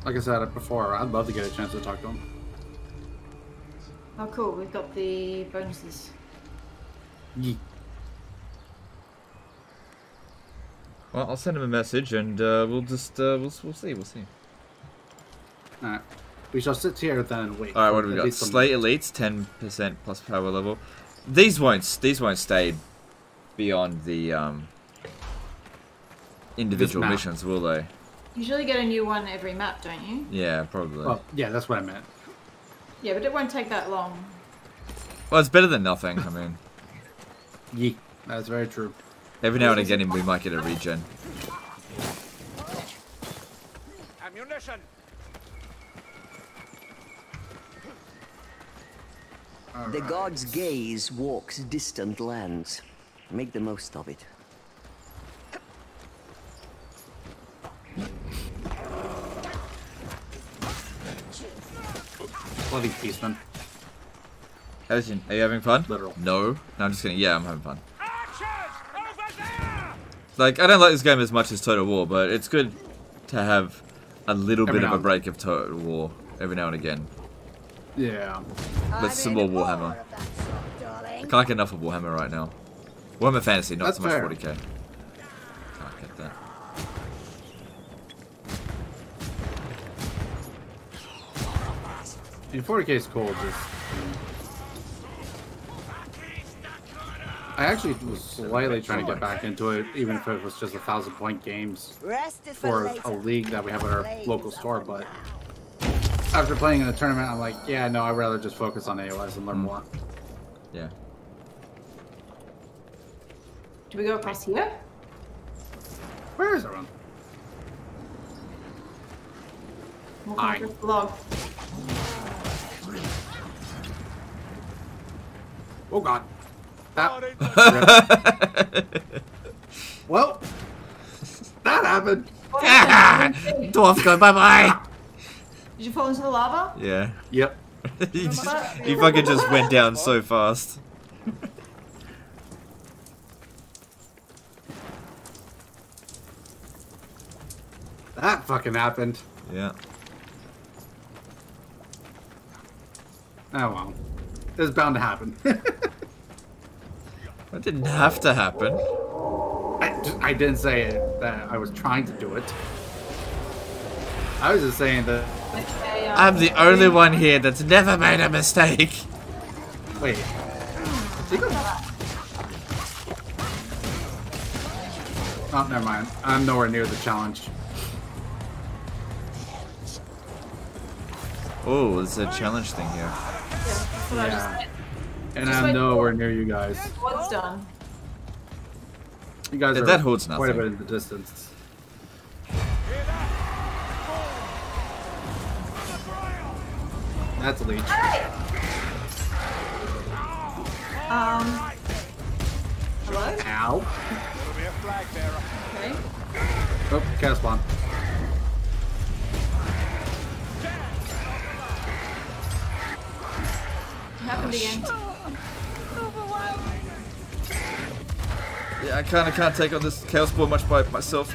Like I said before, I'd love to get a chance to talk to him. Oh, cool. We've got the bonuses. Ye- Well, I'll send him a message and uh, we'll just uh, we'll we'll see we'll see. Alright. We shall sit here then and wait. All right, what for do we at got? least some- Slate elites, ten percent plus power level. These won't these won't stay beyond the um individual missions, will they? You usually get a new one every map, don't you? Yeah, probably. Well, yeah, that's what I meant. Yeah, but it won't take that long. Well, it's better than nothing. I mean, Ye. That's very true. every now and again we might get a regen. Ammunition! The god's gaze walks distant lands. Make the most of it. Bloody Beastman. Harrison, are you having fun? Literal. No. No, I'm just kidding. Yeah, I'm having fun. Like, I don't like this game as much as Total War, but it's good to have a little Every bit of a break of Total War every now and again. Yeah. Let's some more Warhammer. I can't get enough of Warhammer right now. Warhammer Fantasy, not That's so much fair. 40k. Can't get that. I mean, 40k is cool, just. Um, I actually was slightly trying to get back into it, even if it was just a thousand point games for for a league that we have at our local store. But after playing in a tournament, I'm like, yeah, no, I'd rather just focus on AOS and learn mm. more. Yeah. Do we go across here? Where is everyone? We'll Hi. come across the log. Oh god. That. well, that happened. Ah, ah, dwarf, go bye bye. Did you fall into the lava? Yeah. Yep. he, just, he fucking just went down so fast. That fucking happened. Yeah. Oh well. It's bound to happen. That didn't have to happen. I, just- I didn't say it, that I was trying to do it. I was just saying that. Okay, um, I'm the only one here that's never made a mistake. Wait. Oh, never mind. I'm nowhere near the challenge. Oh, there's a challenge thing here. That's what I just Yeah. And Just I'm nowhere near you guys. What's done? You guys Yeah, are that holds quite a bit in the distance. That's a leech. Um. Hello? Ow. There'll be a flag bearer. Okay. Oh, cast spawn. Happened again. Yeah, I kind of can't take on this Chaos Ball much by myself.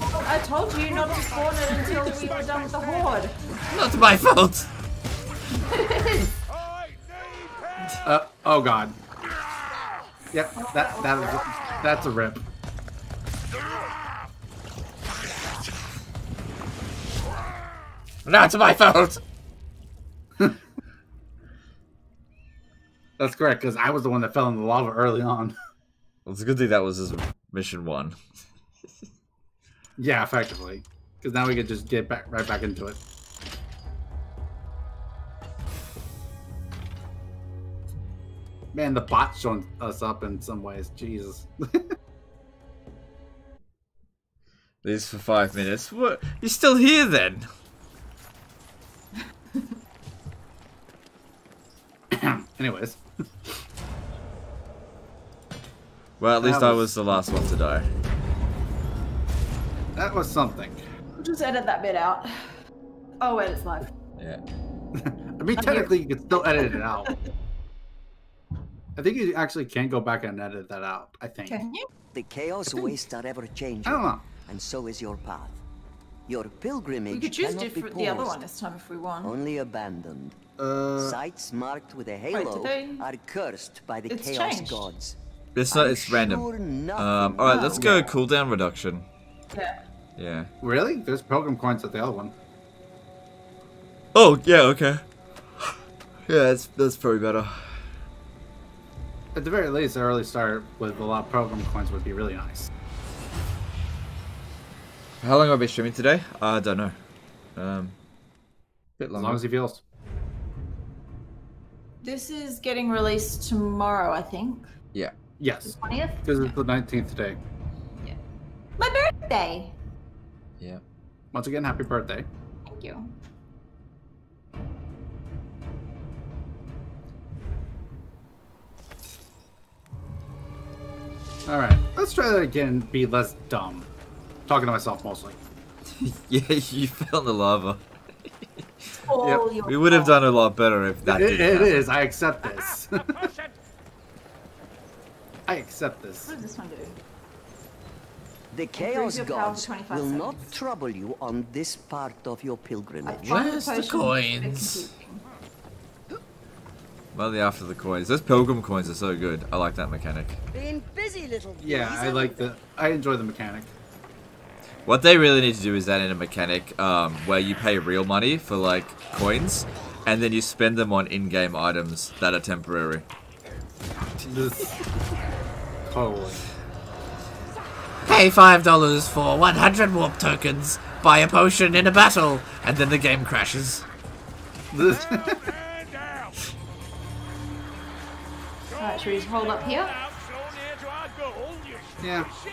I told you not to spawn it until we were done with the horde. Not my fault. Uh, oh god. Yep, that that is that's a rip. Not my fault. That's correct, because I was the one that fell in the lava early on. Well, it's a good thing that was his mission one. yeah, effectively. Because now we could just get back right back into it. Man, the bot's showing us up in some ways. Jesus. This for five minutes. What? You're still here then? Anyways. Well, at least That I was- was the last one to die. That was something. We'll just edit that bit out. Oh, wait, it's live. Yeah. I mean, technically, you can still edit it out. I think you actually can go back and edit that out. I think. Can you? The chaos wastes are ever changing. I don't know. And so is your path. Your pilgrimage We could choose cannot be different, the other one this time if we want. Only abandoned. Uh, Sites marked with a halo did they- are cursed by the It's chaos changed. gods. It's not. I'm It's random. sure nothing Um. All right. Let's go will. cooldown reduction. Yeah. Yeah. really? There's pilgrim coins at the other one. Oh yeah. Okay. Yeah, that's that's probably better. At the very least, the early start with a lot of pilgrim coins would be really nice. How long have I been streaming today? I don't know. Um. Bit As long as he feels. This is getting released tomorrow, I think. Yeah. Yes. 20th? Because it's the 19th today. Yeah. My birthday! Yeah. Once again, happy birthday. Thank you. Alright, let's try that again, be less dumb. Talking to myself mostly. yeah. You fell in the lava. All your We would have done a lot better if that It, did it happen. is, I accept this. I accept this. What does this one do? The chaos gods for 25 will not trouble you on this part of your pilgrimage. Where's the coins? confusing. Only after the coins. Those pilgrim coins are so good. I like that mechanic. Been busy, little Yeah, I like the. I enjoy the mechanic. What they really need to do is add in a mechanic um, where you pay real money for like coins, and then you spend them on in-game items that are temporary. This. Totally. Pay five dollars for 100 warp tokens. Buy a potion in a battle, and then the game crashes. This. And down. Alright, should we just hold up here? Out so near to our goal, you Yeah. shit.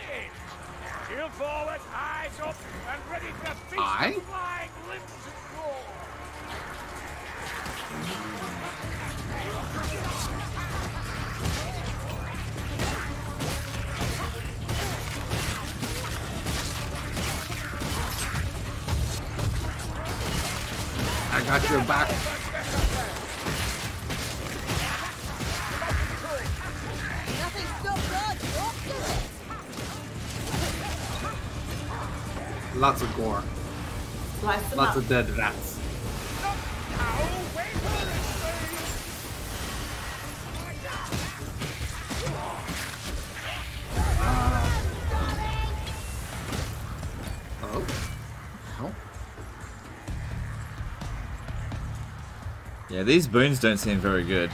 Got your back. Nothing stopped us. Up to it. Lots of gore. Lots up. of dead rats. Yeah, these boons don't seem very good.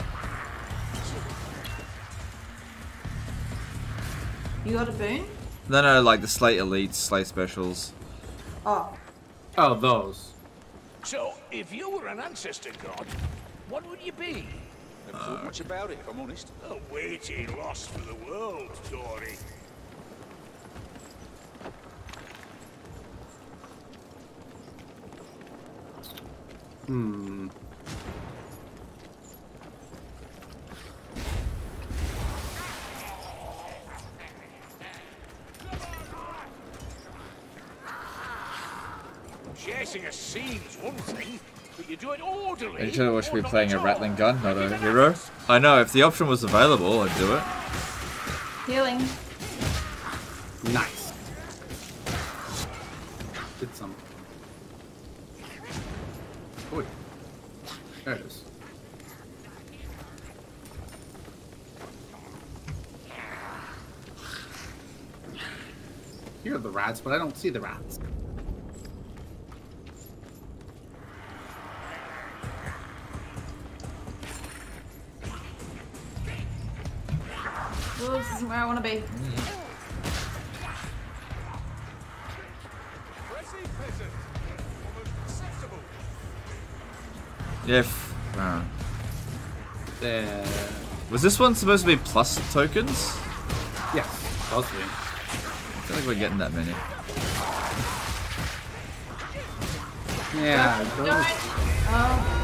You got a boon? No, no, like the Slate Elites, Slate Specials. Oh. Oh, those. So, if you were an ancestor god, what would you be? Never thought much about it, if I'm honest. A weighty loss for the world, Dory. Hmm. Chasing a scene's one thing, but you do it orderly. Are you sure I should or be not playing a. Ratling gun, not a hero? I know, if the option was available, I'd do it. Healing. Nice. Did some. Wait. There it is. Here are the rats, but I don't see the rats. Oh, this isn't where I want to be. Yeah, if, uh, There. was this one supposed to be plus tokens? Yes, supposed to be. I don't think we're getting that many. Yeah, No, those Oh,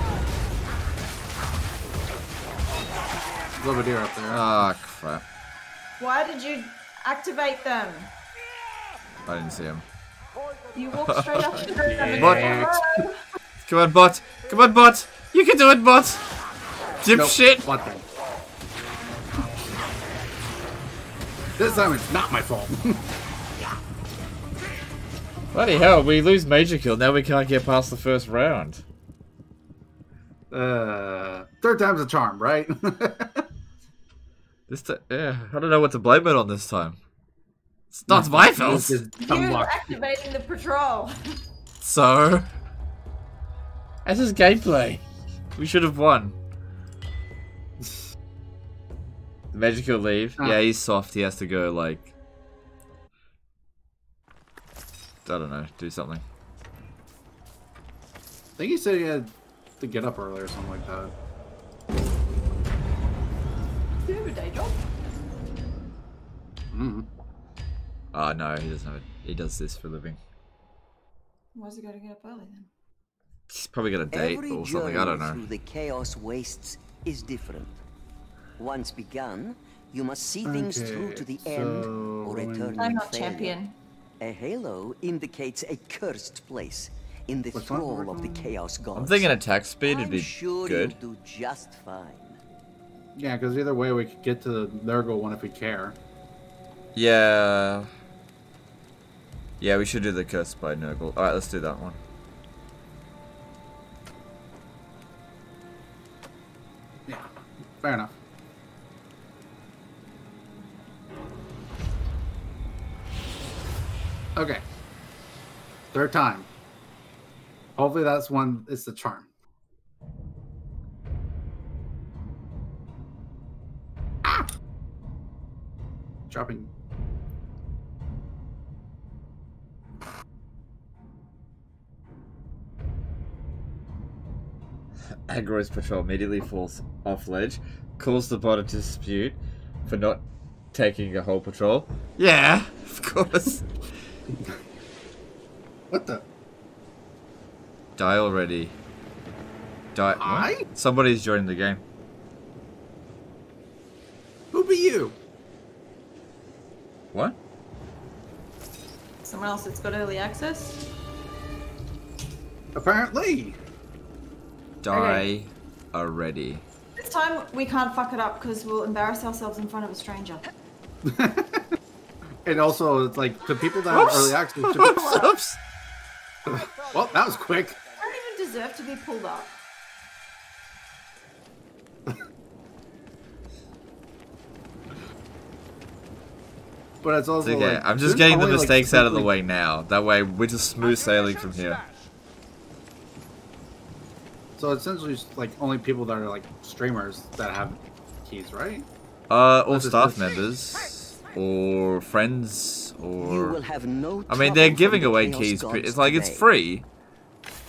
Globadier up there. Ah, crap. Why did you activate them? I didn't see him. You walked straight up to them. and What? they were- Come on, bot! Come on, bot! You can do it, bot! Nope, Dipshit! What the? This time it's not my fault. Bloody hell, we lose Majorkill, now we can't get past the first round. uh, third time's a charm, right? This ti yeah, I don't know what to blame it on this time. It's not my fault. You dumb luck. activating the patrol. So, this is gameplay. We should have won. The Majorkill leave. Ah. Yeah, he's soft. He has to go like I don't know, do something. I think he said he had to get up early or something like that. A day job? Mm. Ah, no, he doesn't have it. He does this for a living. Why's he got to get up early then? He's probably got a date Every or something. I don't journey know. through the chaos wastes is different. Once begun, you must see things through to the Okay, end or when- return I'm not failure. champion. A halo indicates a cursed place in the Which one? thrall of the chaos gods. I'm thinking attack speed would be sure good. do just fine. Yeah, because either way we could get to the Nurgle one if we care. Yeah. Yeah, we should do the curse by Nurgle. Alright, let's do that one. Yeah, fair enough. Okay. Third time. Hopefully that's one it's the charm. Ah! Dropping. Agro's patrol immediately falls off ledge, calls the bot to dispute for not taking a whole patrol. Yeah, of course. What the? Die already. Die. I? Somebody's joining the game. Who be you? What? Someone else that's got early access? Apparently. Die Okay. already. This time we can't fuck it up because we'll embarrass ourselves in front of a stranger. And also, it's like the people that have Oops. early access. should be- Oops. well, that was quick. I don't even deserve to be pulled up. But it's It's okay. like I'm just getting the only, like, mistakes out of the way now. That way, we're just smooth sailing from here. So essentially, like only people that are like streamers that have keys, right? Uh, all What is staff this? members or friends You or will have no I mean, they're giving the away keys. pre- It's like it's free,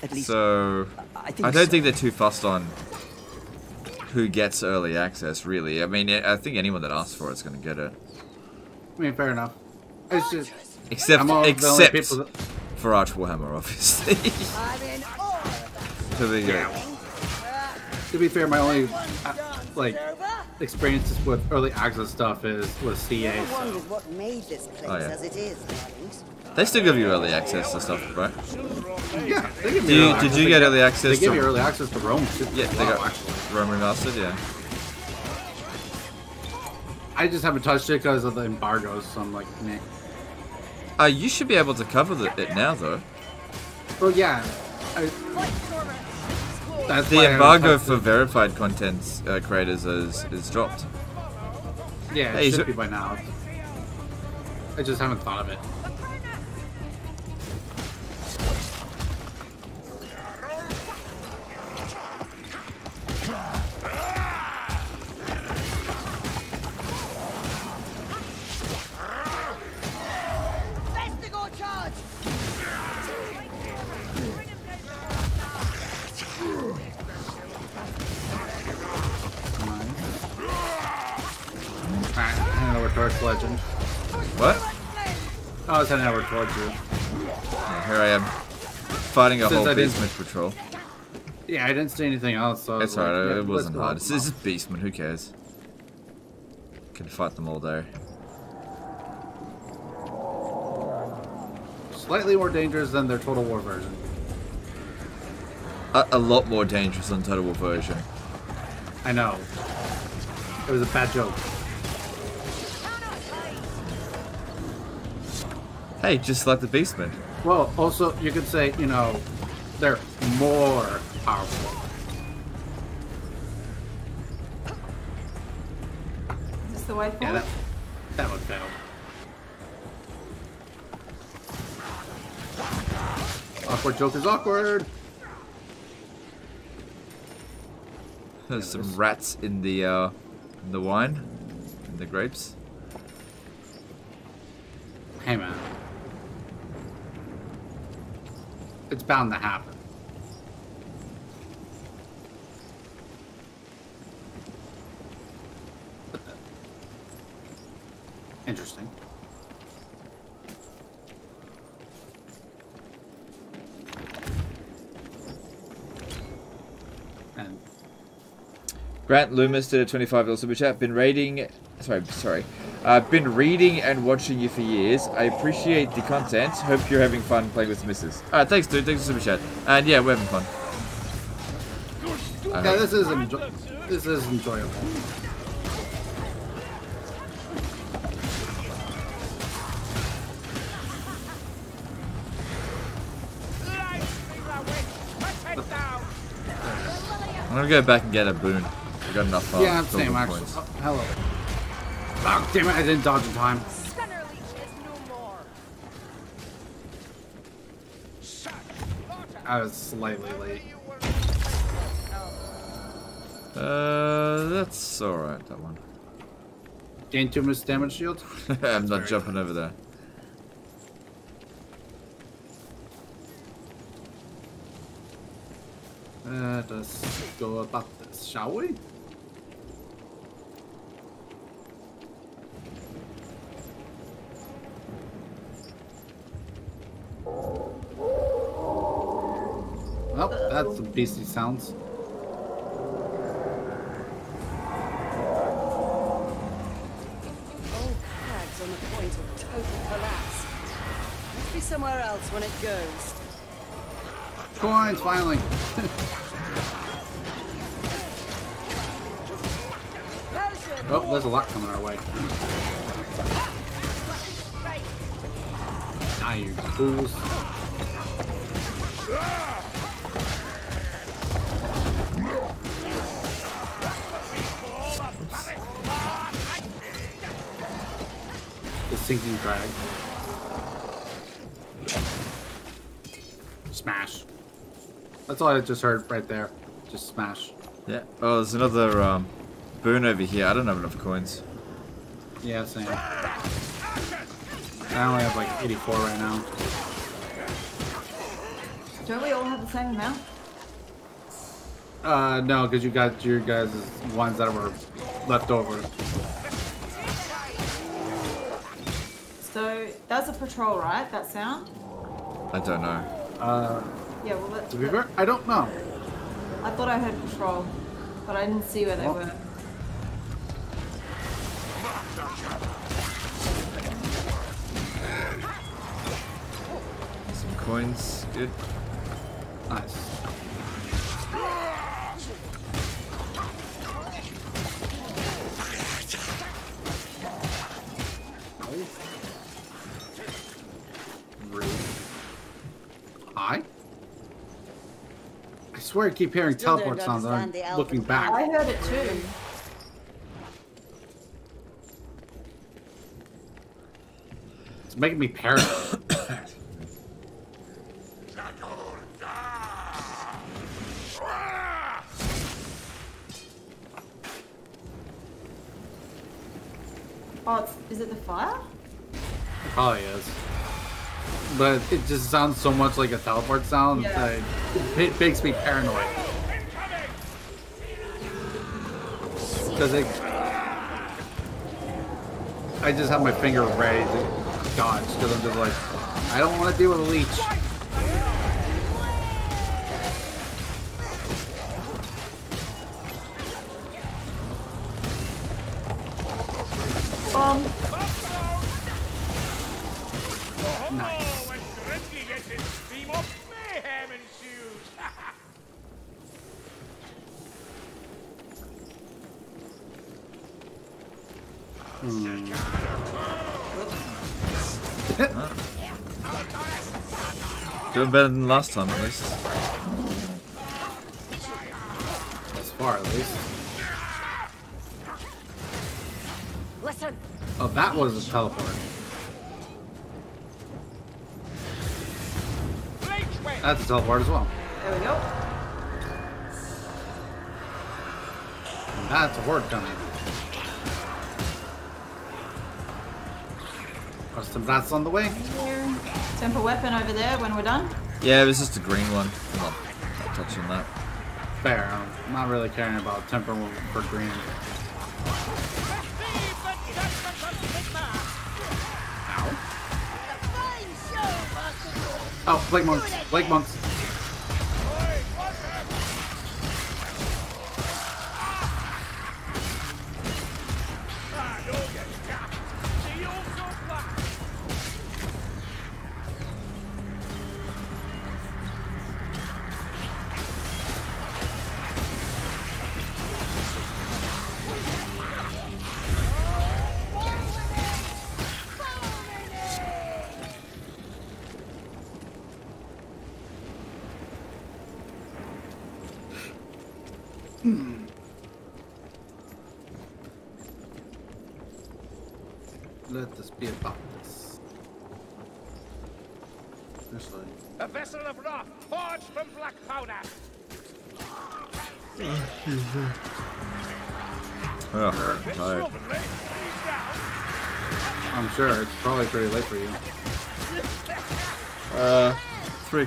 At least so I think I don't so. think they're too fussed on who gets early access. Really, I mean, I think anyone that asks for it's going to get it, I mean, fair enough. It's just except I'm all the only except people that- for Arch Warhammer, obviously. I'm in awe of that. so there you go. to be fair, my only uh, like experiences with early access stuff is with CA. So. what made this place Oh, yeah. as it is. They still give you early access to stuff, right? Yeah, they give Do me you, early did access. you get early access? They give to, you early access to Rome. Yeah, they got actually. Rome Remastered. Yeah. I just haven't touched it because of the embargoes. So I'm like, meh. Uh, you should be able to cover the, it now, though. Well, yeah. I, The why I haven't embargo for it. verified content uh, creators is is dropped. Yeah, Hey, it so- should be by now. I just haven't thought of it. Towards Legend. What? Oh, I was heading over towards you. Yeah, here I am, fighting a Since whole I basement patrol. Yeah, I didn't see anything else, so It's was like, it wasn't hard. them just Beastman, who cares? Can fight them all day. Slightly more dangerous than their Total War version. A, a lot more dangerous than Total War version. I know. It was a bad joke. Hey, just like the Beastmen. Well, also you could say, you know, they're more powerful. Is this the way Yeah, forward? that, that would fail. Awkward joke is awkward. There's some rats in the uh, in the wine, in the grapes. Hey man. It's bound to happen. Interesting. And Grant Loomis did a 25 dollar super chat. Been raiding, sorry, sorry. I've uh, been reading and watching you for years. I appreciate the content. Hope you're having fun playing with the missus. Alright, thanks dude. Thanks for the super chat. And yeah, we're having fun. Yeah, hope. this is this is enjoyable. I'm gonna go back and get a boon. I got enough. Uh, yeah, same actually. Oh, hello. Oh, damn it! I didn't dodge in time. Gunner Leech is no more. I was slightly late. Uh, that's alright. That one. Gain too much damage shield. I'm not jumping over there. Uh, let's go about this, shall we? Well, that's some beastly sounds. Old crag's on the point of total collapse. Must be somewhere else when it goes. Coins, finally. oh, there's a lot coming our way. Ah, you fools. The sinking drag. Smash. That's all I just heard right there. Just smash. Yeah. Oh, there's another um, boon over here. I don't have enough coins. Yeah, same. I only have like 84 right now. Don't we all have the same amount? Uh, no, because you got your guys' ones that were left over. So that's a patrol, right? That sound? I don't know. Uh, Yeah, well, let, to be fair, I don't know. I thought I heard patrol, but I didn't see where they Oh. were. Coins. Good. Nice. Rude. Hi? I swear I keep hearing Still teleport sounds. and I'm looking back. I heard it too. It's making me paranoid. Oh, is it the fire? Probably is. But it just sounds so much like a teleport sound Yeah. that it makes me paranoid. Because it. I just have my finger ready to dodge because I'm just like, I don't want to deal with a leech. Doing better than last time, at least. As far at least. Listen. Oh, that was a teleport. That's a teleport as well. There we go. And that's a horde coming. Custom that's on the way. Temple weapon over there when we're done. Yeah, it was just a green one. I'm not, not touching that. Fair. I'm not really caring about temper for green. Oh, Blake monks. Blake monks.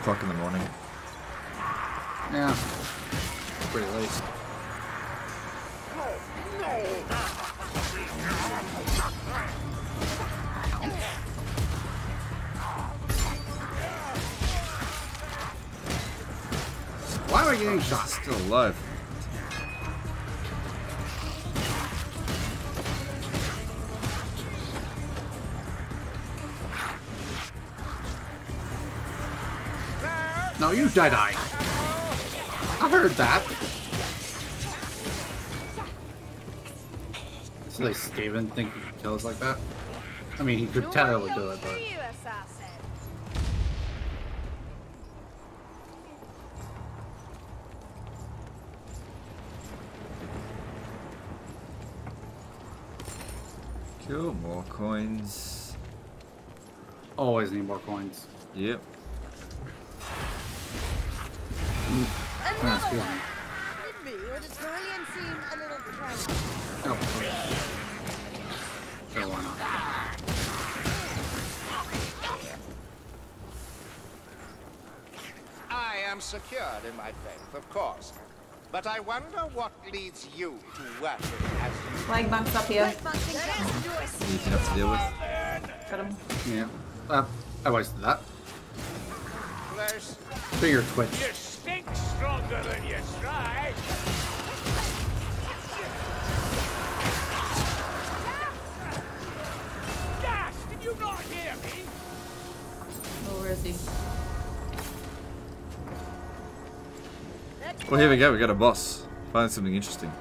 O'clock in the morning. No, you dead. I heard that. So like Skaven think he can kill us like that? I mean, he could technically do it, but. Cool, more coins. always need more coins. Yep. Little cranky? Oh, sure, why not? I am secured in my faith, of course. But I wonder what leads you to worship as you Flag monks up here. Easy enough to deal with. Got him. Yeah. Uh, I wasted that. close. Finger twitch. You stronger than you try. Gas, did you not hear me? Oh, where is he? Well, here we go. We got a boss. Find something interesting.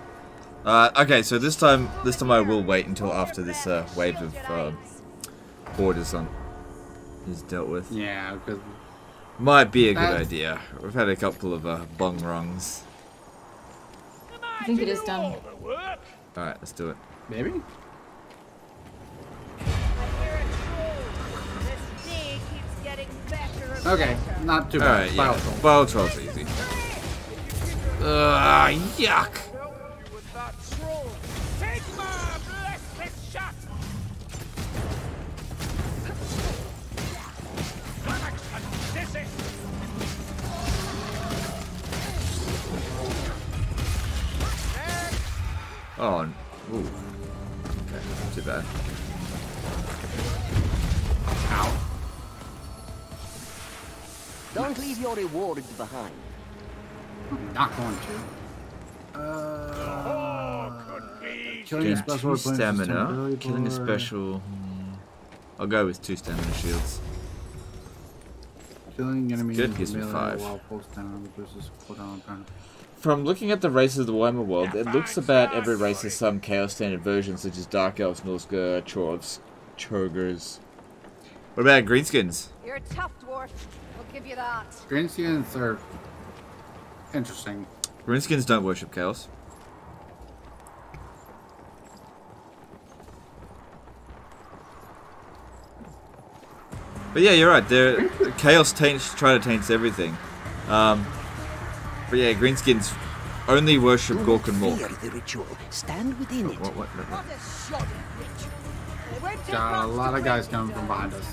Uh, okay, so this time, this time I will wait until after this uh, wave of uh, borders on is dealt with. Yeah, because Might be a good That's- idea. We've had a couple of uh, bong rungs. I think it is done. All the work. All right, let's do it. maybe. This day keeps getting better and Okay, not too bad. right, yeah. Battle troll. Battle troll's easy. Ugh, yuck. Oh, ooh. Okay, too bad. Ow. Don't leave your reward behind. Not going to. Uh, killing a Gain special two stamina. Killing a special. hmm, I'll go with two stamina shields. Killing enemies good, gives me five. While full stamina reduces cooldown on turn. From looking at the races of the Warhammer world, it looks about every race has some Chaos Standard versions, such as Dark Elves, Norsca, Chorvs, Chogers. What about Greenskins? You're a tough dwarf. We'll give you that. Greenskins are interesting. Greenskins don't worship chaos. But yeah, you're right. There, chaos taints, try to taints everything. Um, but yeah, greenskins only worship Gork and Mork. The ritual. Stand within it. What, what, what, what? What a shoddy ritual. It won't take Got a lot of guys coming from behind us.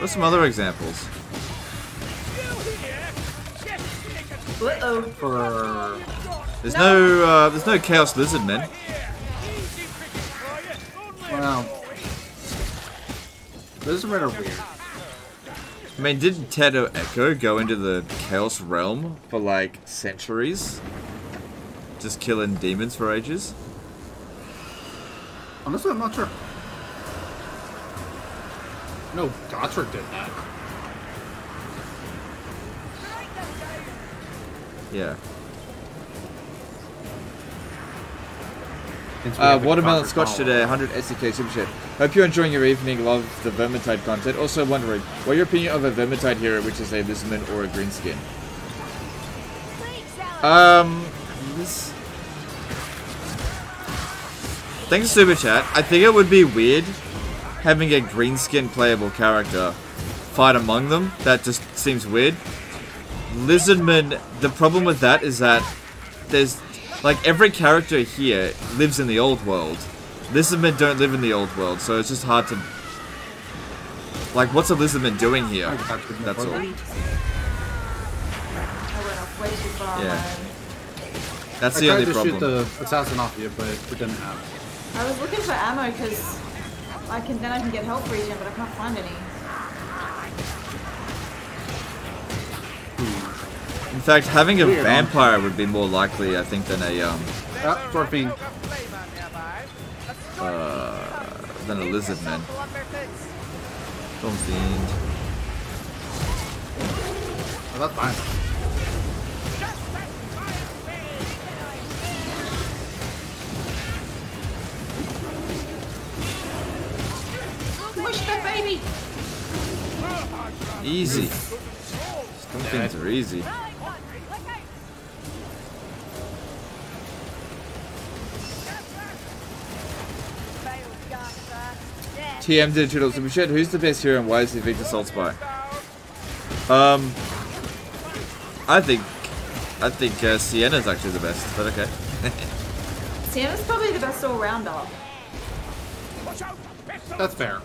What's some other examples? Uh-oh. For There's no, uh, there's no chaos lizard men. Well, those are are weird. I mean, didn't Tedo Echo go into the chaos realm for like centuries? Just killing demons for ages? Honestly, I'm not sure. No, Gotrek did that. Yeah. Uh, Watermelon Scotch today, 100 SDK super chat. Hope you're enjoying your evening. Love the Vermintide content. Also wondering, what your opinion of a Vermintide hero, which is a Lizardman or a Greenskin? Um, this... Thanks, Super Chat. I think it would be weird having a Greenskin playable character fight among them. That just seems weird. Lizardman, the problem with that is that there's like every character here lives in the old world. Lizardmen don't live in the old world, so it's just hard to like what's a lizardman doing here? That's all. I went off way too far. Yeah. That's I the tried only to problem. shoot the assassin off you, but it didn't have. I was looking for ammo because I can then I can get health regen, but I can't find any. In fact, having a Weird, huh? vampire would be more likely, I think, than a um Ah, Dorfine. uh than a lizardman. Storm fiend. Oh, that's fine. Push that baby! Easy. Storm fiends are easy. TM Digital Super Chat, who's the best hero and why is he Victor Saltzpyre? Um, I think, I think uh, Sienna's actually the best, but okay. Sienna's probably the best all-rounder. That's fair.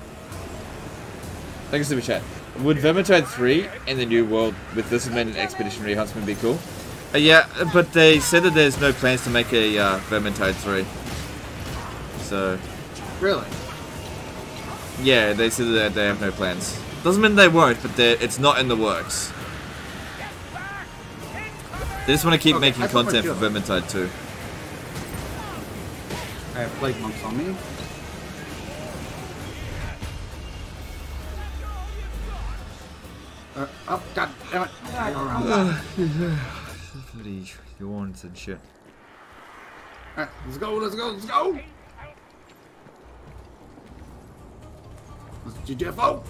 Thank you, Super Chat. Would Vermintide 3 in the new world with this amended Expeditionary Huntsman be cool? Uh, yeah, but they said that there's no plans to make a uh, Vermintide 3. So, Really? Yeah, they said that they have no plans. Doesn't mean they won't, but it's not in the works. They just want to keep Okay, making content for Vermintide 2. I have plague monks on me. Uh, oh, god damn it. I go around that. Bloody yawns and shit. Alright, let's go, let's go, let's go! Let's GTFO!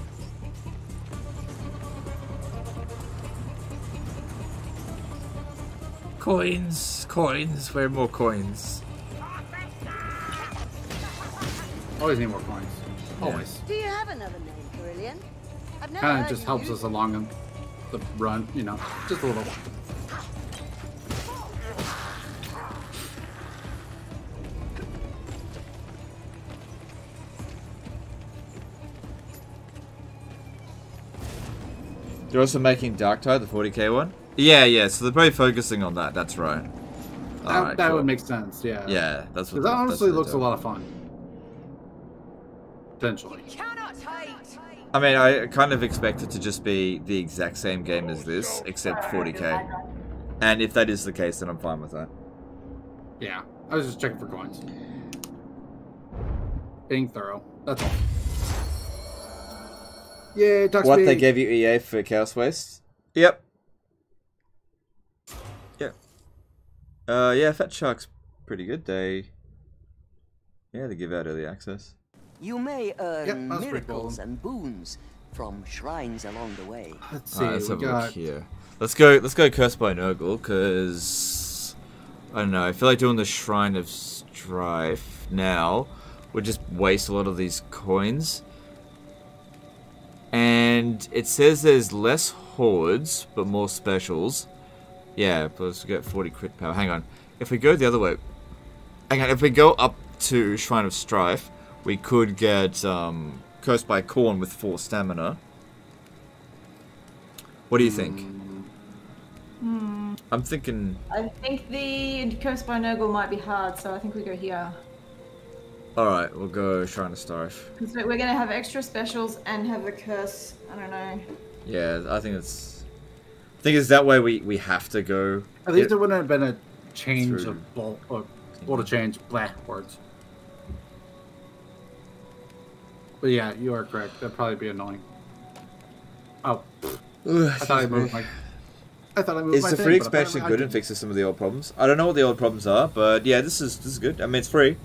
Coins, coins, where are more coins? Always need more coins. Always. Do you have another name, Kerillian? I've Kind of just helps use us along in the run, you know, just a little. They're also making Darktide, the 40k one? Yeah, yeah, so they're probably focusing on that, that's right. That, Alright, that cool. would make sense, yeah. Yeah, that's what Because that they- that's honestly what looks do. a lot of fun. Potentially. I mean, I kind of expect it to just be the exact same game as this, except 40k. And if that is the case, then I'm fine with that. Yeah, I was just checking for coins. Being thorough. That's all. Yeah, Duck What they gave you EA for Chaos Waste? Yep. Yep. Uh, yeah, Fatshark's pretty good. They Yeah, they give out early access. You may earn Yep, miracles and boons from shrines along the way. Let's see. Alright, let's we have a look got here. Let's go. Let's go. Cursed by Nurgle, because I don't know. I feel like doing the Shrine of Strife now would just waste a lot of these coins. And it says there's less hordes, but more specials. Yeah, but let's get 40 crit power. Hang on. If we go the other way, hang on. If we go up to Shrine of Strife, we could get um, Cursed by Khorne with four stamina. What do you think? Hmm. I'm thinking. I think the Cursed by Nurgle might be hard, so I think we go here. All right, we'll go Shrine of Strife. Because we're gonna have extra specials and have the curse. I don't know. Yeah, I think it's. I think it's that way. We we have to go. At least Yeah. it wouldn't have been a change Through. of bulk or well to change black words. But yeah, you are correct. That'd probably be annoying. Oh, I thought I moved my. I thought I moved Is my the thing, free but expansion apparently I good and fixes some of the old problems? I don't know what the old problems are, but yeah, this is this is good. I mean, it's free.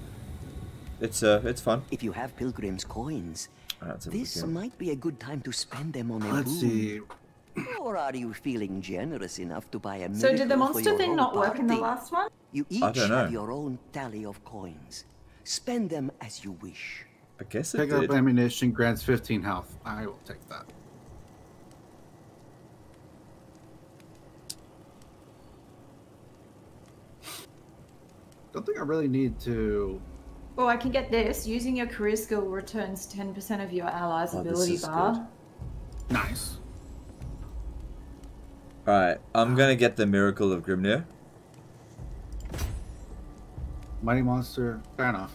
It's uh, it's fun. If you have pilgrim's coins, Alright, let's have a look this might be a good time to spend them on a Let's boon. see. Or are you feeling generous enough to buy a So did the monster thing own not work in the last one? You each don't know. have your own tally of coins. Spend them as you wish. I guess it Pick did. up ammunition grants 15 health. I will take that. Don't think I really need to. Well, I can get this. Using your career skill returns 10% of your allies' Oh, this ability is bar. Nice. All right, I'm gonna get the Miracle of Grimnir. Mighty monster. Fair enough.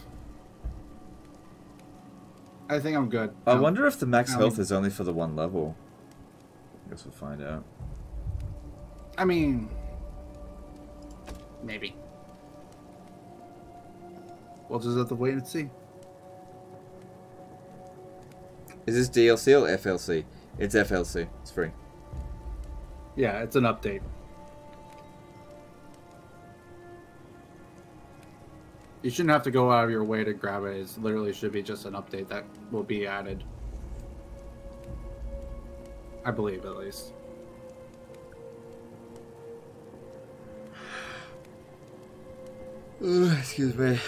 I think I'm good. I No. wonder if the max I health mean- is only for the one level. I guess we'll find out. I mean, maybe. We'll just have to wait and see. Is this DLC or FLC? It's FLC. It's free. Yeah, it's an update. You shouldn't have to go out of your way to grab it. It literally should be just an update that will be added. I believe, at least. excuse me.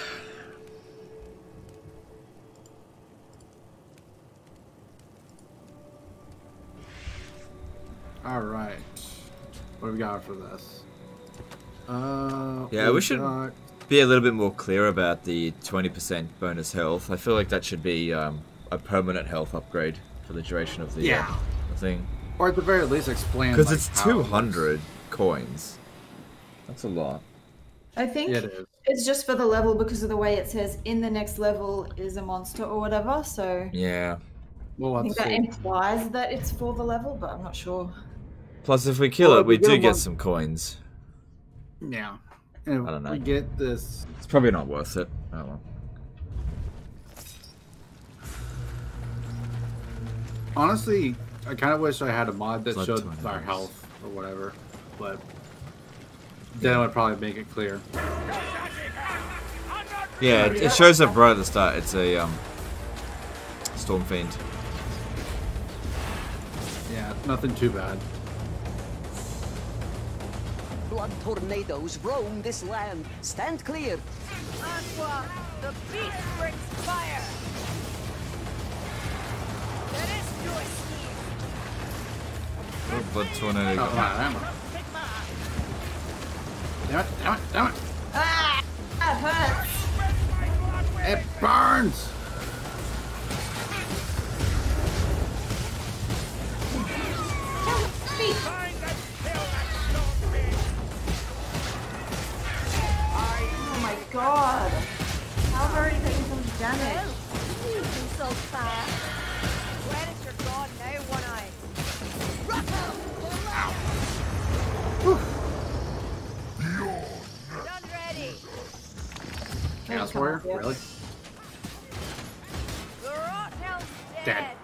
What do we got for this? Uh, Yeah, we we've should got- be a little bit more clear about the 20% bonus health. I feel like that should be um, a permanent health upgrade for the duration of the, uh, Yeah. the thing. Or at the very least, explain. Because like, it's how it 200 coins. That's a lot. I think Yeah, it is. it's just for the level because of the way it says in the next level is a monster or whatever. So Yeah. Well, I think that see. implies that it's for the level, but I'm not sure. Plus, if we kill Well, it, we we do get one- some coins. Yeah. And I don't know. We get this. It's probably not worth it. Oh well. Honestly, I kind of wish I had a mod that Blood showed our health or whatever, but then it would probably make it clear. Yeah, it, it shows up right at the start. It's a um, Storm Fiend. Yeah, nothing too bad. Blood tornadoes roam this land. Stand clear. Aqua, the beast brings fire. Let us do. Oh, blood tornado. Oh, come on, ammo. Damn it, damn it, damn it. Ah, that hurts. It burns! Oh my god. How have I already taken so much damage? You do so fast. When is your god now, One Eye? Done ready. Chaos Warrior? Really? The dead. Dead.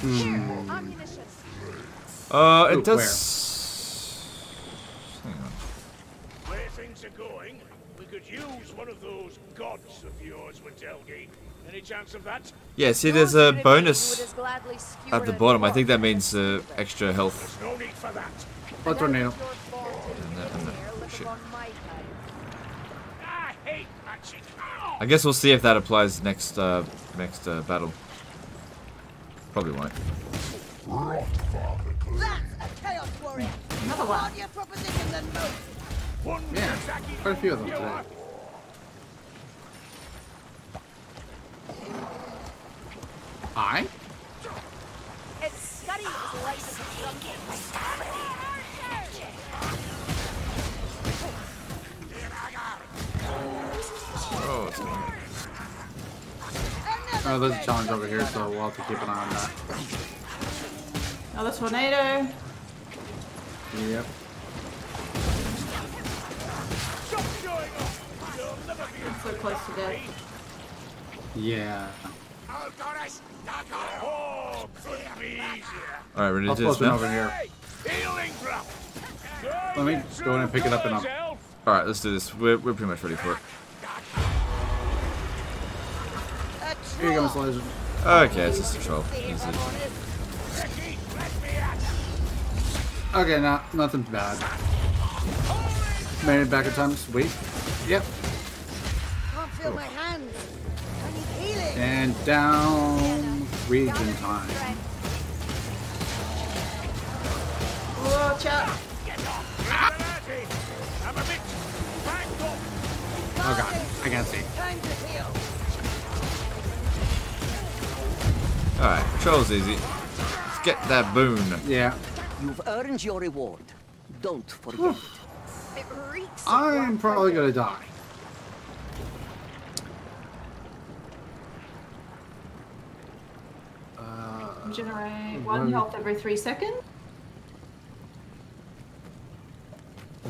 Hmm. Uh, it Ooh, does. Hang on. things are going, we could use one of those gods of yours, Witelgi. Any chance of that? Yeah, see, there's a bonus at the bottom. I think that means uh, extra health. No need for that. What tornado? And that- and that- I hate magic. I guess we'll see if that applies next uh, next uh, battle. Probably won't. That's a chaos warrior. Another one. Hardier proposition than most. One Yeah, quite a few of them you today. I? Its study is light as something. Oh. Oh, there's a challenge over here, so we'll have to keep an eye on that. Another tornado. Yep. Stop showing off. You'll never be I'm so close to death. Yeah. Couldn't be easier. Alright, ready to I'll do this now? over here. Let me go in and pick it up and I'll... Alright, let's do this. We're, we're pretty much ready for it. Here you go. Miss Legend. Okay, it's just a troll. Easy. Okay, nah, nothing bad. Made it back in time. Sweet. Yep. Can't feel my hands. I need healing. And down region time. Watch out. I'm a bit backed up. Oh god, I can't see. Time to heal. Alright, troll's easy. Let's get that boon. Yeah. You've earned your reward. Don't forget it. It reeks of I'm probably gonna die. Uh, Regenerate one One. health every three seconds.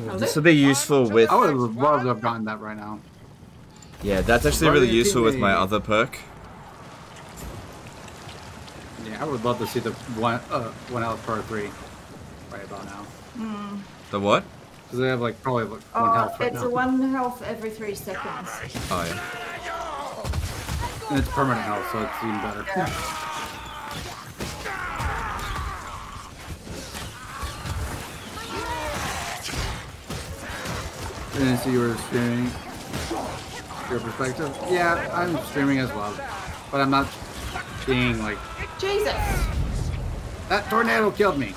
was This would be useful with... I would have loved to have gotten that right now. Yeah, that's actually really useful with my other perk. Yeah, I would love to see the one uh, one health per three right about now. The what? Because they have like probably like one Oh, health right it's now. a one health every three seconds. Oh, yeah. And it's permanent health, so it's even better. And see you were streaming your perspective? Yeah, I'm streaming as well. But I'm not being like, Jesus! that tornado killed me.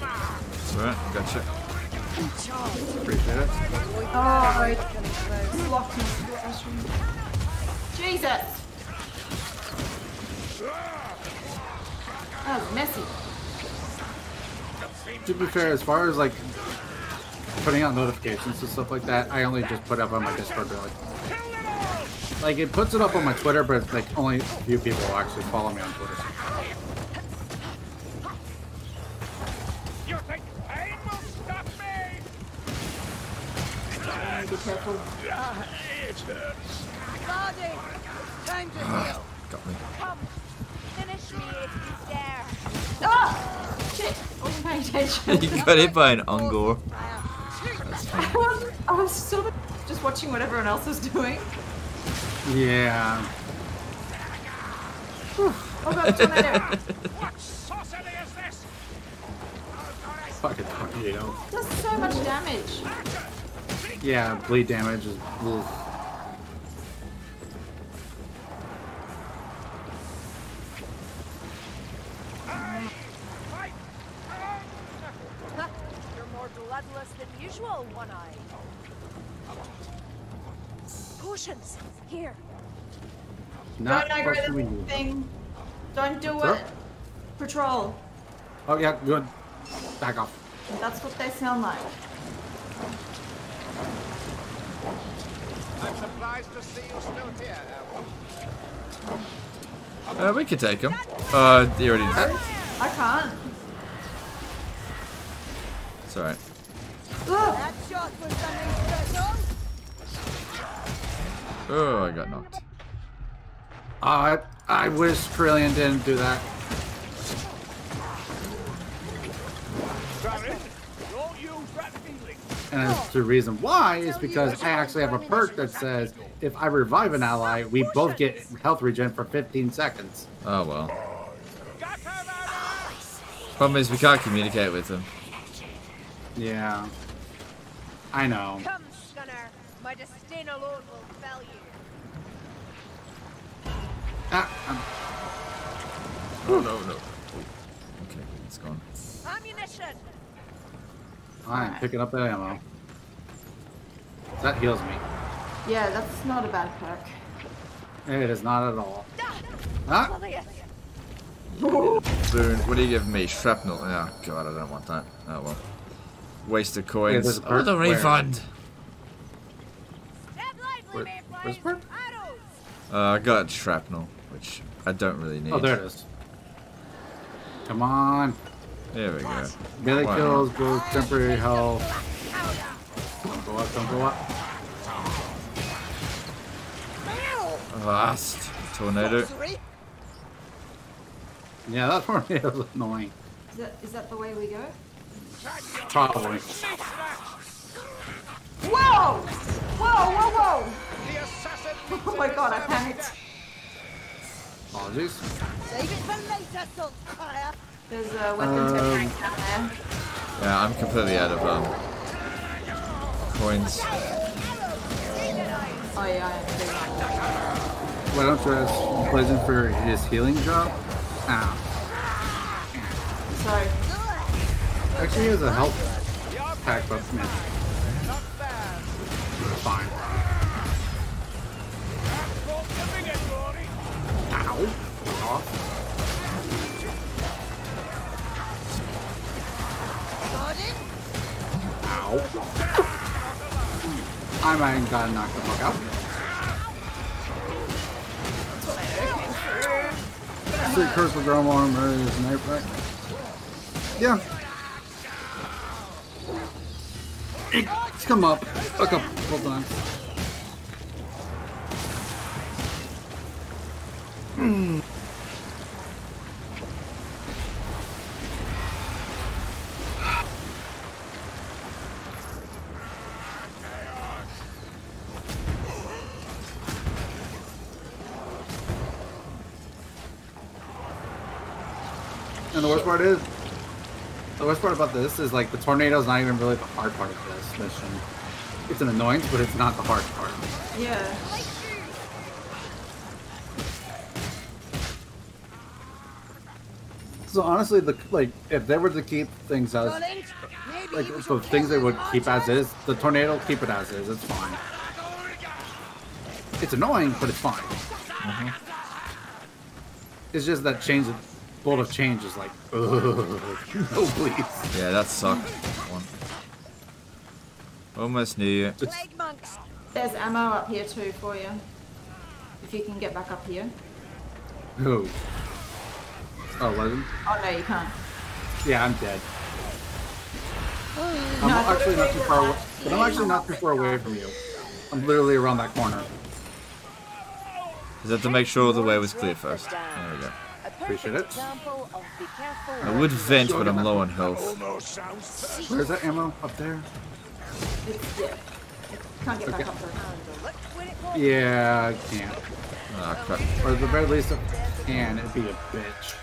That's alright, gotcha. Appreciate it. Oh, I. Jesus! That was messy. To be fair, as far as like putting out notifications and stuff like that, I only just put up on my Discord really. Like it puts it up on my Twitter, but like only a few people will actually follow me on Twitter. You think pain will stop me? Be careful. Ah, it hurts. Bardi, time to heal. Got me. Come, finish me if you dare. Ah! Shit! I wasn't paying attention. you got hit by an Ungor. That's. I was, I was sort of just watching what everyone else was doing. Yeah. Oh god, tornado! What sorcery is this? Fucking tornado. Does so much damage. Yeah, bleed damage is. ugh. Usual, One Eye. Potions! Here. Not Don't aggro what the thing. Don't do Sure. it. Patrol. Oh yeah, good. Back off. That's what they sound like. I'm surprised to see you still here, Elf. Uh, we could take him. Uh, he already did. I can't. It's alright. Ugh. That shot was something special. Oh, I got knocked. Uh, I wish Kerillian didn't do that. Bardin, don't use that feeling. And the reason why is because I actually have a perk that says if I revive an ally, we both get health regen for 15 seconds. Oh well. Problem is we can't communicate with them. Yeah. I know. Come, Gunner. My disdain alone will fell you. Ah, um, Oh no no. Okay, it's gone. Ammunition! I'm picking up that ammo. That heals me. Yeah, that's not a bad perk. It is not at all. Ah, Boone, what do you give me? Shrapnel. Oh god, I don't want that. Oh well. Wasted there's coins. a Oh, the where- refund. Where- where's the perk? Uh, I got shrapnel, which I don't really need. Oh, there it is. Come on. There we go. Melee Wow. kills, boost temporary health. Don't go up, don't go up. Last tornado. Yeah, that tornado's annoying. Is that, is that the way we go? Probably. Whoa! Whoa, whoa, whoa! Oh my god, I panicked. Apologies. Save it for later, Saltzpyre. There's a weapons Um, rank down there. Yeah, I'm completely out of um coins. Oh yeah, I agree. Why don't you ask Pleasant for his healing drop? Ah. Sorry. Actually, he has a health pack, but man. Fine. Ow. Off. Ow. I might have gotta knock the fuck out. Street curse with drum armor is an ape, right? Yeah. It's come up a couple times. And the worst part is, the worst part about this is like the tornado is not even really the hard part of this mission. It's an annoyance, but it's not the hard part. Yeah. So honestly, the like if they were to keep things as like the things they would keep as is, the tornado keep it as is. It's fine. It's annoying, but it's fine. Mm-hmm. It's just that change, bolt of change is like, ugh, no oh, please. Yeah, that sucked. One. Almost near you. Plague monks! There's ammo up here too for you. If you can get back up here. Who? Oh, Legend? Oh no, you can't. Yeah, I'm dead. Oh, I'm actually not too far away, but I'm actually not too far away from you. I'm literally around that corner. Is that to make sure the way was clear first? There we go. Appreciate it. I would vent, but I'm low on health. Where's that ammo? Up there? Yeah. Can't get back Okay. up there. Yeah, I can't. Ah, crap. Or at the very least, if I can, it'd be a bitch.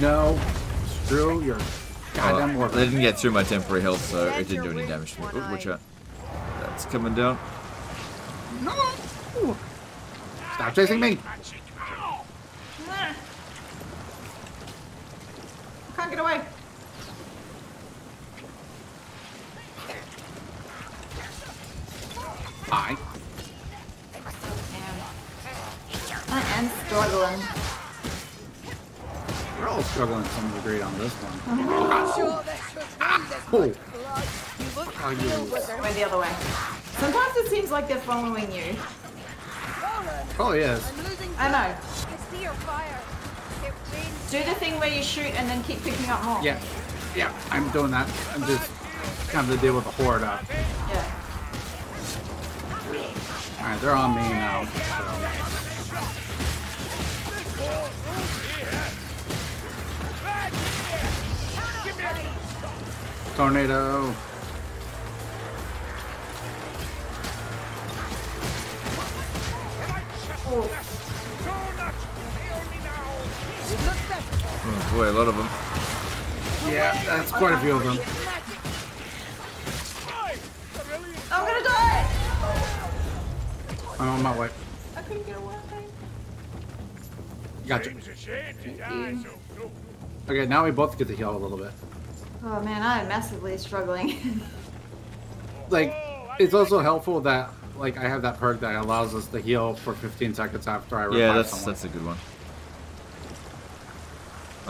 No. Screw your goddamn Oh, they didn't get through my temporary health, so it didn't do any damage to me. Oh, watch out. That's coming down. No! Stop chasing me! I Can't get away. Hi. I am struggling. We're all struggling to some degree on this one. Sure, there should be this Oh. You look How you- filled Go the other way. Sometimes it seems like they're following you. Probably is. I'm losing I know. I see your fire. Do the thing where you shoot and then keep picking up more. Yeah. Yeah, I'm doing that. I'm just kind of to deal with the horde up. Yeah. Alright, they're on me now. So. Tornado. A lot of them. Yeah, that's quite a few of them. I'm gonna die! I'm on my way. I couldn't get away. Gotcha. Seems a shame to die so close. Okay, now we both get to heal a little bit. Oh man, I am massively struggling. Like, it's also helpful that like I have that perk that allows us to heal for 15 seconds after I revive Yeah, that's someone. that's a good one.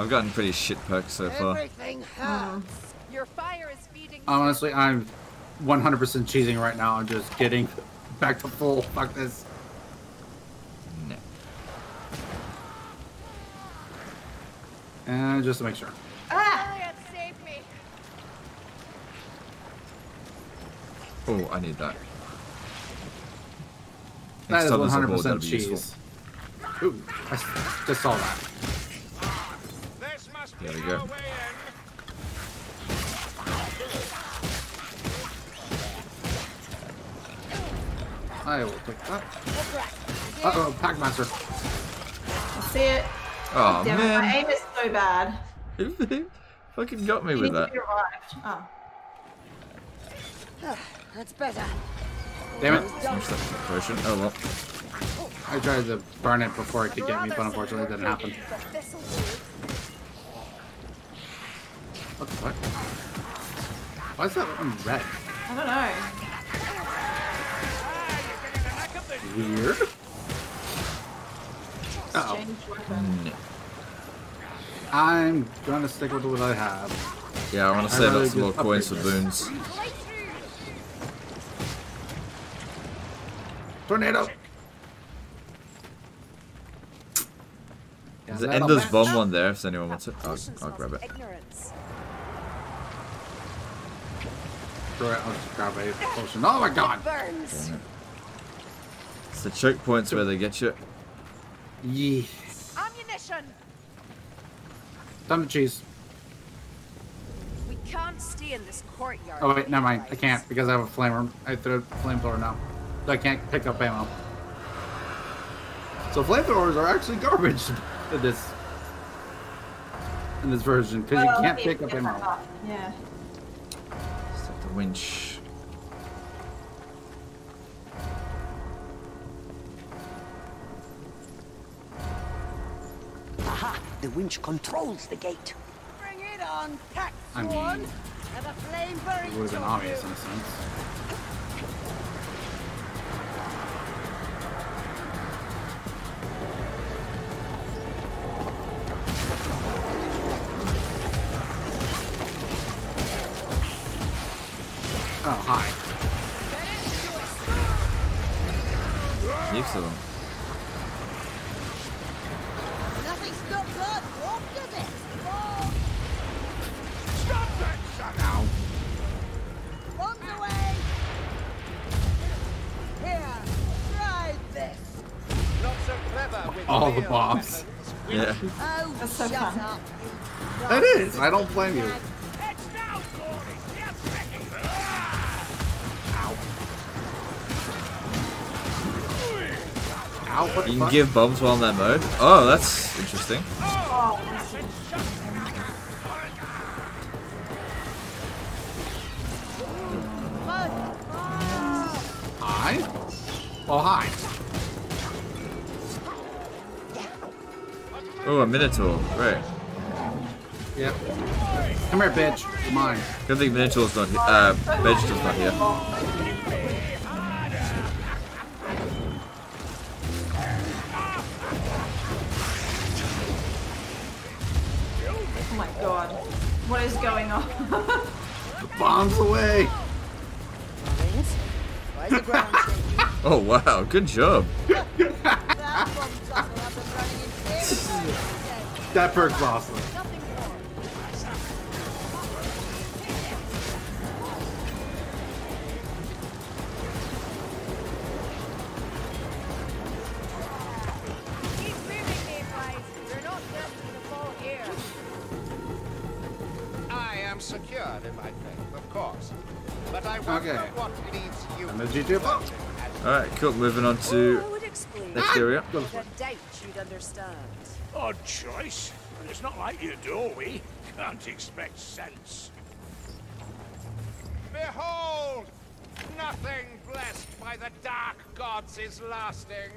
I've gotten pretty shit perks so far. Everything hurts. Uh-huh. Your fire is feeding. Honestly, I'm 100% cheesing right now. I'm just getting back to full. Fuck this. No. And eh, just to make sure. Ah! ah! Elliot, save me. Oh, I need that. That Next is time there's a board, that'll 100% cheese. useful. Ooh, I s- just saw that. This must be There we go. I will take that. Uh oh, Packmaster. I see it. Oh Damn it, my aim is so bad. fucking got me You with that. be. Oh. That's better. Damn it. Finish potion. Oh well. I tried to burn it before it could get me, but unfortunately it didn't happen. But this'll do. What the fuck? Why is that one red? I don't know. Weird. Uh oh. No. I'm gonna stick with what I have. Yeah, I want to I'd save up some more coins for boons. Tornado. There's an Ender's Bomb one there if anyone wants it. I'll, I'll grab it. Ignorance. It, I'll just grab a potion. Oh my god! Burns. It's the choke points where they get you. Yeah. Ammunition. Time to cheese. We can't stay in this courtyard. Oh wait, never mind. I can't because I have a flamer. I threw a flamethrower now. So I can't pick up ammo. So flamethrowers are actually garbage in this in this version because Well, you can't maybe pick up ammo. Yeah. Stop the winch. Aha! The winch controls the gate. Bring it on, tax I mean, one. Have a flame It would have been obvious you. in a sense. Oh, hi. Heaps of them. Nothing stops us. Walk to this. Stop that son now! Bombs away. Here, try this. Not so clever with All the meal bombs. Yeah. Oh, That's so shut fun. up. That is. I don't blame you. Ow, what You can fuck? give bombs while in that mode. Oh, that's interesting. Hi? Oh, hi. Oh, a Minotaur. Great. Yep. Come here, bitch. Come on. Good thing Minotaur's not here. Uh, Vegeta's not here. My god. What is going on? The Bombs away. Marines, why is the ground shaking? Oh, wow. Good job. that bomb toss Okay. what leads you I'm a to GT player. voting as Alright, cool. Moving on to I would explain. next area. Ah! Go The it. you'd understand. Odd choice. But it's not like you, do we? Can't expect sense. Behold! Nothing blessed by the dark gods is lasting.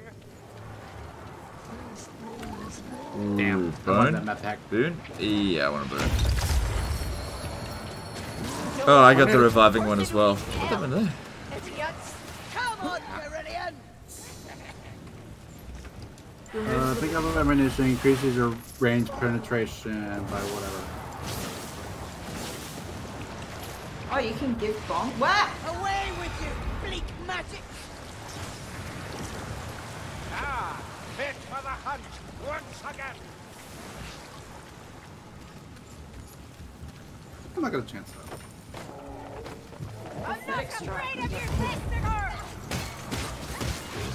Damn. Ooh, I want burn. that meth pack. Boon? Yeah, I want to burn. Oh, I got the reviving one as well. Put them in there. Idiots! Come on, Kerillian! Uh, pick up ammunition increases your range penetration by whatever. Oh, you can give bomb. What? Away with you, bleak magic! Ah, fit for the hunt once again. I'm not gonna chance that. Pathetic strike. Afraid of your testicle!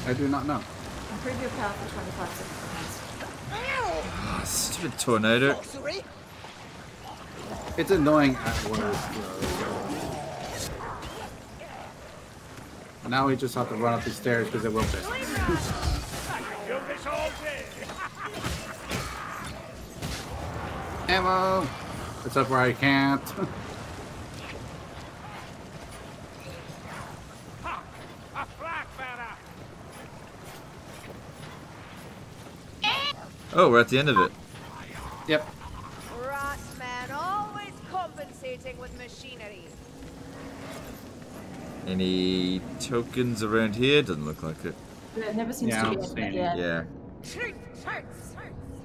I do not know. Improve your power for 25 seconds. Ah, stupid tornado. It's annoying at worst. Now we just have to run up the stairs because it will fit. I can do this all day. Ammo! Except where I can't. Ha! A flag bearer! Oh, we're at the end of it. yep. Ratman always compensating with machinery. Any tokens around here? Doesn't look like it. There never seems Yeah, to be seeing any. it. Yeah. Yeah.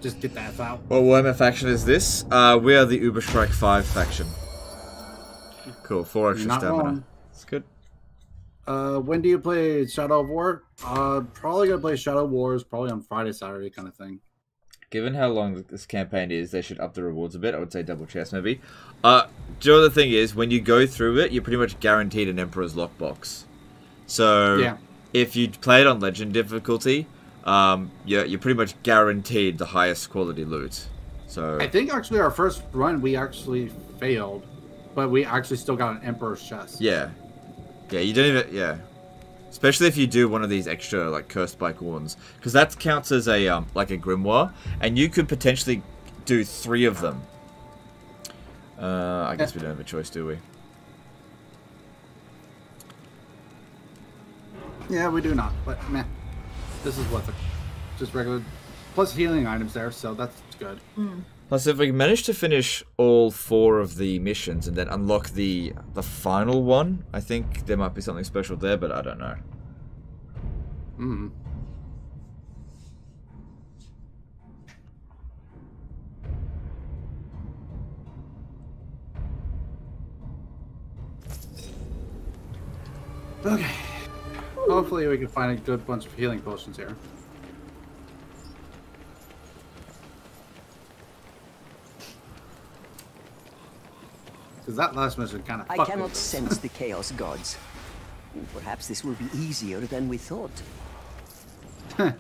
Just get that out. What Warhammer faction is this? Uh, we are the Uber Strike 5 faction. Cool, 4 extra not stamina. wrong. It's good. Uh, when do you play Shadow of War? Uh, probably gonna play Shadow Wars probably on Friday, Saturday kind of thing. Given how long this campaign is, they should up the rewards a bit. I would say double chest maybe. Uh, do you know the thing is, when you go through it, you're pretty much guaranteed an Emperor's Lockbox. So, Yeah. if you play it on Legend difficulty, um, you're, you're pretty much guaranteed the highest quality loot. So, I think actually our first run we actually failed, but we actually still got an Emperor's chest. yeah. Yeah, you don't even, yeah. Especially if you do one of these extra, like, Cursed Bike ones. Because that counts as a, um, like a Grimoire, and you could potentially do three of them. Uh, I guess we don't have a choice, do we? Yeah, we do not, but meh. This is what's just regular, plus healing items there, so that's good. Plus, if we manage to finish all four of the missions and then unlock the the final one, I think there might be something special there, but I don't know. Mm. Okay. Hopefully we can find a good bunch of healing potions here. Because that last mission kind of I cannot sense the Chaos Gods. Perhaps this will be easier than we thought.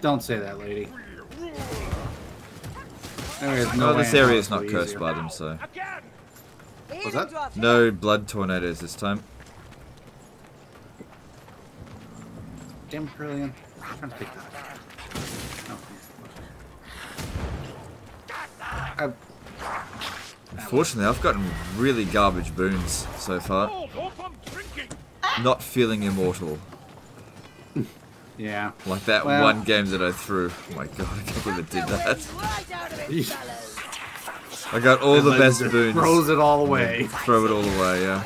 Don't say that, lady. There is no No, this area is not so cursed easier. by them, so What's that? no blood tornadoes this time. Damn brilliant. I'm trying to take that. No. I, Unfortunately, I've gotten really garbage boons so far. Hold up, I'm drinking. Not feeling immortal. yeah. Like that Well- one game that I threw. Oh my god, I can't believe it did that. Right it! I got all the best boons. throws it all away. Throw it all away, yeah.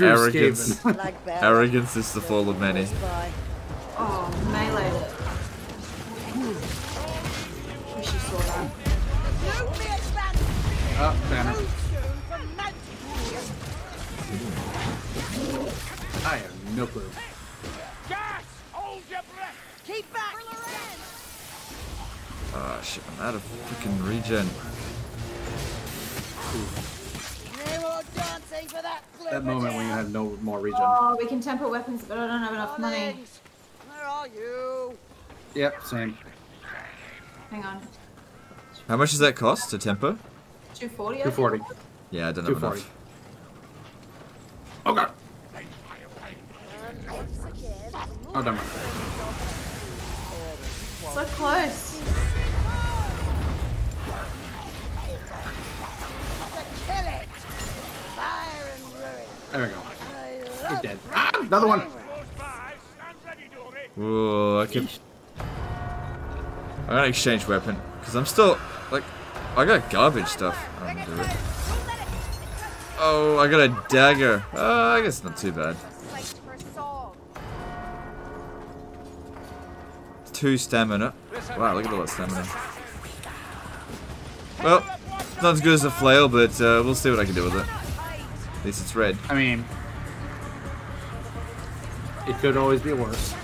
True Arrogance. Like. Arrogance is the fall of many. Oh, melee it. Wish you saw that. You be expanded! Oh, banner. Too soon for magic! I have no clue. Gas! Hold your breath. Keep back! Oh shit, I'm out of freaking regen. No more dancing for that That moment when you have no more regen. Oh, we can temper weapons, but I don't have enough money. Where are you? Yep, same. Hang on. How much does that cost, to temper? 240. I Two think. forty. Yeah, I don't have 240. enough. Oh god. And once again, Oh, never mind. So close. There we go. I He's dead. Ah, another one. Whoa, I can. I'm gonna exchange weapon because I'm still like, I got garbage stuff. I'm gonna do it. Oh, I got a dagger. Uh, I guess not too bad. fight for song. Two stamina. Wow, look at all that stamina. Well, not as good as a flail, but uh, we'll see what I can do with it. At least it's red. I mean, it could always be worse.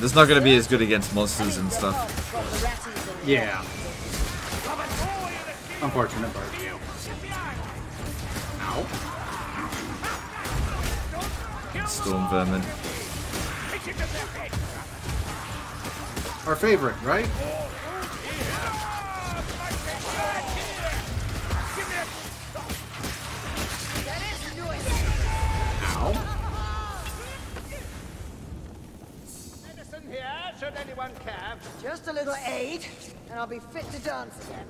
It's not gonna be as good against monsters and stuff. Yeah. Unfortunate part. Ow. Storm vermin. Our favorite, right? Should anyone. Just a little aid, and I'll be fit to dance again.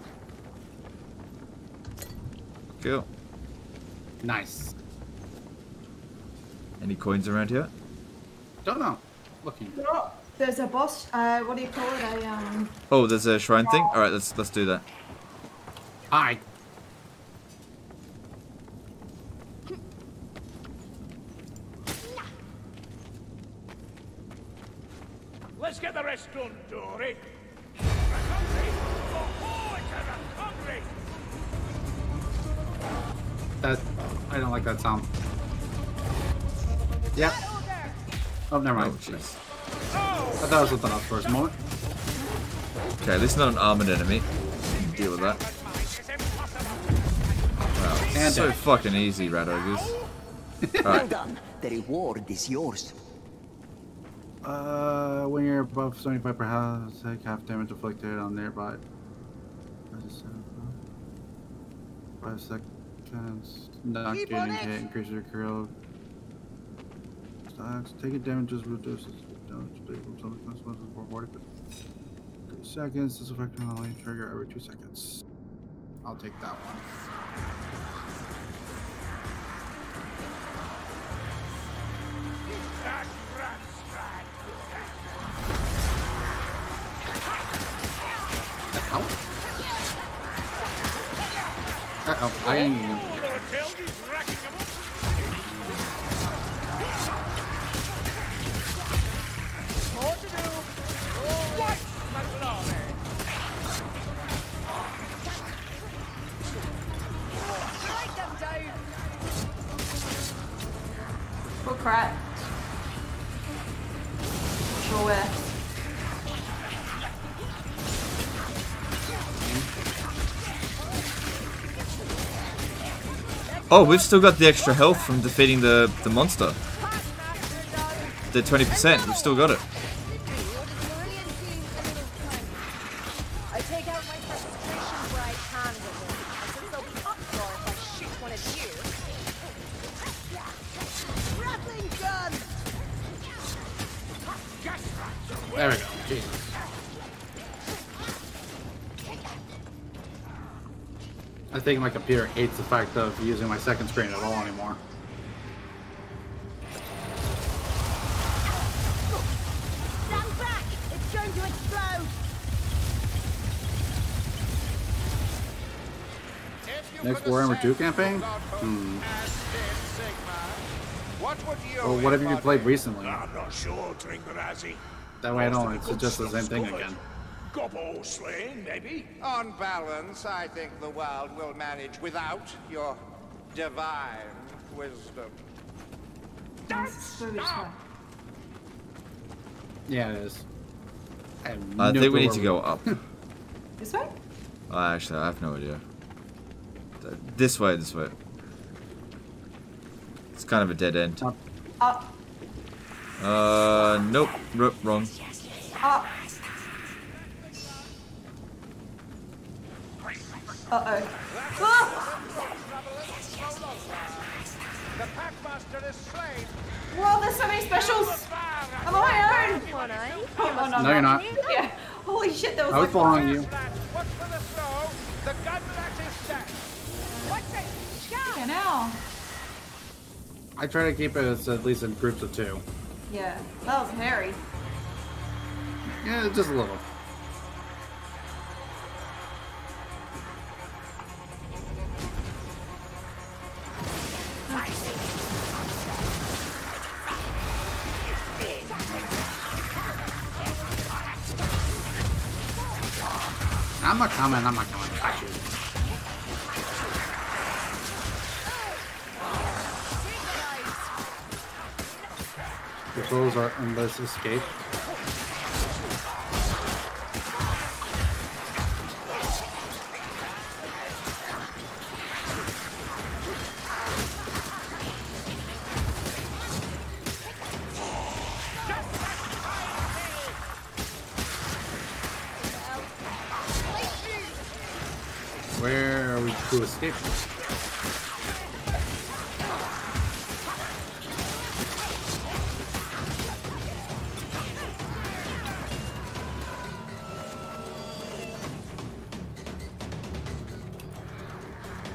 Cool. Nice. Any coins around here? Don't know. Looking. Oh, There's a boss. Uh, what do you call it? A um. Oh, there's a shrine thing. All right, let's let's do that. Hi. Let's get the rest done, Dory. The country. Oh, it's a country. That I don't like that sound. Yep. Oh, never Oh, mind. jeez. I thought it was something else for a moment. Okay, at least not an armored enemy. Deal with that. Wow, And so dead. fucking easy, rat ogres. Well Alright, done. The reward is yours. Uh, when you're above 75 per house, take half damage inflicted on nearby. Five seconds. Not Keep getting hit, increases your curl. Stocks. Taking damages reduces damage from something consequences for 40 Three seconds. This effect will only trigger every two seconds. I'll take that one. Uh-oh, Oh, we've still got the extra health from defeating the, the monster. The 20%, we've still got it. Think my computer hates the fact of using my second screen at all anymore. Stand back! It's going to explode! Next Warhammer 2 campaign? Hmm. What would you Or what have you played recently? I'm not sure, Tringarazzi. That way I don't it's just the same thing again. Gobbo slaying, maybe? On balance, I think the world will manage without your divine wisdom. Nice. Where we just went. Yeah, it is. I, have I no think we need to go up. This way? Oh, actually, I have no idea. This way, this way. It's kind of a dead end. Up. Uh, nope, R wrong. Up. Uh-oh. Ah! The Packmaster is slain. Whoa, there's so many specials! I'm on my own! Come on? Oh, no, No, you're not. Yeah. Holy shit, that was I was like... following you. Watch for the throw. The gun rat is dead. What's it? Yeah, now. I try to keep it as at least in groups of two. Yeah, that was hairy. Yeah, just a little. I'm not I'm not coming. Got you. The souls are endless escape. To?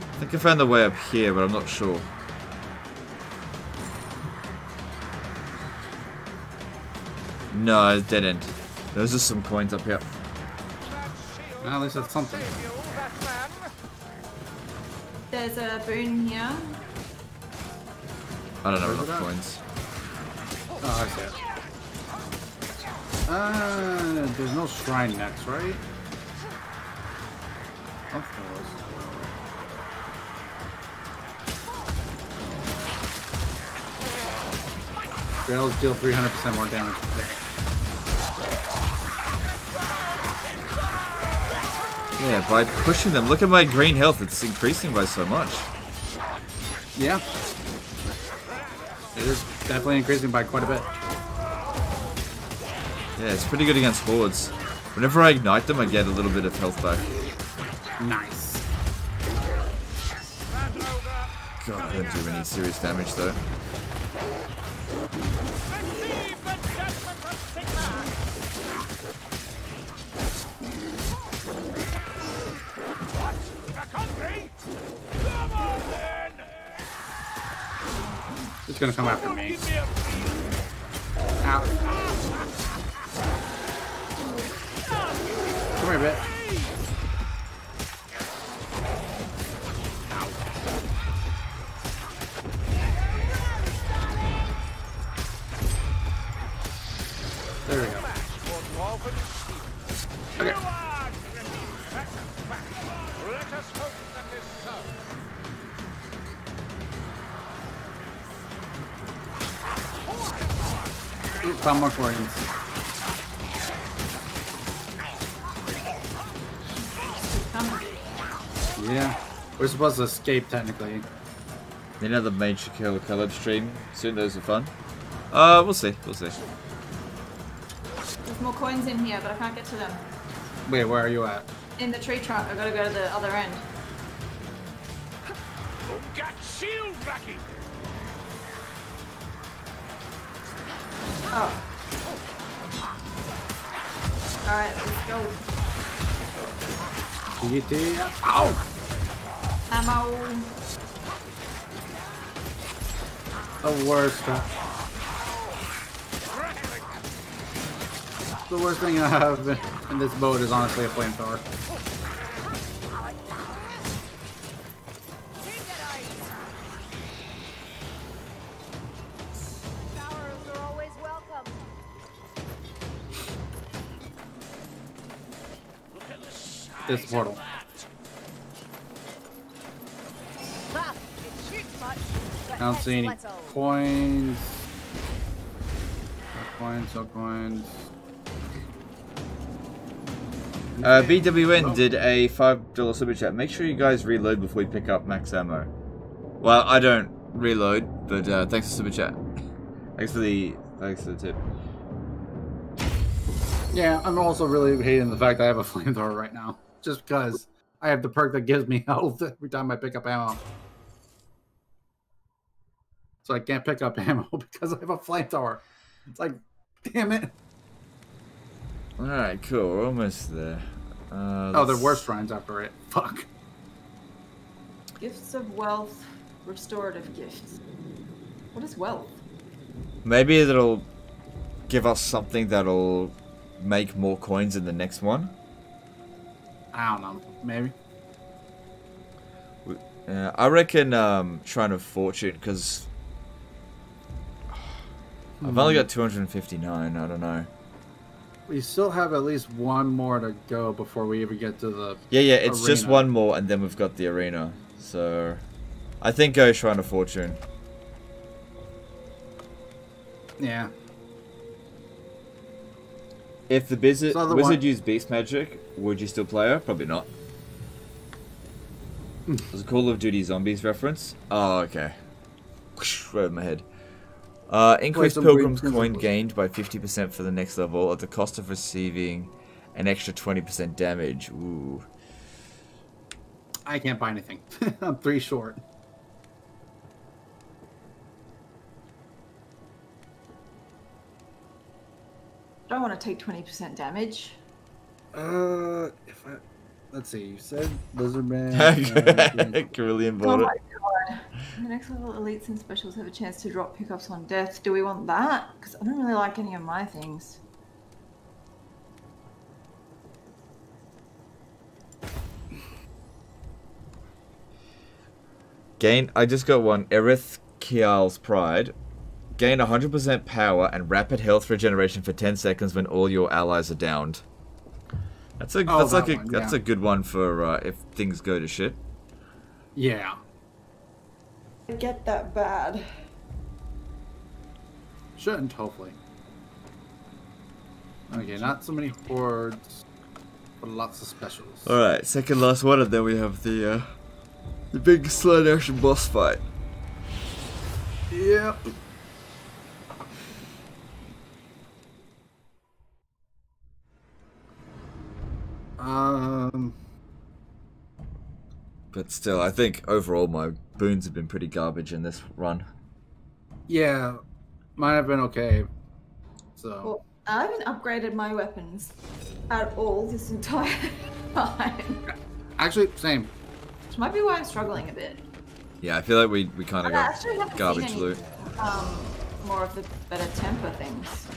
I think I found the way up here, but I'm not sure. No, dead end. There's just some coins up here. Well, at least that's something. There's a boon here. I don't know Where's enough it at? coins. Oh, I see it. Uh, there's no shrine next, right? Oh, there was. Deal 300% more damage. Yeah, by pushing them. Look at my green health. It's increasing by so much. Yeah. It is definitely increasing by quite a bit. Yeah, it's pretty good against hordes. Whenever I ignite them, I get a little bit of health back. Nice. God, I don't do any serious damage though. Gonna come after me. Ow. Ooh, more coins. Yeah. We're supposed to escape, technically. Another Majorkill collab stream. Soon those are fun. Uh, we'll see. We'll see. There's more coins in here, but I can't get to them. Wait, where are you at? In the tree trunk, I gotta go to the other end. GT. Ow! Ammo. The worst. The worst thing I have in this boat is honestly a flamethrower. Flowers are always welcome. This portal. See any coins. No coins, no coins. Uh, BWN did a $5 super chat. Make sure you guys reload before you pick up max ammo. Well, I don't reload, but uh, thanks for super chat. thanks for the thanks for the tip. Yeah, I'm also really hating the fact that I have a flamethrower right now. Just because I have the perk that gives me health every time I pick up ammo. So I can't pick up ammo because I have a flamethrower. It's like, damn it. Alright, cool. We're almost there. Uh, Oh, there let's- were shrines after it. Fuck. Gifts of wealth, restorative gifts. What is wealth? Maybe it'll give us something that'll make more coins in the next one. I don't know. Maybe. Uh, I reckon um, Shrine of Fortune, because I've only got 259. I don't know. We still have at least one more to go before we even get to the. Yeah, yeah, it's just one more, and then we've got the arena. So, I think go Shrine of Fortune. Yeah. If the Wizard, the wizard one- used Beast Magic, would you still play her? Probably not. Hmm. Was a Call of Duty Zombies reference? Oh, okay. Right over my head. Uh, increased Pilgrim's coin gained by 50% for the next level at the cost of receiving an extra 20% damage. Ooh. I can't buy anything. I'm three short. I don't want to take 20% damage. Uh, if I. Let's see. You said Lizardman. Kerillian Oh bought my it. god. The next level elites and specials have a chance to drop pickups on death. Do we want that? Because I don't really like any of my things. Gain. I just got one. Erith Kial's Pride. Gain 100% power and rapid health regeneration for 10 seconds when all your allies are downed. That's a Oh, that's like that a one, that's a good one for uh, if things go to shit. yeah. I get that bad. Shouldn't, hopefully. Okay, not so many hordes, but lots of specials. All right, second last one, and then we have the uh, the big slow motion boss fight. Yep. Um, But still, I think overall my boons have been pretty garbage in this run. yeah, might have been okay. So, Well, I haven't upgraded my weapons at all this entire time. actually, same. Which might be why I'm struggling a bit. Yeah, I feel like we we kind of I actually got haven't garbage any, loot. Um, more of the better temper things.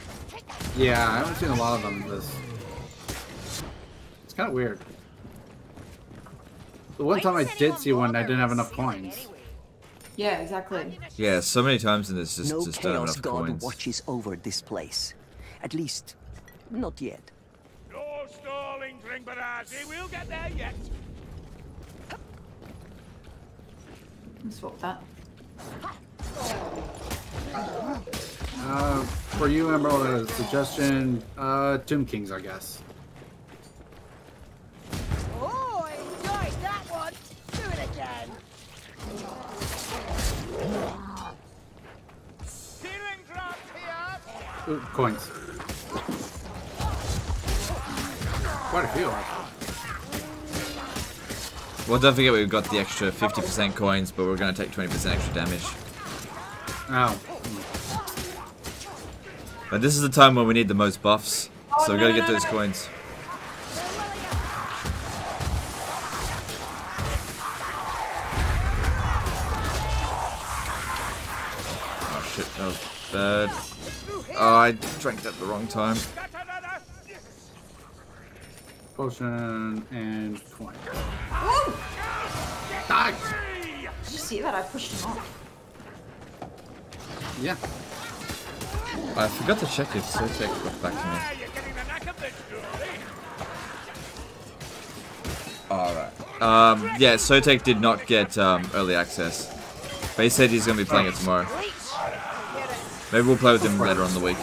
Yeah, I haven't seen a lot of them this. It's kind of weird. The one time I did see one, I didn't have enough coins. Yeah, exactly. Yeah, so many times in this just no just don't have chaos enough god coins. watches over this place. At least, not yet. No stalling, Dringbarazzi. We'll get there yet. Let's swap that. Uh, for you, Emerald, a suggestion, uh, Tomb Kings, I guess. Ooh, coins. Quite a few, actually. Well, don't forget we've got the extra 50% coins, but we're going to take 20% extra damage. Oh. But this is the time when we need the most buffs, so we no, got to get those coins. Oh shit, that was bad. Oh, I drank that at the wrong time. Potion and coin. Oh! Die! Did you see that? I pushed him off. Yeah. I forgot to check if Sotek got back to me. You're getting the knack of this, Julie. Alright. Um, yeah, Sotek did not get um, early access. But he said he's going to be playing it tomorrow. Maybe we'll play with him later on the week.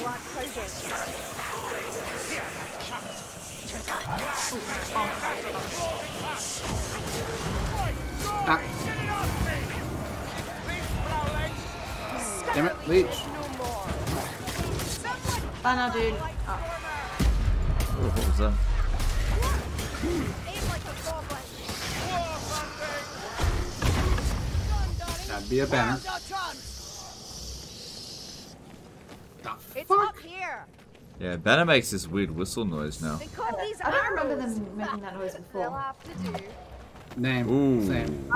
Ah. Damn it, leech. Banner, dude. Oh. Oh, what was that? That'd be a banner. It's up here. Yeah, Banner makes this weird whistle noise now. They call these I don't remember them making that noise before. have do. Name. Ooh. Same.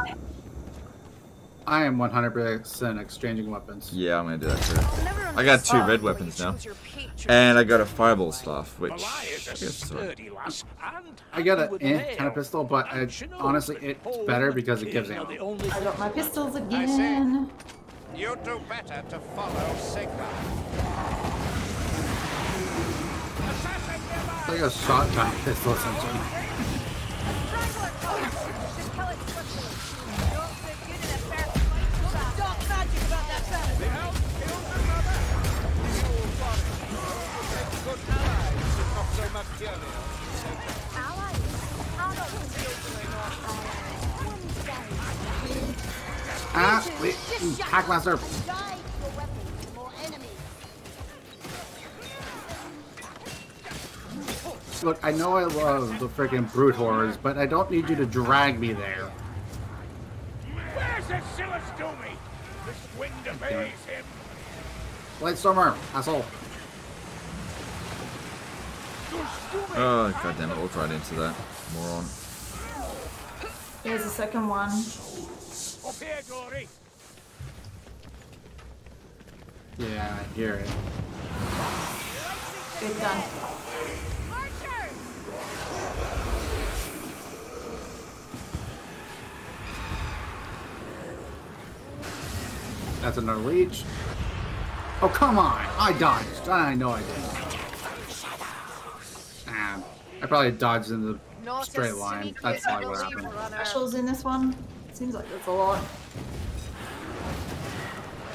I am 100% exchanging weapons. Yeah, I'm gonna do that too. I got two red weapons now. And I got a fireball staff, which... I is a guess alright. sturdy lass, and I got happy a eh, kind of pistol, but I, honestly, it's better because it gives ammo. I got my pistols again. You'd do better to follow Sigmar. It's like a shotgun pistol, essentially. Strangler comes. Should Look, I know I love the freaking brute horrors, but I don't need you to drag me there. Where's the Silastumi? This wind obeys him. Blightstormer, asshole. Oh, goddamn it, walked right into that. Moron. Here's the second one. Up here, Gory. Yeah, I hear it. Good done. That's another leech. Oh, come on! I dodged. I know I did. Ah, I probably dodged in the Not straight line. sneaky That's probably what little happened. runner. Specials in this one. Seems like there's a lot.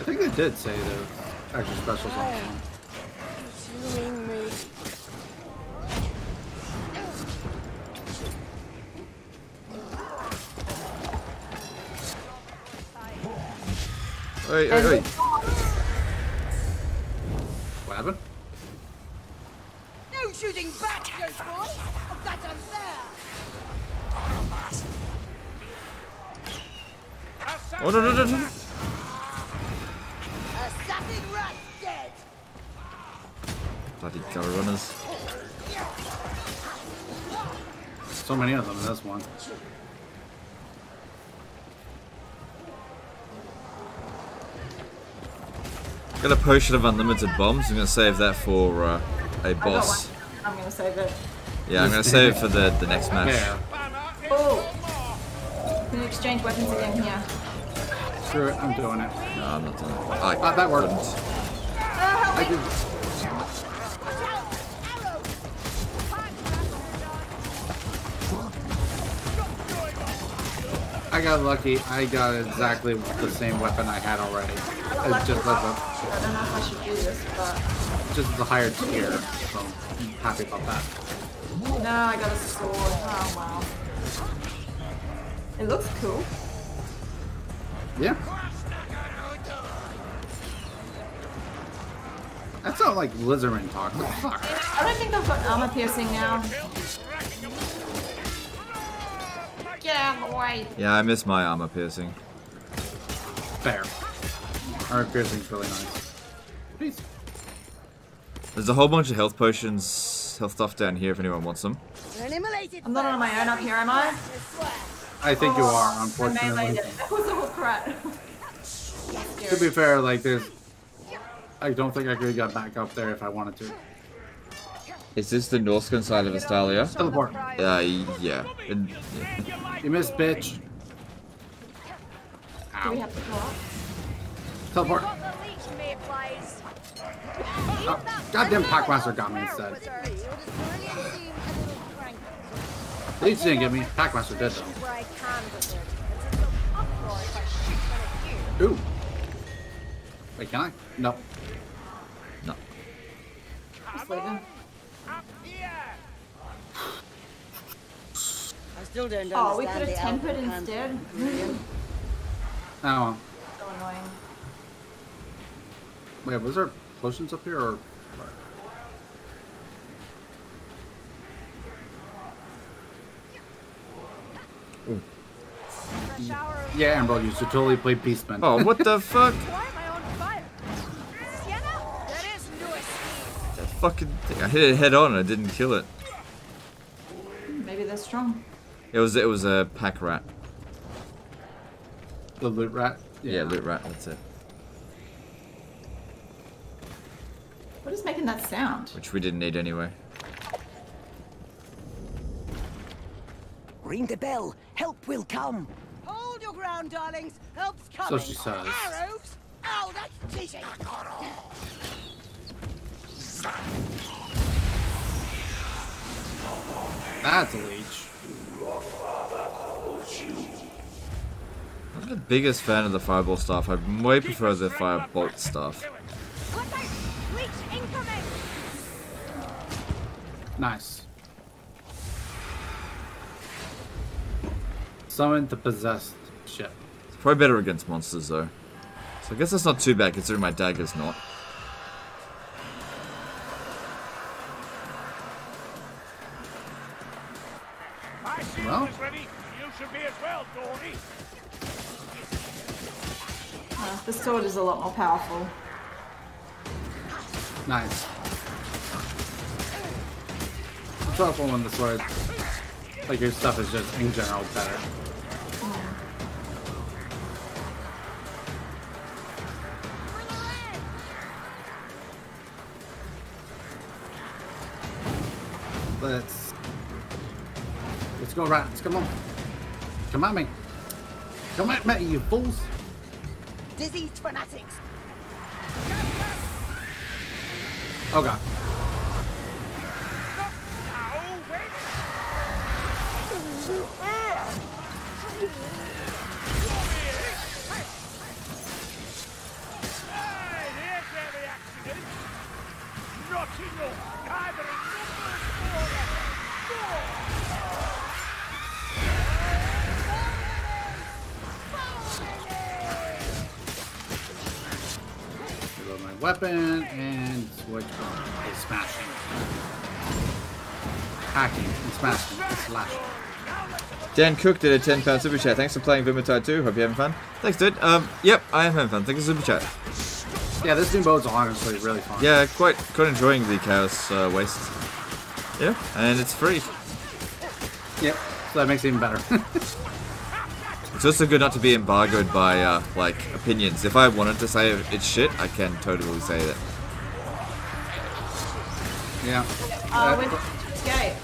I think they did say the extra specials on Oi, oi, oi. What happened? No shooting back, Ghost Boy! Oh, That's unfair! Oh, no, no, no, no. Assassin rat dead! Bloody gutter runners. So many of them in this one. Got a potion of unlimited bombs. I'm gonna save that for uh, a I got boss. one. I'm gonna save it. Yeah, I'm gonna save it for the, the next match. There. Oh! Can you exchange weapons again here? Screw it, I'm doing it. No, I'm not doing it. I Ah, that worked. couldn't. I got lucky. I got exactly the same weapon I had already. It's just as a, I don't know I should do this, but just a higher tier, so I'm happy about that. no, I got a sword. Oh wow. It looks cool. Yeah. That's sounds like Lizardman talk. What the fuck? I don't think I've got armor piercing now. Get out of the way. Yeah, I miss my armor piercing. Fair. Armor piercing's really nice. Peace. There's a whole bunch of health potions, health stuff down here if anyone wants them. I'm not on my own up here, am I? I think you are, unfortunately. Oh, it. That was all crap. To be fair, like there's, I don't think I could have got back up there if I wanted to. Is this the Norscan side of Astalia? Teleport. Uh, yeah. And- yeah. You missed, bitch. Do we have to go up? Teleport. Got the leech mayflies. Oh, goddamn Packmaster got me instead. Leech didn't get me. Packmaster did though. Where I can with it. It's a little uproar if I shoot one of you. Ooh. Wait, can I? No. No. Just leaving. I still don't Oh, we could have tempered instead. Mm-hmm. Oh. well. so annoying. Wait, was there potions up here or? a Yeah, Emerald, you should totally play Beastman. Oh, what the fuck? I on fire? Sienna? That is newest. That fucking thing. I hit it head on and I didn't kill it. Maybe they're strong. It was it was a pack rat. The loot rat. Yeah, loot rat. That's it. What is making that sound? Which we didn't need anyway. Ring the bell. Help will come. Hold your ground, darlings. Help's So coming. she says. Arrows? Oh, that's cheating. That's a leech. I'm the biggest fan of the fireball stuff. I way prefer the firebolt stuff. Look out! Leech incoming! Nice. Summon the possessed ship. It's probably better against monsters though. So I guess that's not too bad considering my dagger's not. Well. You should be as well, Dory. Uh, the sword is a lot more powerful. Nice. It's awful when the sword, like your stuff is just in general better. Let's let's go rats. Come on, come at me. Come at me, you fools! Diseased fanatics. Oh god. Weapon and switch on is smashing. Hacking and smashing and slashing. Dan Cook did a 10 pound super chat. Thanks for playing Vermintide 2. Hope you're having fun. Thanks, dude. Um, yep, I am having fun. Thank you for super chat. Yeah, this new mode's honestly really fun. Yeah, quite quite enjoying the Chaos uh, Waste. Yeah, and it's free. Yep. So that makes it even better. It's also good not to be embargoed by uh, like opinions. If I wanted to say it's shit, I can totally say that. yeah. Uh, Uh, we're escape.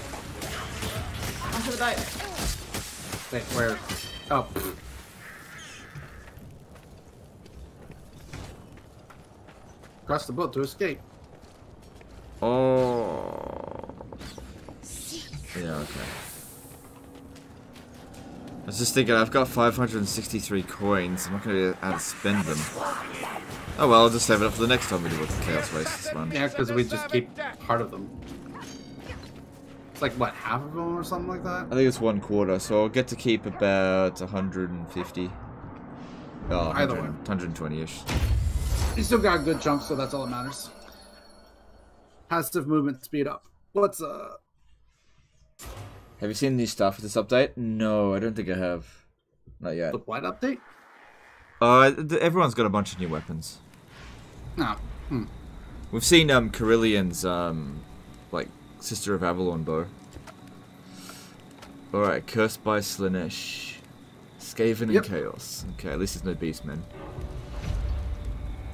Onto the boat. Wait, where? Oh. Cross the boat to escape. Oh. Yeah, okay. I was just thinking, I've got 563 coins. I'm not going to be able to spend them. Oh well, I'll just save it up for the next time we do with the Chaos Waste. It's fun. Yeah, because we just keep part of them. It's like, what, half of them or something like that? I think it's one quarter, so I'll get to keep about 150. Oh, Either way. 120-ish. You still got a good chunk, so that's all that matters. Passive movement speed up. What's uh Have you seen new stuff with this update? No, I don't think I have. Not yet. the what update? Uh, everyone's got a bunch of new weapons. No. Hmm. We've seen um Kerillian's um like Sister of Avalon bow. Alright, Cursed by Slaanesh. Skaven Yep. and Chaos. Okay, at least there's no Beastmen.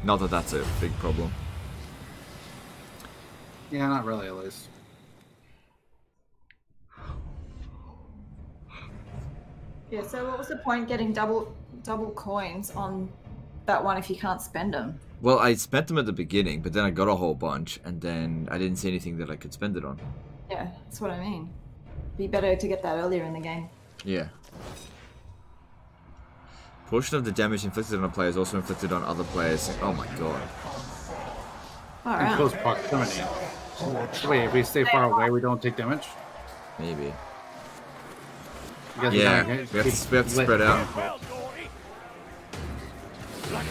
Not that that's a big problem. Yeah, not really, at least. Yeah, so what was the point getting double double coins on that one if you can't spend them? Well, I spent them at the beginning, but then I got a whole bunch, and then I didn't see anything that I could spend it on. Yeah, that's what I mean. Be better to get that earlier in the game. Yeah. Portion of the damage inflicted on a player is also inflicted on other players. Oh my god. All In right. close proximity. Wait, if we stay far away, we don't take damage? Maybe. I guess Yeah, we we have to, we have to spread out. Well, Like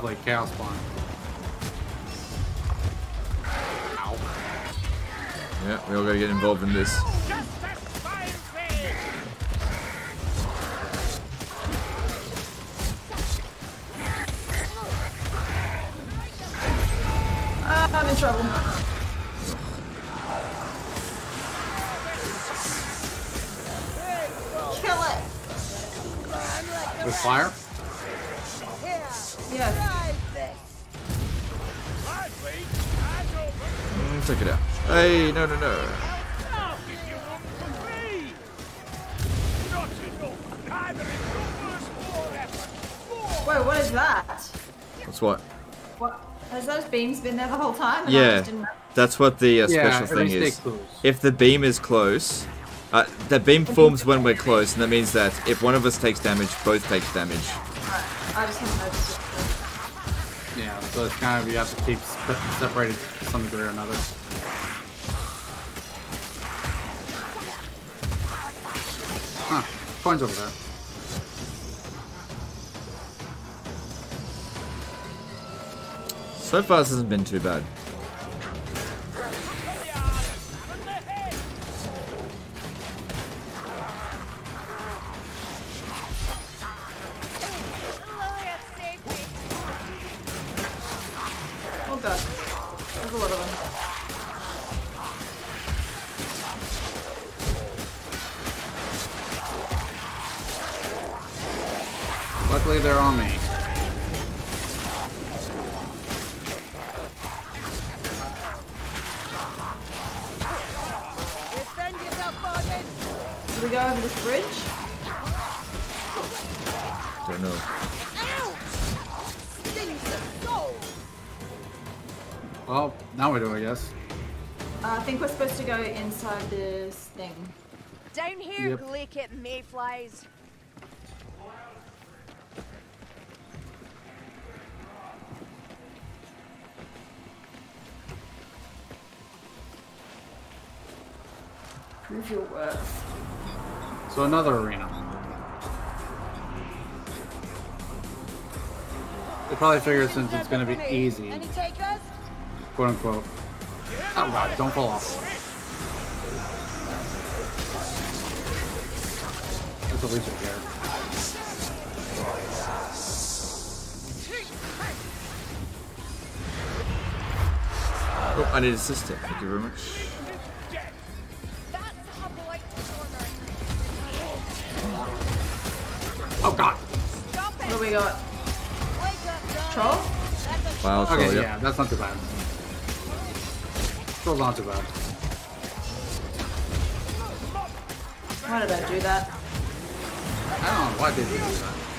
Oh, lovely. Chaos spawn. Ow. Yeah, we all gotta get involved in this. The whole time? and I Yeah, just didn't- that's what the uh, Yeah, special thing is. close. If the beam is close, uh, the beam forms when we're close, and that means that if one of us takes damage, both takes damage. I just haven't noticed it. Yeah, so it's kind of, you have to keep separated to some degree or another. Huh. Coins over there. So far, this hasn't been too bad. Lilith, save me. Oh god. There's a lot of them. Luckily, they're on me. We go over this bridge? Don't know. Ow! Stings the soul! Well, now we do, I guess. Uh, I think we're supposed to go inside this thing. Down here, Yep. lick it, mayflies. Prove your worth. So another arena. They probably figured since it's gonna be easy, quote unquote. Oh god, don't fall off. That's at least a care. Oh, I need assistant. Thank you very much. We got? Wake. Troll? That's a Wow, Okay, troll, yeah, yeah. that's not too bad. Troll's not too bad. Why did I do that? I don't know why did you do that.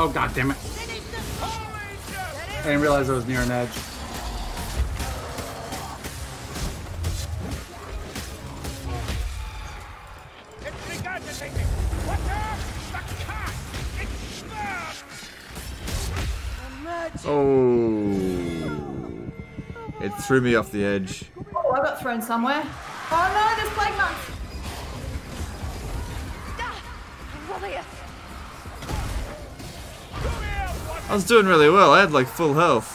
Oh god damn it. I didn't realize I was near an edge. It's begun to take me! What the? The cat! It smells! Oh. It threw me off the edge. Oh, I got thrown somewhere. Oh no, there's plague monks! I was doing really well. I had like full health.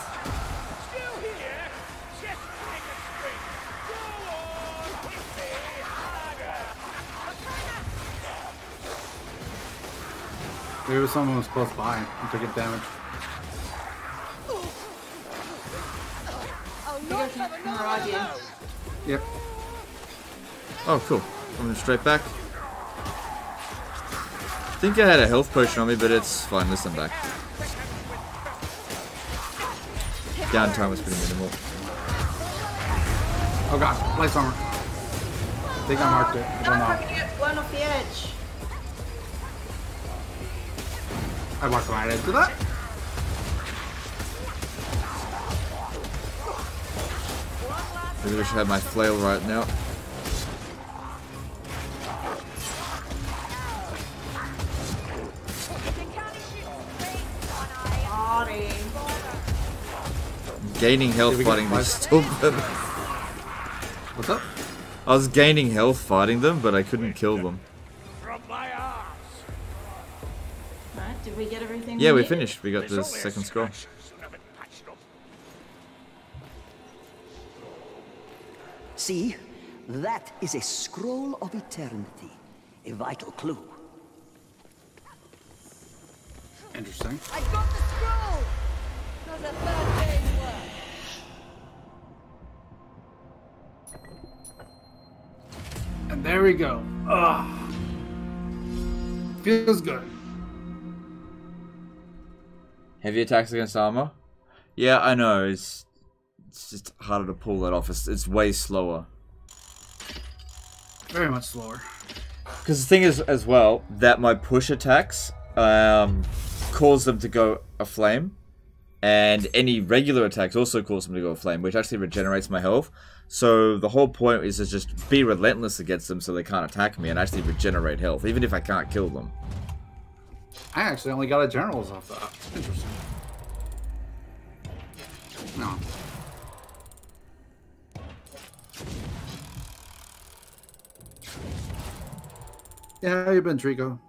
Maybe was someone was close by and took it damage. Yep. Oh, cool. Coming straight back. I think I had a health potion on me, but it's fine. Listen back. Downtime was pretty minimal. Oh god, light armor. I think I marked it. I don't know. get off the edge. I walked right into that. Maybe I should have my flail right now. Gaining health Did we get fighting five? these stupid. What's up? I was gaining health fighting them, but I couldn't kill them. From my arse. Alright, did we get everything Yeah, we needed? finished. We got There's the second scroll. scratch, so have it patched up. See? That is a scroll of eternity. A vital clue. Interesting. I got the scroll! There we go. Ugh. Feels good. Heavy attacks against armor? Yeah, I know. It's it's just harder to pull that off. It's, it's way slower. Very much slower. Because the thing is, as well, that my push attacks um, cause them to go aflame, and any regular attacks also cause them to go aflame, which actually regenerates my health. So the whole point is to just be relentless against them so they can't attack me and actually regenerate health, even if I can't kill them. I actually only got a generals off that. Interesting. No. Yeah, how you been, Trico?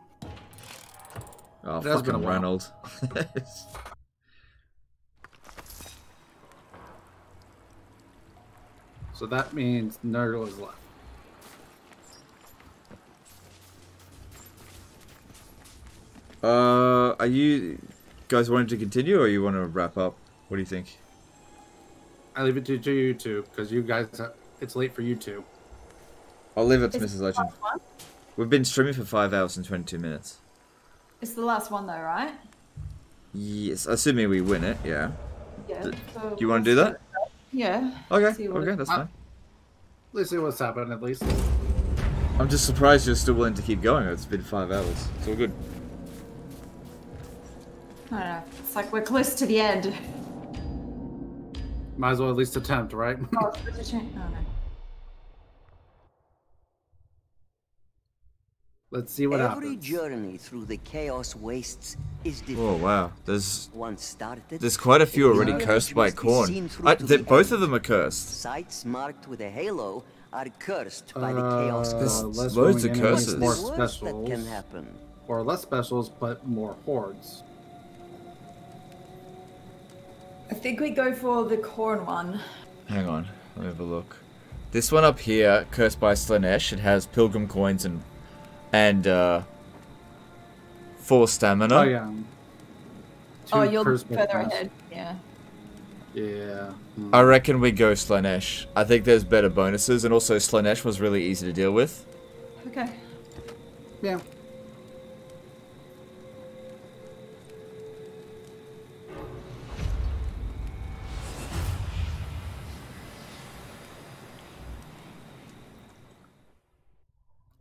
Oh, It been fucking while. Ronald. So that means Nurgle is left. uh, are you guys wanting to continue or you want to wrap up? What do you think? I leave it to, to you two because you guys, it's late for you two. I'll leave it to Is Mrs. Legend. We've been streaming for 5 hours and 22 minutes. It's the last one though, right? Yes, assuming we win it, yeah. Yeah. Do so you want to we'll do that? Start- Yeah. Okay, See okay, it- that's Uh, fine. Let's see what's happening at least. I'm just surprised you're still willing to keep going. It's been 5 hours. It's all good. I don't know. It's like we're close to the end. Might as well at least attempt, right? Oh, there's. Oh, no. Let's see what Every happens. journey through the chaos wastes is different. Oh, wow. There's Once started, there's quite a few already cursed by must corn. seen I, to the both end. of them are cursed. Sites marked with a halo are cursed by the Uh, chaos There's gods. loads of curses. More What's the worst specials. that can happen? Or less specials, but more hordes. I think we go for the Khorne one. Hang on. Let me have a look. This one up here, cursed by Slaanesh, it has pilgrim coins and and uh, four stamina. Oh yeah. oh, Two you're cursed further class. ahead. Yeah. Yeah. Hmm. I reckon we go Slaanesh. I think there's better bonuses, and also Slaanesh was really easy to deal with. Okay. Yeah.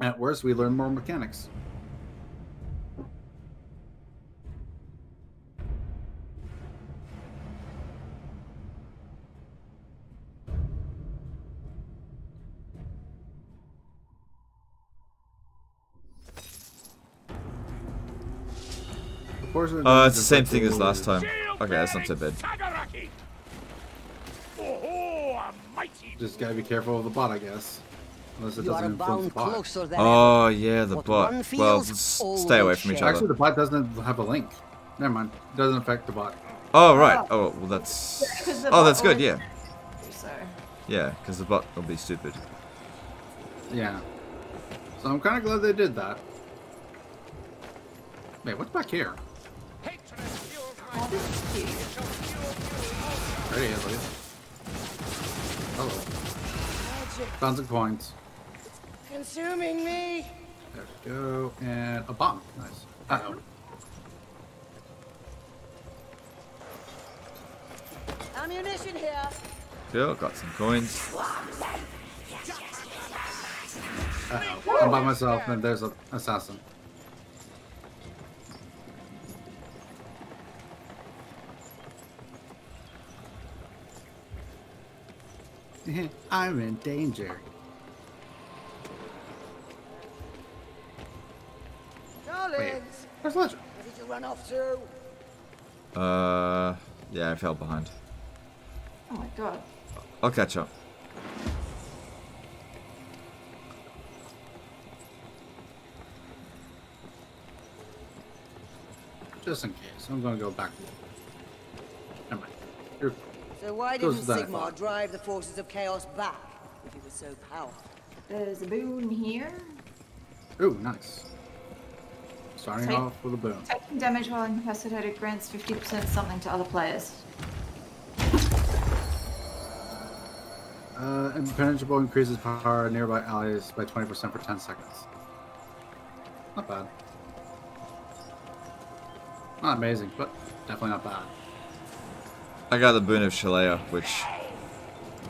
At worst, we learn more mechanics. Of Uh, it's the same thing as last time. Okay, that's not so bad. Tagaraki. Oh, a mighty Just gotta be careful of the bot, I guess. Unless it doesn't influence the bound bot. closer than Oh yeah, the What bot. Well, feels, s- all stay away from each other. Actually, the bot doesn't have a link. Never mind. It doesn't affect the bot. Oh right. Oh well, that's. 'cause the Oh, that's good. Yeah, yeah, because the bot will be stupid. Yeah. So I'm kind of glad they did that. Wait, what's back here? Oh, this cute. There he is, look. Hello. Tons of coins. Consuming me. There we go. And a bomb. Nice. Uh-oh. Ammunition here. Cool, got some coins. Uh-oh. I'm by myself and there's an assassin. I'm in danger. Darlings. Where's Legend? Where did you run off to? Uh, yeah, I fell behind. Oh my god. I'll catch up. Just in case. I'm gonna go back. Never mind. You're So why didn't to Sigmar drive the forces of chaos back if he was so powerful? There's a boon here. Ooh, nice. Starting Take- off with a boom. Taking damage while incapacitated grants 50% something to other players. Uh, impenetrable increases power nearby allies by 20% for 10 seconds. Not bad. Not amazing, but definitely not bad. I got the boon of Shallya, which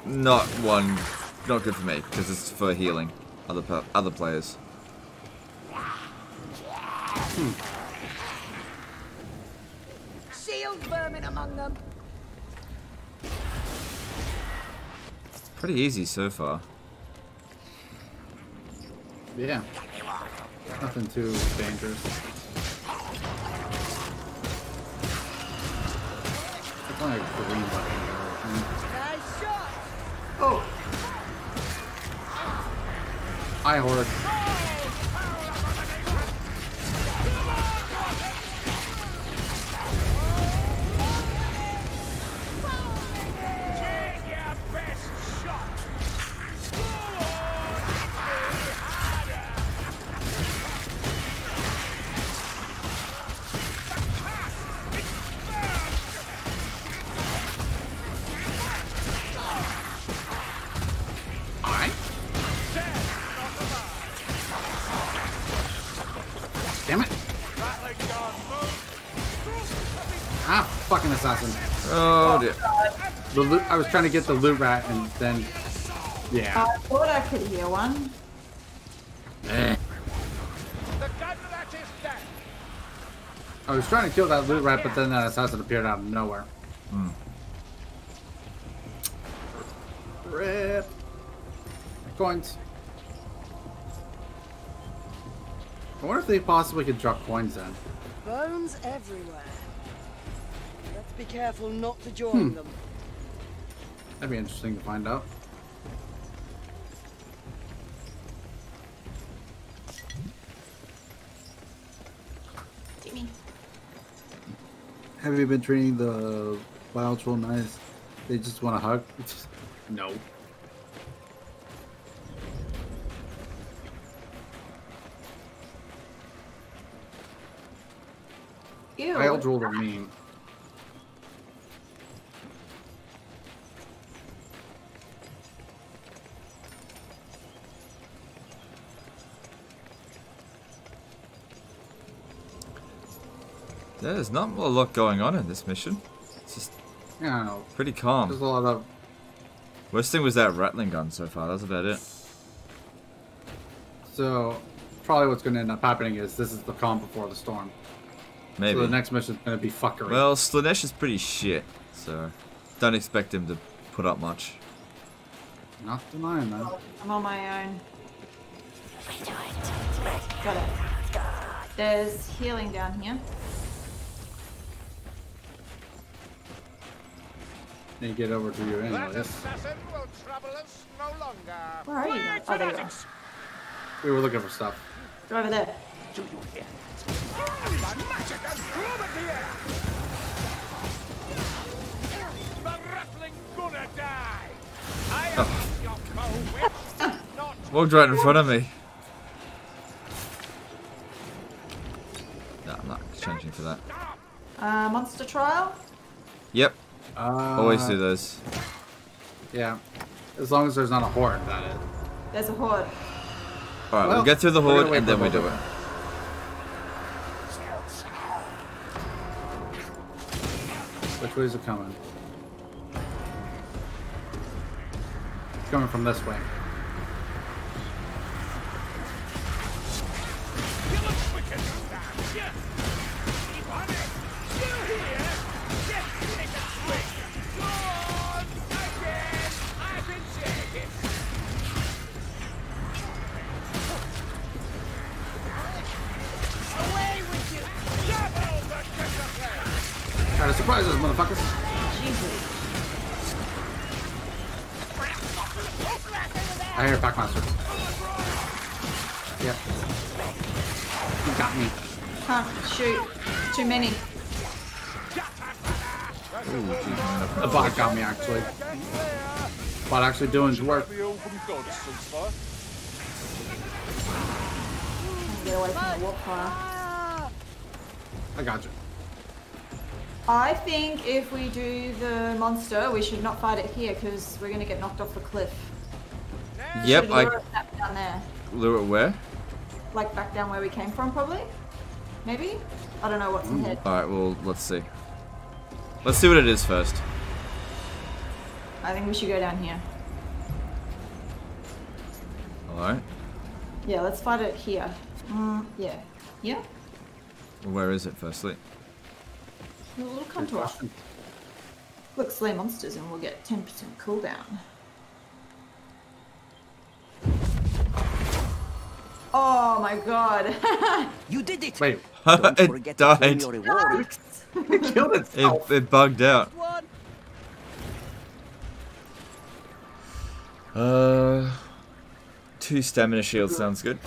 not one, not good for me because it's for healing other other players. Shield vermin among them. Pretty easy so far. Yeah. Nothing too dangerous. It's only a green button. there, Nice shot. Oh, I think. I was trying to get the loot rat and then, yeah. I thought I could hear one. Eh. The gunrat is dead. I was trying to kill that loot rat, but then that assassin appeared out of nowhere. Hmm. Rip. Coins. I wonder if they possibly could drop coins then. Bones everywhere. Let's be careful not to join Hmm. them. That'd be interesting to find out. Timmy. Have you been treating the wild troll nice? They just want a hug? no. Ew. Wild troll are mean. There's not a lot going on in this mission. It's just Yeah, pretty calm. There's a lot of Worst thing was that ratling gun so far. That's about it. So, probably what's going to end up happening is this is the calm before the storm. Maybe. So the next mission is going to be fuckery. Well, Slaanesh is pretty shit, so don't expect him to put up much. Not denying that. I'm on my own. Got it. There's healing down here. Need get over to you anyways. No Where are you? Oh, there you are. We were looking for stuff. Go over there. Do you hear that? Magic and the air! Gonna die! I am oh. Walked right in front of me. No, I'm not changing for that. Uh, monster trial? Yep. Uh, Always do this. Yeah. As long as there's not a horde, that is. There's a horde. Alright, Well, we'll get through the we're horde and then we do it. Which way is it coming? It's coming from this way. You motherfuckers. Jesus. I hear Packmaster. Yep. You got me. Can't shoot. Too many. The bot got me, actually. Bot actually doing his work. The open gods so far. Get away from the warp fire. I got you. I think if we do the monster, we should not fight it here because we're gonna get knocked off the cliff. Yep, Should I lure it back down there, lure it where? like back down where we came from, probably. Maybe. I don't know what's ahead. Alright, well, let's see. Let's see what it is first. I think we should go down here. Alright. Yeah, let's fight it here. Mm, yeah. Yeah. Where is it, firstly? It'll come to us. Look, slay monsters and we'll get 10% cooldown. Oh my god. You did it! Wait, it forget to claim died. your it killed itself. It, it bugged out. Uh, two stamina shields sounds good.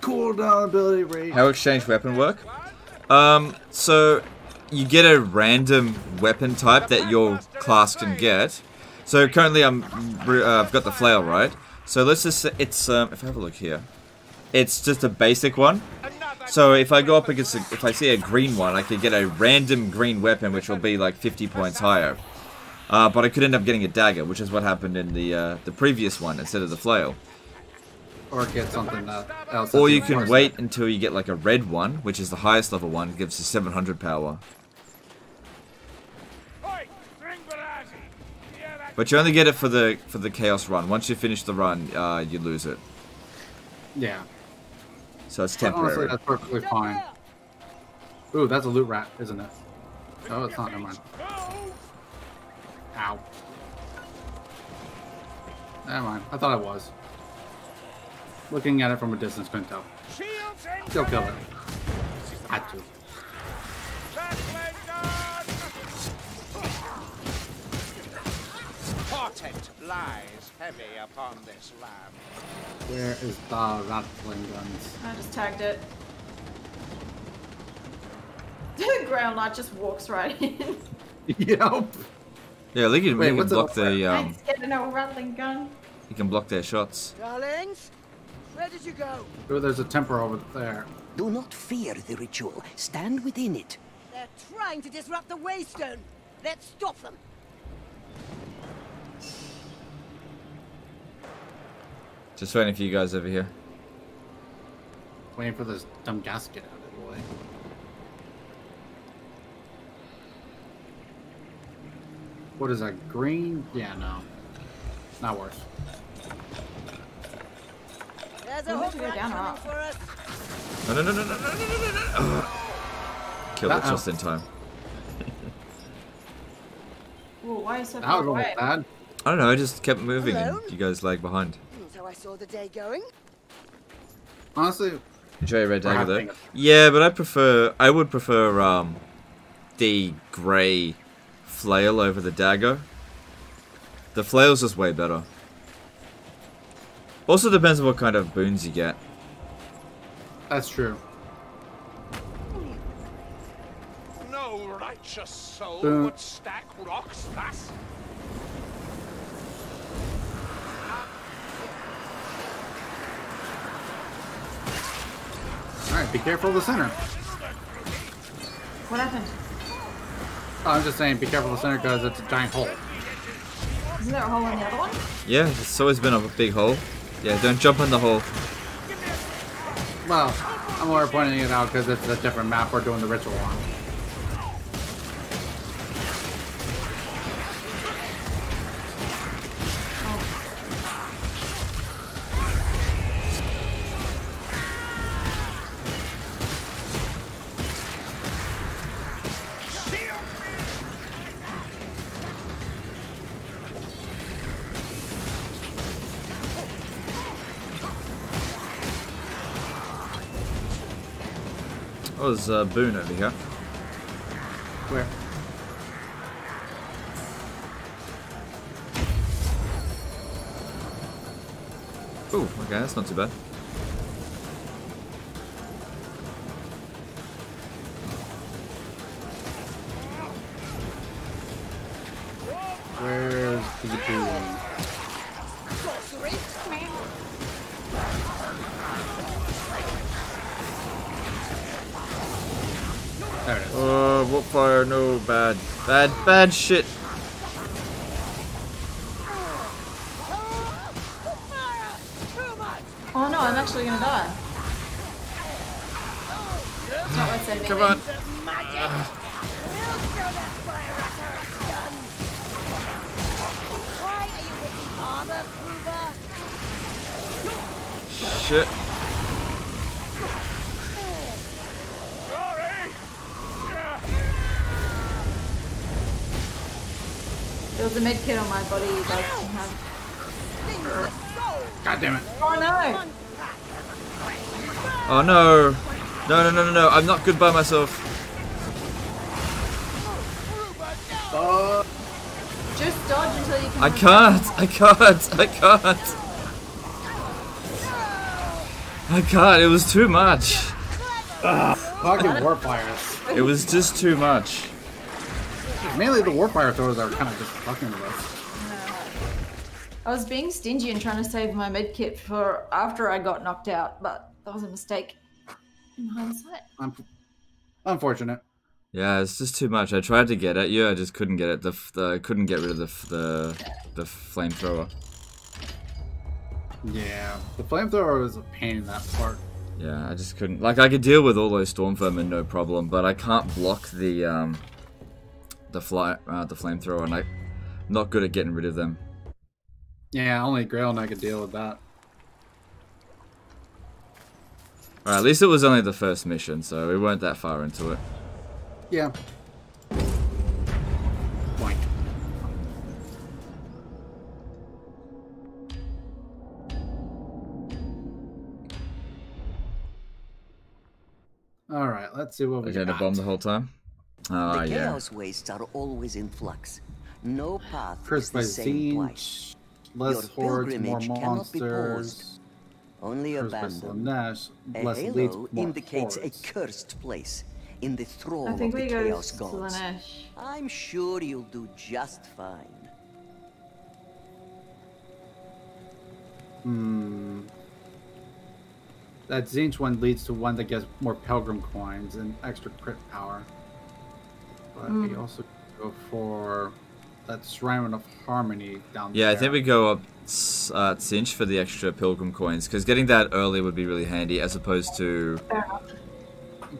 Cooldown ability rate. How exchange weapon work? Um, so you get a random weapon type that your class can get. So currently I'm, uh, I've got the flail, right? So let's just it's, um, if I have a look here, it's just a basic one. So if I go up against, a, if I see a green one, I could get a random green weapon, which will be like 50 points higher. Uh, but I could end up getting a dagger, which is what happened in the uh, the previous one instead of the flail. Or get something else. Or you can wait until you get like a red one, which is the highest level one, gives you 700 power. Oi, String Barassi. Yeah, that But you only get it for the for the chaos run. Once you finish the run, uh, you lose it. Yeah. So it's But honestly, temporary. that's perfectly fine. Ooh, that's a loot rat, isn't it? Oh, it's not. Never mind. Ow. Never mind. I thought it was. Looking at it from a distance, couldn't tell. shields and Still kill it. Had to. Portent lies heavy upon this land. Where is the ratling guns? I just tagged it. The ground knight just walks right in. yep. Yeah, look at Wait, you can what's it block look like? the I um, ain't scared of no ratling gun. you can block their shots. Darlings, where did you go? Ooh, there's a temper over there. Do not fear the ritual. Stand within it. They're trying to disrupt the Waystone. Let's stop them. Just waiting for you guys over here. Waiting for this dumb gasket to out of the way. What is that? Green? Yeah, no. Not worse. There's a have hook to go rat down coming up? for us. No, no, no, no, no, no, no, no, no. Ugh. Killed it Uh-oh. just in time. Whoa, why are you That far was away? almost bad. I don't know. I just kept moving and you guys lag behind. So I saw the day going. Honestly, Enjoy red dagger though. Yeah, but I prefer. I would prefer um, the grey flail over the dagger. The flail's just way better. Also depends on what kind of boons you get. that's true. No righteous soul Uh. would stack rocks thus. Alright, be careful of the center. What happened? I'm just saying, be careful of the center because it's a giant hole. Isn't there a hole in the other one? Yeah, it's always been a big hole. Yeah, don't jump in the hole. Well, I'm more pointing it out because it's a different map we're doing the ritual on. Oh, there's a uh, boon over here. Where? Ooh, okay, that's not too bad. Where's the it is. Oh, what fire? No, bad. Bad, bad shit. Oh no, I'm actually gonna die. It's not worth saving Come me. on. Why are you hitting armor, Kruber? Shit. There was a med kit on my body you guys can have. God damn it. Oh no! Oh no. No, no, no, no, no. I'm not good by myself. Uh, Just dodge until you can. I can't. I can't. I can't. I can't. It was too much. fucking warpfires. It was just too much. Mainly the warpfire throwers are kind of just fucking with us. I was being stingy and trying to save my medkit for after I got knocked out, but that was a mistake. In hindsight. Un- Unfortunate. Yeah, it's just too much. I tried to get at you. I just couldn't get it. The, f- the I couldn't get rid of the f- the the flamethrower. Yeah, the flamethrower was a pain in that part. Yeah, I just couldn't. Like, I could deal with all those storm vermin, no problem, but I can't block the um, the fly, uh, the flamethrower, and I'm not good at getting rid of them. Yeah, only Grail and I could deal with that. Alright, at least it was only the first mission, so we weren't that far into it. Yeah. Boink. All right, let's see what we Was that a got. bomb the whole time? Oh the yeah. chaos wastes are always in flux. No path Cursed is by the same twice. Less Your hordes, more pilgrimage cannot be paused. monsters. Only Cursed by abandoned. A less elites, halo more indicates hordes. a cursed place in the I thrall of think the we go chaos to gods. I'm sure you'll do just fine. Hmm. That Tzeentch one leads to one that gets more Pilgrim coins and extra crit power. But we Hmm. also go for that Shrine of Harmony down there. Yeah, I think we go up s- uh, Tzeentch for the extra pilgrim coins, because getting that early would be really handy, as opposed to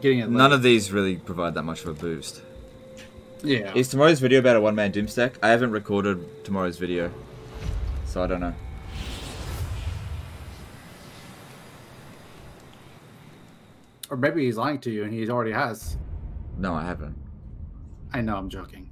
Getting it none of these really provide that much of a boost. Yeah. Is tomorrow's video about a one-man doom stack? I haven't recorded tomorrow's video, so I don't know. Or maybe he's lying to you and he already has. No, I haven't. I know, I'm joking.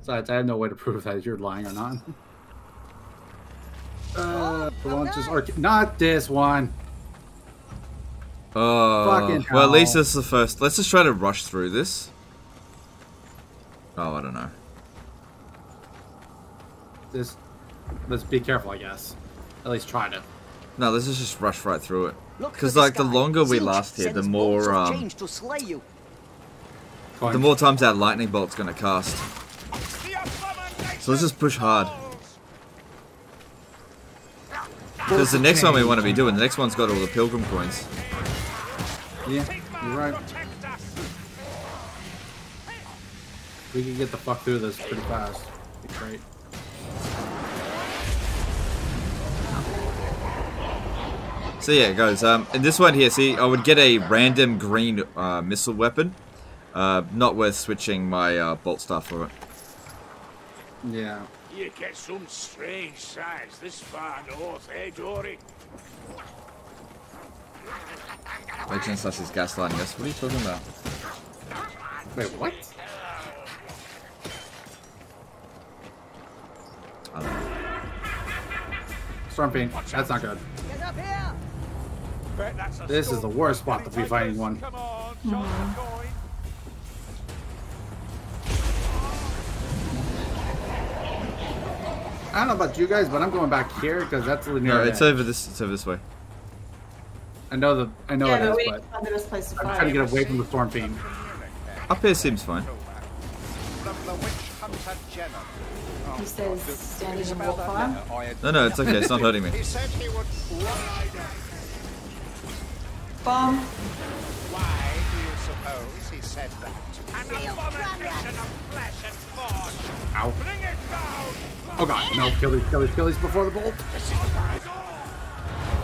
Besides, I have no way to prove that you're lying or not. Uh, the one arc- not this one. Oh, Fucking well, at least hell. this is the first. Let's just try to rush through this. Oh, I don't know. Just let's be careful, I guess. At least try to. No, let's just rush right through it. Because like the sky. longer we Tzeentch last here, the more um, to slay you. the more times that lightning bolt's gonna cast. So let's just push hard. Because the next one we want to be doing, the next one's got all the pilgrim coins. Yeah, you're right. We can get the fuck through this pretty fast. Be great. So yeah, guys, um, in this one here, see, I would get a random green uh, missile weapon. Uh, not worth switching my uh, bolt staff for it. Yeah. You get some strange sights this far north, eh, Dory? Legend slash is gaslighting us. What are you talking about? Wait, what? I don't know. Storm Fiend. That's not good. Get up here! Bet that's a This is the worst spot to be take fighting one. Come on, show the coin. I don't know about you guys, but I'm going back here because that's the near. No, it's over this. It's over this way. I know the. I know yeah, it but is, but need to find the best place to I'm fight. trying to get away from the Storm Fiend. Up here seems fine. He says standing in warpfire. No, no, it's okay. It's not hurting me. He said he would Bomb. Why do you suppose he said that? An abomination of flesh and forge. Ow. Bring it down. Oh god, no, kill these, kill these, kill these before the bolt.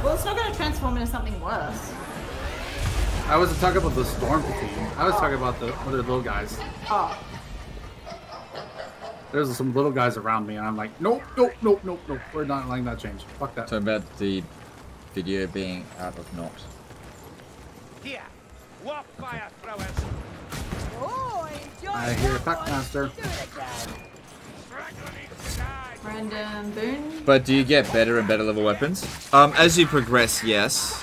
Well, it's not going to transform into something worse. I wasn't talking about the Storm Fiend. I was talking about the other little guys. Oh, There's some little guys around me, and I'm like, nope, nope, nope, nope, nope. We're not letting that change. Fuck that. So about the video being out of knot. Here, walk fire throwers. Oh, I hear that one. Packmaster. Do it again. Straggler needs to die. random boon. But do you get better and better level weapons? Um, as you progress, yes.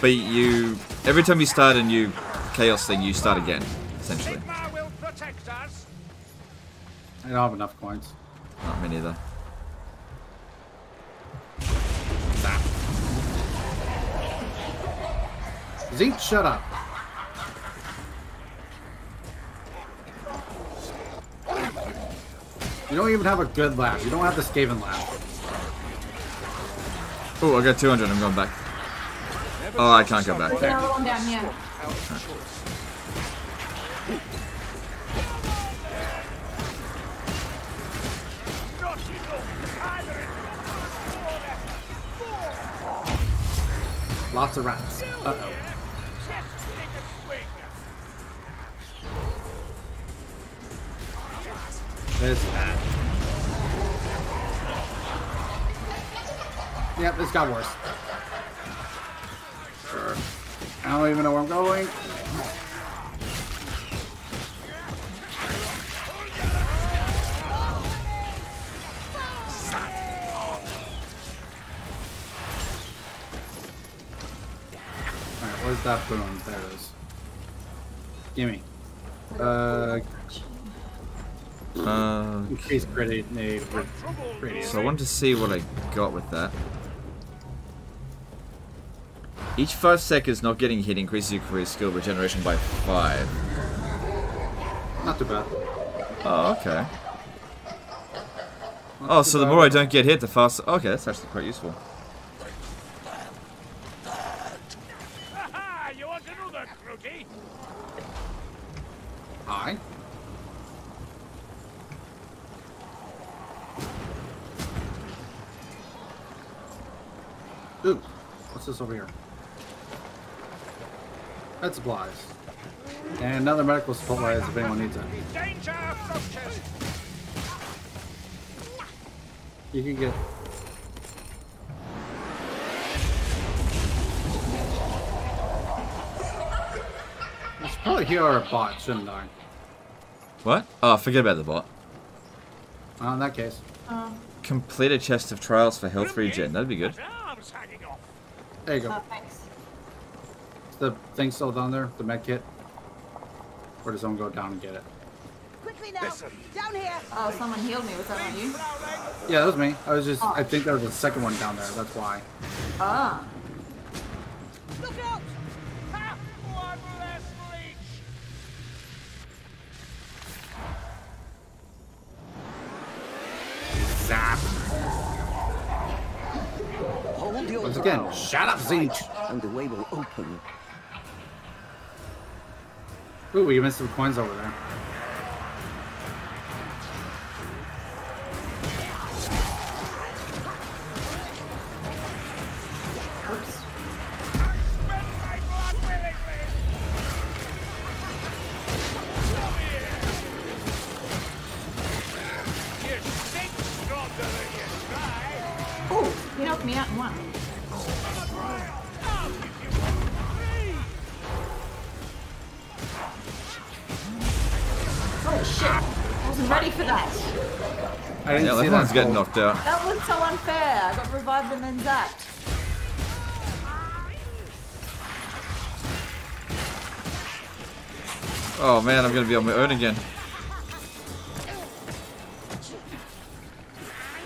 But you, every time you start a new chaos thing, you start again, essentially. I don't have enough coins. Not me neither. Zeke, shut up. You don't even have a good laugh. You don't have the Skaven laugh. Oh, I got 200. I'm going back. Oh, I can't go back. There's Lots of rats. Uh-oh. Swing. This. Yep, this got worse. I don't even know where I'm going. Alright, where's that boom? There it is. Gimme. Uh, Uh, increase grenade radius. so I wanted to see what I got with that. Each 5 seconds not getting hit increases your career skill regeneration by 5. Not too bad. Oh, okay. Not Oh, too so the more I don't get hit, the faster... Okay, that's actually quite useful. Aha! You want another crookie? Hi. Ooh, what's this over here? Pet supplies. And another medical supplies if anyone needs it. You can get. I should probably heal our bot, shouldn't I? What? Oh, forget about the bot. Uh, in that case. Um, Complete a chest of trials for health regen. That'd be good. Arms hanging off. There you go. oh, thanks. Is the thing still down there? The med kit? Or does someone go down and get it? Quickly now! Listen. Down here! Oh, someone healed me. Was that on you? Yeah, that was me. I was just, oh. I think there was a second one down there. That's why. Ah. Look out! One less leech! Zap! Hold your Once again, shut up, Zeech! And the way will open. Ooh, we missed some coins over there. Didn't Yeah, see that one's that. getting knocked out. That was so unfair. I got revived and then zapped. Oh man, I'm gonna be on my own again.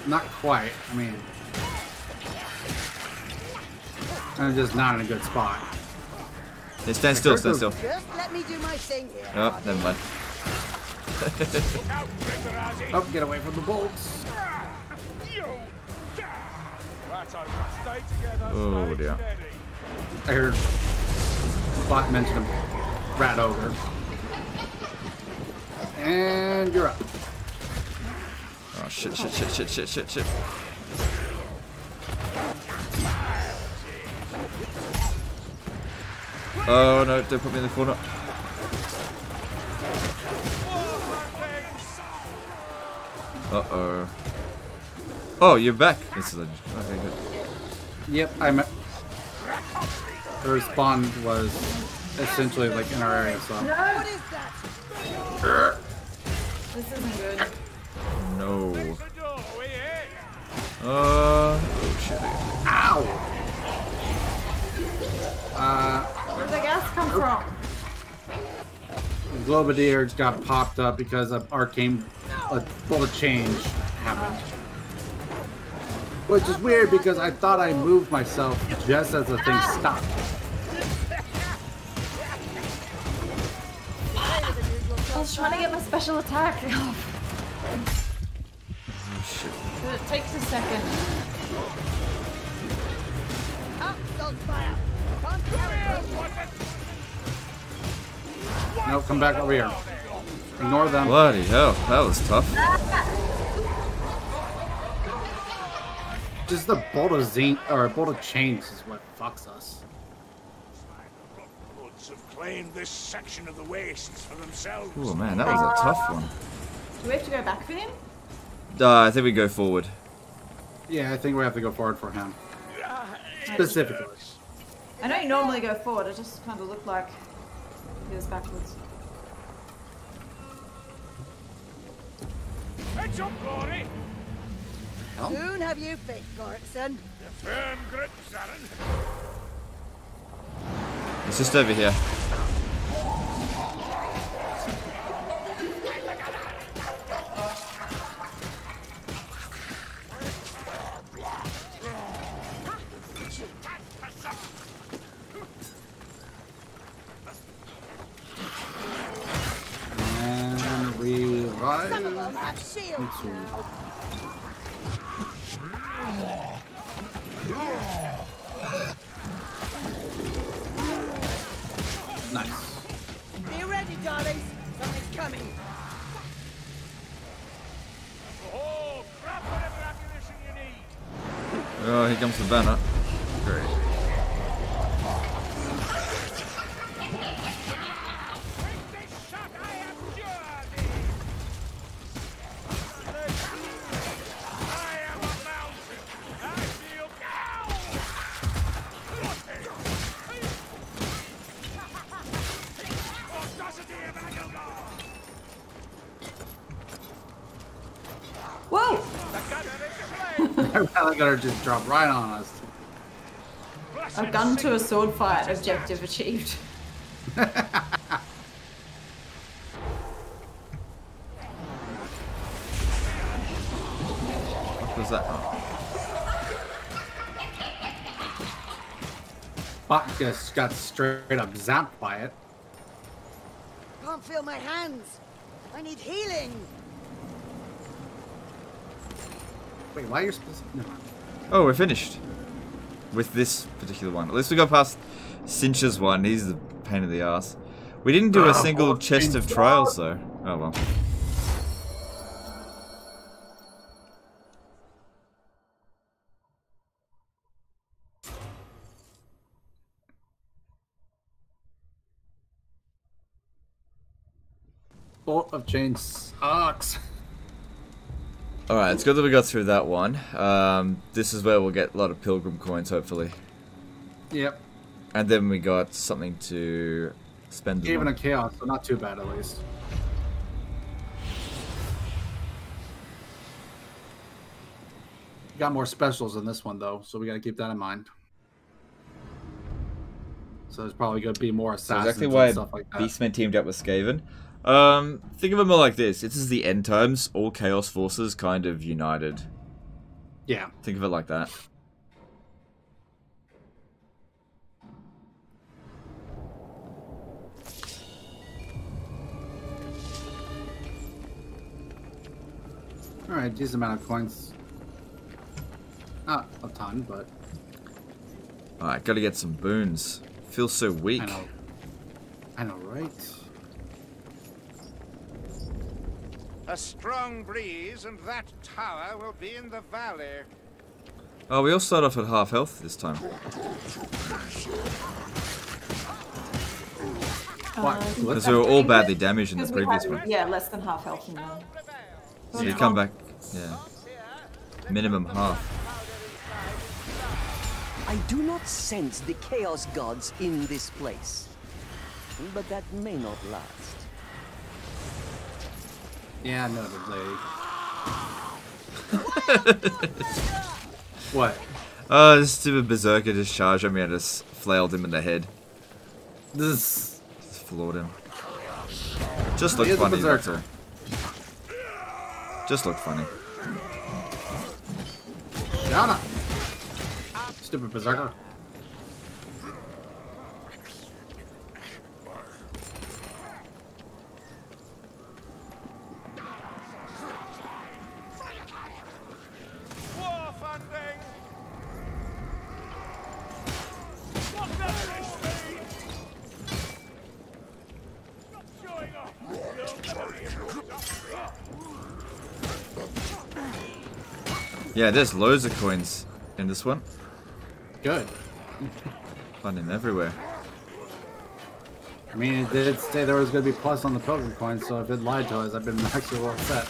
Not quite. I mean, I'm just not in a good spot. Yeah, stand still, stand still. Just let me do my thing here. Oh, never mind. Oh, get away from the bolts. Oh dear. I heard Bot mention a rat ogre. And you're up. Oh shit, shit, shit, shit, shit, shit, shit. Oh no, don't put me in the corner. Uh oh. Oh, you're back. This is a, okay, good. Yep, I'm. The respawn was essentially like in our area, so. What is that? This isn't good. No. The door, we hit. Uh. Oh shit. Ow! Uh, Where'd the gas come from? Globadier got popped up because of arcane a bullet change happened. Which is weird because I thought I moved myself just as the thing stopped. I was trying to get my special attack. Oh it takes a second. Up, dog fire. Can't carry it. No, come back over here. Ignore them. Bloody hell, that was tough. Just the bolt of Tzeentch or bolt of chains is what fucks us. Have claimed this section of the wastes for themselves. Oh man, that was a tough one. Do we have to go back for him? Uh, I think we go forward. Yeah, I think we have to go forward for him. Specifically. I know you normally go forward. It just kind of looked like he was backwards. Heads up, Glory. Soon have you fit, Goreksson. The firm grip, Zarin. It's just over here. And revive. Some of them have shields now. Oh, here comes the banner. Is flame. I really gotta just drop right on us. A gun to a sword fight objective achieved. What was that? Bot just got straight up zapped by it. Can't feel my hands. I need healing. Wait, why are you supposed to... No. Oh, we're finished. with this particular one. At least we got past Tzeentch's one. He's the pain in the ass. We didn't do a Ah, single chest of trials though. Oh well. Bolt of Chains sucks. Alright, it's good that we got through that one. Um, this is where we'll get a lot of pilgrim coins, hopefully. Yep. And then we got something to spend Even on. a chaos, so not too bad at least. Got more specials in this one though, so we gotta keep that in mind. So there's probably gonna be more So assassins exactly why and stuff like that. Beastmen teamed up with Skaven. Um, think of it more like this. This is the end times. All Chaos forces kind of united. Yeah. Think of it like that. Alright, decent amount of coins. Not a ton, but Alright, gotta get some boons. Feel so weak. I know. I know, right? A strong breeze, and that tower will be in the valley. Oh, we all start off at half health this time. What? Uh, because we were all badly damaged in the previous had- one. Yeah, less than half health in there. So you come back, yeah. Minimum half. I do not sense the Chaos Gods in this place. But that may not last. Yeah, no, what? Oh, this stupid berserker just charged at me and just flailed him in the head. This Just floored him. Just looked funny, berserker. Just looked funny. Yana! Stupid berserker. Yeah, there's loads of coins in this one. Good. Find him everywhere. I mean, it did say there was going to be plus on the pilgrim coin, so if it lied to us, I've been actually upset.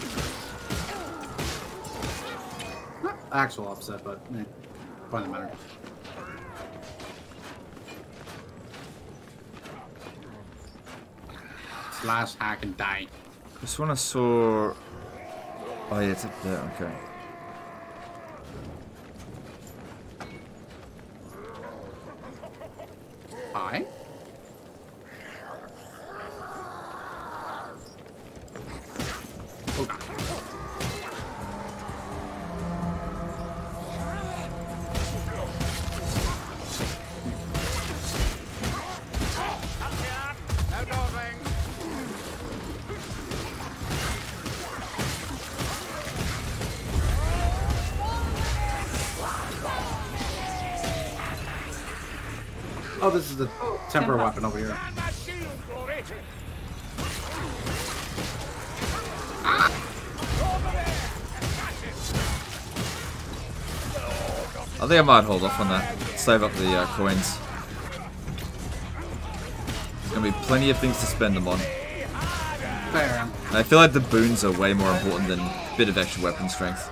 Not actual upset, but eh, doesn't matter. Slash hack and die. This one I saw. Oh yeah, it's up there. Okay. Hi. Temper weapon over here. And that shield for it! I think I might hold off on that. Save up the uh, coins. There's gonna be plenty of things to spend them on. Fair. I feel like the boons are way more important than a bit of extra weapon strength.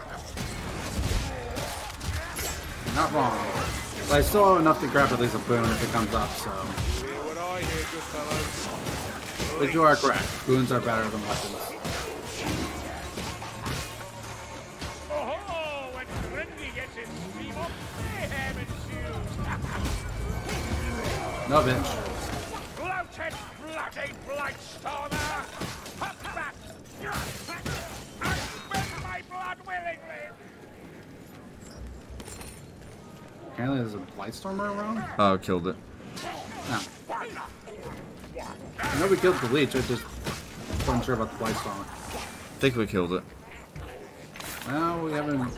Not wrong. But I still have enough to grab at least a boon if it comes up, so. But you are correct. Boons are better than weapons. Oh, when Apparently there's a Blightstormer around. Oh, killed it. No. I know we killed the Leech, I just wasn't sure about the Blightstormer. I think we killed it. No, we haven't...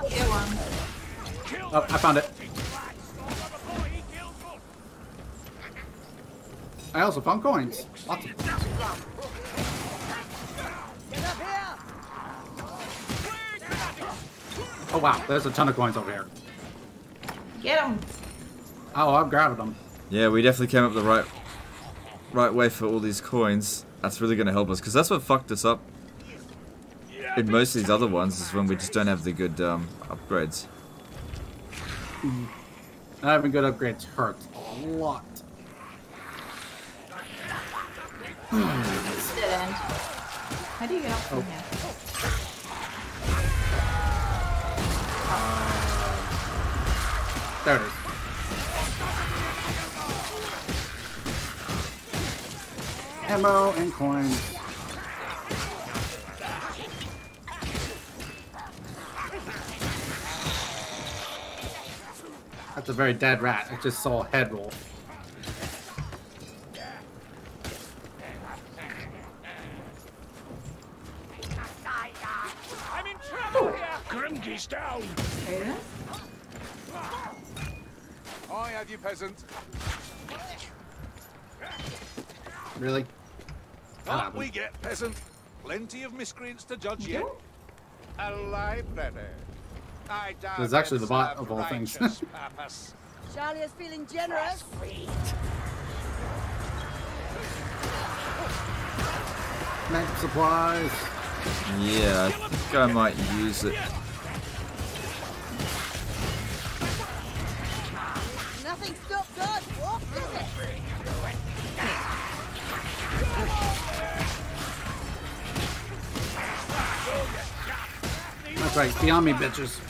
Oh, I found it. I also found coins. Lots of coins. Oh wow, there's a ton of coins over here. Get him. Oh, I'm grabbing them. Yeah, we definitely came up the right right way for all these coins. That's really going to help us, because that's what fucked us up in most of these other ones, is when we just don't have the good um, upgrades. Not having good upgrades hurts a lot. It's dead. How do you get up from here? There it is. Ammo and coins. That's a very dead rat. I just saw a head roll. Peasant. Really? Up we get, peasant. Plenty of miscreants to judge yet. A library. I doubt There's actually it the bot of all things. Charlie is feeling generous. Mag supplies. Yeah, I think I might use it. Right. Beyond me, bitches.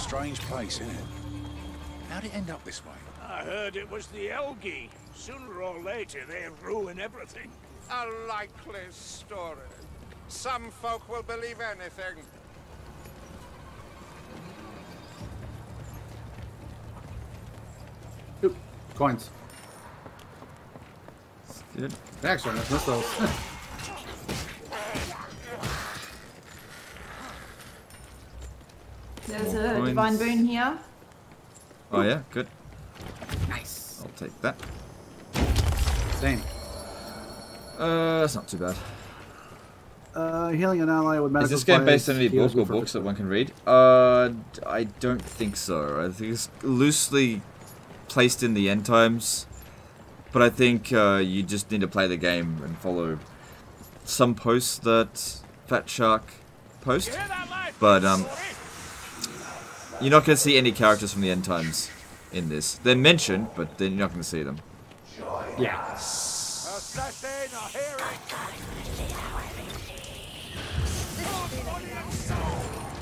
Strange place, isn't it? How'd it end up this way? I heard it was the Elgi. Sooner or later, they ruin everything. A likely story. Some folk will believe anything. Oop, coins. Good. Actually, that's missiles. There's More a coins. divine boon here. Oh yeah, good. nice. I'll take that. Same. Uh, it's not too bad. Uh, healing an ally with medical Is this game based on any book or books that one can read? Uh, I don't think so. I think it's loosely placed in the end times, but I think uh, you just need to play the game and follow some posts that Fatshark post. But um, you're not going to see any characters from the end times in this. They're mentioned, but then you're not going to see them. Yeah. Assassin, I hear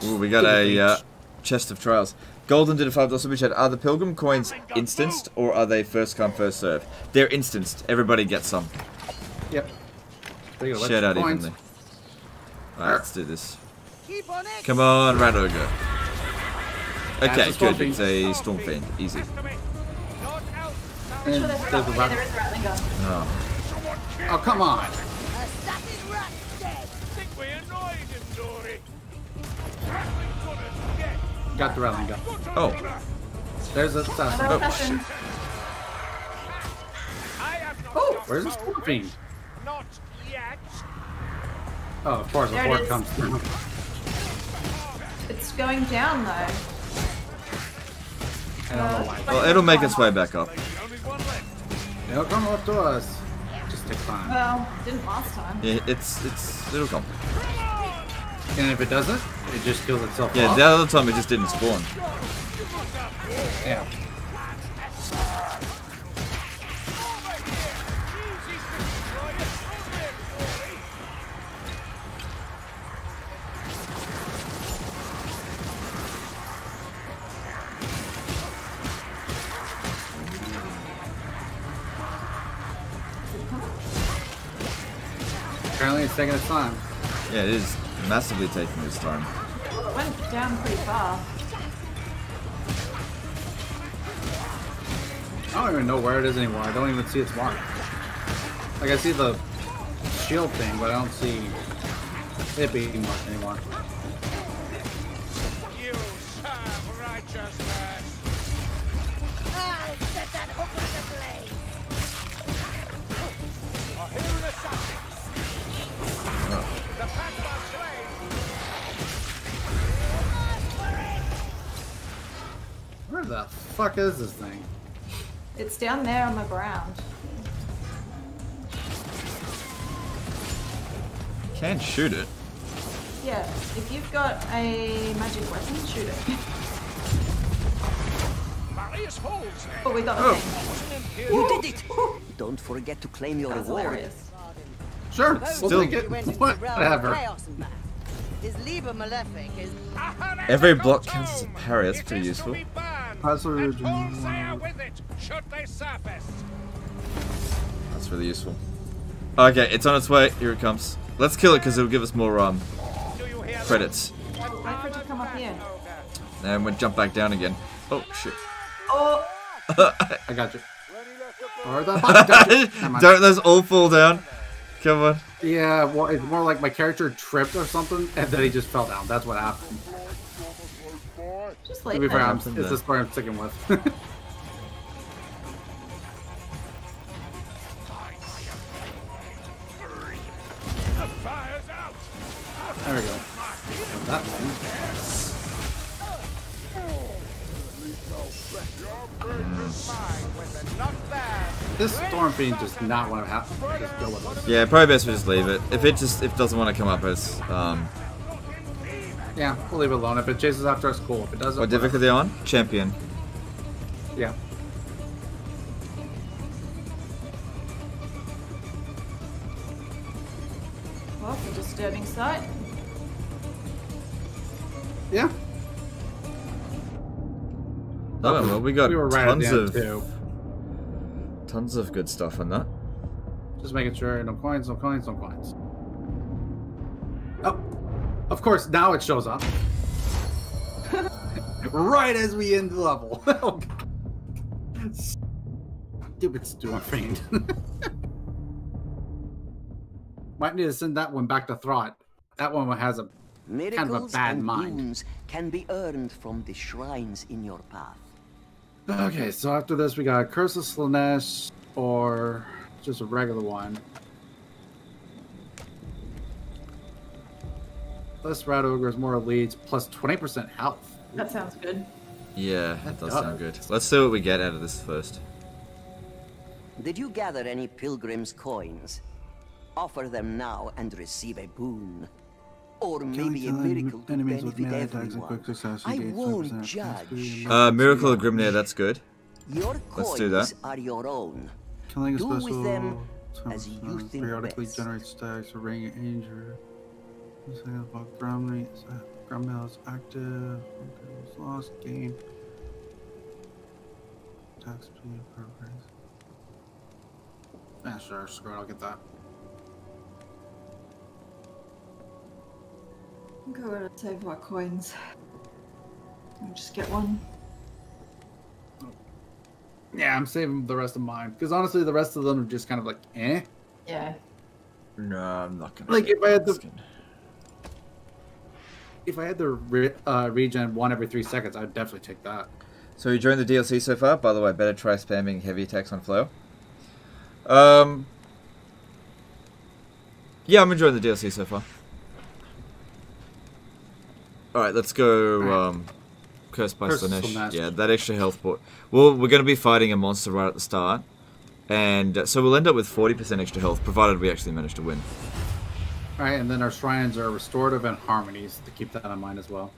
Ooh, we got a uh, chest of trials. Golden did a five dollar super chat. Are the pilgrim coins instanced or are they first come first serve? They're instanced. Everybody gets some. Yep. There you. Shared out coins. evenly. Alright, let's do this. On. Come on, Rat Ogre. Okay, good. It's a Storm Fiend. Easy. There is a ratling gun. Oh. Come on. Assassin rat dead. think we annoyed him, Dory. Ratling gunners, get. Got the ratling gun. Oh. There's a assassin. Another Oh, assassin. I have not Oh, where's the home. Storm Not yet. Oh, of course, There it before comes through. It's going down though. I don't know why. Well, it'll make its way back up. Only one left. It'll come up to us. Just take time. Well, didn't last time. Yeah, it's it's it'll come. And if it doesn't, it just kills itself Yeah, off. the other time it just didn't spawn. Yeah. Apparently it's taking its time. Yeah, it is massively taking its time. went down pretty far. I don't even know where it is anymore. I don't even see its mark. Like I see the shield thing, but I don't see it being marked anymore. You serve righteousness. Where the fuck is this thing? It's down there on the ground. Can't shoot it. Yeah, if you've got a magic weapon, shoot it. Marius Halls. Oh, we got Oh. thing. You did it! Don't forget to claim your That's reward. hilarious. Sure, Still- we'll take You it. went into the realm of Whatever. chaos and back. His Liber Malefic is Every block counts as a parry. That's pretty useful. That's what And all with it, should they surface. That's really useful. Okay, it's on its way. Here it comes. Let's kill it because it'll give us more um Do you hear credits. Wait for it to come up here. And we'll jump back down again. Oh shit. Oh, I got you. Or the fuck, got you. Never mind. Don't those all fall down? Come on. Yeah, well, it's more like my character tripped or something, and then he just fell down. That's what happened. Just To leave be fair, I'm, Something it's there. the story I'm sticking with. The fire's out. there we go. That one. This storm fiend does not want to have just go with us. Yeah, probably best we just leave it. If it just if it doesn't want to come up as um Yeah, we'll leave it alone. If it chases after us, cool. If it doesn't, what whatever. difficulty on? Champion. Yeah. Well, it's a disturbing sight. Yeah. Oh well, we got We were right tons of too. tons of good stuff on that. Just making sure no coins, no coins, no coins. Oh, of course, now it shows up. right as we end the level. Oh, God. Stupid Storm Fiend. Might need to send that one back to Throt. That one has a Miracles kind of a bad and mind. can be earned from the shrines in your path. Okay, so after this we got Curse of Slaanesh or just a regular one. Less Rat Ogres, more elites, plus 20% health. That sounds good. Yeah, that That does does. sound good. Let's see what we get out of this first. Did you gather any pilgrim's coins? Offer them now and receive a boon. Or maybe a miracle to enemies with benefit and everyone. quick success I won't judge. Uh, Miracle of Grimnir, that's good. Your Let's coins do that. are your own. Killing a Do with them as you uh, think periodically best. generates stacks or ring injure. This thing about Grummail Grummail is active. Okay, was lost. Gain. Attack speed progress. Ah, sure. Screw it. I'll get that. I'm going to save our coins. I'll just get one. Yeah, I'm saving the rest of mine because honestly, the rest of them are just kind of like eh. Yeah. No, I'm not gonna. Like save if I had that the skin. If I had the re, uh, regen one every three seconds, I'd definitely take that. So you joined the DLC so far? By the way, better try spamming heavy attacks on flow. Um. Yeah, I'm enjoying the DLC so far. Alright, let's go, um... Cursed by Curse Slaanesh. Yeah, that extra health point. Well, we're going to be fighting a monster right at the start. And uh, so we'll end up with 40% extra health, provided we actually manage to win. All right, and then our shrines are restorative and harmonies to keep that in mind as well.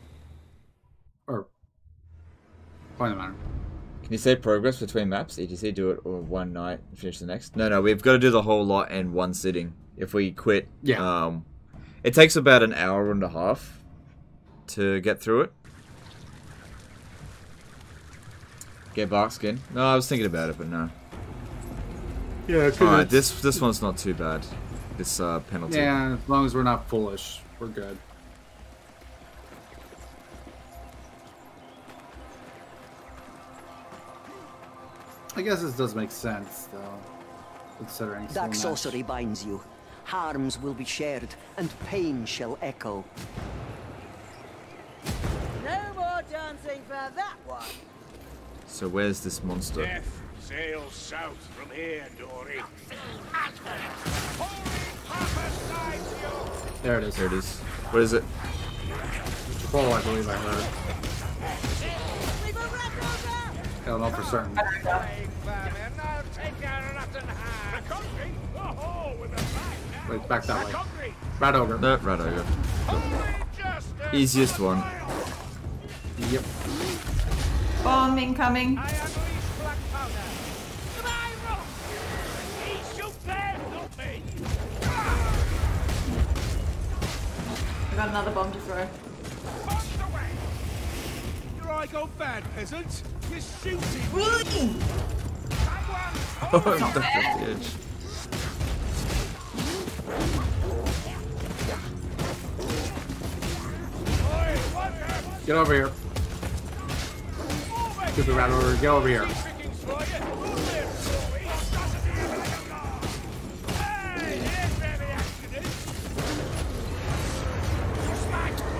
Or point of matter. Can you say progress between maps? ETC, do it or one night finish the next? No, no, we've got to do the whole lot in one sitting. If we quit, Yeah. um, it takes about an hour and a half to get through it. Get bark skin? No, I was thinking about it, but no. Yeah, Alright, this this one's not too bad this uh, penalty. Yeah, as long as we're not foolish, we're good. I guess this does make sense, though, considering. Dark sorcery binds you. Harms will be shared, and pain shall echo. No more dancing for that one. So where's this monster? Death sails south from here, Dory. There it is. There it is. What is it? Troll, I believe I heard. I don't know for certain. Wait, back that way. Right over. No, right over. Easiest one. Yep. Bomb incoming. I got another bomb to throw. Your eye go oh, bad, peasant. You're shooting. Oh, I'm ducked off the edge. Get over here. Stupid rat over. Get over here.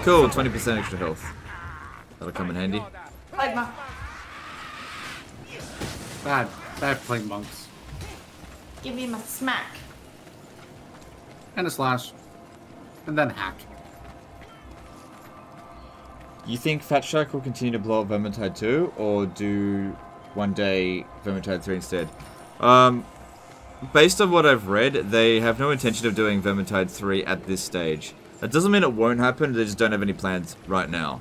Cool, 20% extra health. That'll come in handy. Plague monk. Bad. Bad plague monks. Give him a smack. And a slash. And then hack. You think Fatshark will continue to blow up Vermintide 2, or do one day Vermintide 3 instead? Um, based on what I've read, they have no intention of doing Vermintide 3 at this stage. That doesn't mean it won't happen, they just don't have any plans right now.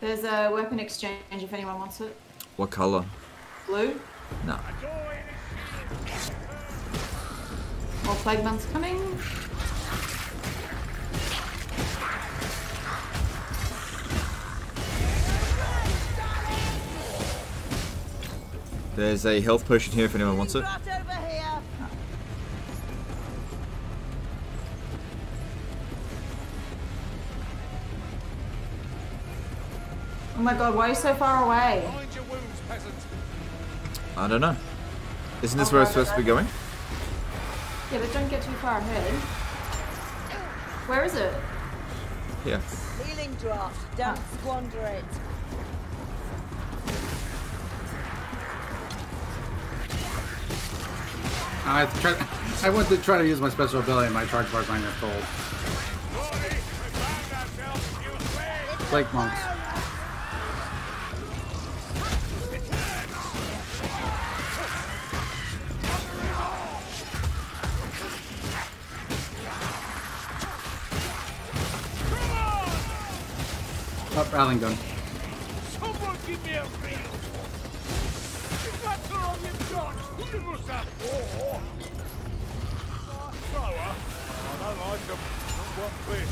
There's a weapon exchange if anyone wants it. What color? Blue. No. More plague monks coming. There's a health potion here if anyone wants it. Oh my god, why are you so far away? Wounds. I don't know. Isn't this oh, where it's supposed to be going? Yeah, but don't get too far ahead. Where is it? Yeah. Healing draft. Don't squander it. I tried. I went to try to use my special ability, and my charge bar's not full. Plague monks. Up, Ratling gun. Someone give me a reel. That's all you've got. Give us a four. Thrower. I don't like them. Not one bit.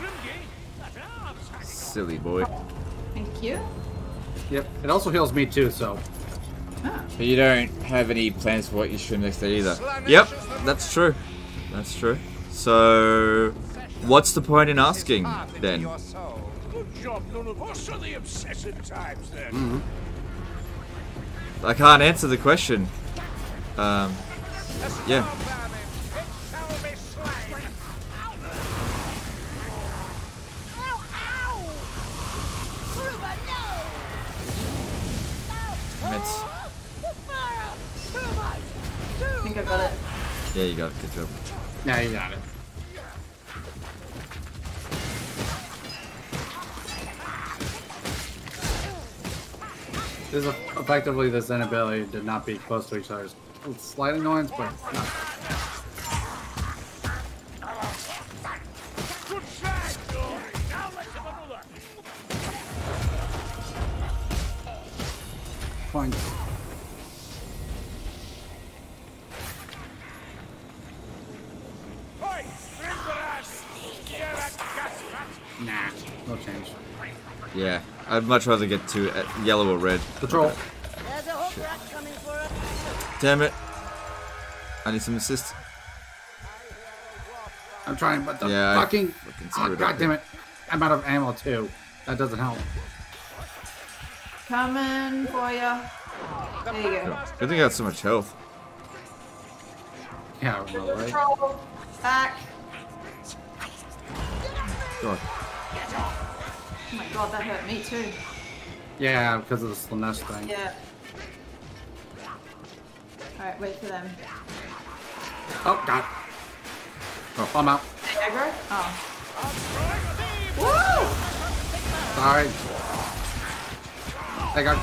Grimgy. That's ours. Silly boy. Thank you. Yep. It also heals me too, so. But you don't have any plans for what you should next day either. Yep, that's true. That's true. So, what's the point in asking then? Good job none of us are the obsessive types then. Mm-hmm. I can't answer the question. Um, yeah. It's, I think I got it. yeah, you got it. Good job. Yeah, you got it. This is effectively this inability to not be close to each other's slight annoyance, but not. Much rather get to uh, yellow or red. Patrol. There's a hook rat coming for us. Damn it. I need some assist. I'm trying, but the Yeah, fucking. fucking Oh, God up damn it. I'm out of ammo too. That doesn't help. Coming for ya. There you go. battle Good thing I got so much health. Yeah, I remember, right? Control. Back. God. Oh my god, that hurt me too. Yeah, because of the Slaanesh thing. Yeah. Alright, wait for them. Oh, God. Oh, I'm out. Hey, aggro? Oh. Woo! Sorry. I got.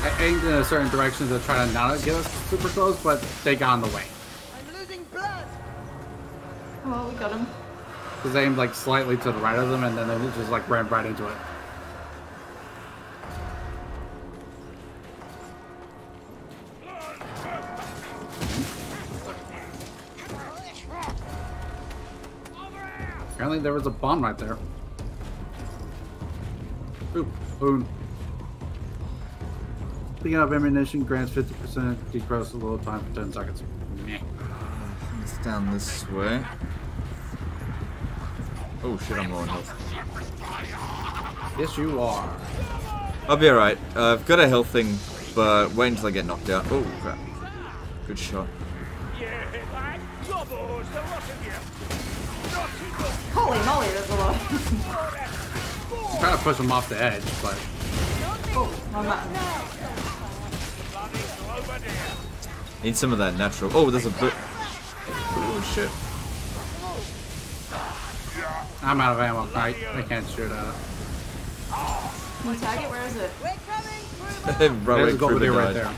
I aimed in a certain direction to try to not get us super close, but they got in the way. I'm losing blood. Oh, we got him. Because they aimed like slightly to the right of them, and then they just like ran right into it. Apparently there was a bomb right there. Ooh, boon. Picking up ammunition grants 50% decrease the load time for 10 seconds. Meh. It's down this way. Oh shit, I'm low on health. Yes, you are. I'll be alright. Uh, I've got a health thing, but wait until I get knocked out. Oh crap. Good shot. Yeah, lad. Gobbles, the lot of you. Naughty look. Holy moly, there's a lot. I'm trying to push him off the edge, but oh, wrong button. Bloody over. Need some of that natural. Oh, there's a bit. Oh shit. I'm out of ammo. I, I can't shoot at it. Can you tag it? Where is it? We're coming. right, There's a gold Kruger deer right there.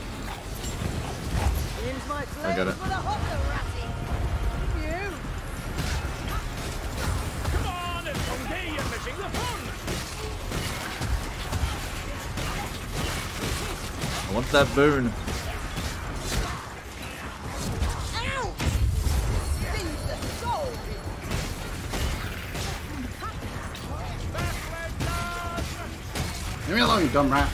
I got it. for the hot ratty. You. Come on, it's okay, you're missing the fun. I want that boon. Leave me alone, you dumb rat.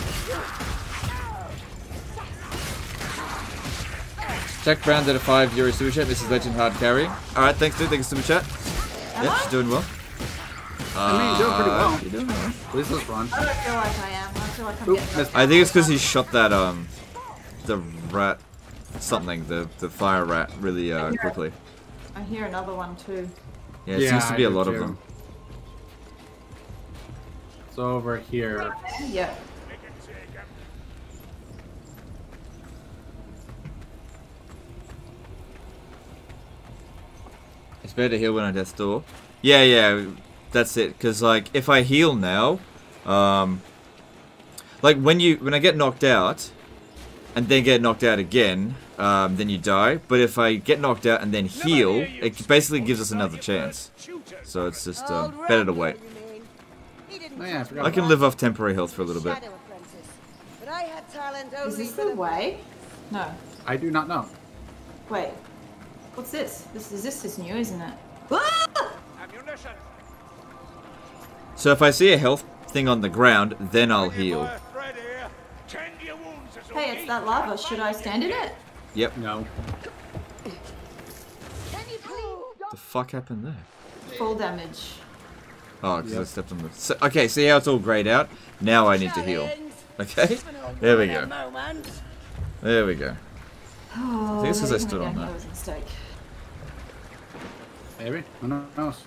Jack Brown did a 5 euro super chat. This is Legend Hard Carry. Alright, thanks dude. Thanks super chat. Yeah, she's doing well. I mean, you're doing pretty well. Uh, You're doing well. At least this run. I don't feel like I am. I feel like I'm Oop, getting. I think it's because he shot that, um, the rat, something, the, the fire rat really, uh, quickly. I hear another one too. Yeah, it Yeah, seems to be I a do lot of them. So over here. Yeah. Make it take 'em. It's better to heal when I death door. Yeah, yeah, that's it. Cause like if I heal now, um, like when you when I get knocked out, and then get knocked out again, um, then you die. But if I get knocked out and then heal, it basically gives us another chance. So it's just Old better to wait. you mean? He didn't Oh, yeah, I forgot I can live off temporary health for a little bit. But I had talent Is this the the way? No. I do not know. Wait. What's this? This is this is new, isn't it? Ah! Ammunition. So if I see a health thing on the ground, then I'll heal. Boy, Fred here. Tend your wounds, it's Hey, it's that lava. Should I stand in it? Yep. No. Can you please The fuck happened there? Full damage. Oh, because I stepped on the. So, okay, see how it's all grayed out? Now I need to heal. Okay? There we go. There we go. Oh, think it's 'cause I stood on that. That was a mistake. Maybe. Who knows?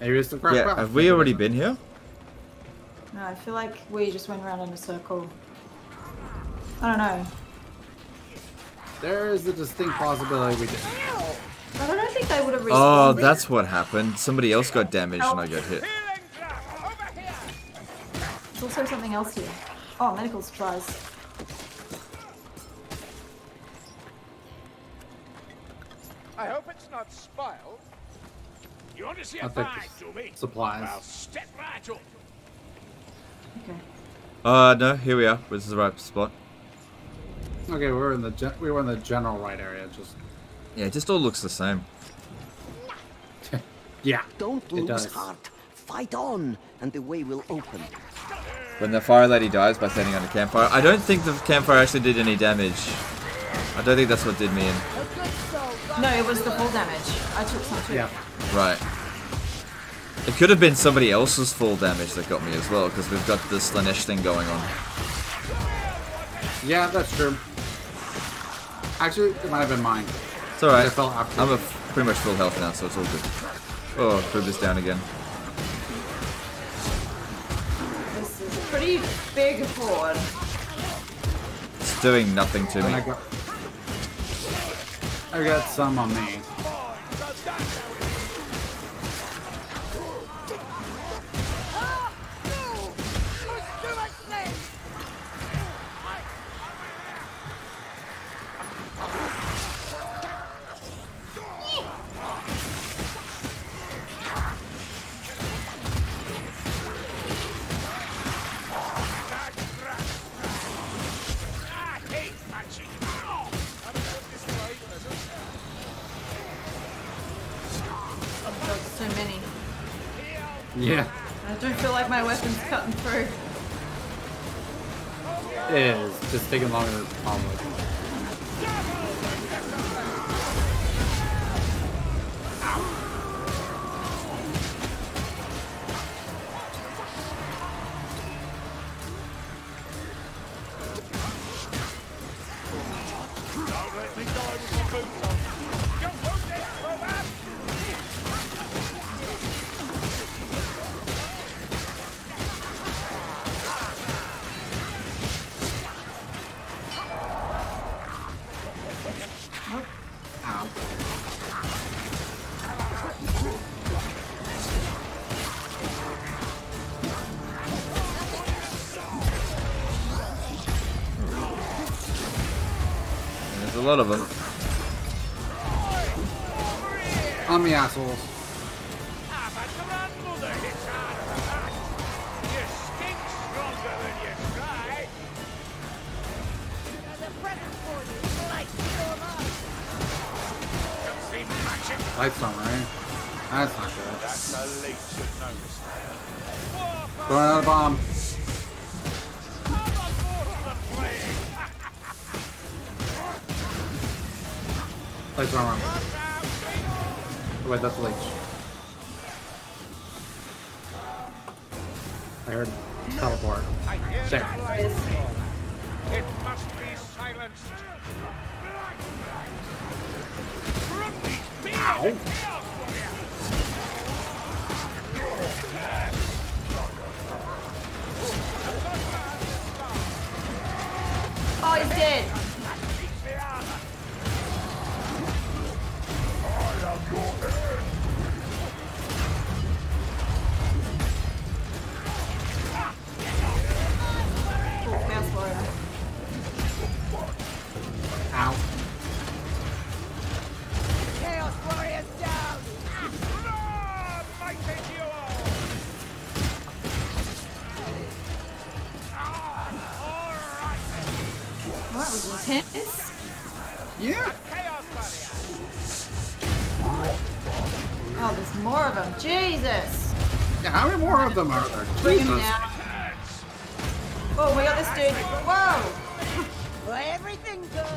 Maybe it's the crap. Yeah, have we already been here? No, I feel like we just went around in a circle. I don't know. There is a distinct possibility we did. But I don't think they would have Oh, respawned. that's what happened. Somebody else got damaged and I got hit. Healing trap. Over here. There's also something else here. Oh, medical supplies. I hope it's not spoiled. You want to see I a think bag, it's me? supplies. Well, step right up. Okay. Uh, no, here we are. This is the right spot. Okay, we were in the we were in the general right area. Just Yeah, it just all looks the same. yeah. Don't It lose does. heart. Fight on, and the way will open. When the fire lady dies by standing on a campfire. I don't think the campfire actually did any damage. I don't think that's what did me in. No, it was the full damage. I took some too. Yeah. Right. It could have been somebody else's full damage that got me as well, because we've got this Slaanesh thing going on. Yeah, that's true. Actually, it might have been mine. It's alright. I fell after. I'm a pretty much full health now, so it's all good. Oh, put this down again. This is a pretty big horde. It's doing nothing to me. I got, I got some on me. Yeah, I don't feel like my weapon's cutting through. it is. It's taking longer than probably. Don't lot of them. Of them are there? Bring him down. Oh, we got this dude. Whoa. For everything good.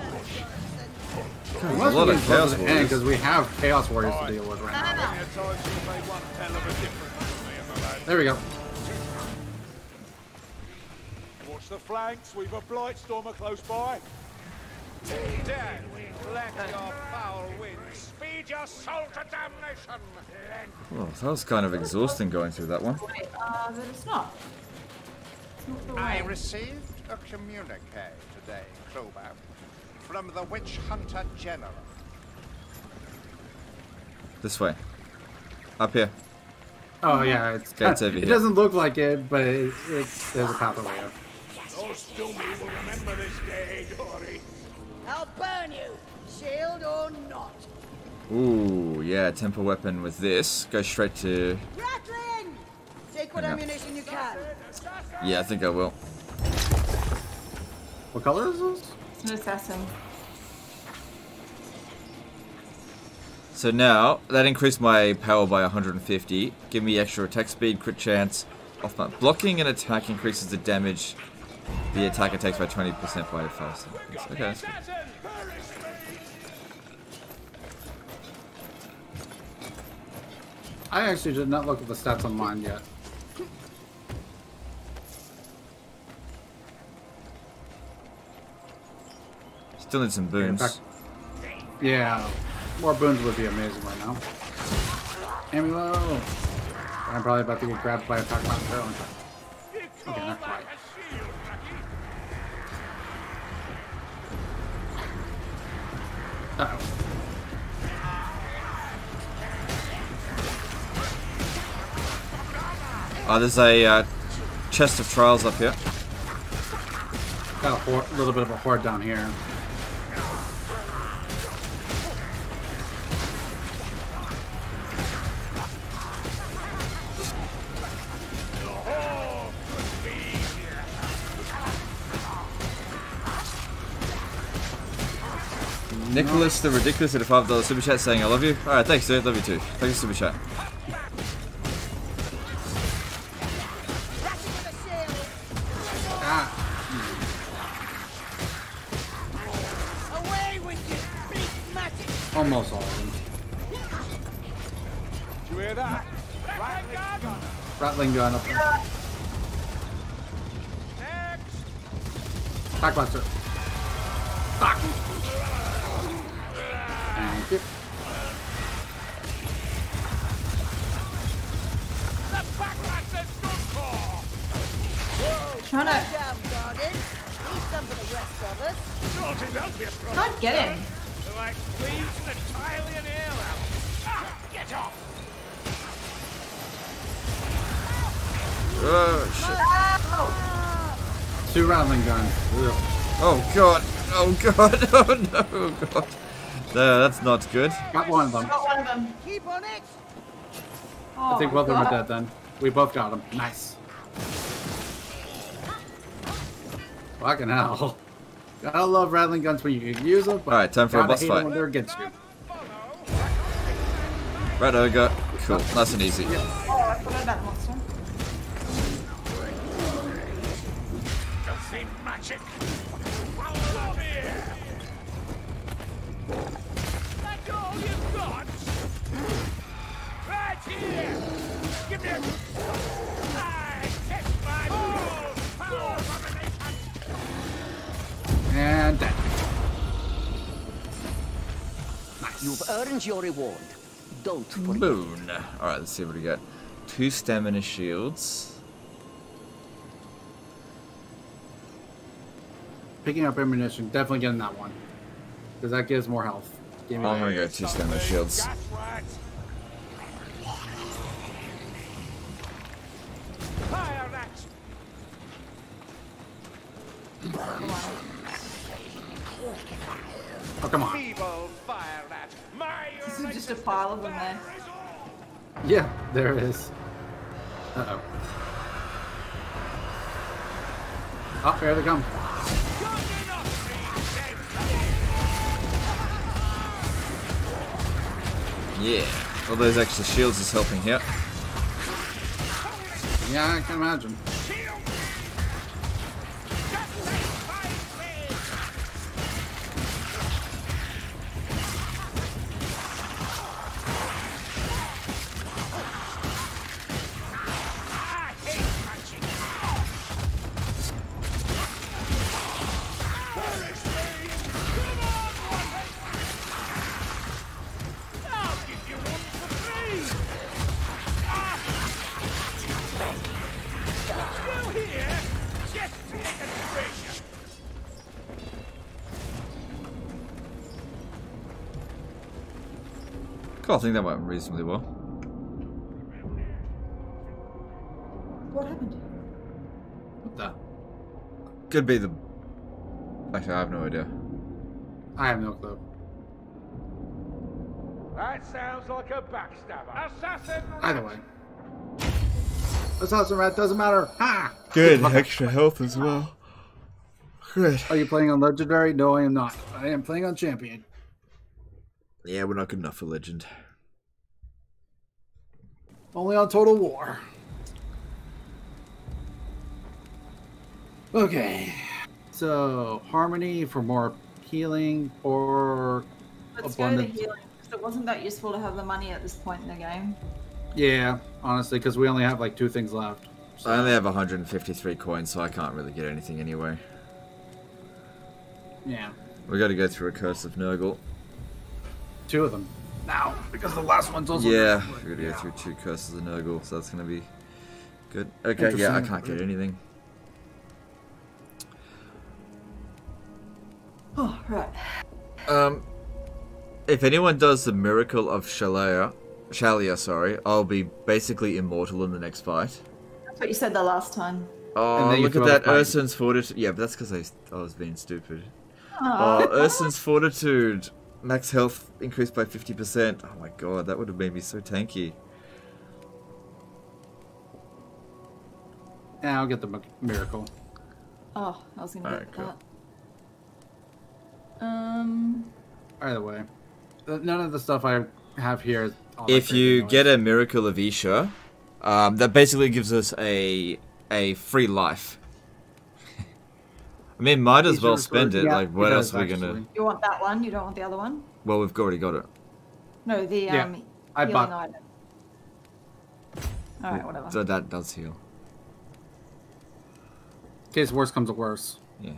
We There's must a lot of Chaos end Warriors. because we have Chaos Warriors to deal with right now. Many a times you made one hell of a difference to me and the lad. There we go. Watch the flanks. We've a Blightstormer close by. Dead, let your foul winds speed your soul to damnation. Oh, that was kind of exhausting going through that one. Wait, uh, but it's not. It's not I received a communique today, Crowbar, from the witch hunter general. This way. Up here. Oh yeah, it's, Okay, it's over it here. doesn't look like it, but it, it, there's a pathway up. Those Stoomy will remember this day, Dory. I'll burn you, shield or not. Ooh, yeah, temper weapon with this. Go straight to... Ratling! Take what Yeah. ammunition you can. Yeah, I think I will. What color is this? It's an assassin. So now, that increased my power by 150. Give me extra attack speed, crit chance. Off my blocking and attack increases the damage the attacker takes by 20% by default. So, okay, that's good. I actually did not look at the stats on mine yet. Still need some boons. fact, yeah, more boons would be amazing right now. Ammo! I'm probably about to get grabbed by a monster. aren't Okay, not quite. Uh-oh. Oh, there's a uh, chest of trials up here. Got a little bit of a horde down here. Nicholas the Ridiculous at a $5 super chat saying I love you. Alright, thanks dude, love you too. Thanks for super chat. Almost all of them. Did you hear that? Right gun! Ratling gun up there. Next! Packmaster. Fuck! Thank you. The backlasser's good for! Trying to. Down, Guardian. Leave some for the rest of us. Sorted, that'll be a strong. Can't get him. They're like leaves in a Italian ale out. Ah, get off! Oh shit. Two ratling guns. Ugh. Oh god. Oh god. Oh no. Oh god. There, that's not good. Got one of them. Got one of them. Keep on it! Oh, I think both of them are dead then. We both got them. Nice. Fucking hell. Gotta love ratling guns when you can use them. Alright, time for a gotta boss fight. When they're against you. Red ogre. Cool. Nice and easy. Oh, I forgot about the monster. Filthy magic! Come here! That's all you've got? Right here! Give me And dead. Nice. You've earned your reward. Don't forget. Moon. Alright, let's see what we got. Two stamina shields. Picking up ammunition. Definitely getting that one. Because that gives more health. Give me oh, I'm gonna go two stamina shields. Fire that! Oh, come on. Feeble fire This is just a pile of them there. Yeah, there it is. Uh-oh. Oh, here they come. Yeah. All those extra shields is helping here. Yeah, I can imagine. I think that went reasonably well. What happened? What the? Could be the. Actually, I have no idea. I have no clue. That sounds like a backstabber. Assassin! Either way. Assassin Rat doesn't matter. Ha! Good, extra health as well. Good. Are you playing on Legendary? No, I am not. I am playing on Champion. Yeah, we're not good enough for legend. Only on Total War. Okay. So, Harmony for more healing or Let's go to abundance. healing. 'cause It wasn't that useful to have the money at this point in the game. Yeah, honestly, because we only have like two things left. So. I only have 153 coins, so I can't really get anything anyway. Yeah, We got to go through a curse of Nurgle. two of them now because the last one's also. Yeah, we got to go through two curses of Nurgle, so that's gonna be good. Okay, yeah, I can't get anything. Oh, right. Um, if anyone does the miracle of Shallya, Shallya, sorry, I'll be basically immortal in the next fight. That's what you said the last time. Oh, then look at that the fight. Ursun's fortitude. Yeah, but that's because I, I was being stupid. Aw. Oh, Ursun's fortitude. Max health increased by 50%. Oh my god, that would have made me so tanky. Yeah, I'll get the miracle. Oh, I was gonna Alright, get cool. that. Um, Either way, none of the stuff I have here. Is all If you noise. get a miracle of Isha, um, that basically gives us a a free life. I mean, might as well spend it. yeah, like, what else are we gonna? actually. you want that one? You don't want the other one? Well, we've already got it. No, the Yeah, um, I healing bought- item. All right, whatever. So that does heal. In case worse comes to worse. Yeah.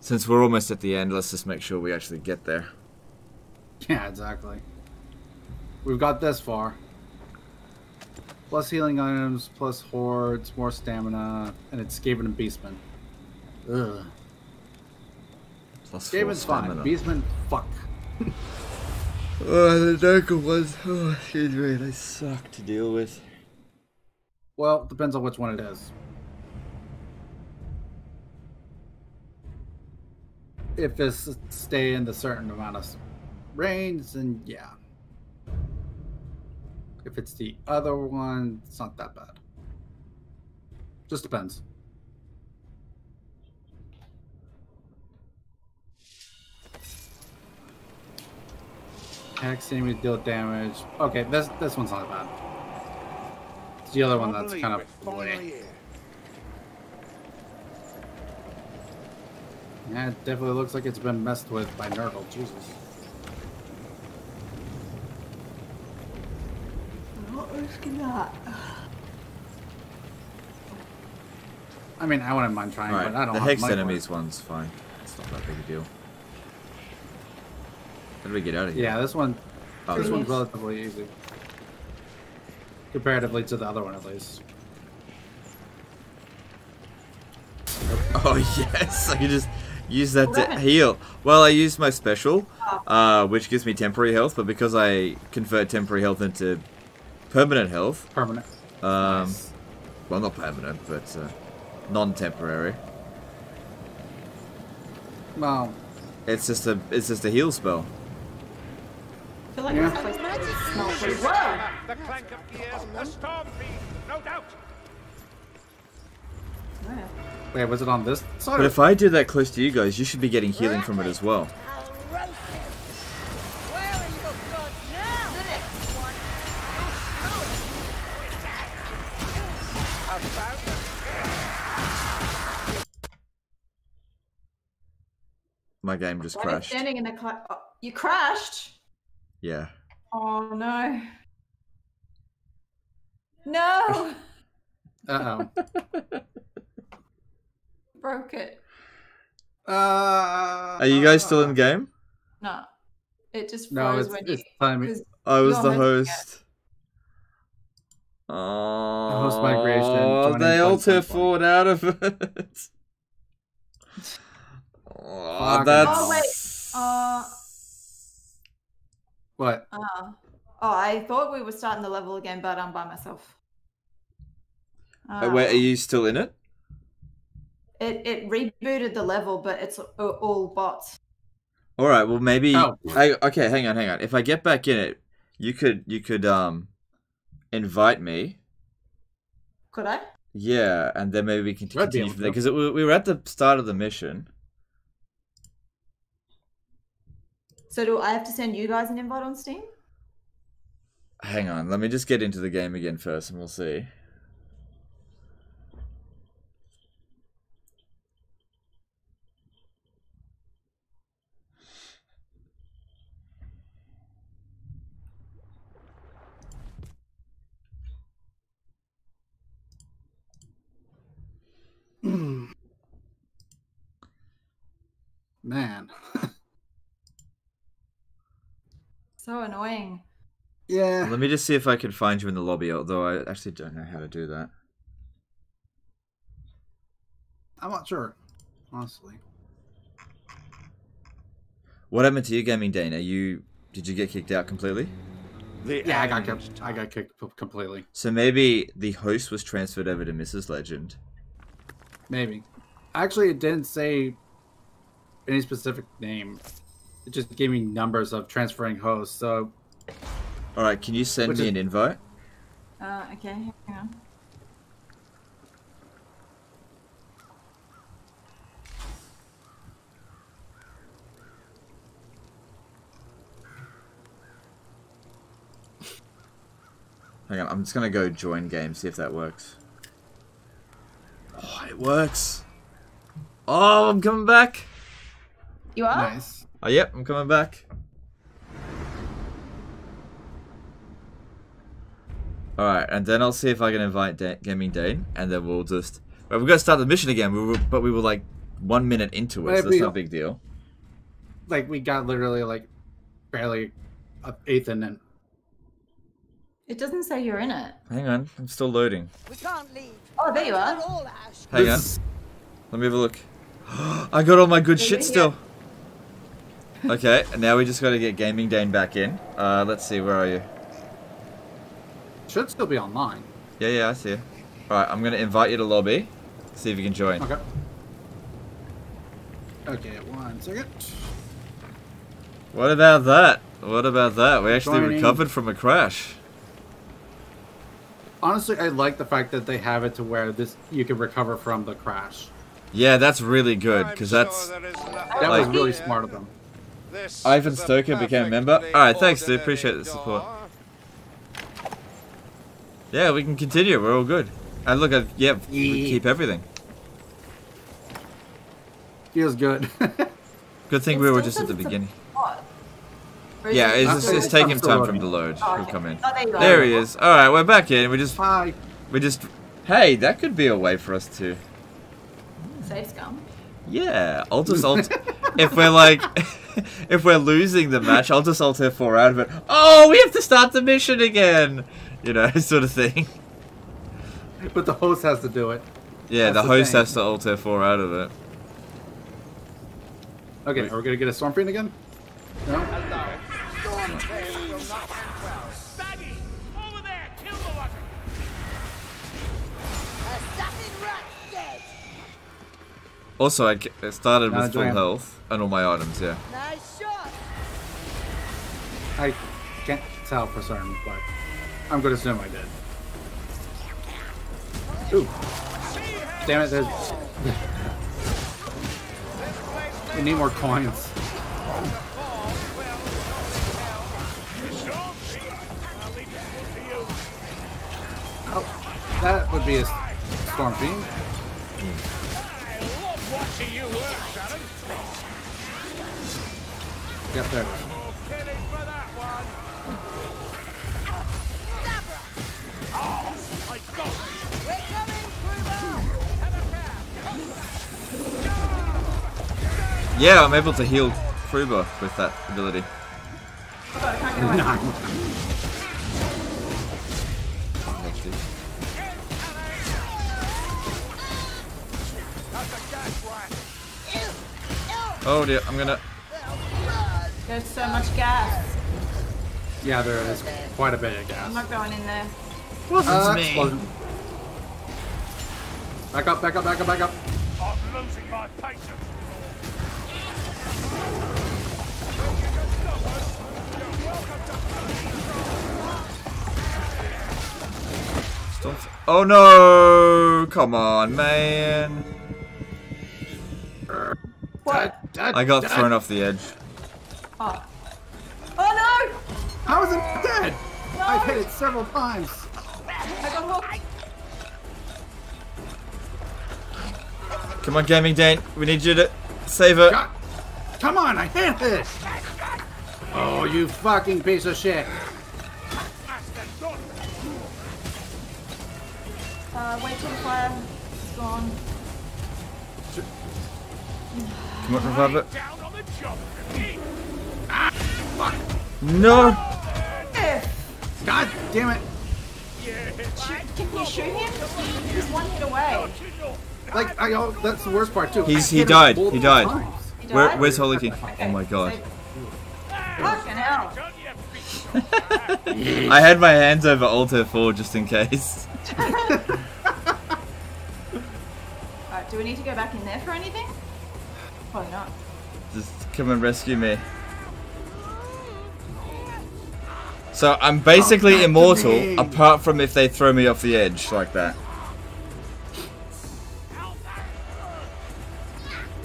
Since we're almost at the end, let's just make sure we actually get there. Yeah, exactly. We've got this far. Plus healing items, plus hordes, more stamina, and it's Skaven and Beastman. Ugh. Plus Skaven's fine. Beastman, fuck. Oh, the darker ones. Oh, excuse me. They suck to deal with. Well, depends on which one it is. If it's stay in the certain amount of range, then yeah. If it's the other one, it's not that bad. Just depends. Attack enemy deal damage. Okay, this this one's not bad. It's the other one that's kind of bleh. Yeah, it definitely looks like it's been messed with by Nurgle. Jesus. Not risking that. I mean, I wouldn't mind trying, Alright, but I don't the have Hex might enemies one's fine. It's not that big a deal. How do we get out of here? Yeah, this one. Oh, this one's relatively easy. Comparatively to the other one, at least. Oh yes, I can just use that to heal. Well, I used my special, uh, which gives me temporary health, but because I convert temporary health into permanent health, Permanent. um, well, not permanent, but uh, non-temporary. Wow. It's just a it's just a heal spell. I feel like Yeah. this place smells pretty well. The clank of gears, a storm fiend, no doubt. Yeah. wait, was it on this side? But if I do that close to you guys, you should be getting healing from it as well. Where are your gods now? The next one. My game just Why crashed. standing in the cla- oh, You crashed? Yeah. Oh no. No! Uh oh. Broke it. oh. Uh. Are you guys still in game? No. It just No, froze it's, when it's you. time. 'cause I was the host. Oh, Host migration, joining they all fun, fun, took fun. forward out of it. oh, that's. Oh wait. Uh. What? Uh, oh, I thought we were starting the level again, but I'm by myself. Uh, wait, are you still in it? It it rebooted the level, but it's all bots. All right. Well, maybe. Oh. I, okay, hang on, hang on. If I get back in it, you could you could um invite me. Could I? Yeah, and then maybe we can I'd continue from there because we we were at the start of the mission. So do I have to send you guys an invite on Steam? Hang on, let me just get into the game again first and we'll see. Man. So annoying. yeah. Let me just see if I can find you in the lobby, although I actually don't know how to do that. I'm not sure, honestly. What happened to you, Gaming Dehne? Are you did you get kicked out completely? The Yeah, I got kicked. I got kicked completely. So maybe the host was transferred over to Mrs. Legend. Maybe. Actually, it didn't say any specific name. It just gave me numbers of transferring hosts. So All right, can you send Which me is- an invite? Uh, okay, hang on. Hang on, I'm just gonna go join game, see if that works. Oh, it works. Oh, I'm coming back. You are? nice. Oh, yep, I'm coming back. Alright, and then I'll see if I can invite da- Gaming Dehne, and then we'll just... Well, we're gonna start the mission again, we were, but we were like one minute into it, so that's Maybe- not a big deal. Like we got literally like barely a eighth in. and It doesn't say you're in it. Hang on, I'm still loading. We can't leave. Oh, there you are. Hang on. Let me have a look. I got all my good Yeah, shit yeah. still. Okay, and now we just gotta get Gaming Dehne back in. Uh, let's see, where are you? Should still be online. Yeah, yeah, I see you. Alright, I'm gonna invite you to lobby. See if you can join. Okay. Okay, one second. What about that? What about that? We actually Joining. recovered from a crash. Honestly, I like the fact that they have it to where this you can recover from the crash. Yeah, that's really good, I'm because sure that's... there is nothing That was really smart of them. This Ivan Stoker became a member. Alright, thanks, dude. Appreciate the support. Yeah, we can continue. We're all good. And look, I, yeah, we Yeah. keep everything. Feels good. Good thing It we were just at the beginning. bot. Or is Yeah, it's, it's, it's taking time from the load. Oh, He'll come in. Oh, there. There he is. Alright, we're back in. We just... Hi. We just... Hey, that could be a way for us to... Save scum. Yeah, I'll just alt. if we're like, if we're losing the match, I'll just alt F4 out of it. Oh, we have to start the mission again. You know, sort of thing. But the host has to do it. Yeah, That's the the host thing. has to alt F4 out of it. Okay, Wait. are we gonna get a storm fiend again? No. Baggy! Over there! Kill the lot! Assassin rat dead. Also, I started No, with full health and all my items. Yeah. Nice shot. I can't tell for certain, but I'm gonna assume I did. Ooh. Damn it, there's... we need more coins. Oh, that would be a storm fiend. Watching coming, Kruber. Yeah, I'm able to heal Kruber with that ability. Oh dear, I'm gonna. There's so much gas. Yeah, there is quite a bit of gas. I'm not going in there. Wasn't Uh, me. explosion. Back up, back up, back up, back up. I'm losing my patience! Oh no! Come on, man! What? I got thrown off the edge. Oh. Oh no! How is it dead? I've hit it several times. I got hooked. Come on, Gaming Dan. We need you to save her. God. Come on, I hit it. Oh, you fucking piece of shit. Uh, wait till the fire is gone. Come on, revive it. Down on the job, Ricky. No! F. God damn it! Can you shoot him? He's one hit away. Like, I, oh, that's the worst part too. He's he hit him died. He died. He Where where's Holy King? Okay, Oh my god. Fucking hell. I had my hands over Alt F4 just in case. Alright, do we need to go back in there for anything? Probably not. Just come and rescue me. So I'm basically back immortal, apart from if they throw me off the edge like that.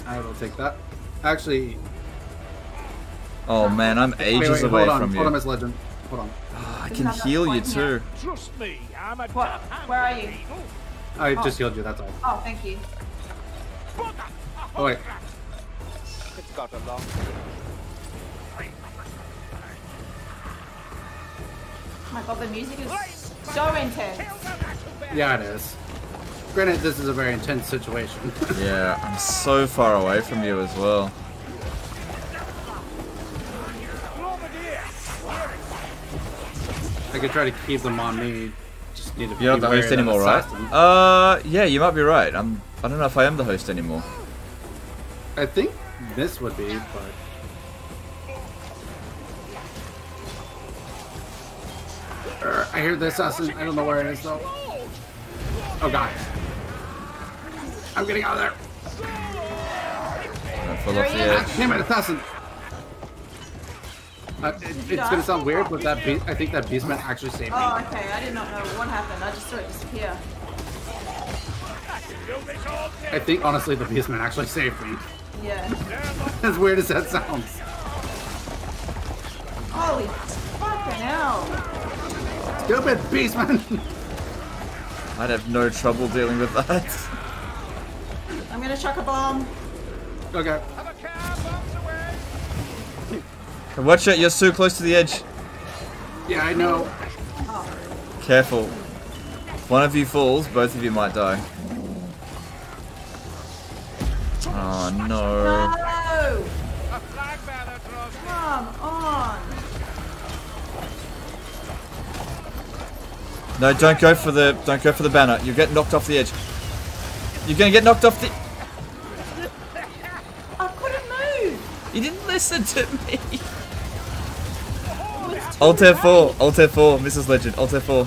I will take that. Actually, Oh man, I'm ages wait, away hold on, from hold on, you. Miss Legend. Hold on. Ah, I can heal you too. Trust me, I'm a What? Where are you? I Oh. just healed you. That's all. Oh, thank you. Oh wait. It's got along. Oh my god, the music is so intense. Yeah, it is. Granted, this is a very intense situation. Yeah, I'm so far away from you as well. I could try to keep them on me. Just need to You're not the host anymore, right? Uh, yeah, you might be right. I'm. I don't know if I am the host anymore. I think this would be, but I hear the assassin. I don't know where it is though. Oh god. I'm getting out of there. I fall off the is. edge. Damn it, assassin. Uh, it, it's gonna sound weird, but that be- I think that beastman actually saved me. Oh, okay. I did not know what happened. I just saw it disappear. I think honestly the beastman actually saved me. Yeah. as weird as that sounds. Holy fucking hell. Stupid beastman. I'd have no trouble dealing with that. I'm gonna chuck a bomb. okay. Watch it, you're so close to the edge. Yeah, I know. Careful. If one of you falls, both of you might die. Oh no. No! Come on. No, don't go for the don't go for the banner. You get knocked off the edge. You're gonna get knocked off the I couldn't move. You didn't listen to me. It Alt. F4, Alt F4, Mrs. Legend, Alt F4.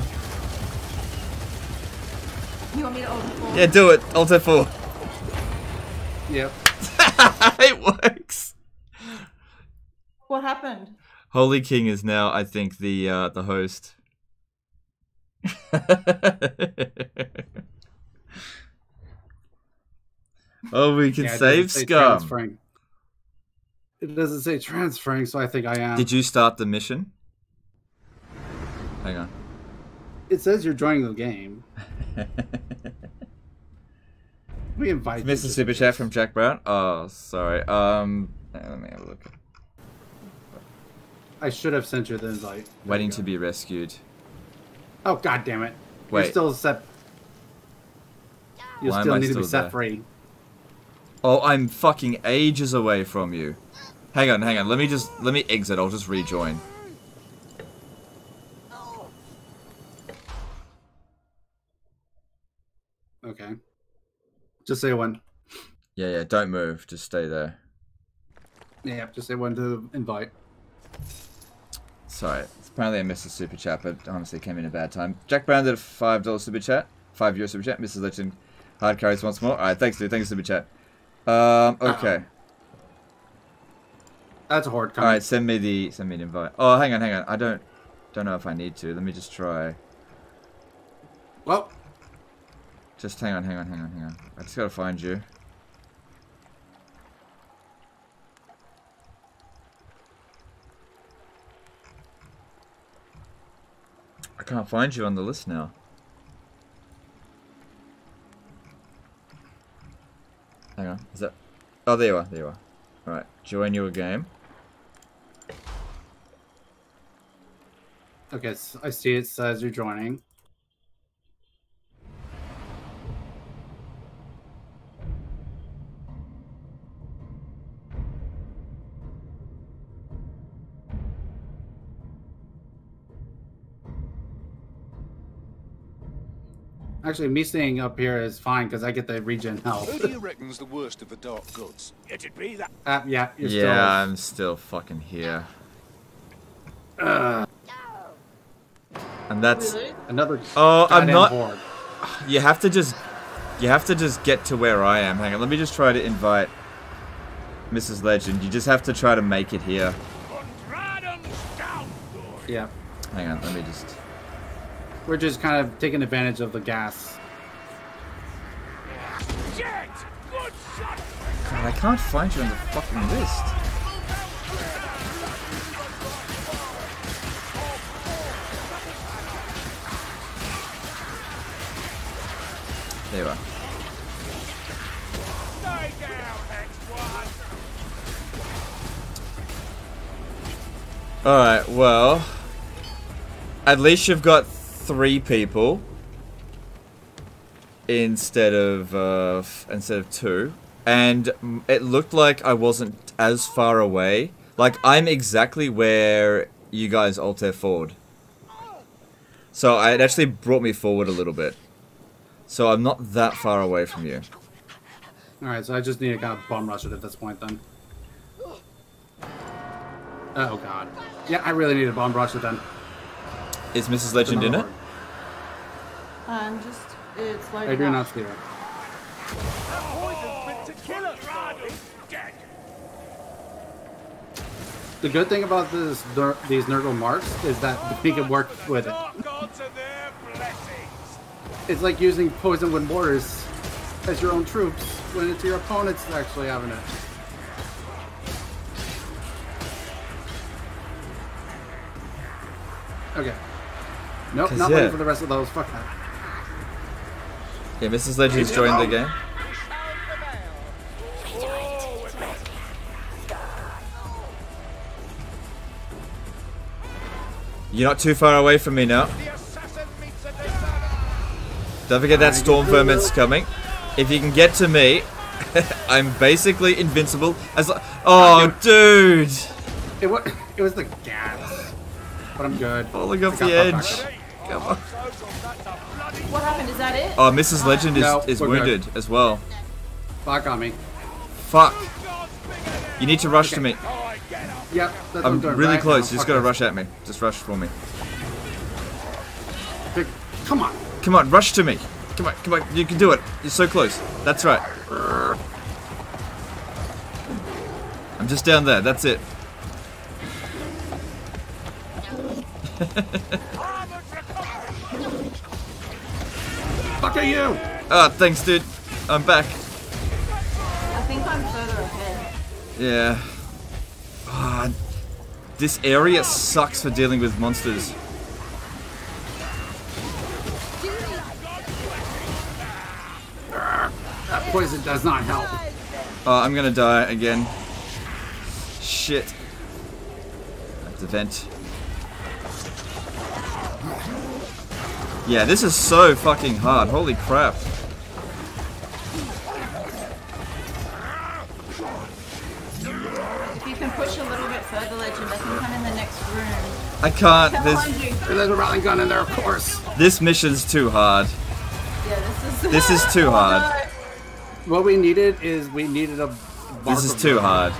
You want me to hold the floor? Yeah, do it, Alt F4. Yep. it works. What happened? Holy King is now, I think, the uh, the host. oh, we can Yeah, save Scum. transferring. It doesn't say transferring, so I think I am. Did you start the mission? Hang on. It says you're joining the game. We invite you Mr. Super Chat from Jack Brown. Oh, sorry. Um, let me have a look. I should have sent you the invite. Waiting to be rescued. Oh god damn it! Wait. You're still set. You still need to be still set free. Oh, I'm fucking ages away from you. Hang on, hang on. Let me just let me exit. I'll just rejoin. Okay. Just say when. Yeah, yeah. Don't move. Just stay there. Yeah, just say when to invite. Sorry. Apparently I missed a super chat, but honestly it came in a bad time. Jack Brown did a five dollar super chat. Five euro super chat. Mrs. Legend hard carries once more. Alright, thanks dude. Thanks super chat. Um okay. That's a hard comment. Alright, send me the send me an invite. Oh hang on, hang on. I don't don't know if I need to. Let me just try. Well, Just hang on, hang on, hang on, hang on. I just gotta find you. I can't find you on the list now. Hang on, is that... Oh, there you are, there you are. Alright, join your game. okay. I see it says you're joining. Actually, me staying up here is fine because I get the regen health. Who do you reckon's the worst of the dark gods? It'd be that. Uh, yeah, you're yeah, I'm still fucking here. still. Uh, And that's Really? another. Oh, I'm not- horde. you have to just you have to just get to where I am. Hang on, let me just try to invite Mrs. Legend. You just have to try to make it here. Yeah, Hang on, let me just we're just kind of taking advantage of the gas. Jet! Good shot! God, I can't find you on the fucking list. There you are. Stay down, one! Alright, well. At least you've got three people. Instead of, uh, instead of two. And it looked like I wasn't as far away. Like, I'm exactly where you guys alter forward. So it actually brought me forward a little bit. So I'm not that far away from you. All right, so I just need to kind of bomb rush it at this point then. Oh god. Yeah, I really need to bomb rush it then. Is Mrs. Legend in it? I'm just. It's like. Adrian, up. not here. Poison's been to kill us, Radu! Dead! The good thing about this these Nurgle marks is that we can work with it. Dark gods and their blessings! It's like using poison wind mortars as your own troops when it's your opponents actually having it. Okay. Nope, 'Cause, not yeah. waiting for the rest of those. Fuck that. Yeah, Mrs. Legend's joined the game. You're not too far away from me now. Don't forget that storm vermin's coming. If you can get to me, I'm basically invincible. As oh, dude, It was, it was the gas. But I'm good. falling off I the got that edge. Come on. What happened? Is that it? Uh, oh, Mrs. Legend is, No, is we're good. wounded as well. Fuck on me. Fuck. You need to rush to me. Yep, that's what I'm doing really right close. now. You just gotta rush at me. Just rush for me. Come on. Come on, rush to me. Come on, come on. You can do it. You're so close. That's right. I'm just down there. That's it. Fuck are you? Ah, thanks, dude. I'm back. I think I'm further ahead. Yeah. Ah, this area sucks for dealing with monsters. That poison does not help. Oh, I'm gonna die again. Shit. I have to vent. Yeah, this is so fucking hard. Holy crap. If you can push a little bit further, Legend, I think I'm in the next room. I can't. Behind This. There's a ratling gun in there, of course. this mission's too hard. Yeah, this is. This is too hard. What we needed is we needed a. This is too hard.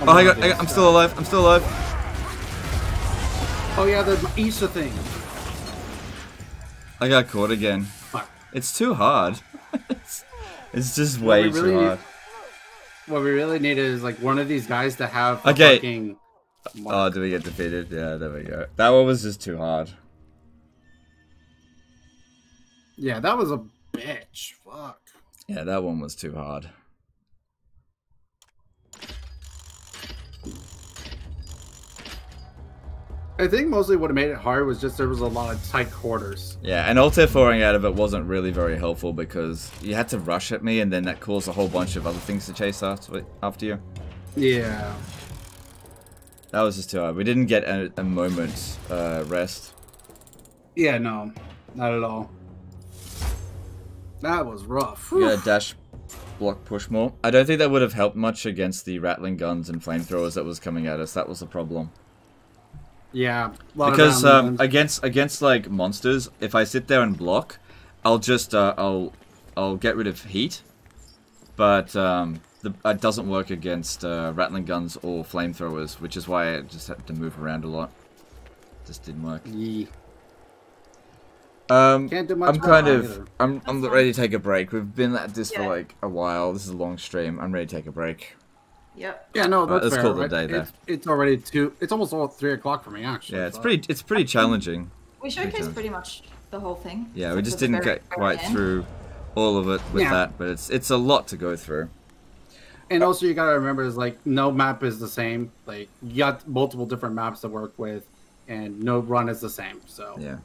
Oh my I got, I God. got, I'm still alive. I'm still alive. Oh yeah, the Issa thing. I got caught again. Fuck. It's too hard. it's, it's just way really too need- hard. What we really need is like one of these guys to have. a Okay. Fucking... Oh, do we get defeated? Yeah, there we go. That one was just too hard. Yeah, that was a bitch. Fuck. Yeah, that one was too hard. I think mostly what made it hard was just there was a lot of tight quarters. Yeah, and Alt F4 out of it wasn't really very helpful because you had to rush at me and then that caused a whole bunch of other things to chase after, after you. Yeah. That was just too hard. We didn't get a, a moment's uh, rest. Yeah, no, not at all. That was rough. Yeah, dash block push more. I don't think that would have helped much against the ratling guns and flamethrowers that was coming at us. That was the problem. Yeah, a lot Because round um, against against like monsters, if I sit there and block, I'll just uh, I'll I'll get rid of heat, but um, the, it doesn't work against uh, ratling guns or flamethrowers, which is why I just had to move around a lot. Just didn't work. Yee. Um, Can't do much I'm kind of either. I'm I'm ready to take a break. We've been at this for like a while. This is a long stream. I'm ready to take a break. Yep. Yeah, no, that's uh, let's fair. call it a right? day there. It's, it's already two. It's almost all three o'clock for me, actually. Yeah, it's so- pretty it's pretty challenging. We showcased pretty much the whole thing. Yeah, we just didn't get quite end. through all of it with Yeah. that, but it's it's a lot to go through. And also, you gotta remember is like no map is the same. Like you got multiple different maps to work with, and no run is the same. So Yeah.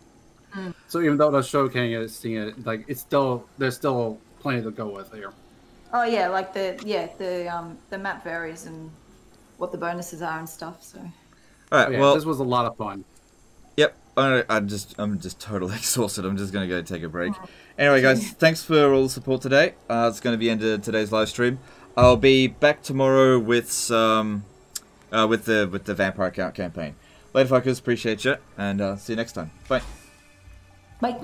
Mm. So even though the showcasing it, seeing it, like it's still there's still plenty to go with here. Oh yeah, like the yeah the um the map varies and what the bonuses are and stuff. So All right. Oh, yeah, well, this was a lot of fun. Yep, I, I'm just I'm just totally exhausted. I'm just gonna go take a break. Anyway, guys, thanks for all the support today. Uh, it's gonna be end of today's live stream. I'll be back tomorrow with some uh, with the with the Vampire Count campaign. Later, fuckers. Appreciate you, and uh, see you next time. Bye. Bye.